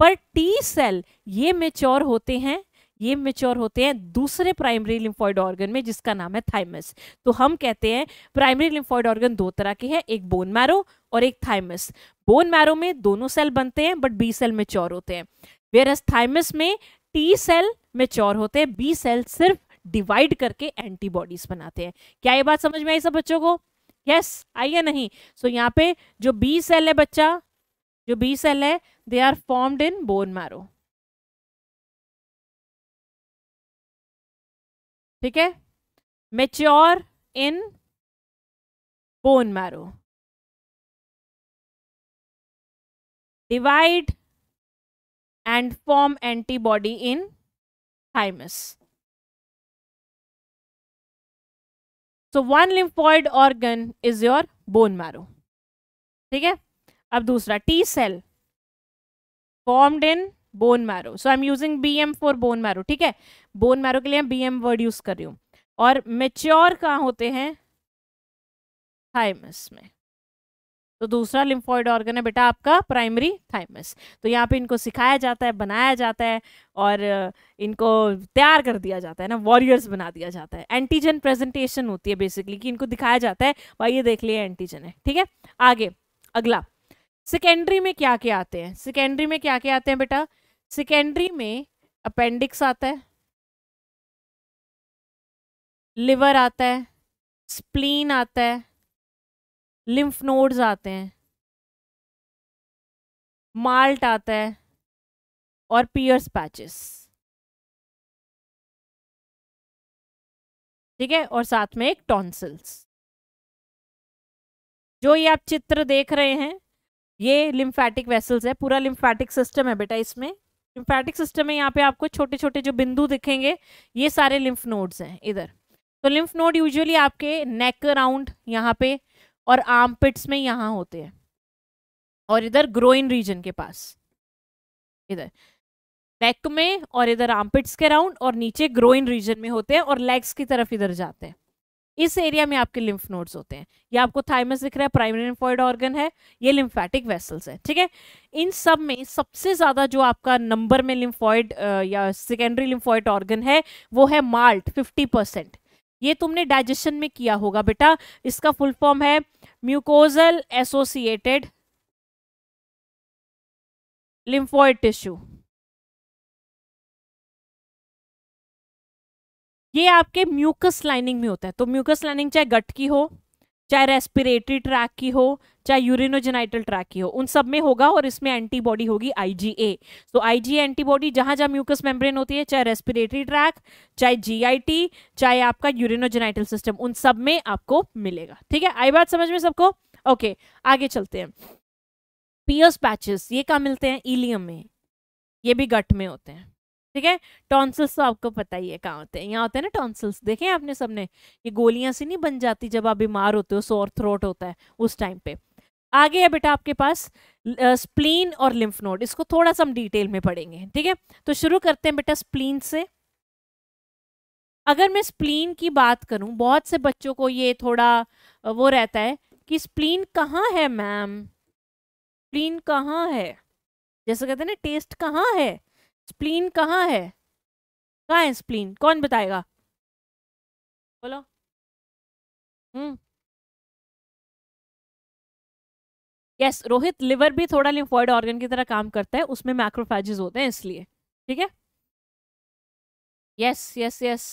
पर टी सेल ये मेच्योर होते हैं ये मेच्योर होते हैं दूसरे प्राइमरी लिम्फॉइड ऑर्गन में जिसका नाम है थाइमस तो हम कहते हैं प्राइमरी लिम्फॉइड ऑर्गन दो तरह के हैं एक बोन मैरो और एक थाइमस बोन मैरो में दोनों सेल बनते हैं बट बी सेल मेच्योर होते हैं। वेर थाइमस में टी सेल मेच्योर होते हैं बी सेल सिर्फ़ डिवाइड करके एंटीबॉडीज बनाते हैं। क्या ये बात समझ में आई सब बच्चों को? यस yes, आइए नहीं? सो so, यहाँ पे जो बी सेल है बच्चा जो बी सेल है they are formed in bone marrow ठीक है? Mature in bone marrow divide and form antibody in thymus so one lymphoid organ is your bone marrow ठीक है? अब दूसरा T cell formed in bone marrow so I am using B M for bone marrow ठीक है? बोन मैरो के लिए बी एम वर्ड यूज़ कर रही हूँ। और मेच्योर कहाँ होते हैं? थाइमस में। तो दूसरा लिम्फॉइड ऑर्गन है बेटा आपका प्राइमरी थाइमस तो यहाँ पे इनको सिखाया जाता है, बनाया जाता है, और इनको तैयार कर दिया जाता है ना वॉरियर्स बना दिया जाता है। एंटीजन प्रेजेंटेशन होती है बेसिकली कि इनको दिखाया जाता है, भाई ये देख लिया एंटीजन है, ठीक है? आगे, अगला। सेकेंडरी में क्या क्या आते हैं? सेकेंडरी में क्या क्या आते हैं बेटा? सेकेंडरी में अपेंडिक्स आता है। लिवर आता है। स्प्लीन आता है। लिम्फ नोड्स आते हैं। माल्ट आता है। और पियर्स पैचेस ठीक है? और साथ में एक टॉन्सिल्स जो ये आप चित्र देख रहे हैं ये लिम्फेटिक वेसल्स है, पूरा लिम्फेटिक सिस्टम है बेटा इसमें। लिम्फेटिक सिस्टम में यहाँ पे आपको छोटे छोटे जो बिंदु दिखेंगे, ये सारे लिम्फ नोड्स हैं इधर। तो लिम्फ नोड यूजुअली आपके नेक अराउंड यहाँ पे और आर्म पिट्स में यहाँ होते हैं। और इधर ग्रोइन रीजन के पास। इधर। नेक में और इधर आर्मपिट्स के राउंड और नीचे ग्रोइन रीजन में होते हैं और लेग्स की तरफ़ इधर जाते हैं। इस एरिया में आपके लिम्फ नोड्स होते हैं। ये आपको थाइमस दिख रहा है प्राइमरी लिम्फॉइड ऑर्गन है, ये लिम्फेटिक वेसल्स है, ठीक है? इन सब में सबसे ज़्यादा जो आपका नंबर में लिम्फॉइड या सेकेंडरी लिम्फॉइड ऑर्गन है, वो है माल्ट फिफ्टी परसेंट ये तुमने डाइजेशन में किया होगा बेटा। इसका फुल फॉर्म है म्यूकोजल एसोसिएटेड लिम्फोइड टिश्यू ये आपके म्यूकस लाइनिंग में होता है। तो म्यूकस लाइनिंग चाहे गट की हो, चाहे रेस्पिरेटरी ट्रैक की हो, चाहे यूरिनोजेनाइटल ट्रैक की हो, उन सब में होगा और इसमें एंटीबॉडी होगी आईजीए तो आईजीए एंटीबॉडी जहाँ जहाँ म्यूकस मेम्ब्रेन होती है, चाहे रेस्पिरेटरी ट्रैक चाहे जीआईटी चाहे आपका यूरिनोजेनाइटल सिस्टम उन सब में आपको मिलेगा। ठीक है? आई बात समझ में सबको? ओके, आगे चलते हैं। पियर्स पैचेस ये कहाँ मिलते हैं? इलियम में। ये भी गट में होते हैं। ठीक है? टॉन्सिल्स तो आपको पता ही है कहाँ होते हैं। यहाँ होते हैं ना टॉन्सिल्स। देखें आपने सबने? ये गोलियाँ सी नहीं बन जाती जब आप बीमार होते हो, सोर थ्रोट होता है उस टाइम पे। आगे है बेटा आपके पास स्प्लीन और लिम्फ नोड। इसको थोड़ा सा हम डिटेल में पढ़ेंगे, ठीक है? तो शुरू करते हैं बेटा स्प्लीन से। अगर मैं स्प्लीन की बात करूँ, बहुत से बच्चों को ये थोड़ा वो रहता है कि स्प्लीन कहाँ है मैम? स्प्लीन कहाँ है? जैसे कहते हैं ना, टेस्ट कहाँ है? स्प्लीन कहाँ है? कहाँ है स्प्लीन? कौन बताएगा? बोलो। हम्म। यस रोहित लिवर भी थोड़ा लिम्फॉइड ऑर्गन की तरह काम करता है, उसमें मैक्रोफेजेस होते हैं इसलिए, ठीक है? यस यस यस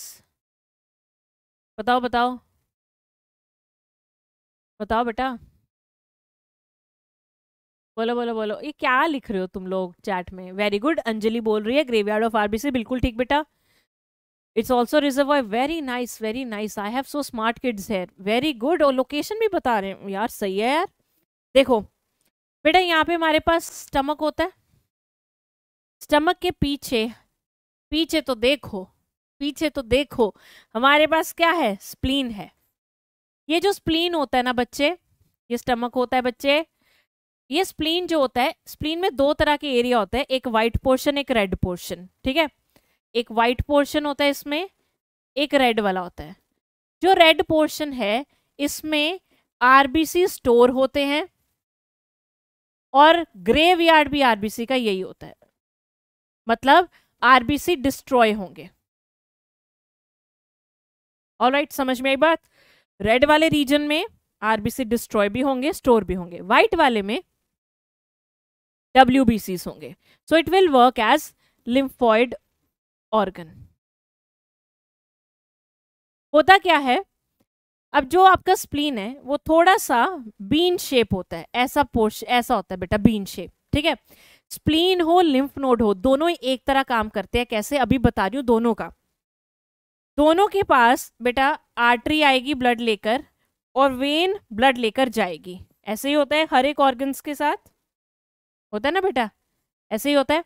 बताओ बताओ। बताओ बेटा। बोलो बोलो बोलो। ये क्या लिख रहे हो तुम लोग चैट में? वेरी गुड अंजलि बोल रही है ग्रेवयार्ड ऑफ़ आरबीसी बिल्कुल ठीक बेटा। It's also reserve very nice very nice I have so smart kids है। वेरी गुड और लोकेशन भी बता रहे हैं। यार, सही है यार। देखो, बेटा यहाँ पे हमारे पास स्टमक होता है। स्टमक के पीछे पीछे तो देखो, पीछे तो देखो। हमारे पास क्या है? स्प्लीन है। ये जो स्प्लीन होता है ना बच्चे, ये स्टमक होता है बच्चे। ये स्प्लीन जो होता है स्प्लीन में दो तरह के एरिया होते हैं, एक व्हाइट पोर्शन एक रेड पोर्शन ठीक है? एक व्हाइट पोर्शन होता है इसमें, एक रेड वाला होता है। जो रेड पोर्शन है, इसमें आरबीसी स्टोर होते हैं और ग्रेव यार्ड भी आरबीसी का यही होता है। मतलब आरबीसी डिस्ट्रॉय होंगे। ऑल राइट समझ में आई बात? रेड वाले रीजन में आरबीसी डिस्ट्रॉय भी होंगे स्टोर भी होंगे। व्हाइट वाले में WBCs होंगे। So it will work as lymphoid organ होता क्या है? अब जो आपका स्प्लीन है, वो थोड़ा सा बीन शेप होता है। ऐसा पोर्श ऐसा होता है बेटा बीन शेप ठीक है? स्प्लीन हो लिम्फ नोड हो, दोनों ही एक तरह काम करते हैं। कैसे? अभी बता रही हूँ, दोनों का। दोनों के पास बेटा आर्टरी आएगी ब्लड लेकर और वेन ब्लड लेकर जाएगी। ऐसे ही होता है हर एक ऑर्गन्स के साथ। होता है ना बेटा? ऐसे ही होता है।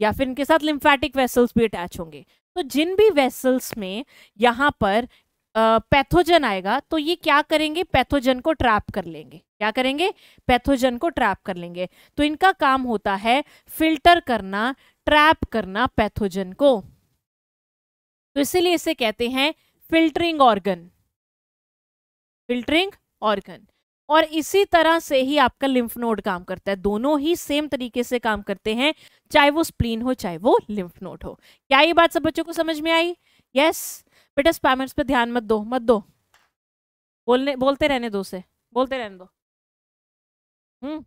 या फिर इनके साथ लिम्फेटिक वेसल्स भी अटैच होंगे। तो जिन भी वेसल्स में यहाँ पर पैथोजन आएगा तो ये क्या करेंगे? पैथोजन को ट्रैप कर लेंगे। क्या करेंगे? पैथोजन को ट्रैप कर लेंगे। तो इनका काम होता है फ़िल्टर करना ट्रैप करना पैथोजन को। तो इसीलिए इसे कहते हैं फिल्टरिंग ऑर्गन फिल्टरिंग ऑर्गन और इसी तरह से ही आपका लिम्फ नोड काम करता है। दोनों ही सेम तरीके से काम करते हैं, चाहे वो स्प्लीन हो, चाहे वो लिम्फ नोड हो। क्या ये बात सब बच्चों को समझ में आई? यस बेटा स्पैमर्स पे ध्यान मत दो मत दो। बोलने, बोलते रहने दो से बोलते रहने दो। हम्म।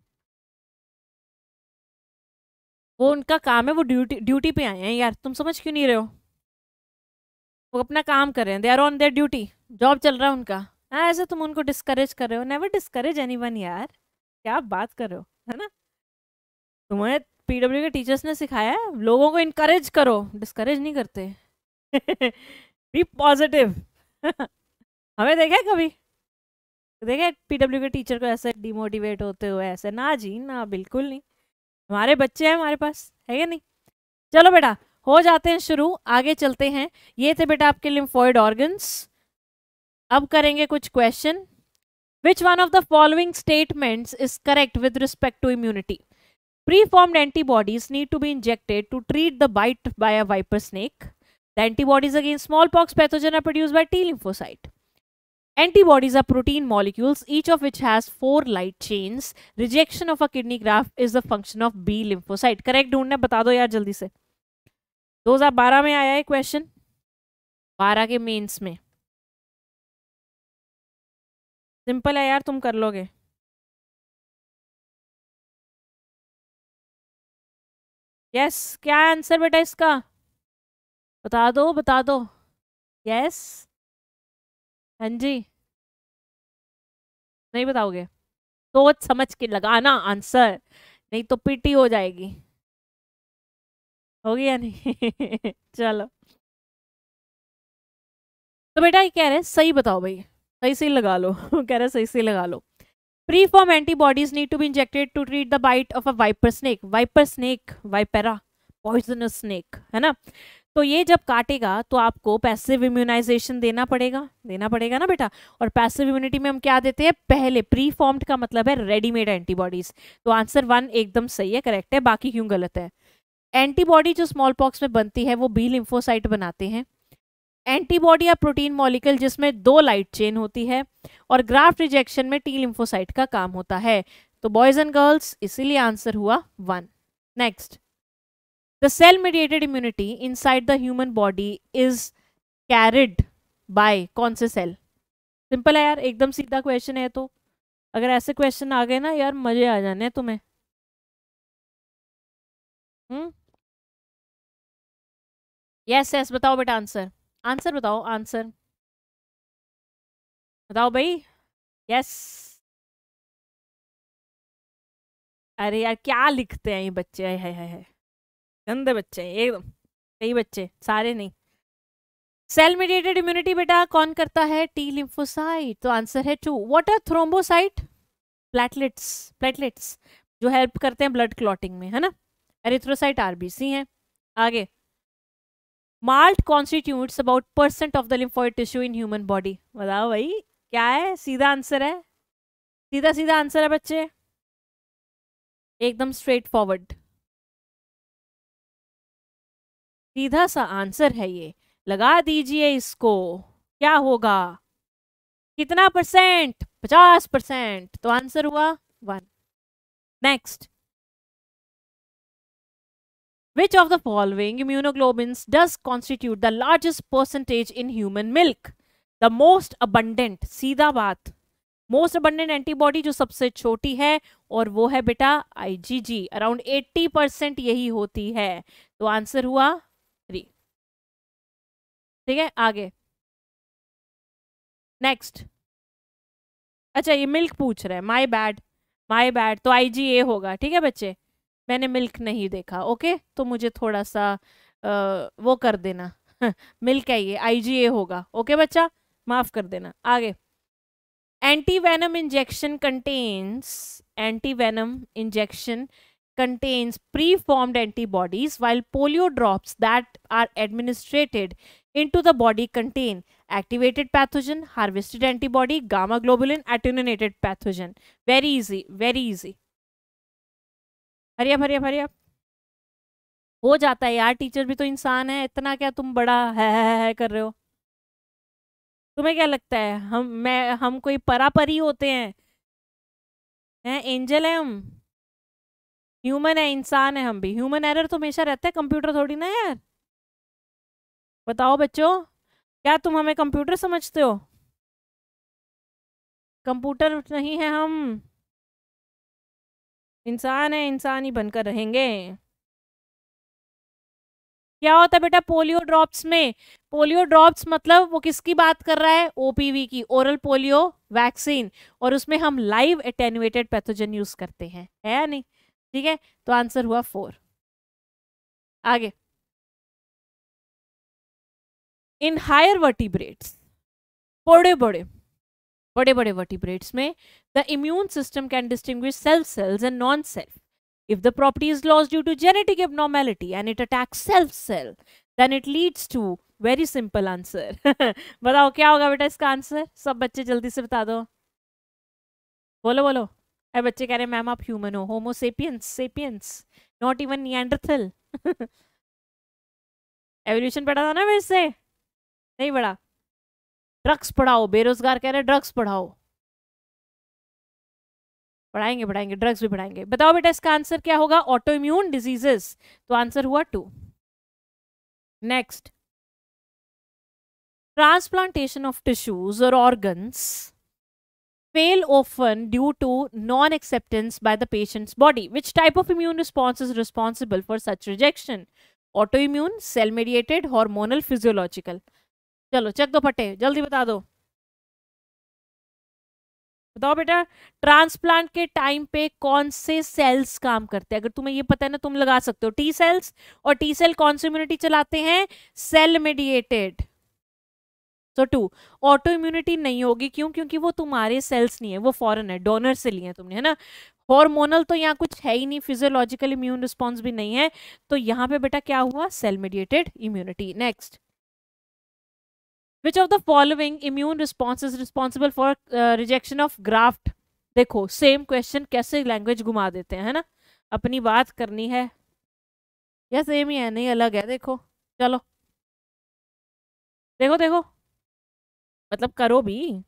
वो उनका काम है, वो ड्यूटी ड्यूटी पे आए हैं यार। तुम समझ क्यों नहीं रहे हो? वो अपना काम कर रहे हैं। They are on their duty job चल रहा है उनका। ऐसे तुम उनको डिस्करेज कर रहे हो? नेवर डिस्करेज एनी यार। क्या बात कर रहे हो? है ना? तुम्हें पीडब्ल्यू के टीचर्स ने सिखाया है, लोगों को इनकरेज करो। डिस्करेज नहीं करते। बी पॉजिटिव हमें देखा है कभी? देखा पीडब्ल्यू के टीचर को ऐसे डिमोटिवेट होते हुए, ऐसे, ना जी, ना, बिल्कुल नहीं। हमारे बच्चे हैं हमारे पास, है या नहीं? चलो बेटा, हो जाते हैं शुरू, आगे चलते हैं। ये थे बेटा आपके लिम्फॉइड ऑर्गन्स अब करेंगे कुछ question which one of the following statement is correct with respect to immunity preformed antibodies need to be injected to treat the bite by a viper snake the antibodies against smallpox pathogen are produce by T lymphocyte antibodies are protein molecules each of which has four light chains rejection of a kidney graft is the function of B lymphocyte correct ढूँढने, बता दो यार जल्दी से. 2012 में आया है क्वेश्चन 12 के मेन्स में. सिंपल है यार, तुम कर लोगे। यस क्या आंसर बेटा इसका? बता दो बता दो। यस हाँ जी। नहीं बताओगे? सोच समझ के लगाना आंसर नहीं तो पीटी हो जाएगी। होगी या नहीं? चलो। तो बेटा ये कह रहे हैं, सही बताओ भाई। सही से लगा लो। कह रहे सही से लगा लो। Preform antibodies need to be injected to treat the bite of a viper snake viper snake vipera poisonous snake है ना? तो ये जब काटेगा तो आपको पैसिव इम्यूनाइजेशन देना पड़ेगा। देना पड़ेगा ना बेटा? और पैसिव इम्यूनिटी में हम क्या देते हैं? पहले प्री फॉर्म्ड का मतलब है रेडीमेड एंटीबॉडीज तो आंसर वन एकदम सही है करेक्ट है, बाकी क्यों गलत है? एंटीबॉडी जो स्मॉल पॉक्स में बनती है, वो बी लिम्फोसाइट बनाते हैं। एंटीबॉडी या प्रोटीन मॉलिक्यूल जिसमें दो लाइट चेन होती है और ग्राफ्ट रिजेक्शन में टी लिम्फोसाइट का काम होता है। तो बॉयज़ एंड गर्ल्स इसीलिए आंसर हुआ one next the cell mediated immunity inside the human body is carried by कौन से सेल सिंपल है यार, एकदम सीधा क्वेश्चन है तो। अगर ऐसे क्वेश्चन आ गए ना यार, मज़े आ जाने तुम्हें। हम्म? यस यस बताओ बेटा आंसर आंसर बताओ आंसर बताओ भाई यस अरे यार, क्या लिखते हैं ये बच्चे? है है है गंदे बच्चे हैं एकदम। कई बच्चे, सारे नहीं। सेल मीडिएटेड इम्यूनिटी बेटा कौन करता है? टी लिम्फोसाइट तो आंसर है two what are thrombocyte platelets platelets जो हेल्प करते हैं ब्लड क्लॉटिंग में, है ना? एरिथ्रोसाइट आरबीसी हैं। आगे। MALT constitutes about percent of the lymphoid tissue in human body बताओ भाई, क्या है? सीधा आंसर है? सीधा सीधा आंसर है बच्चे? एकदम स्ट्रेट फॉरवर्ड सीधा सा आंसर है ये। लगा दीजिए इसको। क्या होगा? कितना परसेंट पचास परसेंट तो आंसर हुआ one next Which of the following immunoglobulins does constitute the largest percentage in human milk? The most abundant, सीधा बात मोस्ट अबंडेंट एंटीबॉडी जो सबसे छोटी है और वो है बेटा आईजीजी अराउंड 80 परसेंट यही होती है। तो आंसर हुआ थ्री ठीक है? आगे. नेक्स्ट अच्छा ये मिल्क पूछ रहे हैं। माई बैड माई बैड तो आई जी ए होगा। ठीक है बच्चे? मैंने मिल्क नहीं देखा ओके? तो मुझे थोड़ा सा आ, वो कर देना। मिल्क है ये आईजीए होगा ओके बच्चा? माफ़ कर देना। आगे। Anti venom injection contains anti venom injection contains pre formed antibodies while polio drop that are administered into the body contain activated pathogen harvested antibody gamma globulin pathogen very easy very easy हरिया हरिया हरिया हो जाता है यार टीचर भी तो इंसान है इतना क्या तुम बड़ा है, है, है कर रहे हो? तुम्हें क्या लगता है हम मैं हम कोई परापरी होते हैं? हैं एंजल है हम? ह्यूमन है इंसान है हम भी। ह्यूमन एरर तो हमेशा रहता है कंप्यूटर थोड़ी ना यार। बताओ बच्चों क्या तुम हमें कंप्यूटर समझते हो? कंप्यूटर नहीं है हम। इंसान है, इंसान ही बनकर रहेंगे। क्या होता है बेटा, पोलियो ड्रॉप्स में? पोलियो ड्रॉप्स मतलब वो किसकी बात कर रहा है? ओपीवी की ओरल पोलियो वैक्सीन और उसमें हम लाइव एटेनुएटेड पैथोजन यूज़ करते हैं, है या नहीं? ठीक है तो आंसर हुआ फोर आगे। इन हायर वर्टिब्रेट्स बड़े बड़े बड़े बड़े वर्टिब्रेट्स में the immune system can distinguish self cells and non self if the property is lost due to genetic abnormality and it attacks self cell then it leads to very simple answer. बताओ, क्या होगा बेटा इसका आंसर सब बच्चे जल्दी से बता दो। बोलो बोलो। अरे बच्चे कह रहे हैं मैम आप ह्यूमन हो। Homo sapiens sapiens not even Neanderthal evolution पढ़ा था ना मेरे से? नहीं पढ़ा। ड्रग्स पढ़ाओ, बेरोजगार कह रहे हैं, ड्रग्स पढ़ाओ। पढ़ाएँगे पढ़ाएँगे, ड्रग्स भी पढ़ाएँगे। बताओ बेटा, इसका आंसर क्या होगा? ऑटो इम्यून डिजीजेस तो आंसर हुआ two next transplantation of tissues और organs fail often due to non acceptance by the patient's body which type of immune response is responsible for such rejection auto immune cell mediated hormonal physiological चलो, चेक दो फटे जल्दी बता दो। बताओ बेटा, ट्रांसप्लांट के टाइम पे कौन से सेल्स काम करते हैं? अगर तुम्हें ये पता है ना, तुम लगा सकते हो। टी सेल्स और टी सेल कौन सी इम्यूनिटी चलाते हैं? Cell mediated so two auto immunity नहीं होगी। क्यों? क्योंकि वो तुम्हारे सेल्स नहीं है, वो फॉरन है डोनर से लिए हैं तुमने, है ना? हॉर्मोनल तो यहाँ कुछ है ही नहीं फिजियोलॉजिकल इम्यून रिस्पॉन्स भी नहीं है। तो यहाँ पे बेटा क्या हुआ? Cell mediated immunity next which of the following immune response is responsible for rejection of graft देखो सेम क्वेश्चन कैसे लैंग्वेज घुमा देते हैं, है ना? अपनी बात करनी है। या सेम ही है, नहीं, अलग है, देखो, चलो। देखो देखो। मतलब करो भी।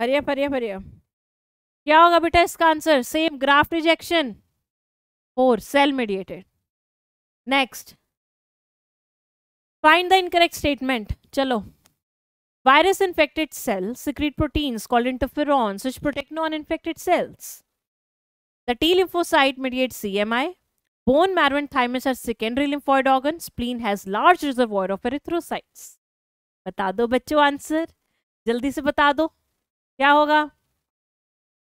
हरिया हरिया हरिया क्या होगा बेटा इसका answer same graft rejection four cell mediated next find the incorrect statement चलो virus infected cells secrete proteins called interferons which protect non-infected cells the t lymphocyte mediates cmi bone marrow and thymus are secondary lymphoid organs spleen has large reservoir of erythrocytes बता दो बच्चों आंसर जल्दी से बता दो क्या होगा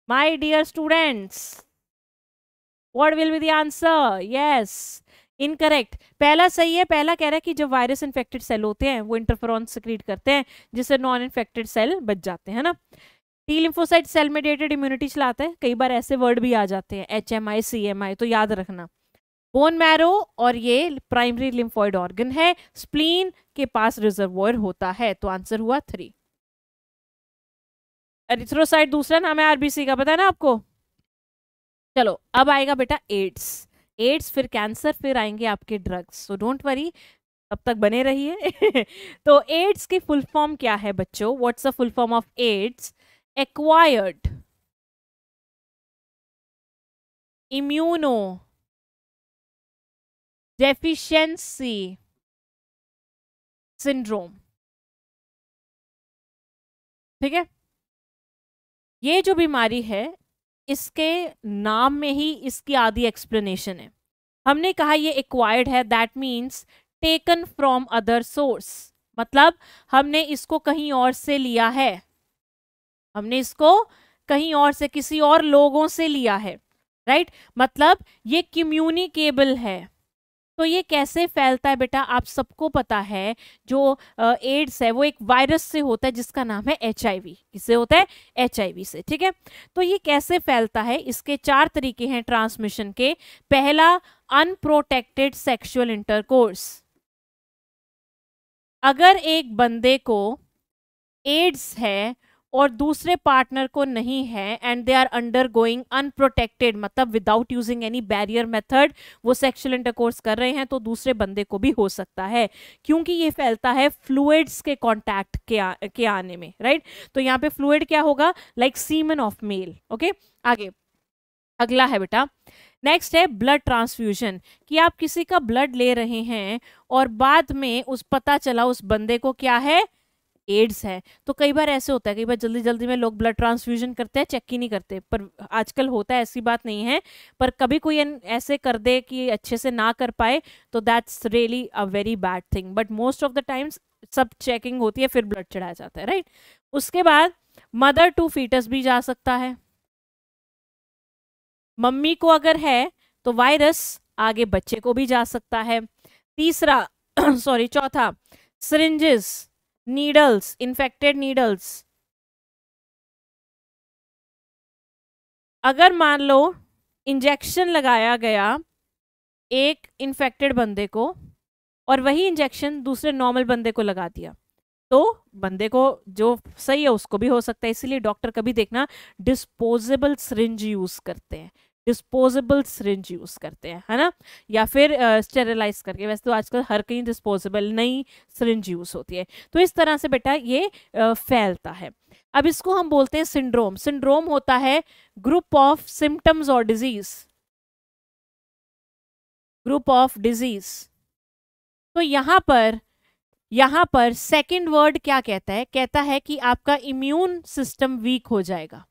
my dear students what will be the answer yes incorrect पहला सही है, पहला कह रहा है कि जब वायरस इन्फेक्टेड सेल होते हैं, वो इंटरफ्रॉन सिक्रीट करते हैं, जिससे नॉन इन्फेक्टेड सेल बच जाते हैं ना? T lymphocyte cell mediated immunity चलाते हैं। कई बार ऐसे वर्ड भी आ जाते हैं H M I C M I तो याद रखना। बोन मैरो और ये प्राइमरी लिम्फॉइड ऑर्गन है स्प्लीन के पास रिजर्वोयर होता है तो आंसर हुआ थ्री एरिथ्रोसाइट दूसरा नाम है आरबीसी का पता है ना आपको? चलो, अब आएगा बेटा एड्स एड्स, फिर कैंसर, फिर आएँगे आपके ड्रग्स। सो डोंट वरी, तब तक बने रहिए। तो एड्स की फुल फॉर्म क्या है बच्चों? What's the full form of AIDS? Acquired immunodeficiency syndrome ठीक है? ये जो बीमारी है इसके नाम में ही इसकी आधी एक्सप्लेनेशन है। हमने कहा ये एक्वायर्ड है that means taken from other source मतलब हमने इसको कहीं और से लिया है। हमने इसको कहीं और से, किसी और लोगों से लिया है। Right right? मतलब ये कम्युनिकेबल है। तो ये कैसे फैलता है बेटा? आप सबको पता है, जो एड्स है, वो एक वायरस से होता है, जिसका नाम है एच किससे होता है? एचआईवी से, ठीक है? तो ये कैसे फैलता है? इसके चार तरीके हैं ट्रांसमिशन के। पहला, अनप्रोटेक्टेड सेक्सुअल इंटरकोर्स। अगर एक बंदे को एड्स है और दूसरे पार्टनर को नहीं है and they are undergoing unprotected मतलब without using any barrier method वो सेक्शुअल इंटरकोर्स कर रहे हैं तो दूसरे बंदे को भी हो सकता है। क्योंकि ये फैलता है फ्लूड्स के कॉन्टैक्ट के, के आने में राइट तो यहाँ पे फ्लूड क्या होगा? Like semen of male okay आगे। अगला है बेटा। नेक्स्ट है ब्लड ट्रांसफ्यूजन कि आप किसी का ब्लड ले रहे हैं और बाद में उस पता चला उस बंदे को क्या है? एड्स है। तो कई बार ऐसे होता है, कई बार जल्दी जल्दी में लोग ब्लड ट्रांसफ्यूजन करते हैं चेक ही नहीं करते। पर आजकल होता है, ऐसी बात नहीं है। पर कभी कोई ऐसे कर दे कि अच्छे से ना कर पाए तो that's really a very bad thing but most of the times सब चेकिंग होती है, फिर ब्लड चढ़ाया जाता है राइट उसके बाद मदर टू फीटस भी जा सकता है। मम्मी को अगर है तो वायरस आगे बच्चे को भी जा सकता है। तीसरा सॉरी चौथा सिरिंजेस नीडल्स इन्फेक्टेड नीडल्स अगर मान लो इंजेक्शन लगाया गया एक इन्फेक्टेड बंदे को और वही इंजेक्शन दूसरे नॉर्मल बंदे को लगा दिया तो बंदे को जो सही है उसको भी हो सकता है, इसीलिए डॉक्टर कभी देखना डिस्पोजेबल सिरिंज यूज़ करते हैं। डिस्पोजेबल सिरिंज यूज़ करते हैं है ना? या फिर स्टेरिलाइज uh, करके वैसे तो आजकल हर कहीं डिस्पोजेबल नई सिरिंज यूज़ होती है। तो इस तरह से बेटा ये uh, फैलता है। अब इसको हम बोलते हैं सिंड्रोम सिंड्रोम होता है ग्रुप ऑफ़ सिम्टम्स और डिज़ीज़ ग्रुप ऑफ़ डिज़ीज़ तो यहाँ पर यहाँ पर सेकंड वर्ड क्या कहता है? कहता है कि आपका इम्यून सिस्टम वीक हो जाएगा।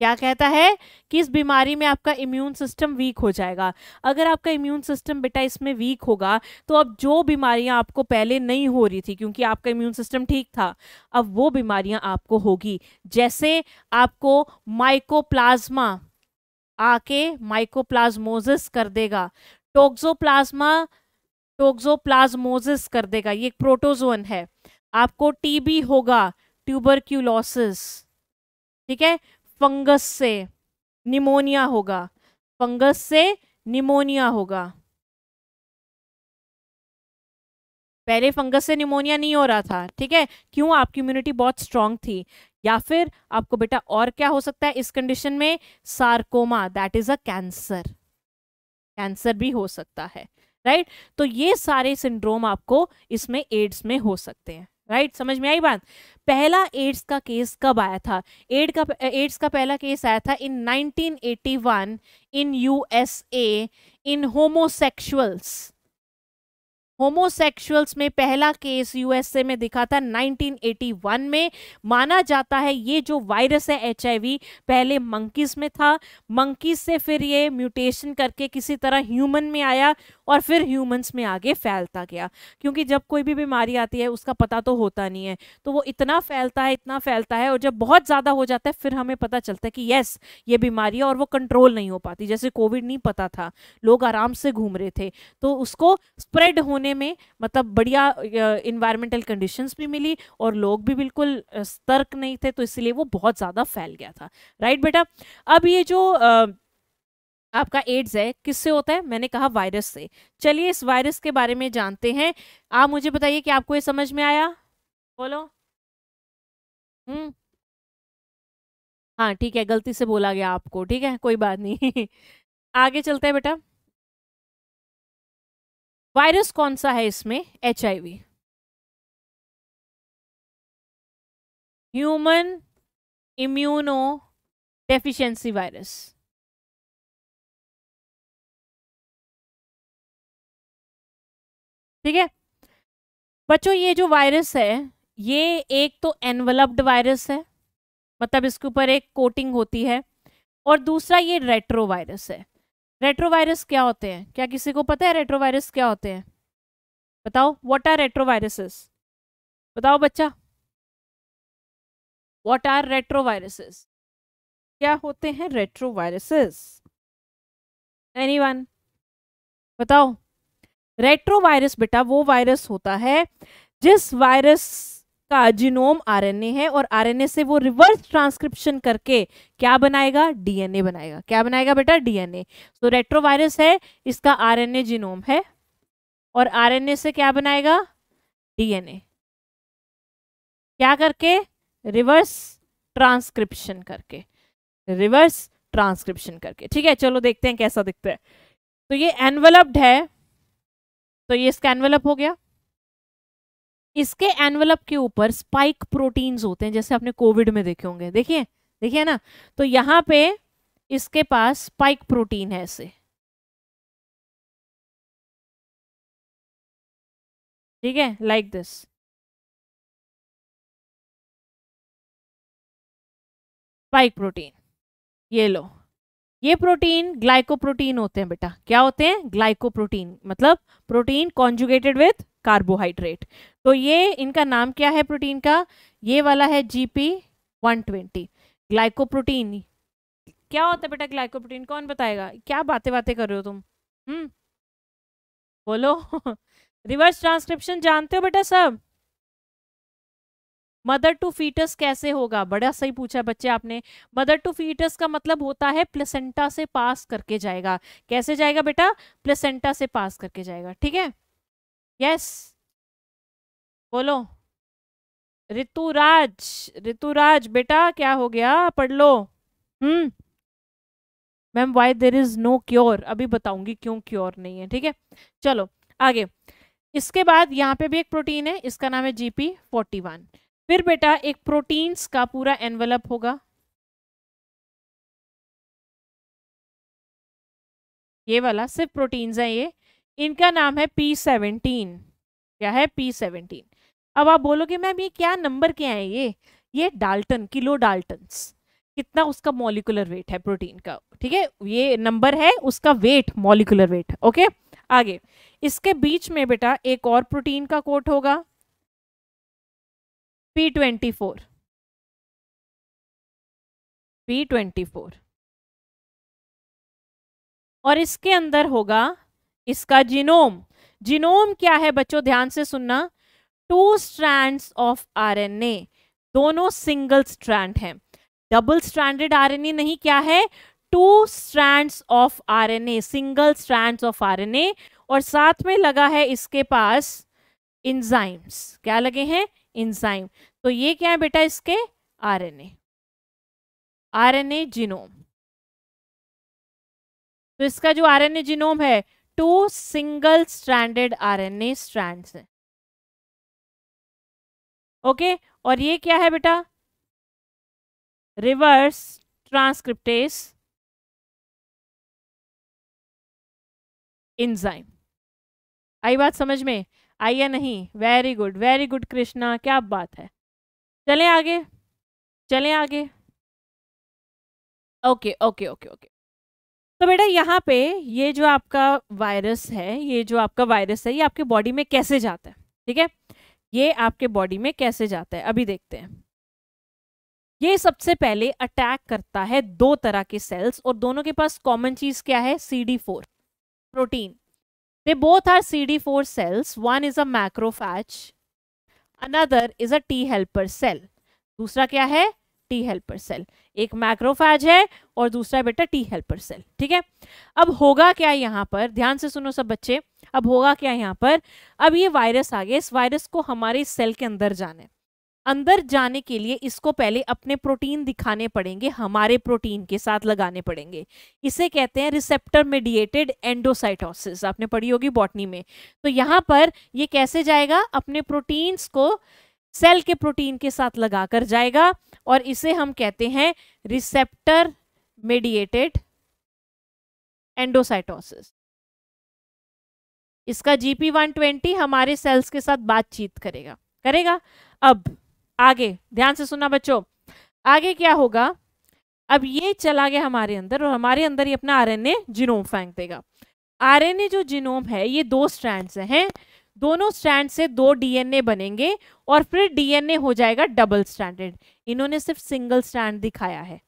क्या कहता है कि इस बीमारी में आपका इम्यून सिस्टम वीक हो जाएगा। अगर आपका इम्यून सिस्टम बेटा इसमें वीक होगा तो अब जो बीमारियाँ आपको पहले नहीं हो रही थी, क्योंकि आपका इम्यून सिस्टम ठीक था, अब वो बीमारियाँ आपको होगी। जैसे आपको माइकोप्लाज्मा आके माइकोप्लाज्मोसिस कर देगा टोक्सोप्लाज्मा टोक्सोप्लाज्मोसिस कर देगा, ये एक प्रोटोजोन है। आपको टीबी होगा ट्यूबरक्यूलोसिस ठीक है? फंगस से निमोनिया होगा। फंगस से निमोनिया होगा। पहले फंगस से निमोनिया नहीं हो रहा था, ठीक है? क्यों? आपकी इम्यूनिटी बहुत स्ट्रांग थी। या फिर आपको बेटा और क्या हो सकता है? इस कंडीशन में sarcoma that is a cancer cancer भी हो सकता है राइट right? तो ये सारे सिंड्रोम आपको इसमें एड्स में हो सकते हैं। राइट समझ में आई बात? पहला एड्स का केस कब आया था? एड का एड्स का पहला केस आया था in 1981 in USA in homosexuals homosexuals में पहला केस यूएसए में दिखा था 1981 में। माना जाता है ये जो वायरस है एचआईवी पहले मंकीज में था। मंकीज से फिर ये म्यूटेशन करके किसी तरह ह्यूमन में आया। और फिर ह्यूमंस में आगे फैलता गया। क्योंकि जब कोई भी बीमारी आती है, उसका पता तो होता नहीं है। तो वो इतना फैलता है, इतना फैलता है और जब बहुत ज़्यादा हो जाता है, फिर हमें पता चलता है कि यस ये बीमारी है और वो कंट्रोल नहीं हो पाती। जैसे कोविड नहीं पता था, लोग आराम से घूम रहे थे। तो उसको स्प्रेड होने में मतलब बढ़िया इन्वायरमेंटल कंडीशंस भी मिली और लोग भी बिल्कुल सतर्क नहीं थे तो इसलिए वो बहुत ज़्यादा फैल गया था। राइट बेटा? अब ये जो आपका एड्स है, किससे होता है? मैंने कहा वायरस से। चलिए इस वायरस के बारे में जानते हैं। आप मुझे बताइए कि आपको ये समझ में आया? बोलो। हम्म। हाँ ठीक है, गलती से बोला गया आपको, ठीक है? कोई बात नहीं। आगे चलते हैं बेटा। वायरस कौन सा है इसमें? H I V human immunodeficiency virus. ठीक है? बच्चों, ये जो वायरस है, ये एक तो एनवलप्ड वायरस है मतलब इसके ऊपर एक कोटिंग होती है, और दूसरा ये रेट्रो वायरस है। रेट्रोवायरस क्या होते हैं? क्या किसी को पता है रेट्रोवायरस क्या होते हैं? बताओ व्हाट आर रेट्रोवायरसेस बताओ बच्चा। व्हाट आर रेट्रो वायरसेस क्या होते हैं रेट्रोवायरसेस एनीवन बताओ। रेट्रोवायरस बेटा, वो वायरस होता है, जिस वायरस का जीनोम आरएनए है और आरएनए से वो रिवर्स ट्रांसक्रिप्शन करके क्या बनाएगा? डीएनए बनाएगा। क्या बनाएगा बेटा? डीएनए तो रेट्रोवायरस है, इसका आरएनए जीनोम है और आरएनए से क्या बनाएगा? डीएनए क्या करके? रिवर्स ट्रांसक्रिप्शन करके। रिवर्स ट्रांसक्रिप्शन करके। ठीक है, चलो देखते हैं कैसा दिखता है। तो ये एनवेलप्ड है तो ये इसका एनवेलप हो गया। इसके एनवेलप के ऊपर स्पाइक प्रोटीन्स होते हैं, जैसे आपने कोविड में देखे होंगे। देखिए देखिए ना तो यहाँ पे इसके पास स्पाइक प्रोटीन है ऐसे। ठीक है लाइक दिस स्पाइक प्रोटीन ये लो। ये प्रोटीन ग्लाइकोप्रोटीन होते हैं बेटा। क्या होते हैं? ग्लाइकोप्रोटीन मतलब प्रोटीन कॉन्जुगेटेड विथ कार्बोहाइड्रेट तो ये इनका नाम क्या है प्रोटीन का? ये वाला है जीपी 120 ग्लाइकोप्रोटीन, क्या होता है बेटा ग्लाइकोप्रोटीन? कौन बताएगा? क्या बातें बातें कर रहे हो तुम? हम्म बोलो। रिवर्स ट्रांसक्रिप्शन जानते हो बेटा सब? मदर टू फीटस कैसे होगा? बड़ा सही पूछा बच्चे आपने। मदर टू फीटस का मतलब होता है प्लेसेंटा से पास करके जाएगा। कैसे जाएगा बेटा? प्लेसेंटा से पास करके जाएगा। ठीक है? यस। बोलो। ऋतुराज ऋतुराज बेटा क्या हो गया? पढ़ लो। हम्म। Ma'am why there is no cure अभी बताऊँगी क्यों क्योर नहीं है। ठीक है? चलो, आगे। इसके बाद यहाँ पे भी एक प्रोटीन है, इसका नाम है जीपी फोर्टी वन फिर बेटा एक प्रोटीन्स का पूरा एनवलप होगा। ये वाला सिर्फ़ प्रोटीन्स है ये। इनका नाम है पी सेवनटीन क्या है पी सेवनटीन अब आप बोलोगे, मैम, ये क्या नंबर क्या है ये? ये डाल्टन किलो डाल्टन्स कितना उसका मॉलिकुलर वेट है प्रोटीन का। ठीक है? ये नंबर है, उसका वेट मॉलिकुलर वेट ओके? आगे। इसके बीच में बेटा एक और प्रोटीन का कोट होगा। P twenty four P twenty four और इसके अंदर होगा इसका जीनोम। जीनोम क्या है बच्चों? ध्यान से सुनना। टू स्ट्रैंड्स ऑफ़ आरएनए दोनों सिंगल स्ट्रैंड है। डबल स्ट्रैंडेड आरएनए नहीं, क्या है? Two strands of RNA single strands of RNA और साथ में लगा है इसके पास इंजाइम्स क्या लगे हैं? इंजाइम तो ये क्या है बेटा इसके? आरएनए आरएनए जीनोम तो इसका जो आरएनए जीनोम है two single stranded RNA strands है. ओके और ये क्या है बेटा? रिवर्स ट्रांसक्रिप्टेस इंजाइम आई बात समझ में? आई या नहीं? Very good very good Krishna क्या बात है। चलें आगे चलें आगे। ओके ओके ओके ओके तो बेटा यहाँ पे ये जो आपका वायरस है, ये जो आपका वायरस है, ये आपके बॉडी में कैसे जाता है? ठीक है? ये आपके बॉडी में कैसे जाता है? अभी देखते हैं। ये सबसे पहले अटैक करता है दो तरह के सेल्स और दोनों के पास कॉमन चीज़ क्या है? C D four protein they both are C D four cells one is a macrophage another is a T दूसरा क्या है? टी हेल्पर सेल एक मैक्रोफैज है और दूसरा बेटा टी हेल्पर सेल ठीक है? अब होगा क्या यहाँ पर? ध्यान से सुनो सब बच्चे। अब होगा क्या यहाँ पर? अब ये वायरस आ गया। इस वायरस को हमारे सेल के अंदर जाने अंदर जाने के लिए इसको पहले अपने प्रोटीन दिखाने पड़ेंगे, हमारे प्रोटीन के साथ लगाने पड़ेंगे। इसे कहते हैं रिसेप्टर मेडिएटेड एंडोसाइटोसिस, आपने पढ़ी होगी बॉटनी में। तो यहाँ पर ये कैसे जाएगा? अपने प्रोटीन्स को सेल के प्रोटीन के साथ लगाकर जाएगा और इसे हम कहते हैं रिसेप्टर मेडिएटेड एंडोसाइटोसिस। इसका जीपी 120 हमारे सेल्स के साथ बातचीत करेगा। करेगा? अब आगे, ध्यान से सुना बच्चों। आगे क्या होगा? अब ये चला गया हमारे अंदर और हमारे अंदर ही अपना आरएनए जीनोम फेंक देगा। आरएनए जो जिनोम है, ये दो स्ट्रैंड्स हैं। दोनों स्ट्रैंड से दो डीएनए बनेंगे और फिर डीएनए हो जाएगा डबल स्टैंडर्ड इन्होंने सिर्फ़ सिंगल स्टैंड दिखाया है।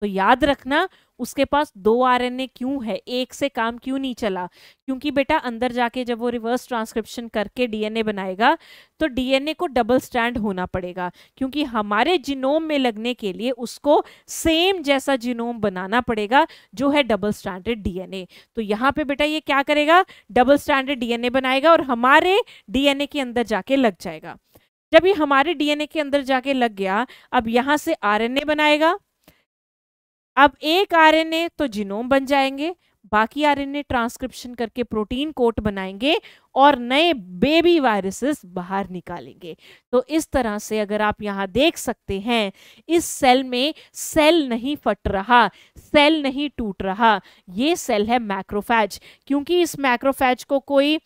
तो याद रखना उसके पास दो आरएनए क्यों है? एक से काम क्यों नहीं चला? क्योंकि बेटा, अंदर जाके जब वो रिवर्स ट्रांसक्रिप्शन करके डीएनए बनाएगा तो डीएनए को डबल स्टैंड होना पड़ेगा। क्योंकि हमारे जिनोम में लगने के लिए उसको सेम जैसा जिनोम बनाना पड़ेगा, जो है डबल स्टैंडर्ड डीएनए तो यहाँ पे बेटा ये क्या करेगा? डबल स्टैंडर्ड डीएनए बनाएगा और हमारे डीएनए के अंदर जाके लग जाएगा। जब ये हमारे डीएनए के अंदर जाके लग गया, अब यहाँ से आरएनए बनाएगा अब एक आरएनए तो जिनोम बन जाएँगे, बाकी आरएनए ट्रांसक्रिप्शन करके प्रोटीन कोट बनाएँगे और नए बेबी वायरसेस बाहर निकालेंगे। तो इस तरह से अगर आप यहाँ देख सकते हैं, इस सेल में सेल नहीं फट रहा, सेल नहीं टूट रहा, ये सेल है मैक्रोफैज, क्योंकि इस मैक्रोफैज को कोई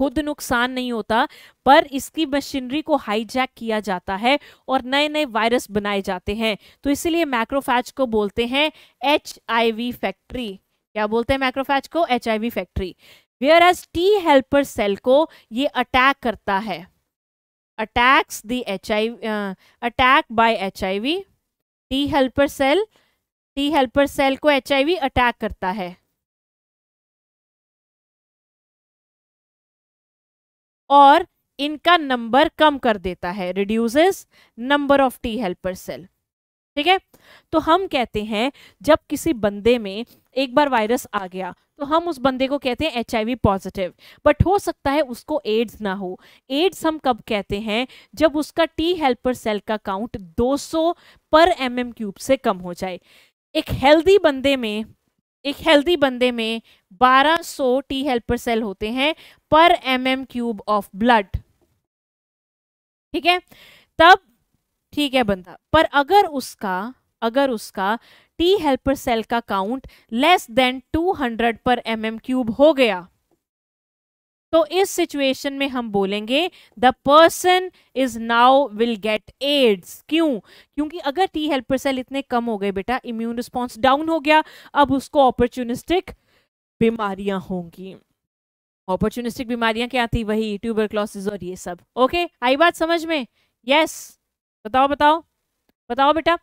खुद नुकसान नहीं होता, पर इसकी मशीनरी को हाईजैक किया जाता है और नए नए वायरस बनाए जाते हैं। तो इसलिए मैक्रोफैज को बोलते हैं एचआईवी फैक्ट्री क्या बोलते हैं मैक्रोफैज को? HIV factory where as T helper cell को ये अटैक करता है। Attacks the H attack by H T helper cell T helper cell को एच आई वी अटैक करता है। और इनका नंबर कम कर देता है reduces number of T helper cell ठीक है? तो हम कहते हैं, जब किसी बंदे में एक बार वायरस आ गया तो हम उस बंदे को कहते हैं एचआईवी पॉजिटिव बट हो सकता है उसको एड्स ना हो. एड्स हम कब कहते हैं? जब उसका टी हेल्पर सेल का काउंट 200 पर एम mm क्यूब से कम हो जाए. एक हेल्दी बंदे में एक हेल्दी बंदे में 1200 टी हेल्पर सेल होते हैं per M M cube of blood ठीक है? तब, ठीक है बंदा। पर अगर उसका अगर उसका टी हेल्पर सेल का count less than 200 per M M cube हो गया तो इस सिचुएशन में हम बोलेंगे the person is now will get AIDS क्यों? क्योंकि अगर टी हेल्पर सेल इतने कम हो गए, बेटा इम्यून रिस्पॉन्स डाउन हो गया, अब उसको अपॉर्चुनिस्टिक बीमारियाँ होंगी। अपॉर्चुनिस्टिक बीमारियाँ क्या थी? वही ट्यूबरक्लोसिस और ये सब। ओके आई बात समझ में? Yes yes. बताओ बताओ। बताओ, बेटा।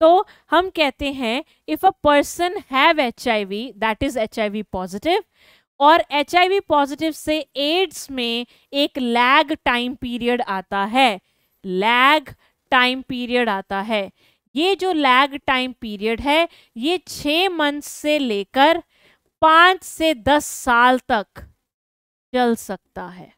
तो हम कहते हैं if a person have H I V that is H I V positive और एच पॉजिटिव से एड्स में एक लैग टाइम पीरियड आता है। लैग टाइम पीरियड आता है। ये जो लैग टाइम पीरियड है, ये छ मंथ से लेकर पाँच से दस साल तक चल सकता है।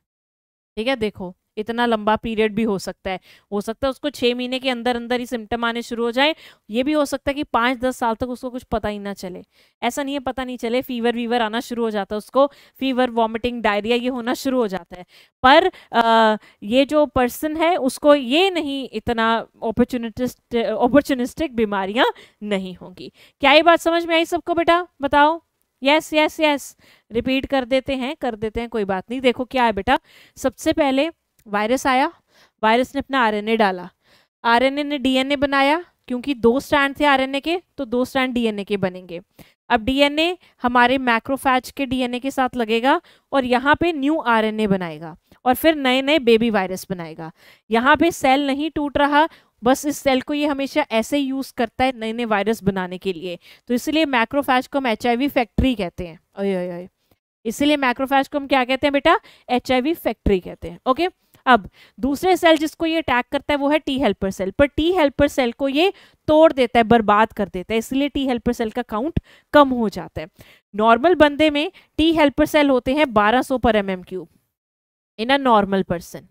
ठीक है, देखो। इतना लंबा पीरियड भी हो सकता है। हो सकता है उसको छः महीने के अंदर अंदर ही सिम्टम आने शुरू हो जाए। ये भी हो सकता है कि पाँच दस साल तक उसको कुछ पता ही ना चले। ऐसा नहीं है पता नहीं चले फीवर वीवर आना शुरू हो जाता है उसको फीवर वॉमिटिंग डायरिया ये होना शुरू हो जाता है। पर आ, ये जो पर्सन है उसको ये नहीं इतना अपॉर्चुनिटिस्ट अपॉर्चुनिस्टिक बीमारियाँ नहीं होंगी। क्या ये बात समझ में आई सबको बेटा? बताओ। यस यस यस रिपीट कर देते हैं कर देते हैं कोई बात नहीं। देखो क्या है बेटा। सबसे पहले वायरस आया, वायरस ने अपना आरएनए डाला। आरएनए ने डीएनए बनाया, क्योंकि दो स्टैंड थे आरएनए के तो दो स्टैंड डीएनए के बनेंगे। अब डीएनए हमारे मैक्रोफैज के डीएनए के साथ लगेगा और यहाँ पे न्यू आरएनए बनाएगा और फिर नए नए बेबी वायरस बनाएगा। यहाँ पे सेल नहीं टूट रहा, बस इस सेल को ये हमेशा ऐसे यूज़ करता है नए नए वायरस बनाने के लिए। तो इसलिए मैक्रोफैज को हम एचआईवी फैक्ट्री कहते हैं। ओए। इसीलिए मैक्रोफैज को हम क्या कहते हैं बेटा? एचआईवी फैक्ट्री कहते हैं, ओके? अब दूसरे सेल जिसको ये अटैक करता है वो है टी हेल्पर सेल पर टी हेल्पर सेल को ये तोड़ देता है, बर्बाद कर देता है, इसलिए टी हेल्पर सेल का काउंट कम हो जाता है। नॉर्मल बंदे में टी हेल्पर सेल होते हैं 1200 per M M cube in a normal person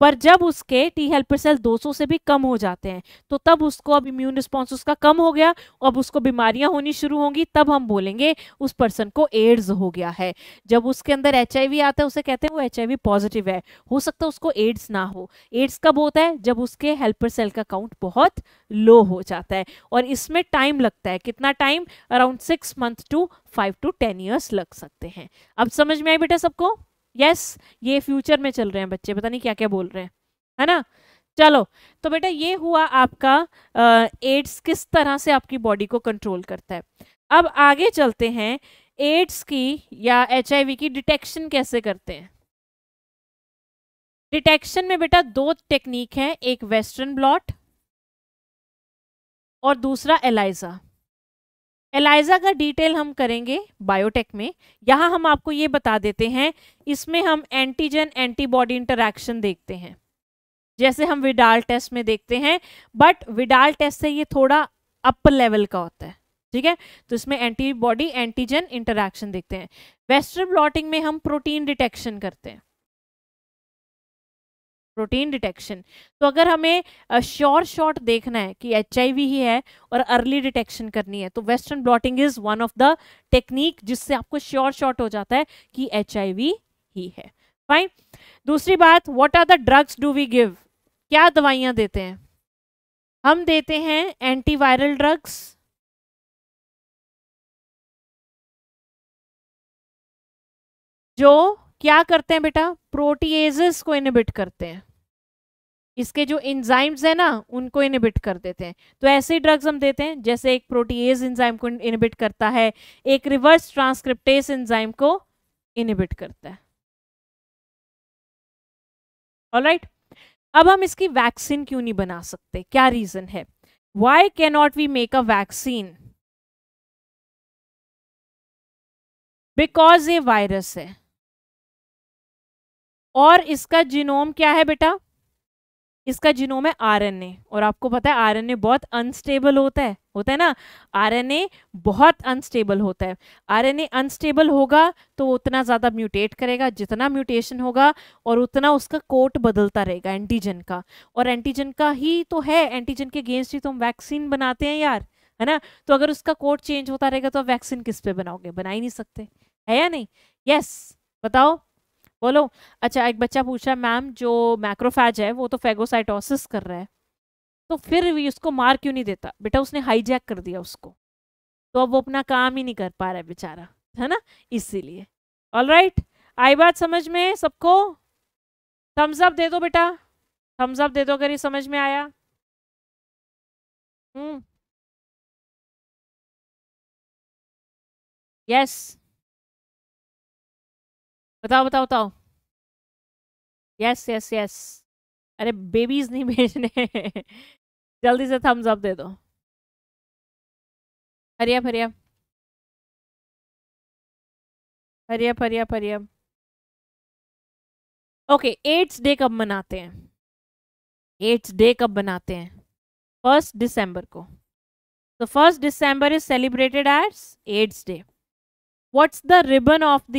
पर जब उसके टी हेल्पर सेल 200 से भी कम हो जाते हैं तो तब उसको अब इम्यून रिस्पॉन्स उसका कम हो गया। अब उसको बीमारियाँ होनी शुरू होंगी, तब हम बोलेंगे उस पर्सन को एड्स हो गया है। जब उसके अंदर एचआईवी आता है, उसे कहते हैं वो एचआईवी पॉजिटिव है। हो सकता है उसको एड्स ना हो। एड्स कब होता है? जब उसके हेल्पर सेल का काउंट बहुत लो हो जाता है और इसमें टाइम लगता है। कितना time around six month to five to ten years लग सकते हैं। अब समझ में आई बेटा सबको? यस ये फ्यूचर में चल रहे हैं बच्चे, पता नहीं क्या क्या बोल रहे हैं। है ना? चलो तो बेटा ये हुआ आपका एड्स किस तरह से आपकी बॉडी को कंट्रोल करता है। अब आगे चलते हैं एड्स की या एचआईवी की डिटेक्शन कैसे करते हैं? डिटेक्शन में बेटा दो टेक्निक है, एक वेस्टर्न ब्लॉट और दूसरा एलाइजा एलाइजा का डिटेल हम करेंगे बायोटेक में। यहाँ हम आपको ये बता देते हैं, इसमें हम एंटीजन एंटीबॉडी इंटरैक्शन देखते हैं। जैसे हम विडाल टेस्ट में देखते हैं बट विडाल टेस्ट से ये थोड़ा अप लेवल का होता है, ठीक है? तो इसमें एंटीबॉडी एंटीजन इंटरैक्शन देखते हैं। वेस्टर्न ब्लॉटिंग में हम प्रोटीन डिटेक्शन करते हैं। Protein detection. तो अगर हमें श्योर शॉट देखना है कि एच ही है और अर्ली डिटेक्शन करनी है तो western blotting is one of the technique जिससे आपको श्योर शॉट हो जाता है कि एच ही है। फाइन। दूसरी बात what are the drugs do we give क्या दवाइयाँ देते हैं? हम देते हैं एंटीवायरल ड्रग्स जो क्या करते हैं बेटा? प्रोटीएजेस को इनिबिट करते हैं। इसके जो इंजाइम्स है ना, उनको इनिबिट कर देते हैं। तो ऐसे ड्रग्स हम देते हैं, जैसे एक प्रोटीएज इंजाइम को इनिबिट करता है, एक रिवर्स ट्रांसक्रिप्टेस इंजाइम को इनिबिट करता है। ऑलराइट अब हम इसकी वैक्सीन क्यों नहीं बना सकते? क्या रीजन है? Why cannot we make a vaccine because ये वायरस है। और इसका जीनोम क्या है बेटा? इसका जीनोम है आरएनए। और आपको पता है आरएनए बहुत अनस्टेबल होता है। होता है ना? आरएनए बहुत अनस्टेबल होता है। आरएनए अनस्टेबल होगा तो उतना ज़्यादा म्यूटेट करेगा। जितना म्यूटेशन होगा और उतना उसका कोट बदलता रहेगा एंटीजन का। और एंटीजन का ही तो है। एंटीजन के अगेंस्ट ही तो हम वैक्सीन बनाते हैं यार। है ना? तो अगर उसका कोट चेंज होता रहेगा तो वैक्सीन किस पे बनाओगे? बना ही नहीं सकते। है या नहीं? यस बताओ। बोलो। अच्छा एक बच्चा पूछा मैम, जो मैक्रोफैज है, वो तो फेगोसाइटोसिस कर रहा है। तो फिर भी उसको मार क्यों नहीं देता? बेटा, उसने हाईजैक कर दिया उसको। तो अब वो अपना काम ही नहीं कर पा रहा है बेचारा, है ना? इसीलिए। ऑल राइट आई बात समझ में सबको? थम्स अप दे दो बेटा। थम्स अप दे दो अगर ये समझ में आया। हम्म। यस बताओ बताओ बताओ। यस यस यस अरे बेबीज नहीं भेजने जल्दी से थम्स अप दे दो। हरिया हरिया हरिया हरिया हरिया ओके एड्स डे कब मनाते हैं? एड्स डे कब मनाते हैं? फ़र्स्ट दिसंबर को। तो first December is celebrated as AIDS day what's the ribbon of the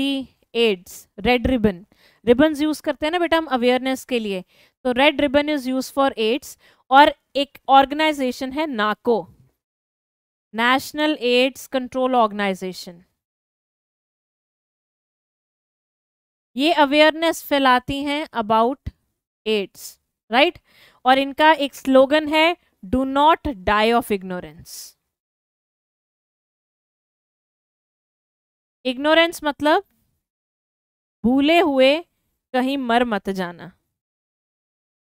AIDS red ribbon ribbon use करते हैं ना बेटा हम अवेयरनेस के लिए। तो red ribbon is use for AIDS और एक ऑर्गेनाइजेशन है NACO national AIDS control organisation ये अवेयरनेस फैलाती हैं अबाउट एड्स राइट और इनका एक स्लोगन है do not die of ignorance ignorance मतलब भूले हुए कहीं मर मत जाना।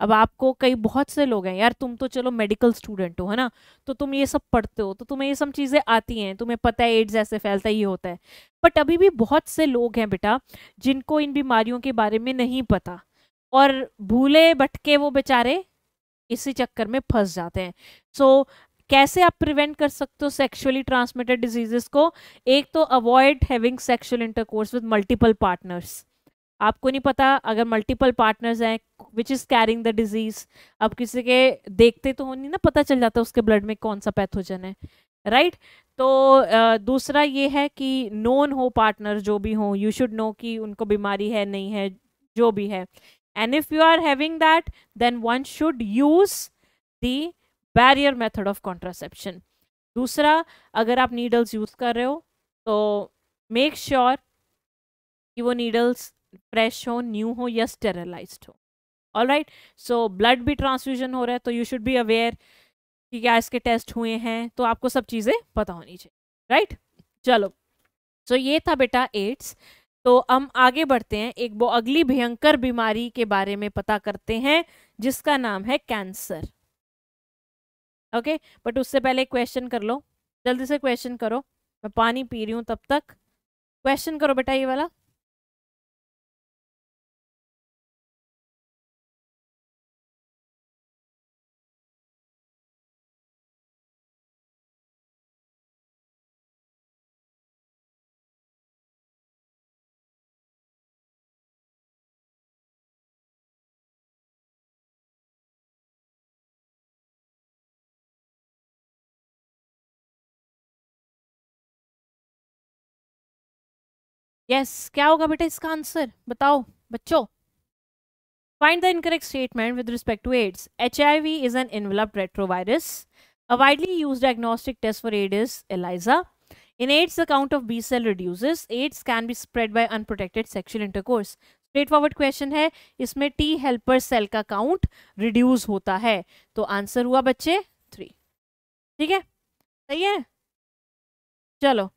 अब आपको कई बहुत से लोग हैं यार तुम तो चलो मेडिकल स्टूडेंट हो है ना? तो तुम ये सब पढ़ते हो तो तुम्हें ये सब चीज़ें आती हैं तुम्हें पता है एड्स ऐसे फैलता ही होता है। बट अभी भी बहुत से लोग हैं बेटा जिनको इन बीमारियों के बारे में नहीं पता। और भूले भटके वो बेचारे इसी चक्कर में फंस जाते हैं। सो so, कैसे आप प्रिवेंट कर सकते हो सेक्सुअली ट्रांसमिटेड डिजीजेस को? एक तो avoid having sexual intercourse with multiple partners आपको नहीं पता अगर मल्टीपल पार्टनर्स हैं which is carrying the disease अब किसी के देखते तो हो नहीं ना पता चल जाता उसके ब्लड में कौन सा पैथोजन है राइट right? तो uh, दूसरा ये है कि नोन हो पार्टनर जो भी हो यू शुड नो कि उनको बीमारी है नहीं है जो भी है. And if you are having that then one should use the barrier method of contraception दूसरा, अगर आप नीडल्स यूज़ कर रहे हो तो मेक श्योर sure कि वो नीडल्स फ्रेश हो न्यू हो या स्टेरलाइज हो। ऑल राइट सो ब्लड भी ट्रांसफ्यूजन हो रहा है तो यू शुड बी अवेयर कि क्या इसके टेस्ट हुए हैं तो आपको सब चीज़ें पता होनी चाहिए। राइट चलो। सो so, ये था बेटा एड्स तो हम आगे बढ़ते हैं। एक वो अगली भयंकर बीमारी के बारे में पता करते हैं, जिसका नाम है कैंसर ओके बट उससे पहले क्वेश्चन कर लो। जल्दी से क्वेश्चन करो। मैं पानी पी रही हूँ तब तक। क्वेश्चन करो बेटा ये वाला। यस क्या होगा बेटा इसका आंसर बताओ, बच्चो। Find the incorrect statement with respect to AIDS H I V is an envelope retrovirus a widely use diagnostic test for aid is ELISA in AIDS account of B cell reduce AIDS can be spread by unprotected sexual intercourse straight forward question है, इसमें टी हेल्पर सेल का काउंट रिड्यूज होता है। तो आंसर हुआ बच्चे थ्री ठीक है? सही है? चलो।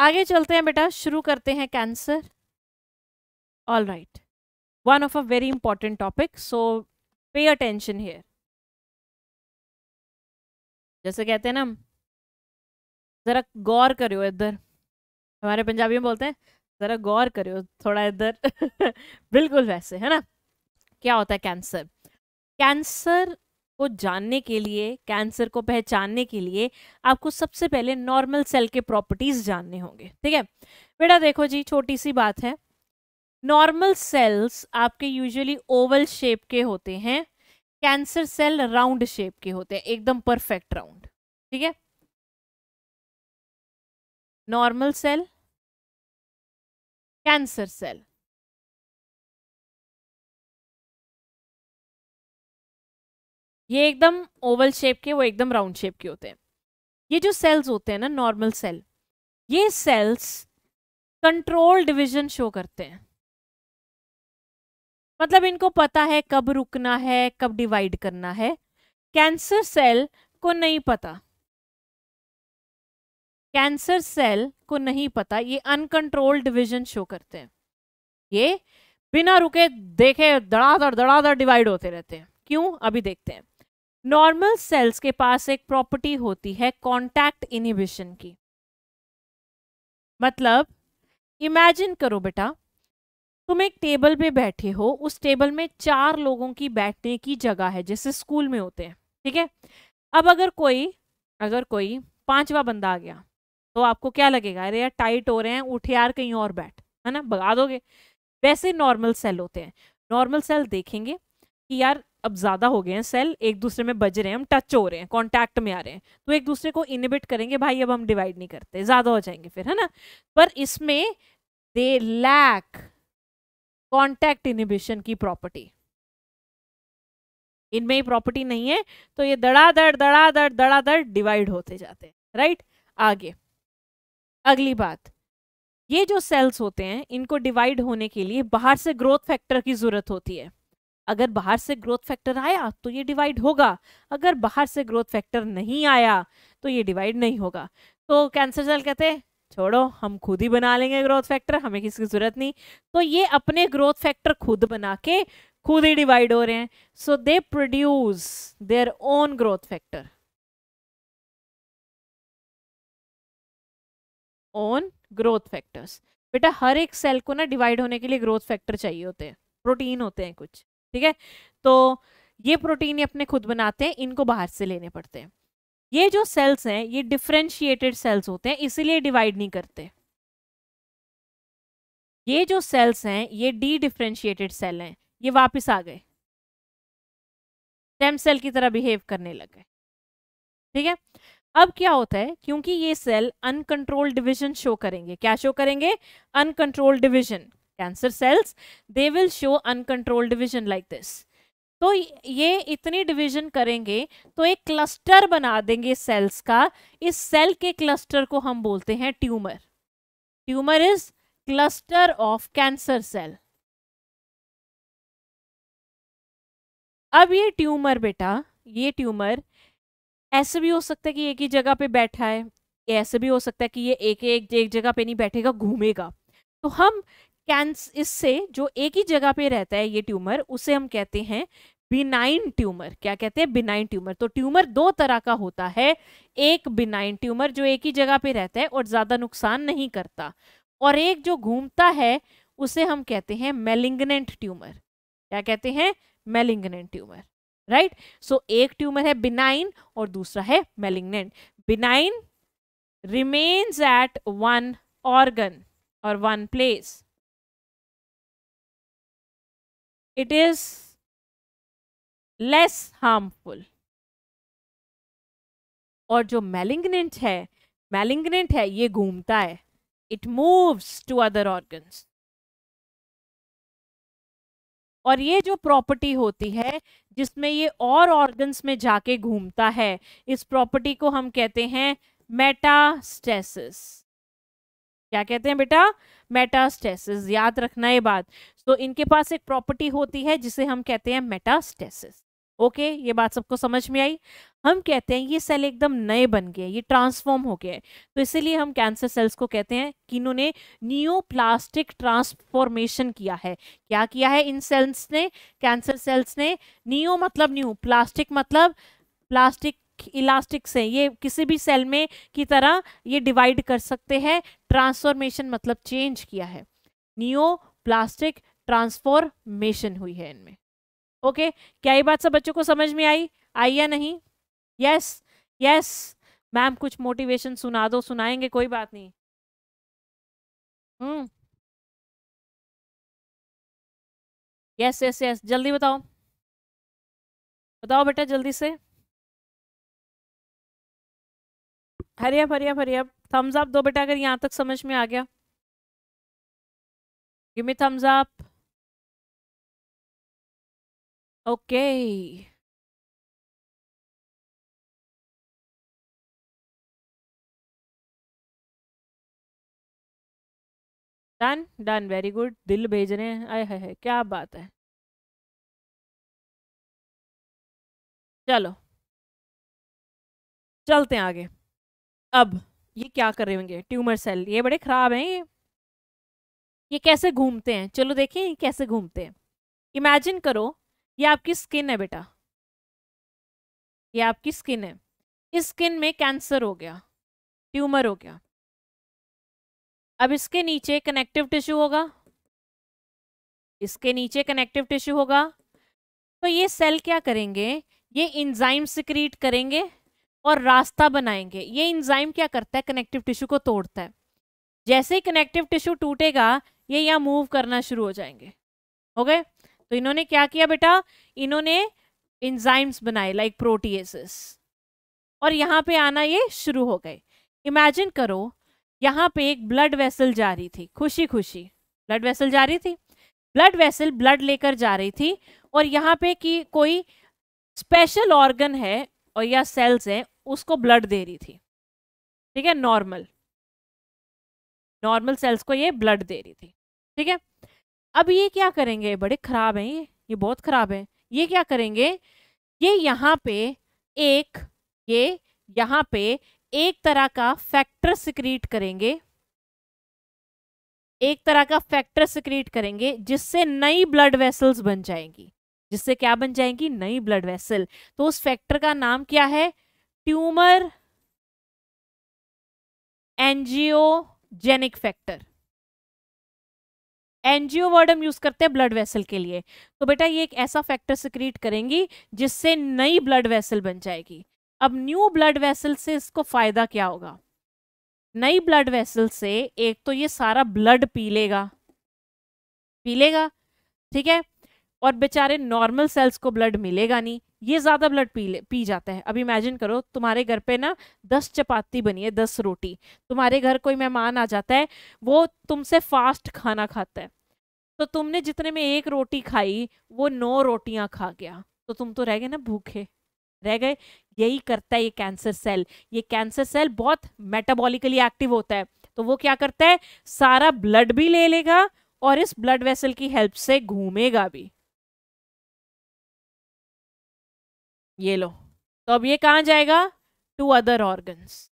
आगे चलते हैं बेटा, शुरू करते हैं cancer all right one of a very important topic so pay attention here जैसे कहते हैं ना हम, ज़रा गौर करो इधर. हमारे पंजाबी में बोलते हैं, ज़रा गौर करो थोड़ा इधर. बिल्कुल वैसे, है ना? क्या होता है कैंसर कैंसर को जानने के लिए, कैंसर को पहचानने के लिए आपको सबसे पहले नॉर्मल सेल के प्रॉपर्टीज़ जानने होंगे, ठीक है? बेटा देखो जी छोटी सी बात है। नॉर्मल सेल्स आपके यूजुअली ओवल शेप के होते हैं, कैंसर सेल राउंड शेप के होते हैं, एकदम परफेक्ट राउंड, ठीक है? नॉर्मल सेल, कैंसर सेल ये एकदम ओवल शेप के, वो एकदम राउंड शेप के होते हैं। ये जो सेल्स होते हैं ना नॉर्मल सेल ये सेल्स कंट्रोल डिवीज़न शो करते हैं। मतलब इनको पता है कब रुकना है, कब डिवाइड करना है। कैंसर सेल को नहीं पता। कैंसर सेल को नहीं पता, ये अनकंट्रोल डिवीज़न शो करते हैं। ये बिना रुके देखे धड़ाधड़ धड़ाधड़ डिवाइड होते रहते हैं। क्यों? अभी देखते हैं। नॉर्मल सेल्स के पास एक प्रॉपर्टी होती है कॉन्टैक्ट इनिबिशन की। मतलब इमेजिन करो बेटा, तुम एक टेबल पे बैठे हो, उस टेबल में चार लोगों की बैठने की जगह है, जैसे स्कूल में होते हैं, ठीक है? अब अगर कोई अगर कोई पांचवा बंदा आ गया तो आपको क्या लगेगा? अरे यार टाइट हो रहे हैं, उठ यार, कहीं और बैठ, है ना? भगा दोगे। वैसे नॉर्मल सेल होते हैं। नॉर्मल सेल देखेंगे कि यार अब ज़्यादा हो गए हैं सेल एक दूसरे में बज रहे हैं, हम टच हो रहे हैं कांटेक्ट में आ रहे हैं। तो एक दूसरे को इनिबिट करेंगे, भाई अब हम डिवाइड नहीं करते, ज़्यादा हो जाएँगे फिर, है ना? पर इसमें दे लैक कॉन्टैक्ट इनिबिशन की प्रॉपर्टी इनमें ही प्रॉपर्टी नहीं है तो ये दड़ादड़ दड़ादड़ दड़ादड़ डिवाइड होते जाते हैं राइट आगे। अगली बात, ये जो सेल्स होते हैं, इनको डिवाइड होने के लिए बाहर से ग्रोथ फैक्टर की ज़रूरत होती है। अगर बाहर से ग्रोथ फैक्टर आया तो ये डिवाइड होगा। अगर बाहर से ग्रोथ फैक्टर नहीं आया तो ये डिवाइड नहीं होगा। तो कैंसर सेल कहते हैं, छोड़ो, हम खुद ही बना लेंगे ग्रोथ फैक्टर हमें किसी की ज़रूरत नहीं। तो ये अपने ग्रोथ फैक्टर खुद बना के, खुद ही डिवाइड हो रहे हैं। So they produce their own growth factor own growth factors बेटा, हर एक सेल को ना डिवाइड होने के लिए ग्रोथ फैक्टर चाहिए होते हैं। प्रोटीन होते हैं कुछ। ठीक है? तो ये प्रोटीन ये अपने खुद बनाते हैं, इनको बाहर से लेने पड़ते हैं। ये जो सेल्स हैं, ये डिफ्रेंशिएटेड सेल्स होते हैं, इसीलिए डिवाइड नहीं करते। ये जो सेल्स हैं, ये डी डिफ्रेंशिएटेड सेल हैं, ये वापस आ गए। स्टेम सेल की तरह बिहेव करने लग गए। ठीक है? अब क्या होता है, क्योंकि ये सेल अनकंट्रोल डिविजन शो करेंगे। क्या शो करेंगे? Uncontrol division cancer cells they will show uncontrol division like this तो ये इतनी डिवीज़न करेंगे तो एक क्लस्टर बना देंगे सेल्स का। इस सेल के क्लस्टर को हम बोलते हैं tumour tumour is cluster of cancer cell अब ये ट्यूमर बेटा, ये ट्यूमर ऐसे भी हो सकता है कि एक ही जगह पे बैठा है ऐसे भी हो सकता है कि ये एक एक जगह पे नहीं बैठेगा, घूमेगा। तो हम कैंस इससे जो एक ही जगह पे रहता है ये ट्यूमर, उसे हम कहते हैं बिनाइन ट्यूमर। क्या कहते हैं? Benign tumour. तो ट्यूमर दो तरह का होता है। एक बिनाइन ट्यूमर जो एक ही जगह पे रहता है और ज़्यादा नुकसान नहीं करता। और एक जो घूमता है, उसे हम कहते हैं मेलिंगनेंट ट्यूमर। क्या कहते हैं? मेलिंगनेंट ट्यूमर। राइट सो एक ट्यूमर है बिनाइन और दूसरा है malignant benign remains at one organ और one place it is less harmful और जो मेलिग्नेंट है मेलिग्नेंट है, ये घूमता है। It moves to other organs और ये जो प्रॉपर्टी होती है, जिसमें ये और ऑर्गन्स में जाके घूमता है, इस प्रॉपर्टी को हम कहते हैं मेटास्टेसिस क्या कहते हैं बेटा? मेटास्टेसिस याद रखना ये बात। तो इनके पास एक प्रॉपर्टी होती है जिसे हम कहते हैं मेटास्टेसिस ओके okay, ये बात सबको समझ में आई? हम कहते हैं ये सेल एकदम नए बन गए ये ट्रांसफॉर्म हो गए तो इसीलिए हम कैंसर सेल्स को कहते हैं कि इन्होंने न्यूप्लास्टिक ट्रांसफॉर्मेशन किया है। क्या किया है? इन सेल्स ने कैंसर सेल्स ने नियो मतलब न्यू प्लास्टिक मतलब प्लास्टिक इलास्टिक से, ये किसी भी सेल में की तरह ये डिवाइड कर सकते हैं। ट्रांसफॉर्मेशन मतलब चेंज किया है। नियो प्लास्टिक ट्रांसफॉर्मेशन हुई है इनमें। ओके क्या ये बात सब बच्चों को समझ में आई? आई या नहीं? यस यस मैम कुछ मोटिवेशन सुना दो। सुनाएँगे, कोई बात नहीं। हम्म। यस यस यस जल्दी बताओ। बताओ बेटा, जल्दी से। हरियप हरियप हरियप थम्स अप दो बेटा, अगर यहाँ तक समझ में आ गया। Give me thumbs up okay done done very good दिल भेज रहे हैं। आए है क्या बात है। चलो। चलते हैं आगे। अब ये क्या कर रहे होंगे? ट्यूमर सेल, ये बड़े खराब हैं ये। ये कैसे घूमते हैं? चलो देखिए ये कैसे घूमते हैं। इमेजिन करो, ये आपकी स्किन है बेटा। ये आपकी स्किन है। इस स्किन में कैंसर हो गया, ट्यूमर हो गया। अब इसके नीचे कनेक्टिव टिश्यू होगा। इसके नीचे कनेक्टिव टिश्यू होगा। तो ये सेल क्या करेंगे? ये इंजाइम सिक्रीट करेंगे। और रास्ता बनाएँगे। ये इंजाइम क्या करता है? कनेक्टिव टिश्यू को तोड़ता है। जैसे ही कनेक्टिव टिश्यू टूटेगा, ये यहाँ मूव करना शुरू हो जाएँगे। हो गए? तो इन्होंने क्या किया बेटा? इन्होंने इंजाइम्स बनाए लाइक प्रोटीएसिस और यहाँ पे आना ये शुरू हो गए। इमेजिन करो, यहाँ पे एक ब्लड वेसल जा रही थी खुशी खुशी ब्लड वेसल जा रही थी? ब्लड वेसल ब्लड लेकर जा रही थी और यहाँ पे कि कोई स्पेशल ऑर्गन है और या सेल्स हैं उसको ब्लड दे रही थी। ठीक है? नॉर्मल नॉर्मल सेल्स को ये ब्लड दे रही थी। ठीक है? अब ये क्या करेंगे? बड़े खराब हैं ये। ये बहुत खराब है। ये क्या करेंगे? ये यहाँ पे एक, ये यहाँ पे एक तरह का फैक्टर सिक्रीट करेंगे। एक तरह का फैक्टर सिक्रीट करेंगे जिससे नई ब्लड वेसल्स बन जाएँगी। जिससे क्या बन जाएँगी? नई ब्लड वेसल तो उस फैक्टर का नाम क्या है? Tumour angiogenic factor. Angio word हम यूज़ करते हैं ब्लड वेसल के लिए। तो बेटा ये एक ऐसा फैक्टर सिक्रीट करेंगी जिससे नई ब्लड वेसल बन जाएगी। अब न्यू ब्लड वेसल से इसको फ़ायदा क्या होगा? नई ब्लड वेसल से एक तो ये सारा ब्लड पी लेगा। पी लेगा, ठीक है? और बेचारे नॉर्मल सेल्स को ब्लड मिलेगा नहीं। ये ज़्यादा ब्लड पी ले, पी जाता है। अब इमेजिन करो, तुम्हारे घर पे ना दस चपाती बनी है, दस रोटी। तुम्हारे घर कोई मेहमान आ जाता है, वो तुमसे फास्ट खाना खाता है। तो तुमने जितने में एक रोटी खाई, वो नौ रोटियाँ खा गया। तो तुम तो रह गए ना भूखे। रह गए। यही करता है ये कैंसर सेल ये कैंसर सेल बहुत मेटाबॉलिकली एक्टिव होता है। तो वो क्या करता है? सारा ब्लड भी ले लेगा और इस ब्लड वेसल की हेल्प से घूमेगा भी। ये लो। तो अब ये कहाँ जाएगा? टू अदर ऑर्गन्स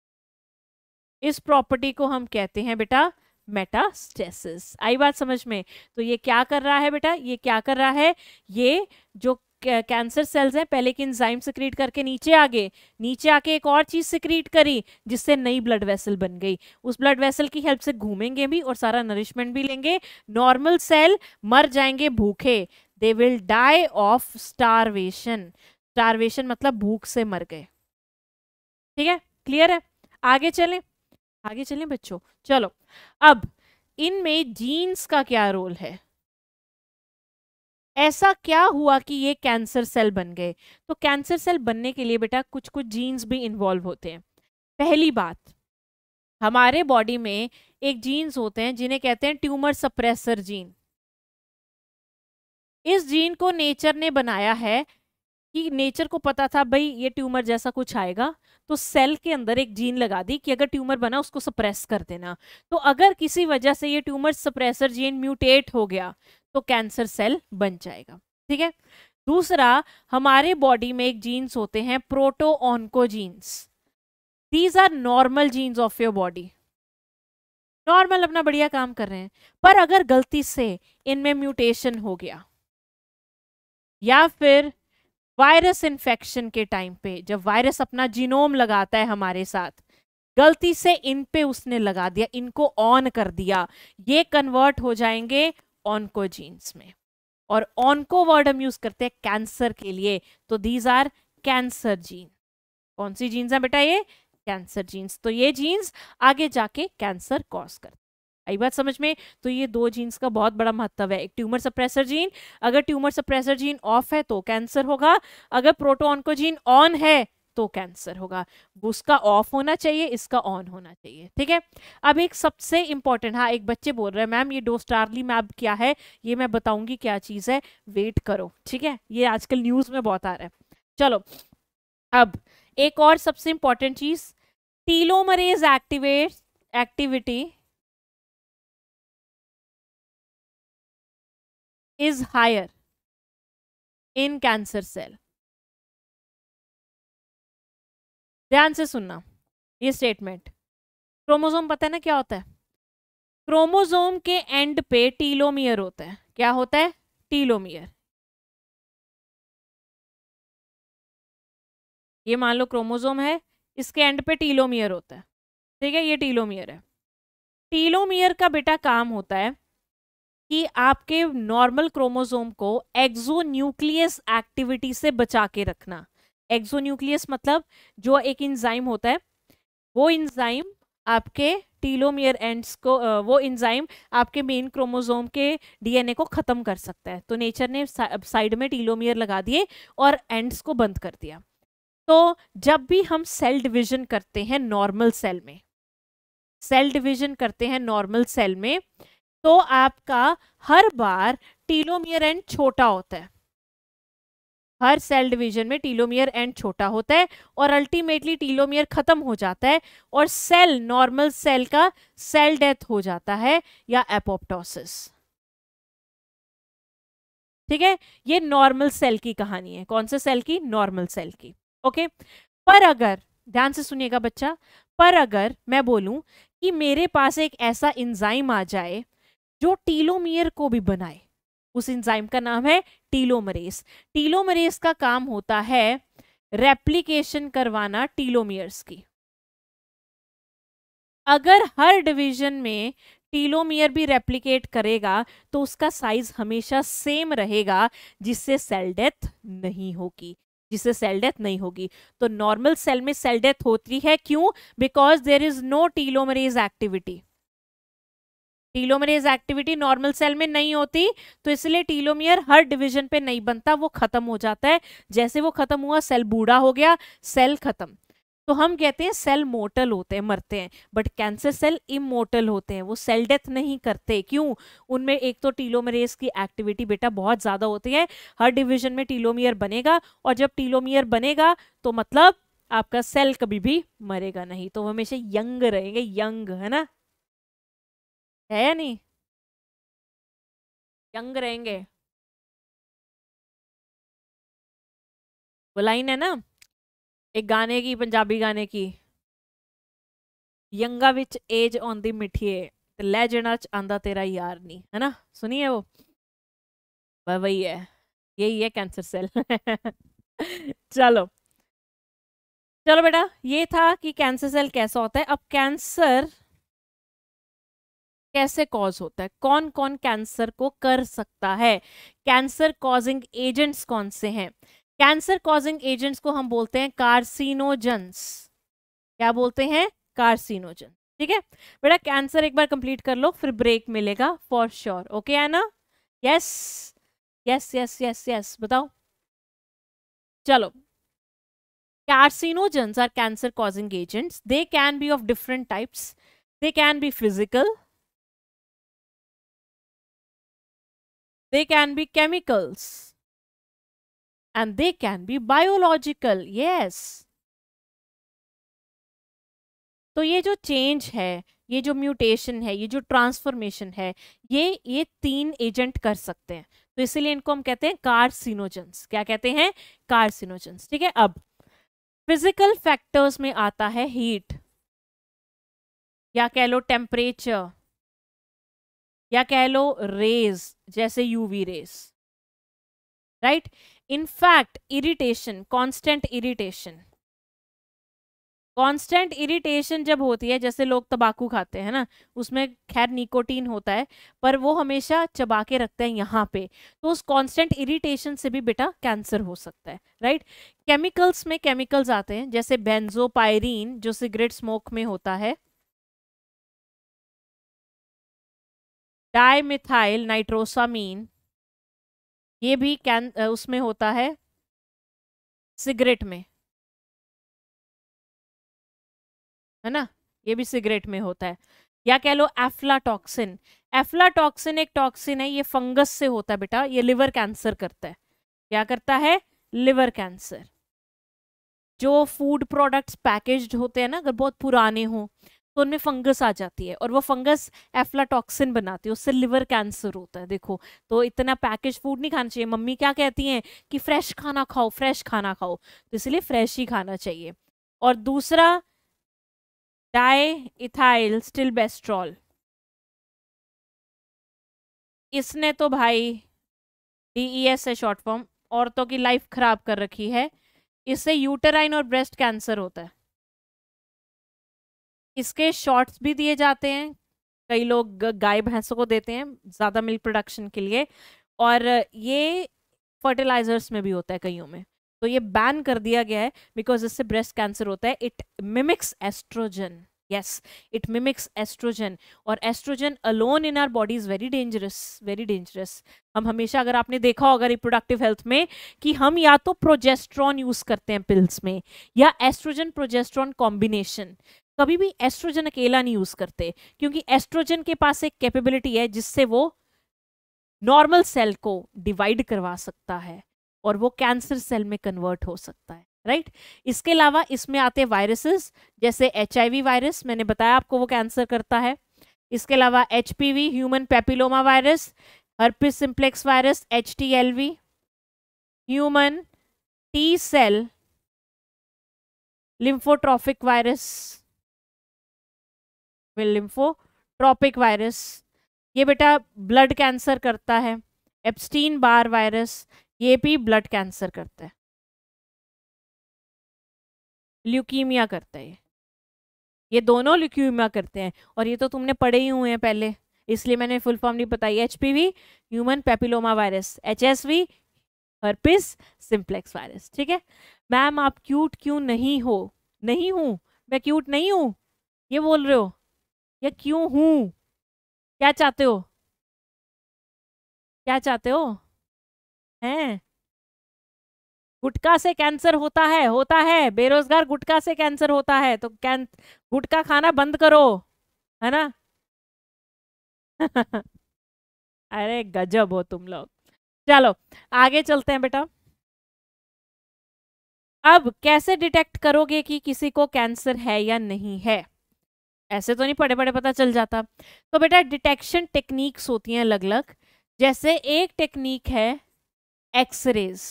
इस प्रॉपर्टी को हम कहते हैं बेटा मेटास्टेसिस आई बात समझ में? तो ये क्या कर रहा है बेटा? ये क्या कर रहा है? ये जो कैंसर सेल्स हैं, पहले की इंजाइम सिक्रीट करके नीचे आ गए। नीचे आके एक और चीज़ सिक्रीट करी, जिससे नई ब्लड वेसल बन गई। उस ब्लड वेसल की हेल्प से घूमेंगे भी और सारा नरिशमेंट भी लेंगे। नॉर्मल सेल मर जाएँगे भूखे। They will die of starvation starvation मतलब भूख से मर गए। ठीक है? क्लियर है? आगे चलें। आगे चलें बच्चों। चलो। अब, इनमें जीन्स का क्या रोल है? ऐसा क्या हुआ कि ये कैंसर सेल बन गए? तो कैंसर सेल बनने के लिए बेटा कुछ कुछ जीन्स भी इन्वॉल्व होते हैं। पहली बात, हमारे बॉडी में एक जीन्स होते हैं जिन्हें कहते हैं ट्यूमर सप्रेसर जीन इस जीन को नेचर ने बनाया है कि नेचर को पता था, भाई, ये ट्यूमर जैसा कुछ आएगा। तो सेल के अंदर एक जीन लगा दी कि अगर ट्यूमर बना उसको सप्रेस कर देना। तो अगर किसी वजह से ये ट्यूमर सप्रेसर जीन म्यूटेट हो गया तो कैंसर सेल बन जाएगा। ठीक है? दूसरा, हमारे बॉडी में एक जीन्स होते हैं proto oncogenes these are normal genes of your body normal अपना बढ़िया काम कर रहे हैं। पर अगर गलती से इनमें म्यूटेशन हो गया, या फिर वायरस इन्फेक्शन के टाइम पे जब वायरस अपना जीनोम लगाता है हमारे साथ, गलती से इन पे उसने लगा दिया, इनको ऑन कर दिया, ये कन्वर्ट हो जाएँगे ऑनकोजीन्स में। और ऑनको वर्ड हम यूज़ करते हैं कैंसर के लिए तो दीज आर कैंसर जीन कौन सी जीन्स है बेटा ये? कैंसर जीन्स तो ये जीन्स आगे जाके कैंसर कॉज करते आई बात समझ में? तो ये दो जीन्स का बहुत बड़ा महत्व है। एक ट्यूमर सप्रेसर जीन अगर ट्यूमर सप्रेसर जीन ऑफ़ है तो कैंसर होगा। अगर प्रोटोऑनकोजीन ऑन है तो कैंसर होगा। उसका ऑफ़ होना चाहिए, इसका ऑन होना चाहिए, ठीक है? अब एक सबसे इंपॉर्टेंट हाँ एक बच्चे बोल रहे हैं, मैम, ये डोस्टारली मैप क्या है? ये मैं बताऊँगी क्या चीज़ है। वेट करो, ठीक है? ये आजकल न्यूज़ में बहुत आ रहा है। चलो, अब एक और सबसे important cheese telomerase activate activity is higher in cancer cell. ध्यान से सुनना, ये स्टेटमेंट क्रोमोसोम पता है ना क्या होता है? क्रोमोसोम के एंड पे टीलोमियर होता है. क्या होता है? टीलोमियर ये मान लो क्रोमोसोम है, इसके एंड पे टीलोमियर होता है. ठीक है, ये टीलोमियर है. टीलोमियर का बेटा काम होता है कि आपके नॉर्मल क्रोमोसोम को एक्सोन्यूक्लियस एक्टिविटी से बचा के रखना। एक्सोन्यूक्लियस मतलब जो एक इंजाइम होता है, वो इंजाइम आपके टीलोमियर एंड्स को वो इंजाइम आपके मेन क्रोमोसोम के डीएनए को ख़त्म कर सकता है। तो नेचर ने साइड में टीलोमियर लगा दिए और एंड्स को बंद कर दिया। तो जब भी हम सेल डिवीज़न करते हैं नॉर्मल सेल में सेल डिवीज़न करते हैं नॉर्मल सेल में तो आपका हर बार टीलोमियर एंड छोटा होता है। हर सेल डिवीज़न में टीलोमियर एंड छोटा होता है और अल्टीमेटली टीलोमियर खत्म हो जाता है और सेल, नॉर्मल सेल का सेल डेथ हो जाता है या एपोप्टोसिस। ठीक है? ये नॉर्मल सेल की कहानी है। कौन से सेल की? नॉर्मल सेल की। ओके? पर अगर, ध्यान से सुनिएगा बच्चा, पर अगर मैं बोलूँ कि मेरे पास एक ऐसा इंजाइम आ जाए जो टीलोमियर को भी बनाए। उस इंजाइम का नाम है टीलोमरेस। टीलोमरेस का काम होता है रेप्लिकेशन करवाना टीलोमियर्स की। अगर हर डिवीज़न में टीलोमियर भी रेप्लिकेट करेगा तो उसका साइज़ हमेशा सेम रहेगा, जिससे सेल डेथ नहीं होगी। जिससे सेल डेथ नहीं होगी। तो नॉर्मल सेल में सेल डेथ होती है क्यों? Because there is no telomerase activity telomerase activity normal cell में नहीं होती तो इसलिए टीलोमियर हर डिवीज़न पे नहीं बनता, वो खत्म हो जाता है। जैसे वो खत्म हुआ, सेल बूढ़ा हो गया, सेल खत्म। तो हम कहते हैं सेल मोटल होते हैं, मरते हैं, बट कैंसर सेल इमोटल होते हैं, वो सेल डेथ नहीं करते। क्यों? उनमें एक तो टीलोमरेज की एक्टिविटी बेटा बहुत ज़्यादा होती है, हर डिवीज़न में टीलोमियर बनेगा, और जब टीलोमियर बनेगा तो मतलब आपका सेल कभी भी मरेगा नहीं तो हमेशा यंग रहेंगे, यंग, है ना? है या नहीं? यंग रहेंगे। वो लाइन है ना, एक गाने की, पंजाबी गाने की। यंगा विच एज आंदी मिठिए ते लै च आंदा तेरा यार नहीं है ना? सुनिए वो। वही है, यही है कैंसर सेल। चलो। चलो बेटा, ये था कि कैंसर सेल कैसा होता है। अब कैंसर कैसे कॉज होता है? कौन कौन कैंसर को कर सकता है? कैंसर कॉजिंग एजेंट्स कौन से हैं? कैंसर कॉजिंग एजेंट्स को हम बोलते हैं कार्सिनोजेंस क्या बोलते हैं? कार्सिनोजन ठीक है? बेटा कैंसर एक बार कंप्लीट कर लो, फिर ब्रेक मिलेगा फॉर श्योर ओके है ना yes yes yes yes yes बताओ। चलो। Carcinogens are cancer causing agents. They can be of different types. They can be physical they can be chemicals. And they can be biological, yes. तो ये जो चेंज है, ये जो म्यूटेशन है, ये जो ट्रांसफॉर्मेशन है, ये ये तीन एजेंट कर सकते हैं। तो इसीलिए इनको हम कहते हैं कार्सिनोजेंस क्या कहते हैं? कार्सिनोजेंस ठीक है, अब फ़िज़िकल फैक्टर्स में आता है हीट या कह लो टेम्परेचर या कह लो रेज जैसे UV rays right in fact irritation constant irritation constant irritation जब होती है, जैसे लोग तबाकू खाते हैं ना, उसमें खैर निकोटीन होता है, पर वो हमेशा चबा के रखते हैं यहाँ पे तो उस कांस्टेंट इरिटेशन से भी बेटा कैंसर हो सकता है राइट केमिकल्स में केमिकल्स आते हैं, जैसे बेंजोपायरीन जो सिगरेट स्मोक में होता है डाइमिथाइल नाइट्रोसामीन ये भी कैन उसमें होता है सिगरेट में। है ना? ये भी सिगरेट में होता है। या कह लो एफ्लाटॉक्सिन एफ्लाटॉक्सिन एक टॉक्सिन है, ये फंगस से होता है बेटा, ये लिवर कैंसर करता है। क्या करता है? लिवर कैंसर जो फ़ूड प्रोडक्ट्स पैकेज्ड होते हैं ना, अगर बहुत पुराने हों तो उनमें फंगस आ जाती है और वो फंगस एफ्लाटॉक्सिन बनाती है, उससे लिवर कैंसर होता है, देखो। तो इतना पैकेज फ़ूड नहीं खाना चाहिए। मम्मी क्या कहती हैं कि फ्रेश खाना खाओ फ्रेश खाना खाओ। तो इसलिए फ्रेश ही खाना चाहिए। और दूसरा डाई इथाइल स्टिल बेस्ट्रॉल इसने तो भाई डीईएस है शॉर्ट फॉर्म औरतों की लाइफ खराब कर रखी है। इससे यूटेराइन और ब्रेस्ट कैंसर होता है। इसके शॉर्ट्स भी दिए जाते हैं। कई लोग गाय भैंसों को देते हैं ज़्यादा मिल्क प्रोडक्शन के लिए और ये फर्टिलाइजर्स में भी होता है कईयों में। तो ये बैन कर दिया गया है बिकॉज़ इससे ब्रेस्ट कैंसर होता है। It mimics oestrogen, yes, it mimics oestrogen और oestrogen alone in our body is very dangerous very dangerous. हम हमेशा अगर आपने देखा होगा रिप्रोडक्टिव हेल्थ में कि हम या तो प्रोजेस्ट्रॉन यूज़ करते हैं पिल्स में या एस्ट्रोजन प्रोजेस्ट्रॉन कॉम्बिनेशन। कभी भी एस्ट्रोजन अकेला नहीं यूज़ करते, क्योंकि एस्ट्रोजन के पास एक कैपेबिलिटी है जिससे वो नॉर्मल सेल को डिवाइड करवा सकता है और वो कैंसर सेल में कन्वर्ट हो सकता है राइट right? इसके अलावा इसमें आते वायरसेस जैसे एचआईवी वायरस मैंने बताया आपको वो कैंसर करता है इसके अलावा HPV human papilloma virus herpes simplex virus HTLV human T cell lymphotrophic virus lymphotropic virus. ये बेटा ब्लड कैंसर करता है, एप्स्टीन बार वायरस, ये भी ब्लड कैंसर करता है। ल्यूकीमिया करता है ये। दोनों ल्यूकीमिया करते हैं, और ये तो तुमने पढ़े ही हुए हैं पहले, इसलिए मैंने फुल फॉर्म नहीं बताई। H human papilloma virus H S V herpes simplex virus, ठीक है? मैम, आप क्यूट क्यों नहीं हो? नहीं हूँ, मैं क्यूट नहीं हूँ, ये बोल रहे हो? या क्यों हूँ? क्या चाहते हो? क्या चाहते हो? हैं? गुटका से कैंसर होता है होता है। बेरोजगार गुटका से कैंसर होता है तो कैं गुटका खाना बंद करो, है ना? अरे गजब हो तुम लोग। चलो, आगे चलते हैं बेटा। अब कैसे डिटेक्ट करोगे कि किसी को कैंसर है या नहीं है? ऐसे तो नहीं पड़े पड़े पता चल जाता। तो बेटा डिटेक्शन टेक्निक्स होती हैं अलग अलग जैसे एक टेक्निक है एक्सरेज।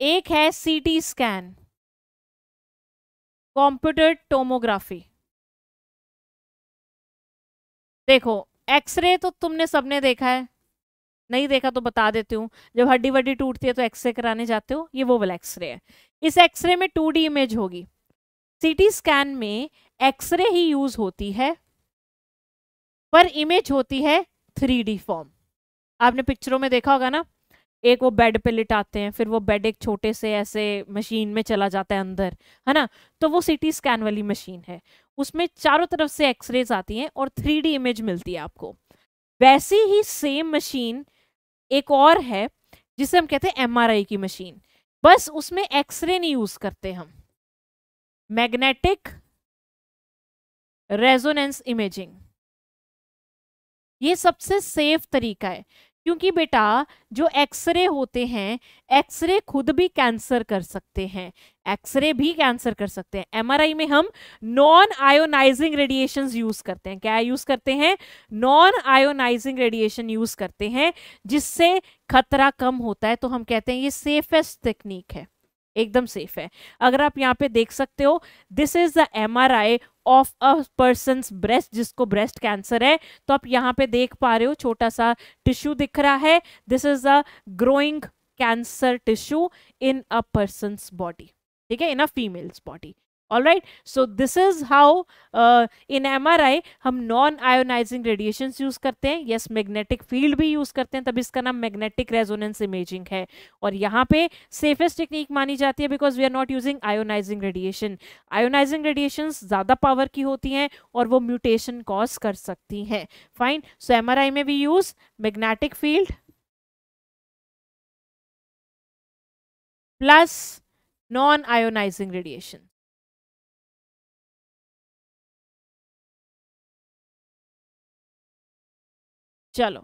एक है सीटी स्कैन। Computer tomography. देखो, एक्सरे तो तुमने सबने देखा है। नहीं देखा तो बता देती हूँ, जब हड्डी वड्डी टूटती है तो एक्सरे कराने जाते हो, ये वो वाला एक्सरे है। इस एक्सरे में टू डी इमेज होगी। सीटी स्कैन में एक्सरे ही यूज़ होती है, पर इमेज होती है थ्री फॉर्म आपने पिक्चरों में देखा होगा ना, एक वो बेड पे लिटाते हैं, फिर वो बेड एक छोटे से ऐसे मशीन में चला जाता है अंदर, है ना? तो वो सिटी स्कैन वाली मशीन है। उसमें चारों तरफ़ से एक्सरेज आती हैं और थ्री डी इमेज मिलती है आपको। वैसी ही सेम मशीन एक और है, जिसे हम कहते हैं एमआरआई की मशीन बस उसमें एक्सरे नहीं यूज़ करते हम। Magnetic resonance imaging. ये सबसे सेफ़ तरीका है, क्योंकि बेटा, जो एक्सरे होते हैं, एक्सरे खुद भी कैंसर कर सकते हैं। एक्सरे भी कैंसर कर सकते हैं। एमआरआई में हम नॉन आयोनाइजिंग रेडिएशन यूज़ करते हैं। क्या यूज़ करते हैं? नॉन आयोनाइजिंग रेडिएशन यूज़ करते हैं, जिससे खतरा कम होता है। तो हम कहते हैं ये सेफेस्ट टेक्निक है। एकदम सेफ़ है। अगर आप यहाँ पे देख सकते हो this is the M R I of a person breast जिसको ब्रेस्ट कैंसर है तो आप यहाँ पे देख पा रहे हो छोटा सा टिश्यू दिख रहा है। This is a growing cancer tissue in a person body ठीक है? In a females body right so this is how in M R I हम नॉन आयोनाइजिंग रेडिएशन यूज़ करते हैं। यस मैग्नेटिक फ़ील्ड भी यूज़ करते हैं, तब इसका नाम मैग्नेटिक रेजोनेंस इमेजिंग है। और यहाँ पे सेफेस्ट टेक्निक मानी जाती है because we are not using ionising radiation ionising radiation ज़्यादा पावर की होती हैं और वो म्यूटेशन कॉज कर सकती हैं। Fine so M R I में भी use magnetic field plus non ionising radiation चलो।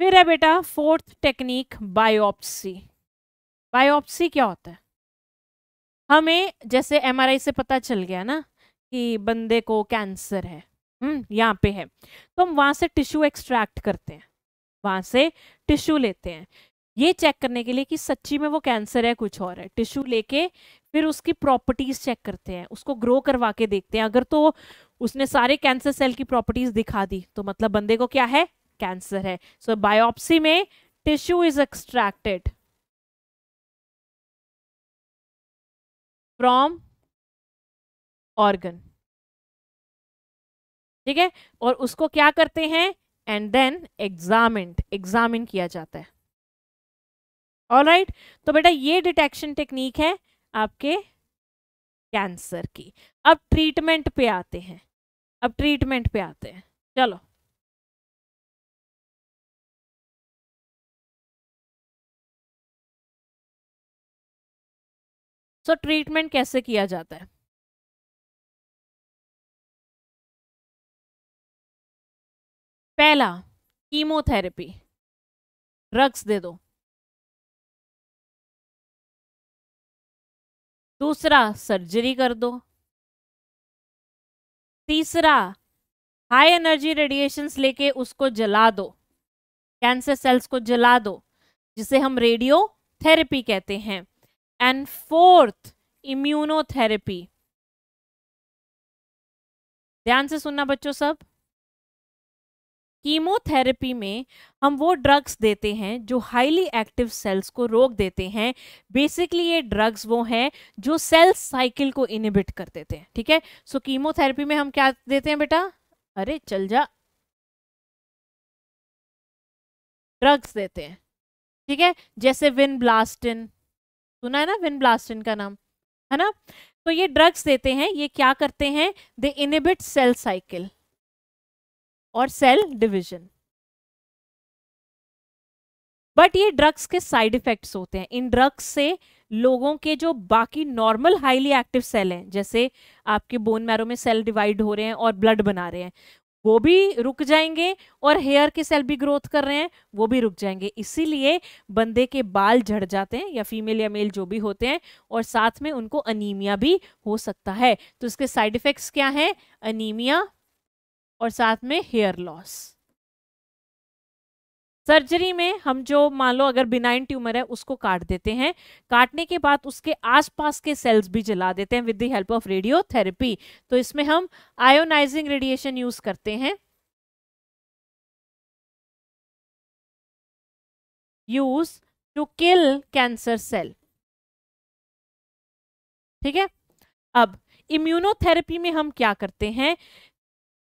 फिर है बेटा फोर्थ टेक्निक बायोप्सी। बायोप्सी क्या होता है? हमें जैसे एमआरआई से पता चल गया ना कि बंदे को कैंसर है हम्म यहाँ पे है। तो हम वहाँ से टिश्यू एक्सट्रैक्ट करते हैं, वहाँ से टिश्यू लेते हैं। ये चेक करने के लिए कि सच्ची में वो कैंसर है, कुछ और है। टिश्यू लेके फिर उसकी प्रॉपर्टीज़ चेक करते हैं, उसको ग्रो करवा के देखते हैं। अगर तो उसने सारे कैंसर सेल की प्रॉपर्टीज़ दिखा दी। तो मतलब बंदे को क्या है? कैंसर है। सो so, बायोप्सी में tissue is extracted from organ ठीक है? और उसको क्या करते हैं? एंड देन एग्जामिन एग्जामिन किया जाता है। All right right? तो बेटा ये डिटेक्शन टेक्निक है आपके कैंसर की। अब ट्रीटमेंट पे आते हैं। अब ट्रीटमेंट पे आते हैं। चलो। सो ट्रीटमेंट कैसे किया जाता है? पहला कीमोथेरेपी ड्रग्स दे दो। दूसरा सर्जरी कर दो। तीसरा हाई एनर्जी रेडिएशंस लेके उसको जला दो। कैंसर सेल्स को जला दो, जिसे हम रेडियो थेरेपी कहते हैं। एंड फोर्थ इम्यूनोथेरेपी ध्यान से सुनना बच्चों सब। कीमोथेरेपी में हम वो ड्रग्स देते हैं जो हाईली एक्टिव सेल्स को रोक देते हैं। बेसिकली ये ड्रग्स वो हैं जो सेल साइकिल को इनिबिट कर देते हैं, ठीक है? सो कीमोथेरेपी में हम क्या देते हैं बेटा? अरे चल जा। ड्रग्स देते हैं, ठीक है? जैसे विन ब्लास्टिन सुना है ना विन ब्लास्टिन का नाम? है ना? तो ये ड्रग्स देते हैं, ये क्या करते हैं? दे इनिबिट सेल साइकिल और सेल डिवीज़न बट ये ड्रग्स के साइड इफेक्ट्स होते हैं। इन ड्रग्स से लोगों के जो बाकी नॉर्मल हाईली एक्टिव सेल हैं, जैसे आपके बोन मैरो में सेल डिवाइड हो रहे हैं और ब्लड बना रहे हैं, वो भी रुक जाएँगे और हेयर के सेल भी ग्रोथ कर रहे हैं, वो भी रुक जाएँगे। इसीलिए बंदे के बाल झड़ जाते हैं या फीमेल या मेल जो भी होते हैं और साथ में उनको अनीमिया भी हो सकता है। तो इसके साइड इफेक्ट्स क्या हैं? अनीमिया और साथ में हेयर लॉस सर्जरी में हम जो मान लो अगर बिनाइन ट्यूमर है, उसको काट देते हैं। काटने के बाद उसके आसपास के सेल्स भी जला देते हैं with the help of radiotherapy तो इसमें हम आयोनाइजिंग रेडिएशन यूज़ करते हैं। Use to kill cancer cell ठीक है? अब इम्यूनोथेरेपी में हम क्या करते हैं?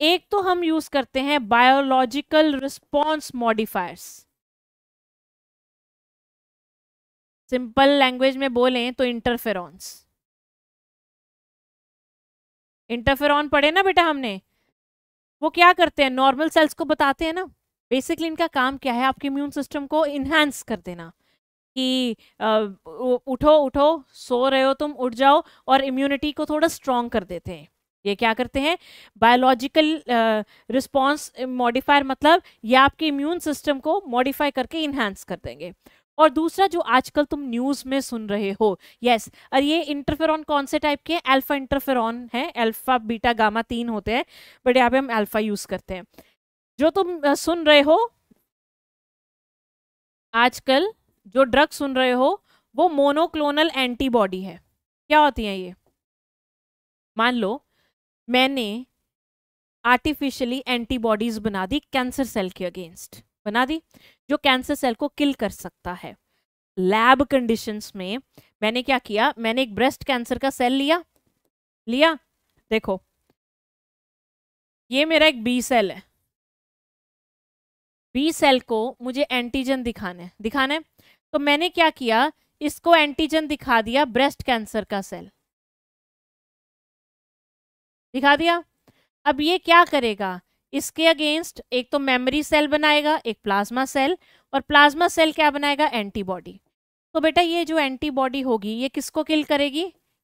एक तो हम यूज़ करते हैं biological response modifiers simple language में बोलें तो इंटरफेरॉन्स इंटरफेरॉन पढ़े ना बेटा हमने? वो क्या करते हैं? नॉर्मल सेल्स को बताते हैं ना। बेसिकली इनका काम क्या है? आपके इम्यून सिस्टम को इन्हांस कर देना कि उठो उठो, सो रहे हो तुम, उठ जाओ और इम्यूनिटी को थोड़ा स्ट्रॉन्ग कर देते हैं। ये क्या करते हैं? बायोलॉजिकल रिस्पॉन्स मॉडिफायर मतलब ये आपके इम्यून सिस्टम को मॉडिफाई करके इन्हांस कर देंगे। और दूसरा जो आजकल तुम न्यूज़ में सुन रहे हो यस और ये इंटरफेरॉन कौन से टाइप के हैं? अल्फ़ा इंटरफेरॉन है अल्फ़ा बीटा गामा तीन होते हैं बट यहाँ पे हम अल्फ़ा यूज़ करते हैं। जो तुम सुन रहे हो, आजकल जो ड्रग सुन रहे हो, वो मोनोक्लोनल एंटीबॉडी है। क्या होती है ये? मान लो मैंने आर्टिफिशियली एंटीबॉडीज बना दी कैंसर सेल के अगेंस्ट बना दी, जो कैंसर सेल को किल कर सकता है। लैब कंडीशंस में मैंने क्या किया? मैंने एक ब्रेस्ट कैंसर का सेल लिया। लिया? देखो। ये मेरा एक बी सेल है। बी सेल को मुझे एंटीजन एंटीजन दिखाने है? तो मैंने क्या किया? इसको एंटीजन दिखा दिया ब्रेस्ट कैंसर का सेल दिखा दिया। अब ये क्या करेगा? इसके अगेंस्ट एक तो मेमोरी सेल बनाएगा, एक प्लाज्मा सेल और प्लाज्मा सेल क्या बनाएगा? एंटीबॉडी तो बेटा ये जो एंटीबॉडी होगी, ये किसको किल करेगी?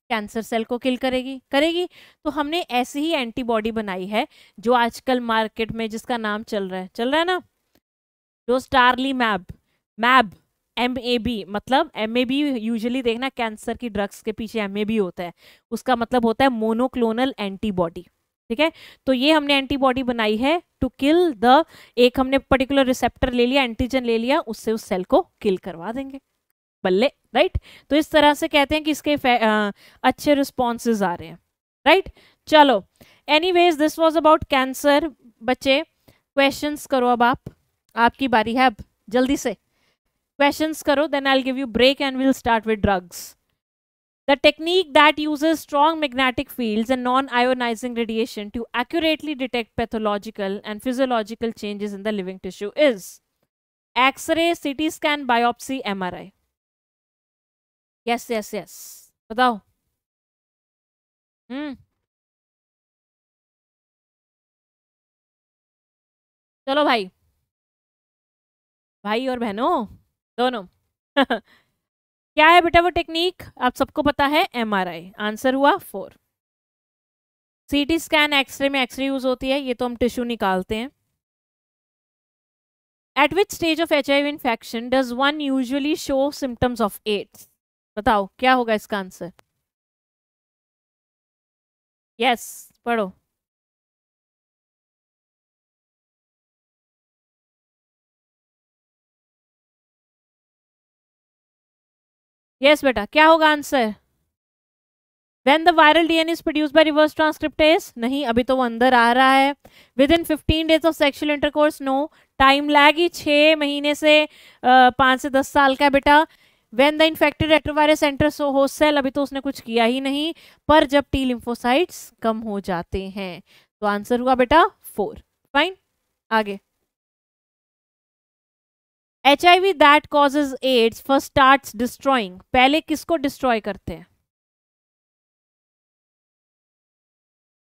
कैंसर सेल को किल करेगी। करेगी? तो हमने ऐसी ही एंटीबॉडी बनाई है, जो आजकल मार्केट में जिसका नाम चल रहा है। चल रहा है ना? जो स्टारली mab mab M A B मतलब एम ए बी यूजली देखना कैंसर की ड्रग्स के पीछे एम ए बी होता है। उसका मतलब होता है मोनोक्लोनल एंटीबॉडी ठीक है? तो ये हमने एंटीबॉडी बनाई है टू किल द एक हमने पर्टिकुलर रिसेप्टर ले लिया एंटीजन ले लिया उससे उस सेल को किल करवा देंगे। बल्ले राइट तो इस तरह से कहते हैं कि इसके आ, अच्छे रिस्पॉन्सेज आ रहे हैं राइट चलो anyways this was about cancer बच्चे क्वेश्चन करो अब आप। आपकी बारी है अब जल्दी से। questions karo then i'll give you break and we'll start with drugs the technique that uses strong magnetic fields and non-ionizing radiation to accurately detect pathological and physiological changes in the living tissue is x-ray ct scan biopsy mri yes yes yes बताओ हम्म चलो भाई भाई और बहनों दोनों। क्या है बेटा वो टेक्निक आप सबको पता है एमआरआई आंसर हुआ फोर सीटी स्कैन एक्सरे में एक्सरे यूज़ होती है ये तो हम टिश्यू निकालते हैं। At which stage of H I V infection does one usually show symptoms of AIDS बताओ क्या होगा इसका आंसर यस yes, पढ़ो। यस बेटा, क्या होगा answer When the viral DNA is produced by reverse transcriptase? नहीं, अभी तो वो अंदर आ रहा है। Within fifteen days of sexual intercourse no time lag ही छः महीने से पाँच से दस साल का बेटा। When the infected retrovirus enters host cell अभी तो उसने कुछ किया ही नहीं। पर जब टी लिम्फोसाइट्स कम हो जाते हैं। तो आंसर हुआ बेटा फोर फाइन आगे। H I V that causes AIDS first start destroying पहले किसको डिस्ट्रॉय करते हैं?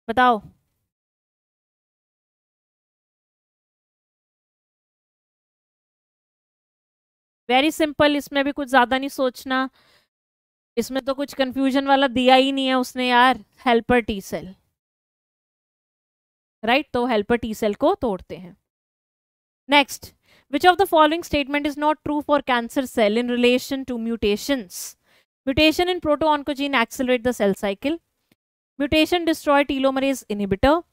बताओ। वेरी सिंपल इसमें भी कुछ ज़्यादा नहीं सोचना। इसमें तो कुछ कंफ्यूजन वाला दिया ही नहीं है उसने यार हेल्पर टी सेल राइट तो हेल्पर टी सेल को तोड़ते हैं। Next Which of the following statement is not true for cancer cell in relation to mutations? Mutation in proto-oncogene accelerate the cell cycle. Mutation destroy telomerase inhibitor.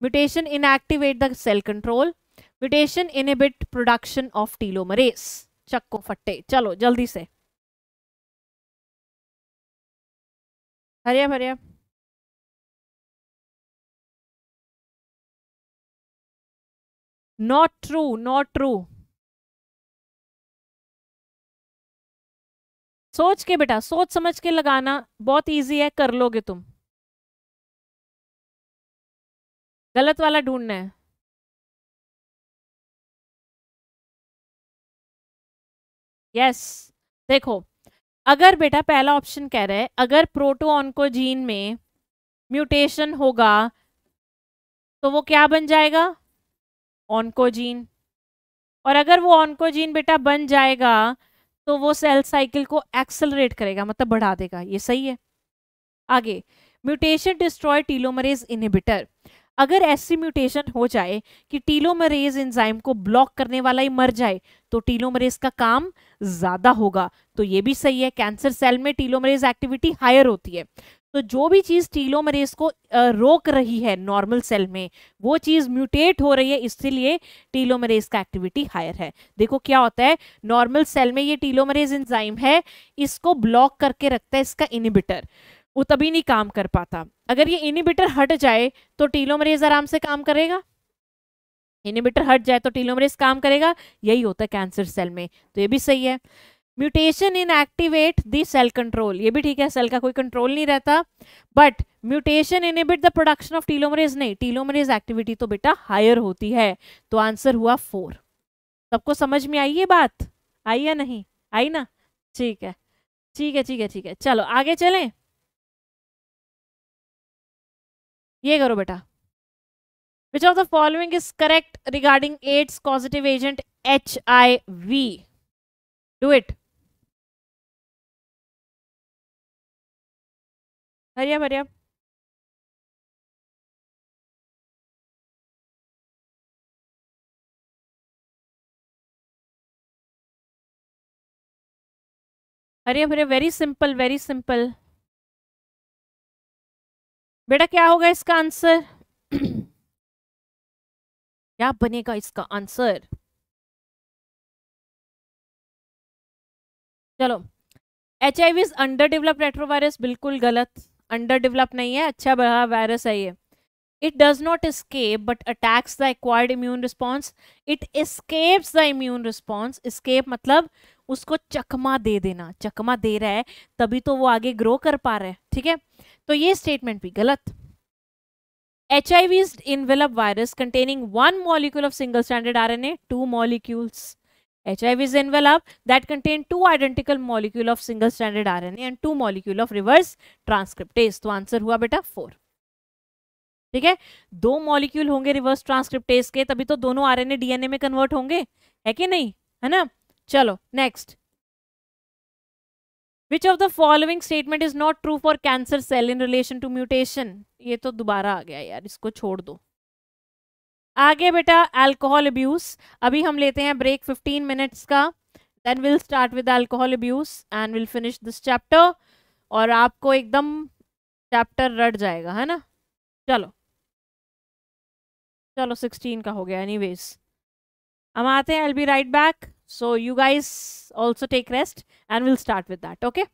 Mutation inactivate the cell control. Mutation inhibit production of telomerase. Chakko fatte. Chalo, jaldi se. Hurry up. Not true, not true. सोच के बेटा, सोच समझ के लगाना बहुत इजी है, कर लोगे तुम। गलत वाला ढूंढना है। Yes yes. देखो, अगर बेटा पहला ऑप्शन कह रहा है, अगर प्रोटो ऑनकोजीन में म्यूटेशन होगा तो वो क्या बन जाएगा? ऑनकोजीन और अगर वो ऑनकोजीन बेटा बन जाएगा तो वो सेल साइकिल को एक्सलरेट करेगा मतलब बढ़ा देगा। ये सही है। आगे म्यूटेशन डिस्ट्रॉय टीलोमरेज इनहिबिटर अगर ऐसी म्यूटेशन हो जाए कि टीलोमरेज एंजाइम को ब्लॉक करने वाला ही मर जाए तो टीलोमरेज का काम ज़्यादा होगा। तो ये भी सही है। कैंसर सेल में टीलोमरेज एक्टिविटी हायर होती है। तो जो भी चीज़ टीलोमरेज को रोक रही है नॉर्मल सेल में, वो चीज़ म्यूटेट हो रही है, इसलिए टीलोमरेज का एक्टिविटी हायर है। देखो क्या होता है, नॉर्मल सेल में ये टीलोमरेज एंजाइम है, इसको ब्लॉक करके रखता है इसका इनिबिटर, वो तभी नहीं काम कर पाता। अगर ये इनिबिटर हट जाए तो टीलोमरेज आराम से काम करेगा। इनिबिटर हट जाए तो टीलोमरेज काम करेगा, यही होता है कैंसर सेल में तो ये भी सही है। Mutation inactivate the cell control. ये भी ठीक है, सेल का कोई कंट्रोल नहीं रहता but mutation inhibit the production of telomerase नहीं टीलोमरेज एक्टिविटी तो बेटा हायर होती है। तो आंसर हुआ फोर सबको समझ में आई ये बात? आई या नहीं? आई ना? ठीक है ठीक है ठीक है ठीक है। चलो, आगे चलें। ये करो बेटा। Which of the following is correct regarding AIDS positive agent H I V do it हरिया हरिया हरिया हरिया वेरी सिंपल वेरी सिंपल बेटा, क्या होगा इसका आंसर क्या बनेगा इसका आंसर चलो H I V under develop retrovirus बिल्कुल गलत। अंडर डेवलप नहीं है अच्छा बड़ा वायरस है ये। It does not escape but attacks the acquired immune response it escapes the immune response escape मतलब उसको चकमा दे देना चकमा दे रहा है तभी तो वो आगे ग्रो कर पा रहा है ठीक है? तो ये स्टेटमेंट भी गलत। HIV virus containing one molecule of single stranded single stranded RNA, two molecules. HIV is envelope that contain two identical molecule of single stranded RNA and two molecule of reverse transcriptase. तो आंसर हुआ बेटा फोर ठीक है? दो मॉलिक्यूल होंगे रिवर्स ट्रांसक्रिप्टेज के, तभी तो दोनों आरएनए डीएनए में कन्वर्ट होंगे। है कि नहीं? है ना? चलो next which of the following statement is not true for cancer cell in relation to mutation ये तो दोबारा आ गया यार, इसको छोड़ दो। आगे बेटा अल्कोहल अब्यूज अभी हम लेते हैं ब्रेक 15 मिनट्स का. Then will start with alcohol abuse and will finish this chapter और आपको एकदम चैप्टर रट जाएगा, है ना? चलो। चलो 16 का हो गया एनीवेज हम आते हैं I be right back so you guys also take rest and will start with that okay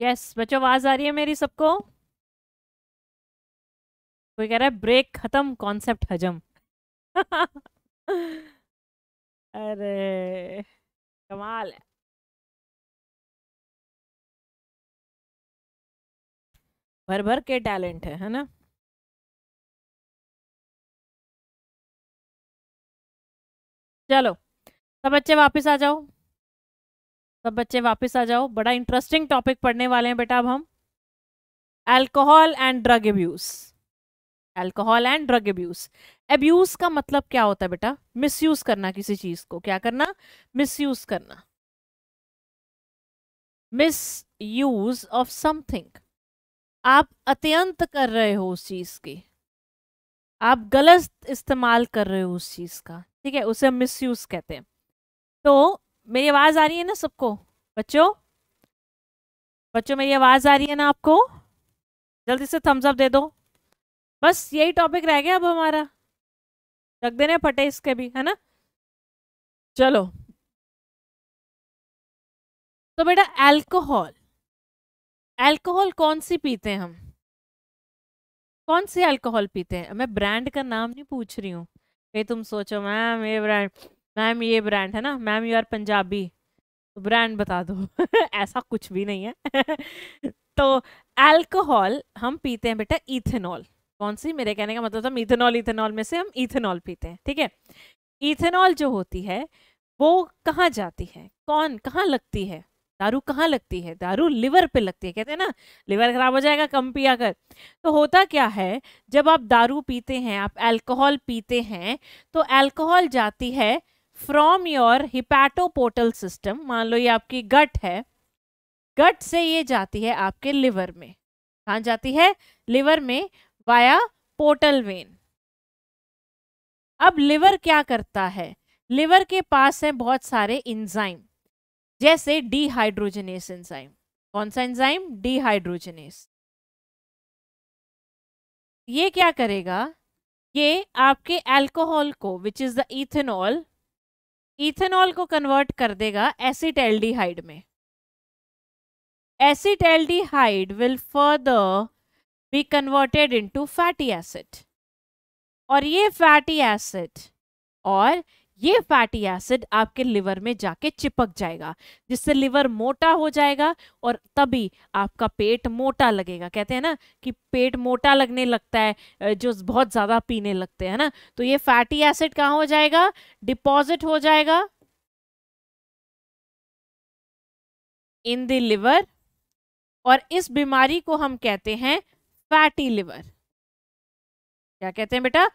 yes बच्चों, आवाज़ आ रही है मेरी सबको? कोई कह रहा है, ब्रेक खत्म कॉन्सेप्ट हजम. अरे, कमाल है। भर भर के टैलेंट है है ना? चलो, सब बच्चे वापस आ जाओ। सब बच्चे वापस आ जाओ। बड़ा इंटरेस्टिंग टॉपिक पढ़ने वाले हैं बेटा अब हम। Alcohol and drug abuse alcohol and drug abuse abuse का मतलब क्या होता है बेटा? मिसयूज करना किसी चीज़ को। क्या करना? मिसयूज करना। मिस यूज़ ऑफ़ समथिंग आप अत्यंत कर रहे हो उस चीज़ की। आप गलत इस्तेमाल कर रहे हो उस चीज़ का। ठीक है, उसे हम मिसयूज कहते हैं। तो मेरी आवाज़ आ रही है ना सबको? बच्चों? बच्चों, मेरी आवाज़ आ रही है ना आपको? जल्दी से थम्स अप दे दो। बस यही टॉपिक रह गया अब हमारा। रख देने फटे इसके भी, है ना? चलो। तो बेटा अल्कोहल अल्कोहल कौन सी पीते हैं हम? कौन सी अल्कोहल पीते हैं? मैं ब्रांड का नाम नहीं पूछ रही हूँ। कहीं तुम सोचो, मैम, ये ब्रांड मैम, ये ब्रांड है ना, मैम यू आर पंजाबी तो ब्रांड बता दो। ऐसा कुछ भी नहीं है। तो अल्कोहल हम पीते हैं बेटा इथेनॉल कौन सी? मेरे कहने का मतलब था इथेनॉल इथेनॉल में से हम इथेनॉल पीते हैं, ठीक है? इथेनॉल जो होती है, वो कहाँ जाती है? कौन, कहाँ लगती है? दारू कहाँ लगती है? दारू लिवर पे लगती है, कहते हैं ना लिवर खराब हो जाएगा, कम पिया कर। तो होता क्या है, जब आप दारू पीते हैं, आप अल्कोहल पीते हैं तो अल्कोहल जाती है फ्रॉम योर हिपैटोपोटल सिस्टम मान लो ये आपकी गट है गट से ये जाती है आपके लिवर में। कहाँ जाती है? लिवर में वाया पोर्टल वेन अब लिवर क्या करता है? लिवर के पास है बहुत सारे इंजाइम जैसे डीहाइड्रोजनेस एंजाइम कौन सा एंजाइम डीहाइड्रोजनेस ये क्या करेगा? ये आपके अल्कोहल को which is the ethanol ethanol को कन्वर्ट कर देगा एसिड एसिटेल्डिहाइड में। Acid acetaldehyde will further be converted into fatty acid. और ये फैटी एसिड और ये फैटी एसिड आपके लिवर में जाके चिपक जाएगा, जिससे लिवर मोटा हो जाएगा और तभी आपका पेट मोटा लगेगा। कहते हैं ना कि पेट मोटा लगने लगता है जो बहुत ज़्यादा पीने लगते हैं ना? तो ये फैटी एसिड कहाँ हो जाएगा? डिपॉजिट हो जाएगा इन द लिवर और इस बीमारी को हम कहते हैं फैटी लिवर क्या कहते हैं बेटा?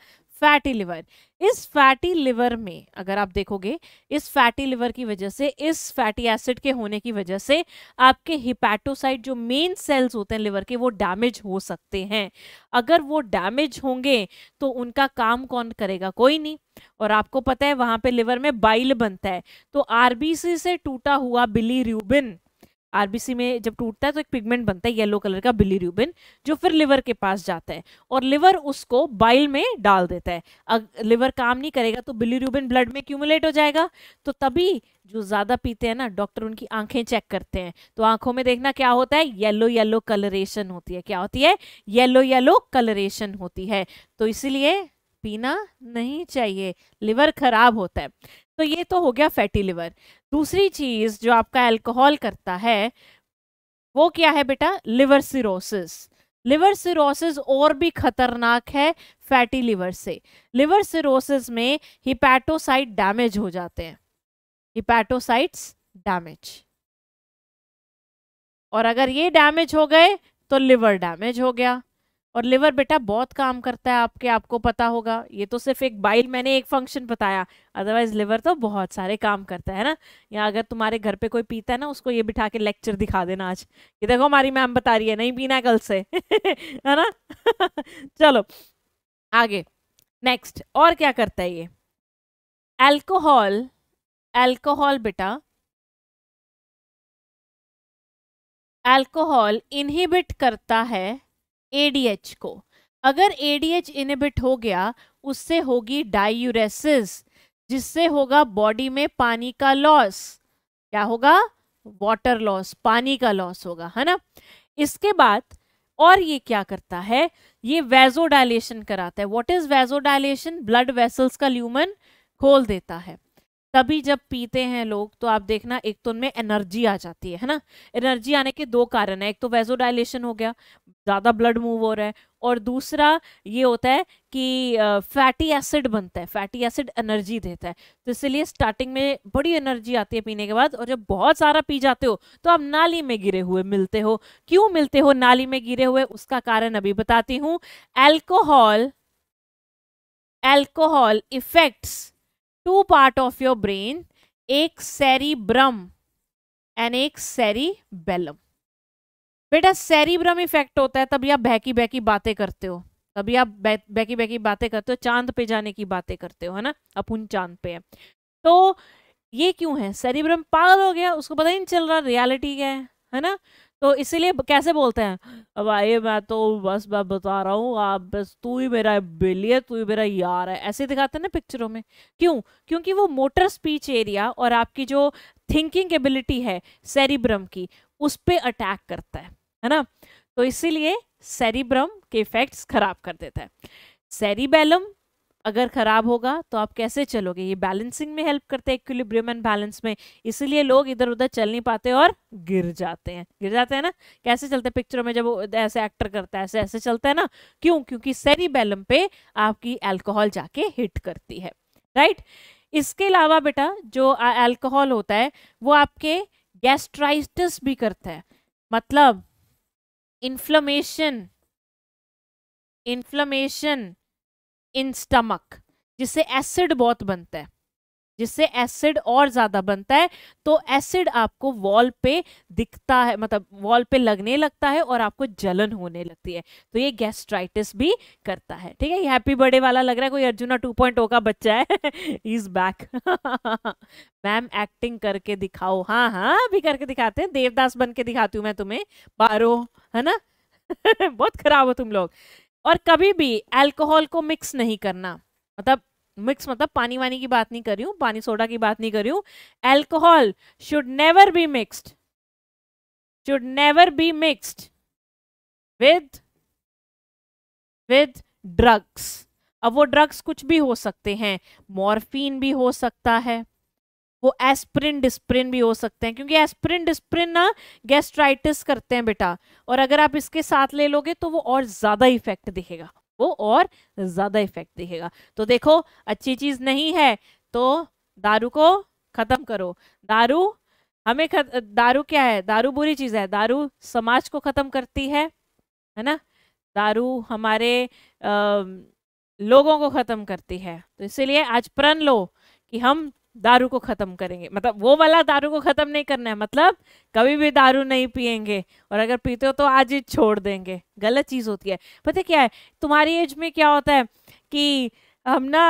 फैटी लिवर इस फैटी लिवर में, अगर आप देखोगे, इस फैटी लिवर की वजह से, इस फैटी एसिड के होने की वजह से आपके हिपैटोसाइट जो मेन सेल्स होते हैं लिवर के, वो डैमेज हो सकते हैं। अगर वो डैमेज होंगे तो उनका काम कौन करेगा? कोई नहीं। और आपको पता है, वहाँ पे लिवर में बाइल बनता है। तो आरबीसी से टूटा हुआ बिली र्यूबिन आरबीसी में जब टूटता है तो एक पिगमेंट बनता है येलो कलर का बिलीरूबिन जो फिर लिवर के पास जाता है और लिवर उसको बाइल में डाल देता है। अगर लिवर काम नहीं करेगा तो बिलीरूबिन ब्लड में क्यूमुलेट हो जाएगा। तो तभी जो ज़्यादा पीते हैं ना, डॉक्टर उनकी आँखें चेक करते हैं। तो आँखों में देखना क्या होता है? येलो येलो कलरेशन होती है। क्या होती है? येलो येलो कलरेशन होती है। तो इसीलिए पीना नहीं चाहिए। लिवर खराब होता है। तो ये तो हो गया फैटी लिवर। दूसरी चीज़ जो आपका अल्कोहल करता है, वो क्या है बेटा? Liver cirrhosis. लिवर सिरोसिस और भी खतरनाक है फैटी लिवर से। लिवर सिरोसिस में हिपैटोसाइट डैमेज हो जाते हैं। Hepatocytes damage. और अगर ये डैमेज हो गए तो लिवर डैमेज हो गया। और लिवर बेटा बहुत काम करता है आपके, आपको पता होगा। ये तो सिर्फ़ एक बाइल, मैंने एक फ़ंक्शन बताया। अदरवाइज़ लिवर तो बहुत सारे काम करता है ना? या अगर तुम्हारे घर पे कोई पीता है ना, उसको ये बिठा के लेक्चर दिखा देना आज। ये देखो हमारी मैम बता रही है, नहीं पीना है कल से। है ना? चलो, आगे। नेक्स्ट और क्या करता है ये? एल्कोहल एल्कोहल बेटा। एल्कोहल इनहिबिट करता है एडीएच को। अगर एडीएच इनिबिट हो गया, उससे होगी डायूरेसिस जिससे होगा बॉडी में पानी का लॉस क्या होगा? वाटर लॉस पानी का लॉस होगा, है ना? इसके बाद और ये क्या करता है? ये वेजोडाइलेशन कराता है। What is vasodilation blood vessels का ल्यूमन खोल देता है। तभी जब पीते हैं लोग तो आप देखना, एक तो उनमें एनर्जी आ जाती है है ना? एनर्जी आने के दो कारण है, एक तो वेजोडाइलेशन हो गया, ज़्यादा ब्लड मूव हो रहा है, और दूसरा ये होता है कि फैटी एसिड बनता है फैटी एसिड एनर्जी देता है तो इसलिए स्टार्टिंग में बड़ी एनर्जी आती है पीने के बाद, और जब बहुत सारा पी जाते हो तो आप नाली में गिरे हुए मिलते हो। क्यों मिलते हो, नाली में गिरे हुए? उसका कारण अभी बताती हूँ। Alcohol alcohol effects two part of your brain, एक सेरिब्रम एंड एक सेरिबेलम। बेटा, सेरिब्रम इफ़ेक्ट होता है, तभी आप बहकी बहकी बातें करते हो। तभी आप बहकी बहकी बातें करते हो, चाँद पे जाने की बातें करते हो, है ना? अपुन चाँद पे है। तो ये क्यों है? सेरिब्रम पागल हो गया, उसको पता ही नहीं चल रहा, रियलिटी क्या है? है ना? तो इसीलिए कैसे बोलते हैं? अब आइए मैं तो बस, मैं बता रहा हूँ, आप बस तू ही मेरा बिल्ली है, तू ही मेरा यार है। ऐसे दिखाते हैं ना पिक्चरों में। क्यों? क्योंकि वो मोटर स्पीच एरिया और आपकी जो थिंकिंग एबिलिटी है सेरिब्रम की, उस पर अटैक करता है है ना? तो इसीलिए सेरिब्रम के इफेक्ट्स खराब कर देता है। सेरिबेलम अगर खराब होगा तो आप कैसे चलोगे? ये बैलेंसिंग में हेल्प करते हैं इक्विलिब्रियम एंड बैलेंस में। इसलिए लोग इधर उधर चल नहीं पाते और गिर जाते हैं। गिर जाते हैं ना? कैसे चलते हैं पिक्चरों में जब वो ऐसे एक्टर करता है, ऐसे ऐसे चलता है ना? क्यों? क्योंकि सेरिबेलम पे आपकी एल्कोहल जाके हिट करती है। राइट इसके अलावा बेटा, जो एल्कोहल होता है, वो आपके गैस्ट्राइटिस भी करता है। मतलब इन्फ्लमेशन इन्फ्लमेशन इन स्टमक, जिससे एसिड बहुत बनता है। जिससे एसिड और ज़्यादा बनता है तो एसिड आपको वॉल पे दिखता है मतलब वॉल पे लगने लगता है और आपको जलन होने लगती है। तो ये गैस्ट्राइटिस भी करता है। ठीक है हैप्पी बर्थडे वाला लग रहा है, कोई अर्जुना 2.0 का बच्चा है। इज़ बैक मैम एक्टिंग करके दिखाओ। हाँ हाँ अभी करके दिखाते हैं। देवदास बन के दिखाती हूँ मैं तुम्हें। बारो, है ना? बहुत खराब हो तुम लोग। और कभी भी अल्कोहल को मिक्स नहीं करना। मतलब मिक्स मतलब पानी वानी की बात नहीं कर रही हूँ, पानी सोडा की बात नहीं कर रही हूँ। Alcohol should never be mixed should never be mixed with with drugs अब वो ड्रग्स कुछ भी हो सकते हैं। मॉर्फिन भी हो सकता है। वो एस्प्रिन डिस्प्रिन भी हो सकते हैं क्योंकि एस्प्रिन डिस्प्रिन ना गैस्ट्राइटिस करते हैं बेटा। और अगर आप इसके साथ ले लोगे तो वो और ज़्यादा इफ़ेक्ट दिखेगा। वो और ज़्यादा इफ़ेक्ट दिखेगा। तो देखो अच्छी चीज़ नहीं है तो दारू को ख़त्म करो। दारू हमें खत, दारू क्या है? दारू बुरी चीज़ है। दारू समाज को ख़त्म करती है है ना? दारू हमारे आ, लोगों को ख़त्म करती है। तो इसीलिए आज प्रण लो कि हम दारू को खत्म करेंगे। मतलब वो वाला दारू को खत्म नहीं करना है। मतलब कभी भी दारू नहीं पियेंगे और अगर पीते हो तो आज ही छोड़ देंगे। गलत चीज़ होती है। पता क्या है? तुम्हारी एज में क्या होता है कि हम ना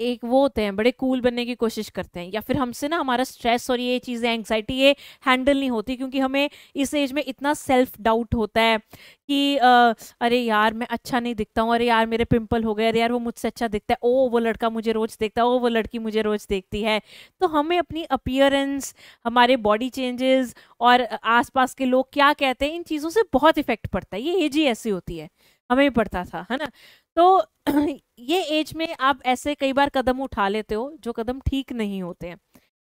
एक वो होते हैं बड़े कूल बनने की कोशिश करते हैं। या फिर हमसे ना हमारा स्ट्रेस और ये चीज़ें एंगजाइटी ये हैंडल नहीं होती क्योंकि हमें इस एज में इतना सेल्फ डाउट होता है कि आ, अरे यार मैं अच्छा नहीं दिखता हूँ अरे यार मेरे पिंपल हो गए अरे यार वो मुझसे अच्छा दिखता है। ओ वो लड़का मुझे रोज़ देखता है ओ वो लड़की मुझे रोज़ देखती है। तो हमें अपनी अपियरेंस हमारे बॉडी चेंजेस और आसपास के लोग क्या कहते हैं इन चीज़ों से बहुत इफ़ेक्ट पड़ता है। ये एज ही ऐसी होती है। हमें पड़ता था है ना? तो ये एज में आप ऐसे कई बार कदम उठा लेते हो जो कदम ठीक नहीं होते हैं।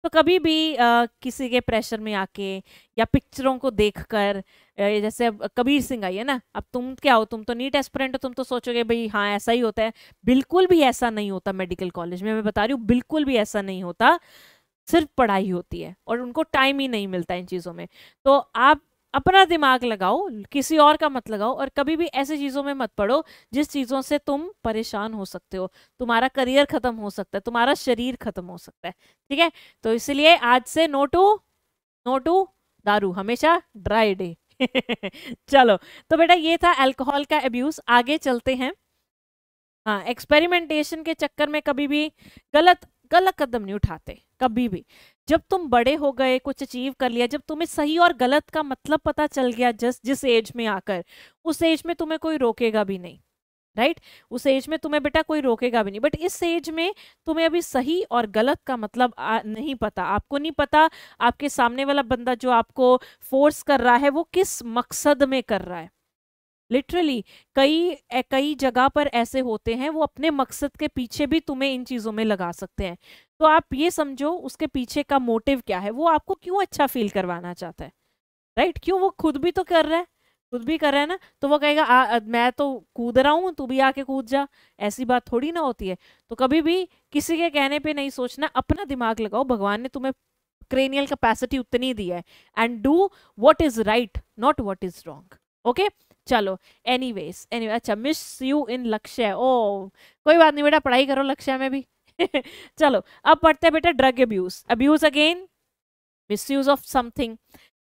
तो कभी भी आ, किसी के प्रेशर में आके या पिक्चरों को देखकर जैसे अब कबीर सिंह आई है ना? अब तुम क्या हो तुम तो नीट एस्पिरेंट हो तुम तो सोचोगे भाई हाँ ऐसा ही होता है। बिल्कुल भी ऐसा नहीं होता मेडिकल कॉलेज में मैं बता रही हूँ बिल्कुल भी ऐसा नहीं होता। सिर्फ़ पढ़ाई होती है और उनको टाइम ही नहीं मिलता इन चीज़ों में। तो आप अपना दिमाग लगाओ, किसी और का मत लगाओ और कभी भी ऐसी चीज़ों में मत पड़ो जिस चीज़ों से तुम परेशान हो सकते हो। तुम्हारा करियर ख़त्म हो सकता है, तुम्हारा शरीर ख़त्म हो सकता है, ठीक है? तो इसलिए आज से नो टू नो टू दारू, हमेशा ड्राई डे। चलो तो बेटा ये था अल्कोहल का अब्यूज आगे चलते हैं। हाँ एक्सपेरिमेंटेशन के चक्कर में कभी भी गलत गलत कदम नहीं उठाते कभी भी। जब तुम बड़े हो गए कुछ अचीव कर लिया जब तुम्हें सही और गलत का मतलब पता चल गया जस जिस एज में आकर उस एज में तुम्हें कोई रोकेगा भी नहीं राइट? उस एज में तुम्हें बेटा कोई रोकेगा भी नहीं। बट इस एज में तुम्हें अभी सही और गलत का मतलब आ, नहीं पता। आपको नहीं पता आपके सामने वाला बंदा जो आपको फोर्स कर रहा है वो किस मकसद में कर रहा है। लिटरली कई कई जगह पर ऐसे होते हैं वो अपने मकसद के पीछे भी तुम्हें इन चीज़ों में लगा सकते हैं। तो आप ये समझो उसके पीछे का मोटिव क्या है? वो आपको क्यों अच्छा फील करवाना चाहता है? Right right? क्यों वो खुद भी तो कर रहा है? खुद भी कर रहा है ना? तो वो कहेगा आ, मैं तो कूद रहा हूँ तू भी आके कूद जा। ऐसी बात थोड़ी ना होती है। तो कभी भी किसी के कहने पे नहीं सोचना अपना दिमाग लगाओ भगवान ने तुम्हें क्रेनियल कैपेसिटी उतनी दी है। And do what is right not what is wrong okay चलो एनीवेज एनीवे अच्छा मिस यू इन लक्ष्य ओ कोई बात नहीं बेटा, पढ़ाई करो लक्ष्य में भी। चलो, अब पढ़ते हैं बेटा drug abuse abuse again misuse of something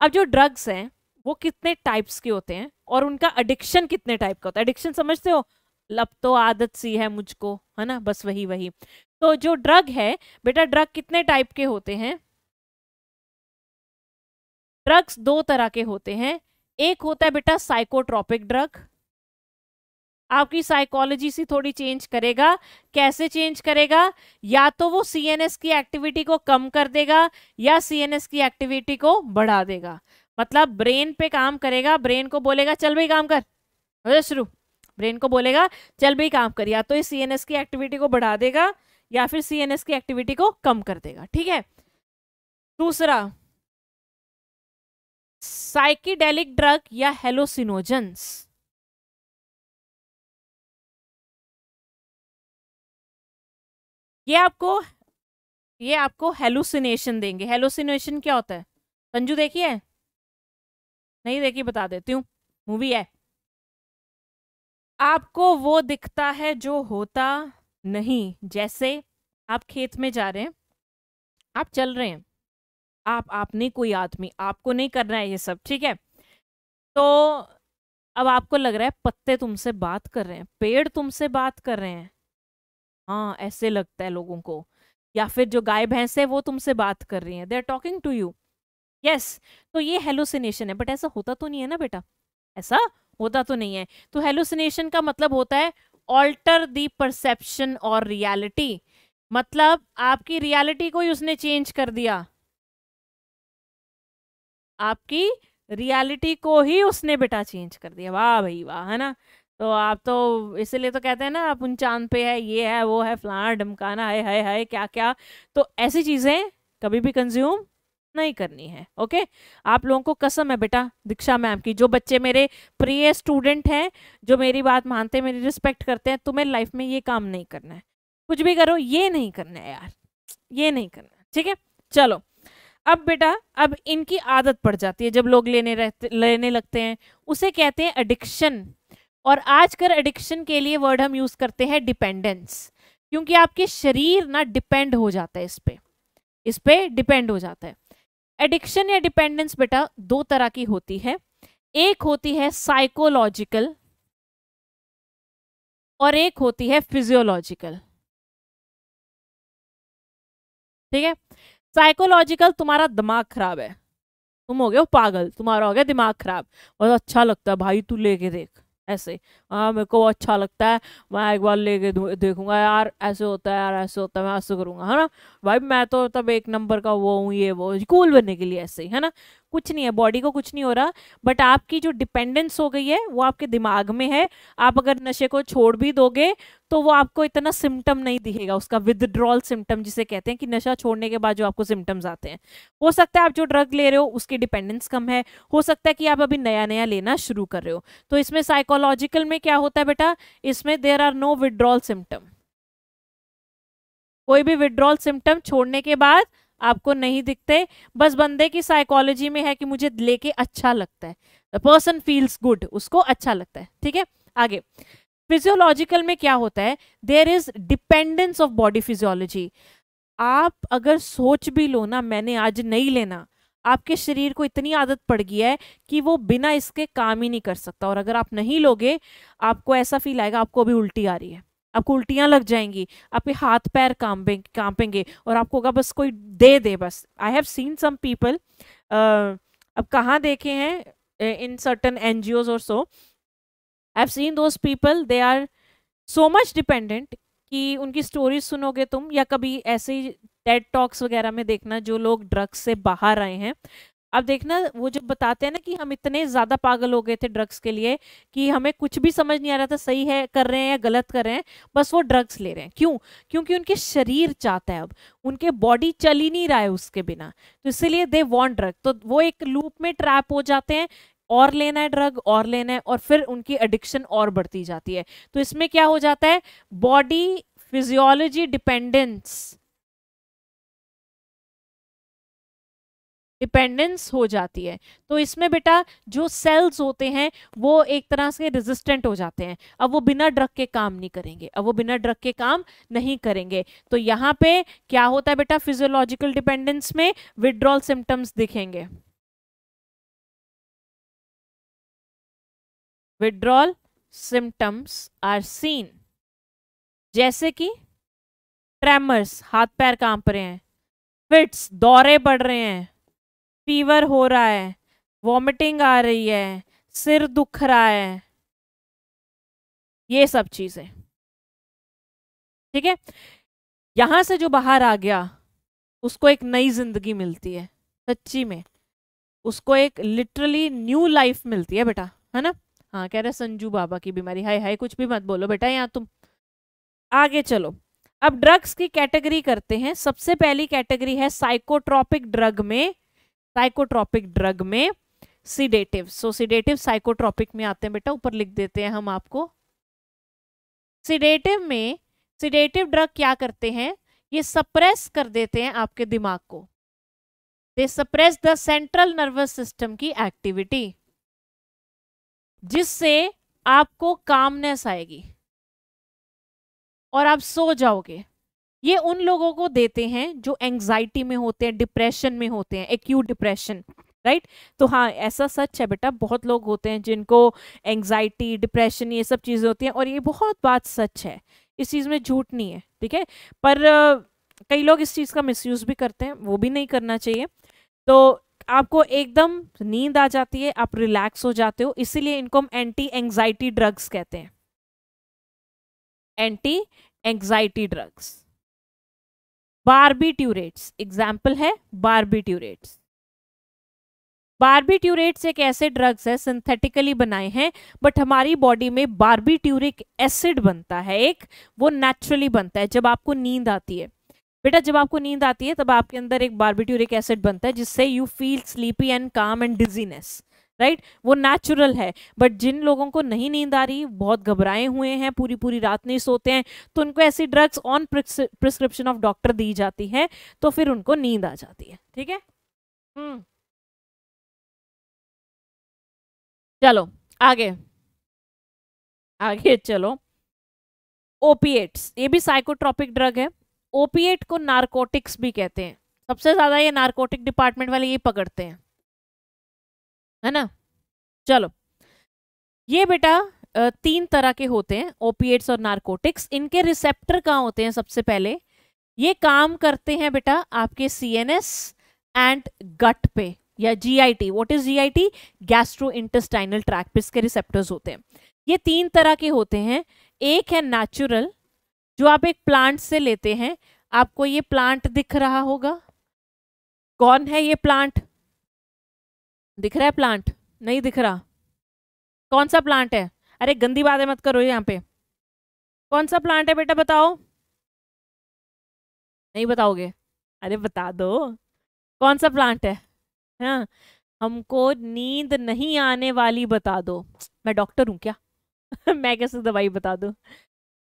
अब जो ड्रग्स हैं, वो कितने टाइप्स के होते हैं और उनका एडिक्शन कितने टाइप का होता है? एडिक्शन समझते हो? लब तो आदत सी है मुझको, है ना? बस वही वही। तो जो ड्रग है, बेटा ड्रग कितने टाइप के होते हैं? ड्रग्स दो तरह के होते हैं। एक होता है बेटा साइकोट्रॉपिक ड्रग आपकी साइकोलॉजी सी थोड़ी चेंज करेगा। कैसे चेंज करेगा? या तो वो सीएनएस की एक्टिविटी को कम कर देगा या सीएनएस की एक्टिविटी को बढ़ा देगा। मतलब ब्रेन पे काम करेगा ब्रेन को बोलेगा, चल भाई काम कर। शुरू। ब्रेन को बोलेगा, चल भाई काम कर। या तो इस सीएनएस की एक्टिविटी को बढ़ा देगा या फिर सीएनएस की एक्टिविटी को कम कर देगा। ठीक है? दूसरा साइकिडेलिक ड्रग या हेलोसिनोजेंस ये आपको ये आपको हेलुसिनेशन देंगे। हेलुसिनेशन क्या होता है? संजू देखिए। नहीं देखी, बता देती हूँ। मूवी है। आपको वो दिखता है जो होता नहीं। जैसे आप खेत में जा रहे हैं, आप चल रहे हैं। आप आप नहीं कोई आदमी, आपको नहीं करना है ये सब, ठीक है? तो अब आपको लग रहा है पत्ते तुमसे बात कर रहे हैं, पेड़ तुमसे बात कर रहे हैं। हाँ ऐसे लगता है लोगों को। या फिर जो गाय, भैंस है वो तुमसे बात कर रही हैं they are talking to you yes तो ये हेलोसिनेशन है बट ऐसा होता तो नहीं है ना बेटा? ऐसा होता तो नहीं है। तो हेलोसिनेशन का मतलब होता है ऑल्टर दी परसेप्शन और रियलिटी मतलब आपकी रियलिटी को ही उसने चेंज कर दिया। आपकी रियलिटी को ही उसने बेटा चेंज कर दिया। वाह भाई वाह, है ना? तो आप तो इसीलिए तो कहते हैं ना, आप उन चाँद पे है, ये है, वो है, फलाना डमकाना है है है क्या क्या? तो ऐसी चीज़ें कभी भी कंज्यूम नहीं करनी है ओके आप लोगों को कसम है बेटा, दीक्षा मैम की, जो बच्चे मेरे प्रिय स्टूडेंट हैं, जो मेरी बात मानते हैं, मेरी रिस्पेक्ट करते हैं, तुम्हें लाइफ में ये काम नहीं करना है। कुछ भी करो, ये नहीं करना है यार, ये नहीं करना ठीक है? चलो अब बेटा, अब इनकी आदत पड़ जाती है जब लोग लेने रहते, लेने लगते हैं। उसे कहते हैं एडिक्शन और आजकल एडिक्शन के लिए वर्ड हम यूज़ करते हैं डिपेंडेंस क्योंकि आपके शरीर ना डिपेंड हो जाता है इस पर इस पर डिपेंड हो जाता है। एडिक्शन या डिपेंडेंस बेटा दो तरह की होती है। एक होती है साइकोलॉजिकल और एक होती है फिजियोलॉजिकल ठीक है? साइकोलॉजिकल तुम्हारा दिमाग खराब है। तुम हो गए हो पागल, तुम्हारा हो गया दिमाग खराब। और अच्छा लगता है भाई, तू लेके देख, ऐसे। हाँ मेरे को अच्छा लगता है, मैं एक बार लेके देखूँगा यार, ऐसे होता है यार, ऐसे होता है, मैं ऐसे करूँगा, है ना? भाई, मैं तो तब एक नंबर का वो हूँ, ये वो कूल बनने के लिए ऐसे ही, है ना? कुछ नहीं है बॉडी को कुछ नहीं हो रहा बट आपकी जो डिपेंडेंस हो गई है, वो आपके दिमाग में है। आप अगर नशे को छोड़ भी दोगे तो वो आपको इतना सिम्टम नहीं दिखेगा, उसका विदड्रॉल सिम्टम जिसे कहते हैं कि नशा छोड़ने के बाद जो आपको सिम्टम्स आते हैं। हो सकता है आप जो ड्रग ले रहे हो, उसकी डिपेंडेंस कम है। हो सकता है कि आप अभी नया नया लेना शुरू कर रहे हो। तो इसमें साइकोलॉजिकल में क्या होता है बेटा? इसमें there are no withdrawal symptom कोई भी विड्रॉल सिम्टम छोड़ने के बाद आपको नहीं दिखते, बस बंदे की साइकोलॉजी में है कि मुझे लेके अच्छा लगता है। द पर्सन फील्स गुड उसको अच्छा लगता है, ठीक है? आगे फिजियोलॉजिकल में क्या होता है? There is dependence of body physiology आप अगर सोच भी लो ना, मैंने आज नहीं लेना, आपके शरीर को इतनी आदत पड़ गई है कि वो बिना इसके काम ही नहीं कर सकता। और अगर आप नहीं लोगे, आपको ऐसा फील आएगा, आपको अभी उल्टी आ रही है। आपको उल्टियाँ लग जाएँगी आपके हाथ पैर कांपेंगे कांपेंगे और आपको होगा बस कोई दे दे बस। I have seen some people अब कहाँ देखे हैं इन सर्टन एन जी ओज और so I have seen those people they are so much dependent कि उनकी स्टोरीज सुनोगे तुम या कभी ऐसे ही टेड टॉक्स वगैरह में देखना जो लोग ड्रग्स से बाहर आए हैं अब देखना, वो जब बताते हैं ना कि हम इतने ज़्यादा पागल हो गए थे ड्रग्स के लिए कि हमें कुछ भी समझ नहीं आ रहा था, सही है, कर रहे हैं या गलत कर रहे हैं, बस वो ड्रग्स ले रहे हैं। क्यों? क्योंकि उनके शरीर चाहता है अब। उनके बॉडी चल ही नहीं रहा है उसके बिना। तो इसीलिए दे वॉन्ट ड्रग तो वो एक लूप में ट्रैप हो जाते हैं, और लेना है ड्रग, और लेना है, और फिर उनकी एडिक्शन और बढ़ती जाती है। तो इसमें क्या हो जाता है? बॉडी फिजियोलॉजी डिपेंडेंस डिपेंडेंस हो जाती है। तो इसमें बेटा जो सेल्स होते हैं, वो एक तरह से रेजिस्टेंट हो जाते हैं। अब वो बिना ड्रग के काम नहीं करेंगे। अब वो बिना ड्रग के काम नहीं करेंगे। तो यहाँ पे क्या होता है बेटा फिजियोलॉजिकल डिपेंडेंस में? विड्रॉल सिम्टम्स दिखेंगे। विड्रॉल सिम्टम्स आर सीन जैसे कि ट्रेमर्स हाथ पैर काँप रहे हैं। फिट्स दौरे बढ़ रहे हैं। फीवर हो रहा है वॉमिटिंग आ रही है, सिर दुख रहा है। ये सब चीज़ें। ठीक है? यहाँ से जो बाहर आ गया, उसको एक नई ज़िंदगी मिलती है, सच्ची में। उसको एक लिटरली न्यू लाइफ मिलती है बेटा, है ना? हाँ कह रहे संजू बाबा की बीमारी। हाय हाय, कुछ भी मत बोलो बेटा, यहाँ तुम। आगे चलो। अब ड्रग्स की कैटेगरी करते हैं। सबसे पहली कैटेगरी है साइकोट्रॉपिक ड्रग में साइकोट्रॉपिक ड्रग में सीडेटिव सो सीडेटिव साइकोट्रॉपिक में आते हैं बेटा, ऊपर लिख देते हैं हम आपको। सीडेटिव में सीडेटिव ड्रग क्या करते हैं? ये सप्रेस कर देते हैं आपके दिमाग को। They suppress the central nervous system की एक्टिविटी जिससे आपको कामनेस आएगी। और आप सो जाओगे। ये उन लोगों को देते हैं जो एंजाइटी में होते हैं डिप्रेशन में होते हैं एक्यूट डिप्रेशन राइट तो हाँ ऐसा सच है बेटा, बहुत लोग होते हैं जिनको एंजाइटी डिप्रेशन ये सब चीज़ें होती हैं और ये बहुत बात सच है। इस चीज़ में झूठ नहीं है, ठीक है? पर कई लोग इस चीज़ का मिसयूज़ भी करते हैं, वो भी नहीं करना चाहिए। तो आपको एकदम नींद आ जाती है, आप रिलैक्स हो जाते हो, इसीलिए इनको हम एंटी एंजाइटी ड्रग्स कहते हैं। Anti anxiety drugs barbiturates example है बारबीट्यूरेट्स बारबीट्यूरेट्स एक ऐसे ड्रग्स है सिंथेटिकली बनाए हैं बट हमारी बॉडी में बारबीट्यूरिक एसिड बनता है एक, वो नेचुरली बनता है, जब आपको नींद आती है। बेटा, जब आपको नींद आती है, तब आपके अंदर एक बारबीट्यूरिक एसिड बनता है, जिससे you feel sleepy and calm and dizziness right? right? वो नेचुरल है। बट जिन लोगों को नहीं नींद आ रही, बहुत घबराए हुए हैं पूरी पूरी रात नहीं सोते हैं तो उनको ऐसी drugs on prescription of doctor दी जाती है तो फिर उनको नींद आ जाती है। ठीक है? हम्म। चलो, आगे। आगे चलो। ओपीएट्स ये भी साइकोट्रॉपिक ड्रग है। ओपीएट को नारकोटिक्स भी कहते हैं। सबसे ज़्यादा ये नारकोटिक डिपार्टमेंट वाले ये पकड़ते हैं। है ना? चलो। ये बेटा तीन तरह के होते हैं ओपिएट्स और नारकोटिक्स इनके रिसेप्टर कहाँ होते हैं सबसे पहले? ये काम करते हैं बेटा आपके सीएनएस एंड गट पे, या GIT what is GIT gastrointestinal tract पे इसके रिसेप्टर्स होते हैं। ये तीन तरह के होते हैं। एक है नेचुरल जो आप एक प्लांट से लेते हैं। आपको ये प्लांट दिख रहा होगा। कौन है ये प्लांट दिख रहा है प्लांट नहीं दिख रहा। कौन सा प्लांट है? अरे, गंदी बातें मत करो यहाँ पे। कौन सा प्लांट है बेटा, बताओ? नहीं बताओगे? अरे, बता दो। कौन सा प्लांट है? हाँ हमको नींद नहीं आने वाली बता दो। मैं डॉक्टर हूँ क्या? मैं कैसे दवाई बता दू?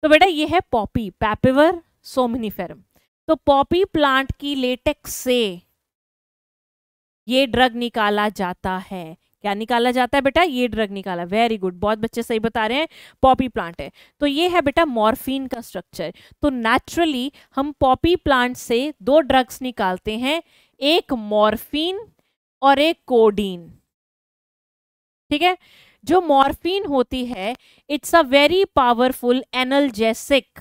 तो बेटा, ये है पॉपी पैपिवर सोमनीफेरम तो पॉपी प्लांट की लेटेक्स से ये ड्रग निकाला जाता है। क्या निकाला जाता है बेटा? ये ड्रग निकाला। वेरी गुड बहुत बच्चे सही बता रहे हैं। पॉपी प्लांट है। तो ये है बेटा मॉर्फिन का स्ट्रक्चर तो नेचुरली हम पॉपी प्लांट से दो ड्रग्स निकालते हैं। एक मॉर्फिन और एक कोडीन ठीक है? जो मॉर्फिन होती है it's a very powerful analgesic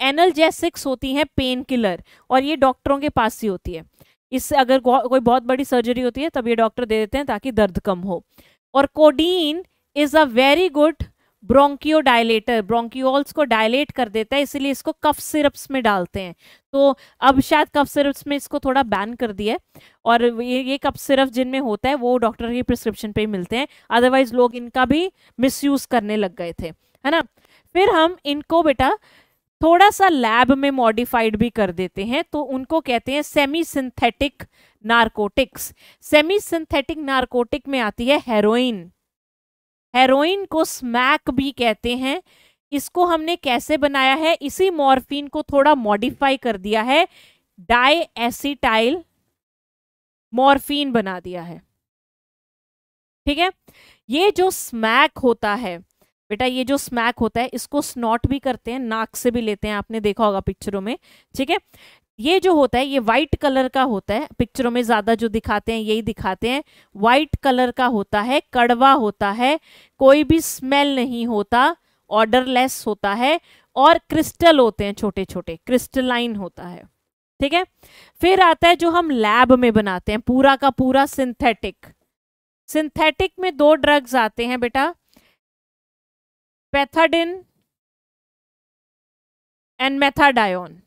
analgesics होती हैं पेन किलर और ये डॉक्टरों के पास ही होती है। इससे अगर कोई बहुत बड़ी सर्जरी होती है, तब ये डॉक्टर दे देते हैं ताकि दर्द कम हो। और codeine is a very good bronchodilator bronchioles को डायलेट कर देता है, इसीलिए इसको कफ सिरप्स में डालते हैं। तो अब शायद कफ सिरप्स में इसको थोड़ा बैन कर दिया है, और ये ये कफ सिरप जिनमें होता है, वो डॉक्टर की प्रिस्क्रिप्शन पे ही मिलते हैं। अदरवाइज़ लोग इनका भी मिसयूज करने लग गए थे, है ना? फिर हम इनको बेटा थोड़ा सा लैब में मॉडिफाइड भी कर देते हैं तो उनको कहते हैं semi synthetic narcotics semi synthetic narcotic में आती है हेरोइन हेरोइन को स्मैक भी कहते हैं। इसको हमने कैसे बनाया है? इसी मॉर्फिन को थोड़ा मॉडिफाई कर दिया है। डाई एसिटाइल मॉर्फिन बना दिया है। ठीक है? ये जो स्मैक होता है बेटा, ये जो स्मैक होता है, इसको स्नॉट भी करते हैं, नाक से भी लेते हैं, आपने देखा होगा पिक्चरों में, ठीक है? ये जो होता है, ये वाइट कलर का होता है पिक्चरों में ज़्यादा जो दिखाते हैं, यही दिखाते हैं वाइट कलर का होता है, कड़वा होता है, कोई भी स्मेल नहीं होता ऑर्डरलेस होता है, और क्रिस्टल होते हैं छोटे छोटे क्रिस्टलाइन होता है, ठीक है? फिर आता है जो हम लैब में बनाते हैं, पूरा का पूरा सिंथेटिक सिंथेटिक में दो ड्रग्स आते हैं बेटा पैथाडिन एंड मेथाडायोन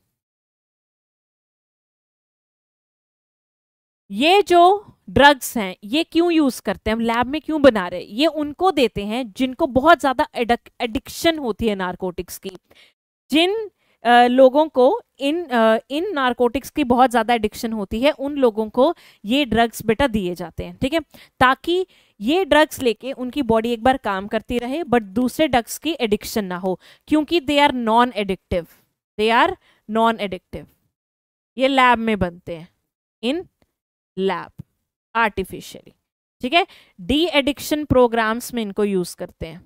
ये जो ड्रग्स हैं ये क्यों यूज़ करते हैं हम लैब में क्यों बना रहे हैं? ये उनको देते हैं जिनको बहुत ज़्यादा एडिक्शन होती है नारकोटिक्स की। जिन आ, लोगों को इन आ, इन नारकोटिक्स की बहुत ज़्यादा एडिक्शन होती है उन लोगों को ये ड्रग्स बेटा दिए जाते हैं ठीक है? ताकि ये ड्रग्स लेके उनकी बॉडी एक बार काम करती रहे बट दूसरे ड्रग्स की एडिक्शन ना हो, क्योंकि they are non addictive they are non addictive ये लैब में बनते हैं. इन लैब आर्टिफिशियली ठीक है? डी एडिक्शन प्रोग्राम्स में इनको यूज़ करते हैं.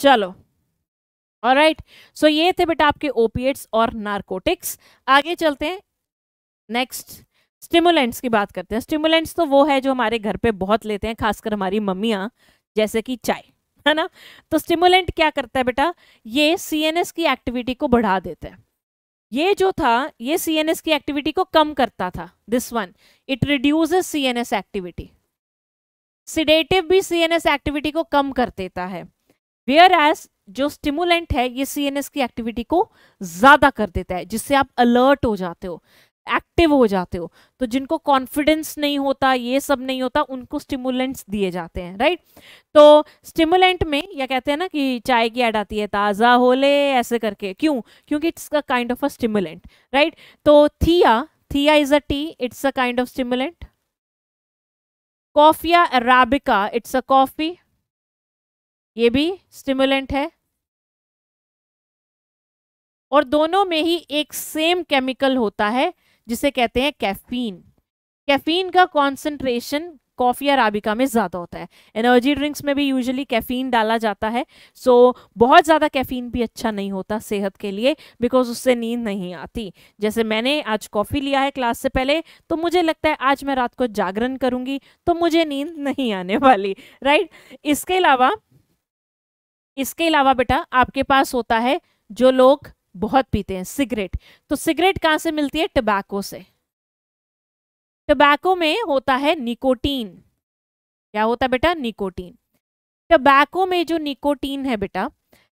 चलो. और राइट सो ये थे बेटा आपके ओपिएट्स और नारकोटिक्स आगे चलते हैं. नेक्स्ट स्टिमुलेंट्स की बात करते हैं। स्टिमुलेंट्स तो वो है जो हमारे घर पे बहुत लेते हैं, खासकर हमारी मम्मियाँ, जैसे कि चाय, है ना? तो स्टिमुलेंट क्या करता है बेटा? ये सीएनएस की एक्टिविटी को बढ़ा देता है। ये जो था, ये सीएनएस की एक्टिविटी को कम करता था this one it reduces CNS activity sedative भी सीएनएस एक्टिविटी को कम कर देता है। वेयर एज जो स्टिमुलेंट है, ये सीएनएस की एक्टिविटी को ज़्यादा कर देता है, जिससे आप अलर्ट हो जाते हो। एक्टिव हो जाते हो। तो जिनको कॉन्फिडेंस नहीं होता, ये सब नहीं होता, उनको स्टिमुलेंट्स दिए जाते हैं राइट तो स्टिमुलेंट में या कहते हैं ना कि चाय की ऐड आती है, ताज़ा होले ऐसे करके। क्यों? क्योंकि it's a kind of a stimulant right तो थिया थिया is a tea it's a kind of stimulant coffea, arabica it's a coffee ये भी स्टिमुलेंट है। और दोनों में ही एक सेम केमिकल होता है। जिसे कहते हैं कैफीन कैफीन का कॉन्सेंट्रेशन कॉफ़ी या राबिका में ज़्यादा होता है. एनर्जी ड्रिंक्स में भी यूजुअली कैफीन डाला जाता है. सो so, बहुत ज़्यादा कैफीन भी अच्छा नहीं होता सेहत के लिए बिकॉज़ उससे नींद नहीं आती. जैसे मैंने आज कॉफ़ी लिया है क्लास से पहले तो मुझे लगता है आज मैं रात को जागरण करूँगी तो मुझे नींद नहीं आने वाली. राइट इसके अलावा इसके अलावा बेटा आपके पास होता है जो लोग बहुत पीते हैं, सिगरेट। तो सिगरेट कहाँ से मिलती है? टबैको से। टबैको में होता है निकोटीन। क्या होता है बेटा? निकोटीन। टबैको में जो निकोटीन है बेटा,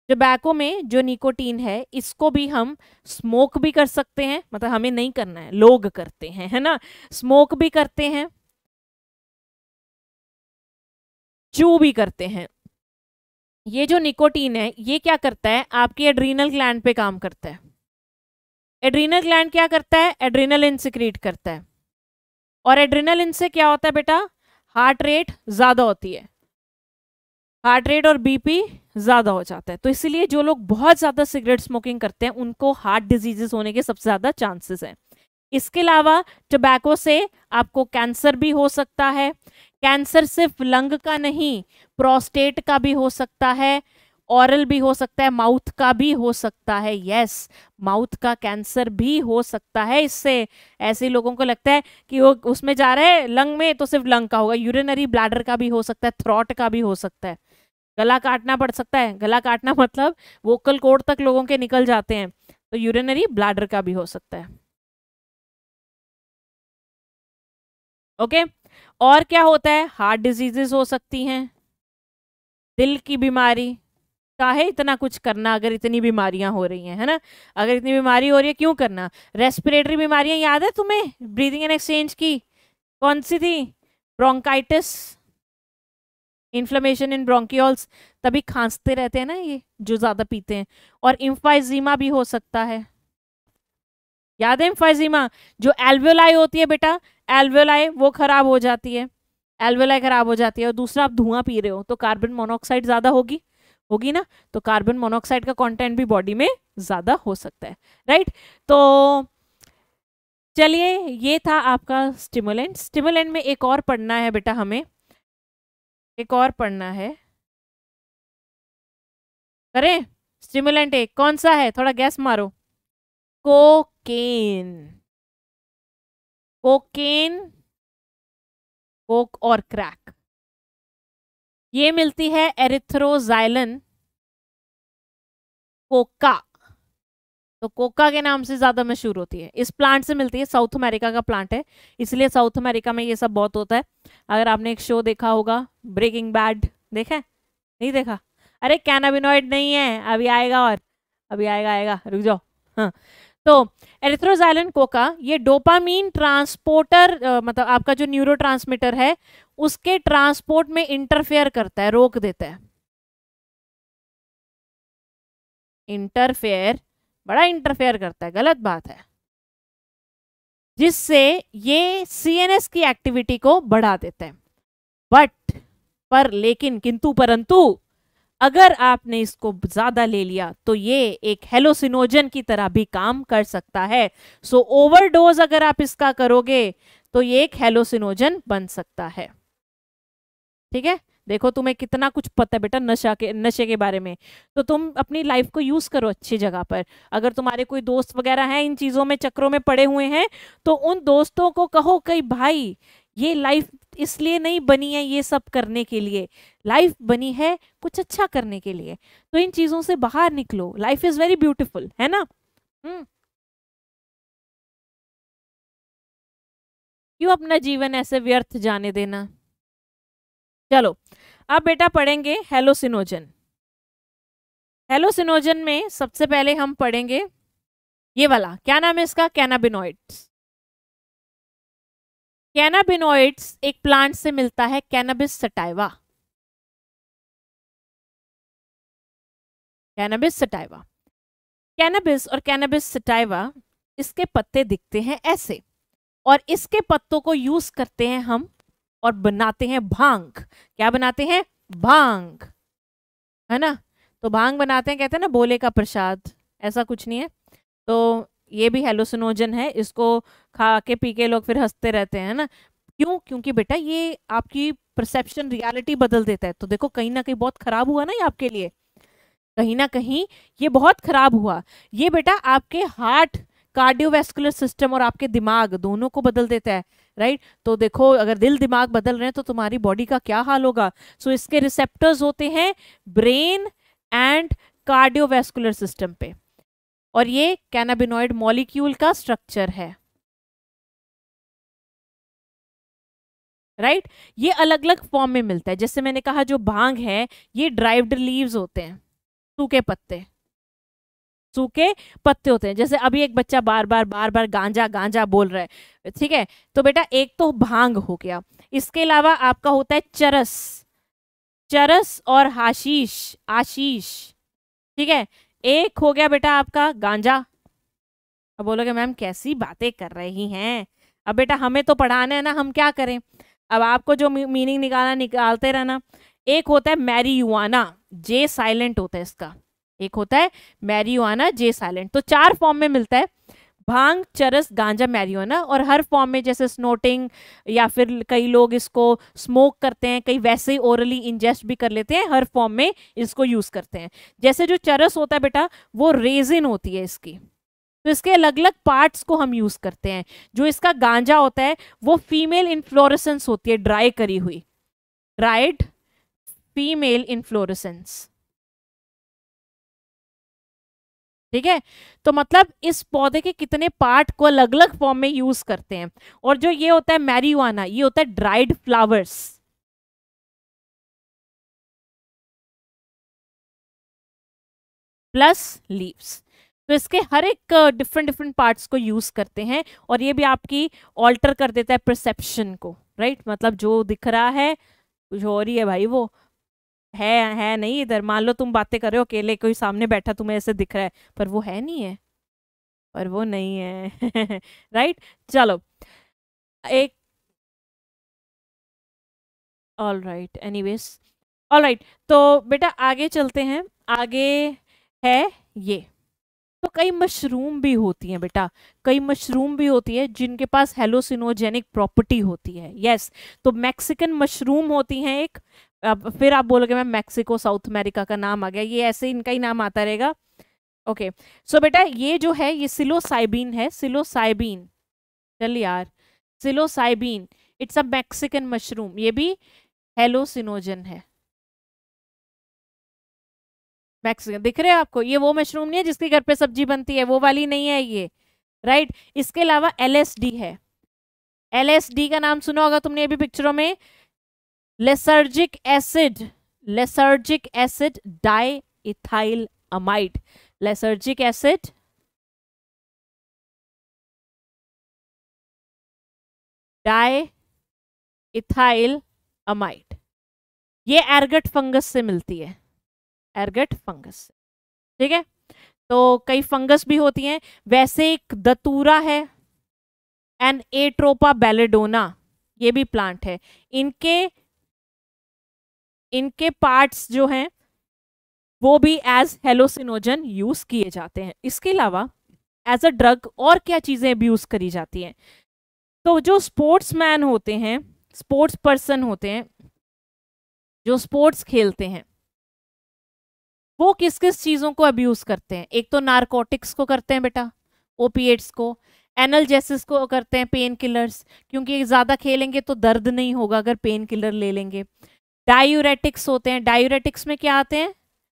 टबैको में जो निकोटीन है, इसको भी हम स्मोक भी कर सकते हैं। मतलब हमें नहीं करना है, लोग करते हैं, है ना? स्मोक भी करते हैं, चू भी करते हैं। ये जो निकोटीन है, ये क्या करता है? आपके एड्रीनल ग्लैंड पे काम करता है। एड्रीनल ग्लैंड क्या करता है? एड्रीनल सिक्रीट करता है। और एड्रीनल से क्या होता है बेटा? हार्ट रेट ज़्यादा होती है। हार्ट रेट और बीपी ज़्यादा हो जाता है। तो इसीलिए जो लोग बहुत ज़्यादा सिगरेट स्मोकिंग करते हैं, उनको हार्ट डिजीजेस होने के सबसे ज़्यादा चांसेस हैं। इसके अलावा टबैको से आपको कैंसर भी हो सकता है। कैंसर सिर्फ़ लंग का नहीं, प्रोस्टेट का भी हो सकता है ऑरल भी हो सकता है, माउथ का भी हो सकता है यस माउथ का कैंसर भी हो सकता है इससे। ऐसे लोगों को लगता है कि वो उसमें जा रहे हैं, लंग में तो सिर्फ़ लंग का होगा यूरिनरी ब्लैडर का भी हो सकता है थ्रॉट का भी हो सकता है। गला काटना पड़ सकता है, गला काटना मतलब वोकल कोड तक लोगों के निकल जाते हैं तो यूरिनरी ब्लैडर का भी हो सकता है। Okay okay? और क्या होता है? हार्ट डिजीजेस हो सकती हैं। दिल की बीमारी काहे इतना कुछ करना, अगर इतनी बीमारियाँ हो रही हैं, है ना? अगर इतनी बीमारी हो रही है, क्यों करना? रेस्पिरेटरी बीमारियाँ याद है तुम्हें? ब्रीदिंग एंड एक्सचेंज की। कौन सी थी? ब्रोंकाइटिस इन्फ्लेमेशन इन ब्रोंकियोल्स तभी खांसते रहते हैं ना ये, जो ज़्यादा पीते हैं। और इम्फाइजीमा भी हो सकता है। याद है इम्फाइजीमा जो एल्वेलाई होती है बेटा एल्वेलाई वो खराब हो जाती है एल्वेलाई खराब हो जाती है और दूसरा आप धुआँ पी रहे हो तो कार्बन मोनोऑक्साइड ज़्यादा होगी होगी ना? तो कार्बन मोनोऑक्साइड का कंटेंट भी बॉडी में ज़्यादा हो सकता है राइट तो चलिए, ये था आपका स्टिमुलेंट स्टिमुलेंट में एक और पढ़ना है बेटा हमें। एक और पढ़ना है। करें? स्टिमुलेंट एक। कौन सा है? थोड़ा गैस मारो। कोकेन कोकेन, कोक और क्रैक। ये मिलती है एरिथ्रोजाइलन कोका। तो कोका के नाम से ज़्यादा मशहूर होती है। इस प्लांट से मिलती है साउथ अमेरिका का प्लांट है। इसलिए साउथ अमेरिका में ये सब बहुत होता है। अगर आपने एक शो देखा होगा ब्रेकिंग बैड देखा नहीं देखा? अरे कैनाबिनॉइड नहीं है। अभी आएगा और, अभी आएगा आएगा। रुक जाओ। हाँ। तो एरिथ्रोजाइलन कोका, ये डोपामीन ट्रांसपोर्टर मतलब आपका जो न्यूरो है, उसके ट्रांसपोर्ट में इंटरफेयर करता है, रोक देता है। इंटरफेयर बड़ा इंटरफेयर करता है, गलत बात है। जिससे ये सीएनएस की एक्टिविटी को बढ़ा देता है। बट पर, लेकिन, किंतु, परंतु अगर आपने इसको ज़्यादा ले लिया तो ये एक हेलोसिनोजन की तरह भी काम कर सकता है। सो ओवरडोज अगर आप इसका करोगे तो ये एक हेलोसिनोजन बन सकता है। ठीक है? देखो तुम्हें कितना कुछ पता है बेटा नशा के, नशे के बारे में। तो तुम अपनी लाइफ को यूज़ करो अच्छी जगह पर। अगर तुम्हारे कोई दोस्त वगैरह हैं, इन चीज़ों में, चक्रों में पड़े हुए हैं तो उन दोस्तों को कहो, कई भाई, ये लाइफ इसलिए नहीं बनी है ये सब करने के लिए। लाइफ बनी है कुछ अच्छा करने के लिए। तो इन चीज़ों से बाहर निकलो। लाइफ इज़ वेरी ब्यूटिफुल है ना? हम्म। क्यों अपना जीवन ऐसे व्यर्थ जाने देना? चलो अब बेटा पढ़ेंगे हेलोसिनोजन। हेलोसिनोजन में सबसे पहले हम पढ़ेंगे ये वाला। क्या नाम है इसका? कैनाबिनोइड्स कैनाबिनोइड्स एक प्लांट से मिलता है cannabis sativa cannabis sativa cannabis और कैनाबिस सटाइवा इसके पत्ते दिखते हैं ऐसे और इसके पत्तों को यूज़ करते हैं हम और बनाते हैं भाँग। क्या बनाते हैं? भाँग। है ना? तो भाँग बनाते हैं, कहते हैं ना, बोले का प्रसाद। ऐसा कुछ नहीं है। तो ये भी हेलोसिनोजन है इसको खा के पी के लोग फिर हँसते रहते हैं ना? क्यों? क्योंकि बेटा ये आपकी परसेप्शन रियलिटी बदल देता है। तो देखो कहीं ना कहीं बहुत खराब हुआ ना ये आपके लिए। कहीं ना कहीं ये बहुत खराब हुआ। ये बेटा आपके हार्ट कार्डियोवेस्कुलर सिस्टम और आपके दिमाग दोनों को बदल देता है राइट तो देखो अगर दिल दिमाग बदल रहे हैं तो तुम्हारी बॉडी का क्या हाल होगा? सो so, इसके रिसेप्टर्स होते हैं ब्रेन एंड कार्डियोवेस्कुलर सिस्टम पे। और ये कैनाबिनॉइड मॉलिक्यूल का स्ट्रक्चर है। Right right? ये अलग अलग फॉर्म में मिलता है। जैसे मैंने कहा, जो भाँग है, ये ड्राइव्ड लीव्स होते हैं, सूखे पत्ते। सूखे पत्ते होते हैं। जैसे अभी एक बच्चा बार बार बार बार गांजा गांजा बोल रहा है, ठीक है? तो बेटा, एक तो भाँग हो गया। इसके अलावा आपका होता है चरस। चरस और हाशीश आशीष ठीक है? एक हो गया बेटा आपका गांजा। अब बोलोगे, मैम, कैसी बातें कर रही हैं? अब बेटा हमें तो पढ़ाना है ना, हम क्या करें? अब आपको जो मीनिंग निकालना, निकालते रहना। एक होता है मैरी युआना जे साइलेंट होता है इसका। एक होता है मैरी युआना जे साइलेंट। तो चार फॉर्म में मिलता है। भाँग, चरस, गांजा, मैरियोना और हर फॉर्म में जैसे स्नोटिंग या फिर कई लोग इसको स्मोक करते हैं, कई वैसे ही ओरली इंजेस्ट भी कर लेते हैं, हर फॉर्म में इसको यूज़ करते हैं। जैसे जो चरस होता है बेटा, वो रेजिन होती है इसकी। तो इसके अलग अलग पार्ट्स को हम यूज़ करते हैं। जो इसका गांजा होता है, वो फीमेल इन्फ्लोरेसेंस होती है ड्राई करी हुई। ड्राइड फीमेल इन्फ्लोरेसेंस ठीक है? तो मतलब इस पौधे के कितने पार्ट को अलग अलग फॉर्म में यूज़ करते हैं। और जो ये होता है मैरीवाना ये होता है ड्राइड फ्लावर्स प्लस लीव्स तो इसके हर एक डिफरेंट डिफरेंट पार्ट्स को यूज़ करते हैं और ये भी आपकी ऑल्टर कर देता है परसेप्शन को राइट right? मतलब जो दिख रहा है, कुछ और ही है भाई वो। है है नहीं इधर। मान लो तुम बातें कर रहे हो अकेले, कोई सामने बैठा तुम्हें ऐसे दिख रहा है, पर वो है नहीं है। पर वो नहीं है। राइट चलो। एक all right anyways all right तो बेटा आगे चलते हैं। आगे है ये। तो कई मशरूम भी होती हैं बेटा। कई मशरूम भी होती है जिनके पास हेलोसिनोजेनिक प्रॉपर्टी होती है। Yes yes. तो मैक्सिकन मशरूम होती हैं एक अब फिर आप बोलोगे, मैम, मैक्सिको, साउथ अमेरिका का नाम आ गया। ये ऐसे इनका ही नाम आता रहेगा। ओके, सो बेटा ये जो है, ये सिलोसाइबीन है। सिलोसाइबीन चल यार। Psilocybin it's a Mexican mushroom ये भी हेलोसिनोजन है। मैक्सिकन दिख रहे हो आपको? ये वो मशरूम नहीं है जिसके घर पे सब्ज़ी बनती है, वो वाली नहीं है ये राइट इसके अलावा एलएसडी है। एलएसडी का नाम सुना होगा तुमने अभी पिक्चरों में? Lysergic acid lysergic acid diethylamide lysergic acid diethylamide ये एर्गट फंगस से मिलती है। एर्गट फंगस से। ठीक है? तो कई फंगस भी होती हैं। वैसे एक दतूरा है। एंड एट्रोपा बेलेडोना ये भी प्लांट है। इनके इनके पार्ट्स जो हैं, वो भी एज हेलोसिनोजन यूज़ किए जाते हैं। इसके अलावा एज अ ड्रग और क्या चीज़ें भी अब्यूज करी जाती हैं? तो जो स्पोर्ट्स मैन होते हैं स्पोर्ट्स पर्सन होते हैं, जो स्पोर्ट्स खेलते हैं, वो किस किस चीज़ों को अब्यूज करते हैं? एक तो नारकोटिक्स को करते हैं बेटा ओपीएट्स को एनलजेसिस को करते हैं पेन किलर्स क्योंकि ज़्यादा खेलेंगे तो दर्द नहीं होगा अगर पेन किलर ले लेंगे। डायूरेटिक्स होते हैं। डायूरेटिक्स में क्या आते हैं?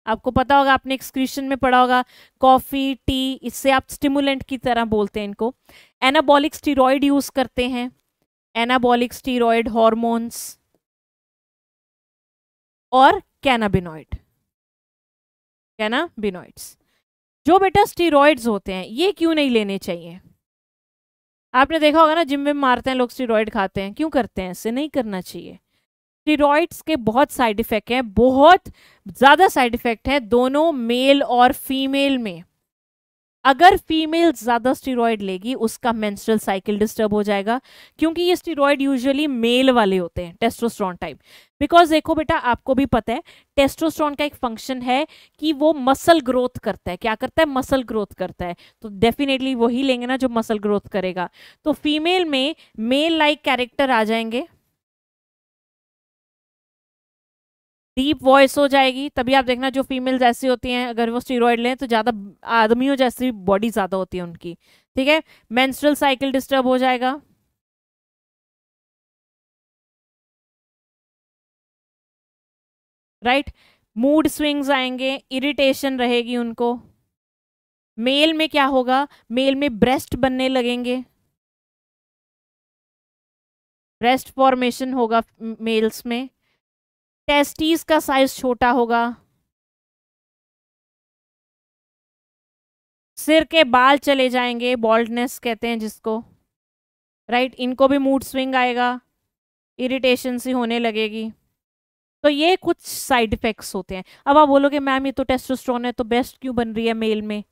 आपको पता होगा, आपने एक्सक्रीशन में पढ़ा होगा कॉफ़ी टी इससे आप स्टिमुलेंट की तरह बोलते हैं इनको। एनाबॉलिक स्टीरोइड यूज़ करते हैं। एनाबॉलिक स्टीरोइड हॉर्मोन्स और कैनाबिनॉइड कैनाबिनॉइड्स जो बेटा स्टीरोइड्स होते हैं, ये क्यों नहीं लेने चाहिए? आपने देखा होगा ना जिम में मारते हैं, लोग स्टीरोइड खाते हैं। क्यों करते हैं? ऐसे नहीं करना चाहिए। स्टीरोइड्स के बहुत साइड इफ़ेक्ट हैं, बहुत ज़्यादा साइड इफ़ेक्ट है दोनों मेल और फीमेल में। अगर फीमेल ज़्यादा स्टीरोइड लेगी, उसका मेंस्ट्रुअल साइकिल डिस्टर्ब हो जाएगा, क्योंकि ये स्टीरोइड यूजुअली मेल वाले होते हैं टेस्टोस्ट्रॉन टाइप बिकॉज़ देखो बेटा, आपको भी पता है टेस्टोस्ट्रॉन का एक फ़ंक्शन है कि वो मसल ग्रोथ करता है। क्या करता है? मसल ग्रोथ करता है। तो डेफिनेटली वही लेंगे ना जो मसल ग्रोथ करेगा। तो फीमेल में मेल लाइक कैरेक्टर आ जाएँगे। डीप वॉइस हो जाएगी, तभी आप देखना जो फीमेल्स ऐसी होती हैं, अगर वो स्टीरोइड लें तो ज़्यादा आदमियों जैसी बॉडी ज़्यादा होती है उनकी। ठीक है? मेंस्ट्रुअल साइकिल डिस्टर्ब हो जाएगा। राइट मूड स्विंग्स आएँगे इरिटेशन रहेगी उनको। मेल में क्या होगा? मेल में ब्रेस्ट बनने लगेंगे। ब्रेस्ट फॉर्मेशन होगा मेल्स में। टेस्टीज का साइज़ छोटा होगा। सिर के बाल चले जाएँगे बॉल्डनेस कहते हैं जिसको राइट right? इनको भी मूड स्विंग आएगा इरिटेशन सी होने लगेगी। तो ये कुछ साइड इफेक्ट्स होते हैं। अब आप बोलोगे, मैम, ये तो टेस्टोस्टेरोन है तो बेस्ट क्यों बन रही है मेल में?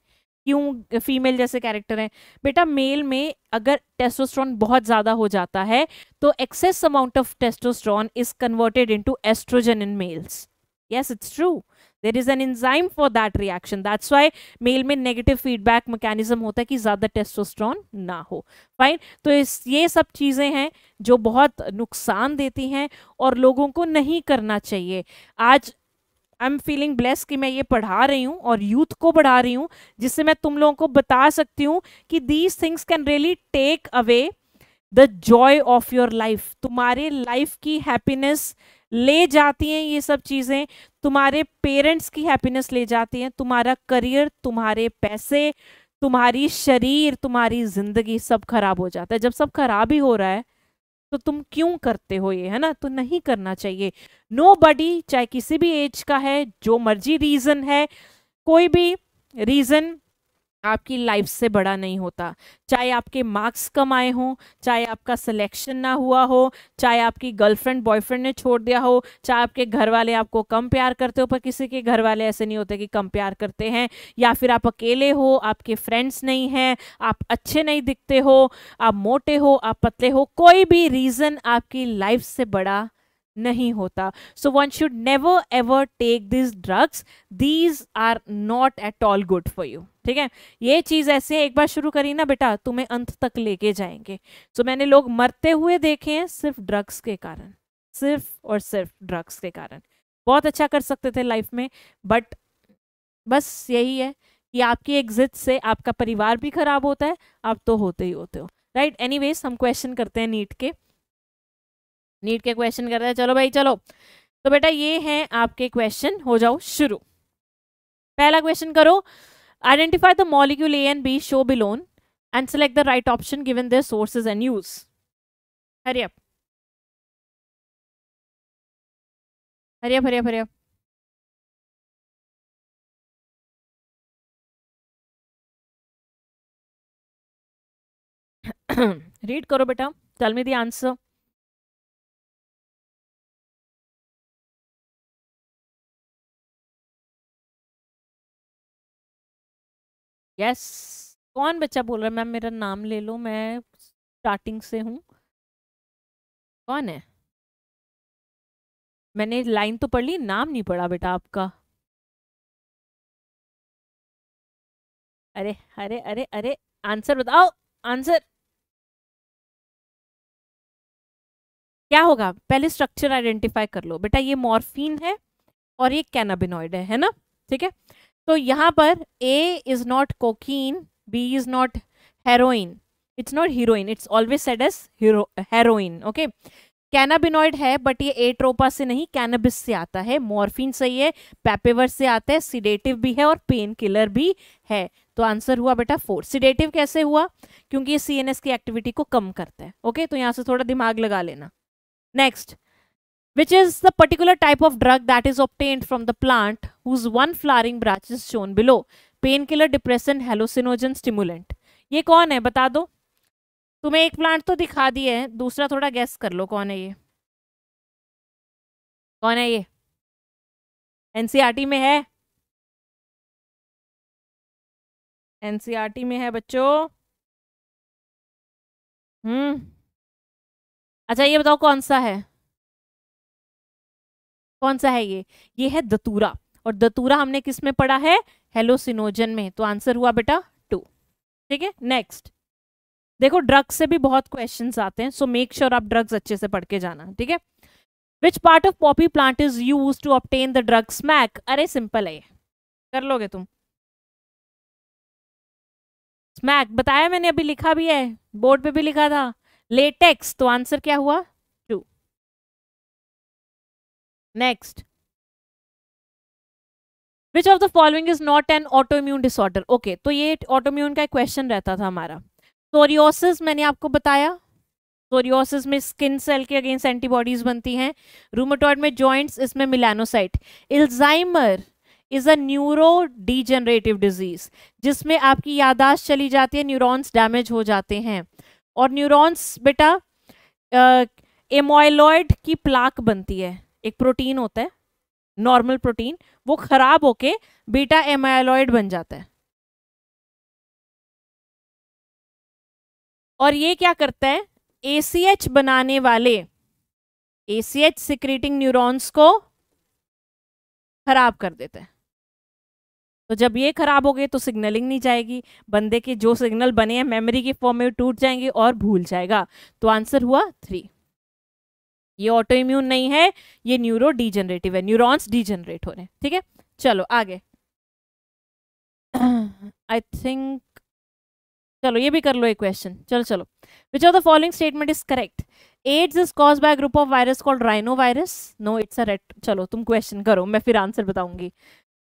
क्यों फीमेल जैसे कैरेक्टर हैं? बेटा मेल में अगर टेस्टोस्टेरोन बहुत ज़्यादा हो जाता है तो excess amount of testosterone is converted into estrogen in males yes, it's true. There is an enzyme for that reaction. That's why male में नेगेटिव फीडबैक मैकेनिज्म होता है कि ज़्यादा टेस्टोस्ट्रॉन ना हो। फाइन तो इस, ये सब चीज़ें हैं जो बहुत नुकसान देती हैं और लोगों को नहीं करना चाहिए। आज आई एम फीलिंग ब्लेस कि मैं ये पढ़ा रही हूँ और यूथ को पढ़ा रही हूँ, जिससे मैं तुम लोगों को बता सकती हूँ कि these things can really take away the joy of your life तुम्हारे लाइफ की हैप्पीनेस ले जाती हैं ये सब चीज़ें, तुम्हारे पेरेंट्स की हैप्पीनेस ले जाती हैं, तुम्हारा करियर तुम्हारे पैसे, तुम्हारी शरीर, तुम्हारी ज़िंदगी सब खराब हो जाता है। जब सब खराब ही हो रहा है तो तुम क्यों करते हो ये, है ना? तो नहीं करना चाहिए। नो बडी चाहे किसी भी एज का है, जो मर्ज़ी रीजन है, कोई भी रीजन आपकी लाइफ से बड़ा नहीं होता। चाहे आपके मार्क्स कम आए हों, चाहे आपका सिलेक्शन ना हुआ हो, चाहे आपकी गर्लफ्रेंड बॉयफ्रेंड ने छोड़ दिया हो, चाहे आपके घर वाले आपको कम प्यार करते हो, पर किसी के घर वाले ऐसे नहीं होते कि कम प्यार करते हैं। या फिर आप अकेले हो, आपके फ्रेंड्स नहीं हैं, आप अच्छे नहीं दिखते हो, आप मोटे हो, आप पतले हो, कोई भी रीज़न आपकी लाइफ से बड़ा नहीं होता। So one should never ever take this drugs these are not at all good for you ठीक है? ये चीज़ ऐसे एक बार शुरू करी ना बेटा तुम्हें अंत तक लेके जाएँगे। सो so, मैंने लोग मरते हुए देखे हैं सिर्फ़ ड्रग्स के कारण। सिर्फ़ और सिर्फ़ ड्रग्स के कारण। बहुत अच्छा कर सकते थे लाइफ में बट बस यही है कि आपकी एग्जिट से आपका परिवार भी खराब होता है आप तो होते ही होते हो। राइट? एनीवेज हम क्वेश्चन करते हैं नीट के। नीट के क्वेश्चन कर रहे हैं। चलो भाई, चलो। तो बेटा, ये हैं आपके क्वेश्चन हो जाओ शुरू। पहला क्वेश्चन करो। Identify the molecule A and B show below and select the right option given their sources and use hurry up hurry up read करो बेटा। Tell me the answer yes कौन बच्चा बोल रहा है, मैम, मेरा नाम ले लो, मैं स्टार्टिंग से हूँ। कौन है? मैंने लाइन तो पढ़ ली, नाम नहीं पढ़ा बेटा आपका। अरे अरे अरे अरे आंसर बताओ आंसर क्या होगा? पहले स्ट्रक्चर आइडेंटिफाई कर लो। बेटा, ये मॉर्फिन है और ये कैनाबिनॉइड है है ना? ठीक है? तो यहाँ पर A is not cocaine B is not heroin it's not heroine it's always said as heroin okay cannabinoid है बट ये एट्रोपा से नहीं कैनबिस से आता है. मॉर्फिन सही है पैपेवर से आता है सिडेटिव भी है और पेन किलर भी है. तो आंसर हुआ बेटा फोर सिडेटिव कैसे हुआ? क्योंकि ये सीएनएस की एक्टिविटी को कम करता है ओके तो यहाँ से थोड़ा दिमाग लगा लेना. Next which is the particular type of drug that is obtained from the plant? Whose one flowering branch is shown below. Painkiller depressant hallucinogen, stimulant. ये कौन है? बता दो। तुम्हें एक प्लांट तो दिखा दिए है, दूसरा थोड़ा गैस कर लो कौन है ये। कौन है ये? एनसीआरटी में है। एनसीआरटी में है बच्चों। हम्म। अच्छा ये बताओ कौन सा है? कौन सा है ये? ये है दतूरा। और दतूरा हमने किसमें पढ़ा है? हेलोसिनोजन में। तो आंसर हुआ बेटा टू। ठीक है नेक्स्ट देखो ड्रग्स से भी बहुत क्वेश्चन आते हैं सो मेक श्योर आप ड्रग्स अच्छे से पढ़ के जाना, ठीक है? Which part of poppy plant is use to obtain the drug smack अरे सिंपल है कर लोगे तुम? स्मैक बताया मैंने, अभी लिखा भी है। बोर्ड पे भी लिखा था। लेटेक्स तो आंसर क्या हुआ? Two next which of the following is not an autoimmune disorder okay तो ये ऑटोम्यून का एक क्वेश्चन रहता था हमारा। सोरियोसिस मैंने आपको बताया। सोरियोसिस में स्किन सेल के अगेंस्ट एंटीबॉडीज बनती हैं। रूमेटॉइड में जॉइंट्स इसमें melanocyte Alzheimer is a neuro degenerative disease जिसमें आपकी यादाश्त चली जाती है न्यूरॉन्स डैमेज हो जाते हैं। और न्यूरॉन्स बेटा एमोइलॉइड की प्लाक बनती है। एक प्रोटीन होता है। नॉर्मल प्रोटीन, वो खराब होके बीटा एमाइलॉइड बन जाता है। और ये क्या करता है? एसीएच बनाने वाले एसीएच सिक्रेटिंग न्यूरॉन्स को खराब कर देता है। तो जब ये खराब हो गए तो सिग्नलिंग नहीं जाएगी। बंदे के जो सिग्नल बने हैं मेमोरी के फॉर्म में टूट जाएँगे और भूल जाएगा। तो आंसर हुआ थ्री ये ऑटो इम्यून नहीं है, ये न्यूरो डीजनरेटिव है न्यूरॉन्स डीजनरेट हो रहे हैं, ठीक है? चलो, आगे। आई थिंक चलो, ये भी कर लो एक क्वेश्चन चलो चलो। Which of the following statement is correct AIDS is cause by group of virus called rhino virus no it's a rate चलो, तुम क्वेश्चन करो, मैं फिर आंसर बताऊँगी।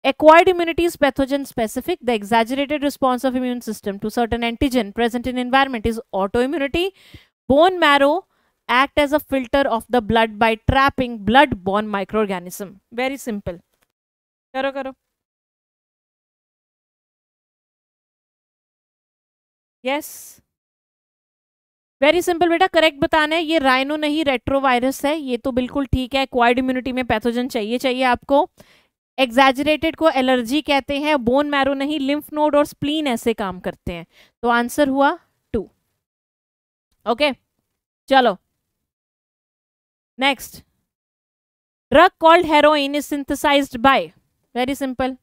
Acquired immunity is pathogen specific. The exaggerated response of immune system to certain antigen present in environment is autoimmunity. Bone marrow act as a filter of the blood by trapping blood-borne microorganism. Very simple. करो करो यस वेरी सिंपल बेटा करेक्ट बताना है, ये राइनो नहीं रेट्रोवायरस है, ये तो बिल्कुल ठीक है क्वाइड इम्यूनिटी में पैथोजन चाहिए चाहिए आपको एग्जैजरेटेड को एलर्जी कहते हैं बोन मैरो नहीं लिम्फ नोड और स्प्लीन ऐसे काम करते हैं तो आंसर हुआ टू ओके okay? चलो next drug called heroin is synthesized by very simple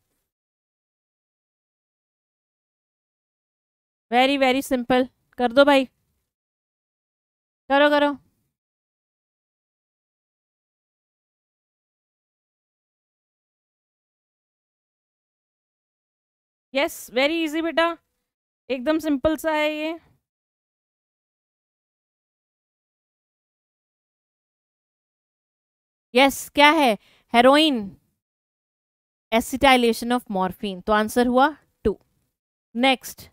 very very simple कर दो भाई करो करो यस वेरी इजी बेटा. एकदम सिंपल सा है ये. यस क्या है? हेरोइन एसिटाइलेशन ऑफ़ मॉर्फिन तो आंसर हुआ two next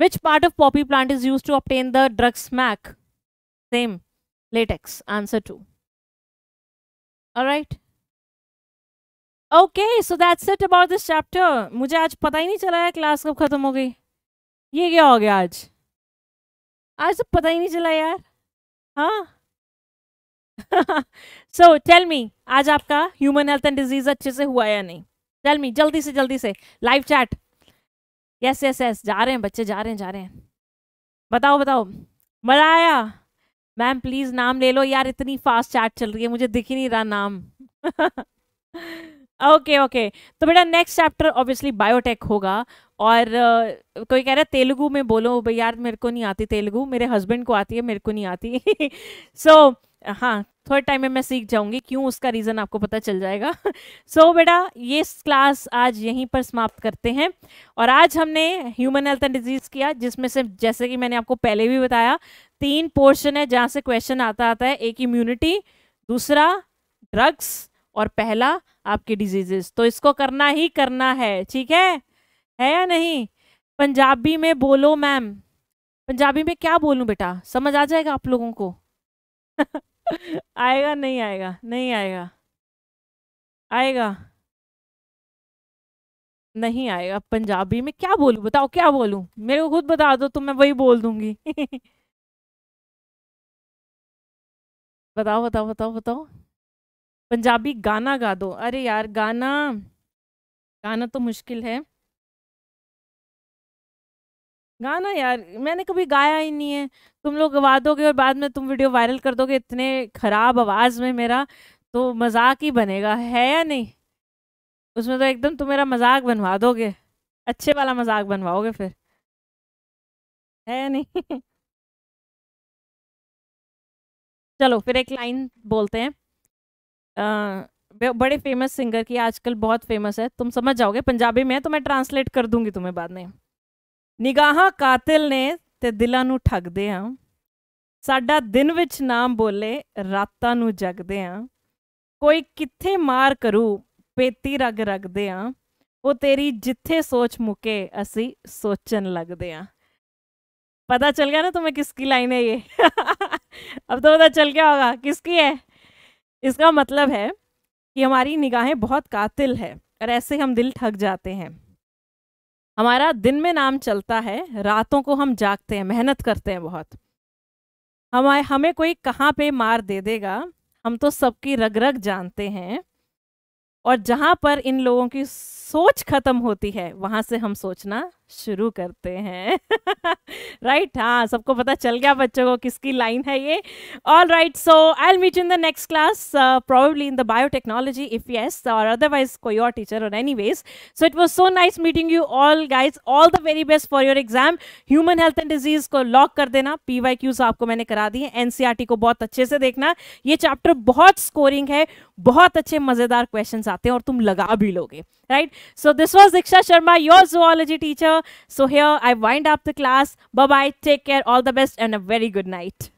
which part of poppy plant is use to obtain the drug smack same latex answer two right okay so that's it about this chapter मुझे आज पता ही नहीं चला है क्लास कब खत्म हो गई। ये क्या हो गया आज? आज तो पता ही नहीं चला यार। हाँ? सो टेल मी आज आपका ह्यूमन हेल्थ एंड डिज़ीज़ अच्छे से हुआ या नहीं? टेल मी जल्दी से जल्दी से। Live chat yes yes yes जा रहे हैं बच्चे, जा रहे हैं, जा रहे हैं। बताओ बताओ। मज़ा आया मैम प्लीज़ नाम ले लो। यार, इतनी फास्ट चैट चल रही है, मुझे दिख ही नहीं रहा नाम। ओके ओके तो बेटा नेक्स्ट चैप्टर ऑब्वियसली बायोटेक होगा और uh, कोई कह रहा है तेलुगु में बोलो भाई यार मेरे को नहीं आती तेलुगु मेरे हस्बैंड को आती है मेरे को नहीं आती. सो so, हाँ थोड़े टाइम में मैं सीख जाऊँगी क्यों उसका रीज़न आपको पता चल जाएगा। सो so, बेटा ये क्लास आज यहीं पर समाप्त करते हैं और आज हमने ह्यूमन हेल्थ एंड डिज़ीज़ किया जिसमें से जैसे कि मैंने आपको पहले भी बताया तीन पोर्शन है जहाँ से क्वेश्चन आता आता है एक इम्यूनिटी दूसरा ड्रग्स और पहला आपके डिजीजेस तो इसको करना ही करना है, ठीक है? है या नहीं? पंजाबी में बोलो मैम पंजाबी में क्या बोलूँ बेटा? समझ आ जाएगा आप लोगों को? आएगा, नहीं आएगा नहीं आएगा। आएगा। नहीं आएगा। पंजाबी में क्या बोलूँ? बताओ, क्या बोलूँ? मेरे को खुद बता दो तो मैं वही बोल दूँगी। बताओ बताओ बताओ बताओ। पंजाबी गाना गा दो। अरे यार, गाना गाना तो मुश्किल है। गाना यार, मैंने कभी गाया ही नहीं है। तुम लोग गवा दोगे और बाद में तुम वीडियो वायरल कर दोगे इतने खराब आवाज़ में मेरा तो मज़ाक ही बनेगा, है या नहीं? उसमें तो एकदम तुम मेरा मज़ाक बनवा दोगे। अच्छे वाला मज़ाक बनवाओगे फिर। है या नहीं? चलो, फिर एक लाइन बोलते हैं। बड़े फेमस सिंगर की आजकल बहुत फेमस है तुम समझ जाओगे पंजाबी में तो मैं ट्रांसलेट कर दूंगी तुम्हें बाद में ਨਿਗਾਹਾਂ ਕਾਤਿਲ ਨੇ ਤੇ ਦਿਲਾਂ ਨੂੰ ਠੱਗਦੇ ਆ ਸਾਡਾ ਦਿਨ ਵਿੱਚ ਨਾਮ ਬੋਲੇ ਰਾਤਾਂ ਨੂੰ ਜਗਦੇ ਆ ਕੋਈ ਕਿੱਥੇ ਮਾਰ ਕਰੂ ਪੇਤੀ ਰਗ ਰਗਦੇ ਆ ਉਹ ਤੇਰੀ ਜਿੱਥੇ ਸੋਚ ਮੁਕੇ ਅਸੀਂ सोचन लगते हैं पता चल गया ना तुम्हें किसकी लाइन है ये अब तो पता चल गया होगा किसकी है इसका मतलब है कि हमारी निगाहें बहुत कातिल है और ऐसे हम दिल ठग जाते हैं। हमारा दिन में नाम चलता है, रातों को हम जागते हैं, मेहनत करते हैं बहुत। हमारे, हमें कोई कहाँ पे मार दे देगा, हम तो सबकी रग रग जानते हैं और जहाँ पर इन लोगों की सोच खत्म होती है, वहाँ से हम सोचना शुरू करते हैं। राइट? हाँ सबको पता चल गया बच्चों को किसकी लाइन है ये। All right so I'll meet in the next class probably in the biotechnology if yes और अदरवाइज़ कोई और टीचर और anyways so it was so nice meeting you all guys all the very best for your exam human health and disease को लॉक कर देना। पी वाई क्यूज आपको मैंने करा दी है। एनसीआरटी e को बहुत अच्छे से देखना। ये चैप्टर बहुत स्कोरिंग है। बहुत अच्छे मज़ेदार क्वेश्चन आते हैं और तुम लगा भी लोगे। Right So this was Diksha Sharma, your zoology teacher. So here I wind up the class. Bye bye. Take care. All the best and a very good night.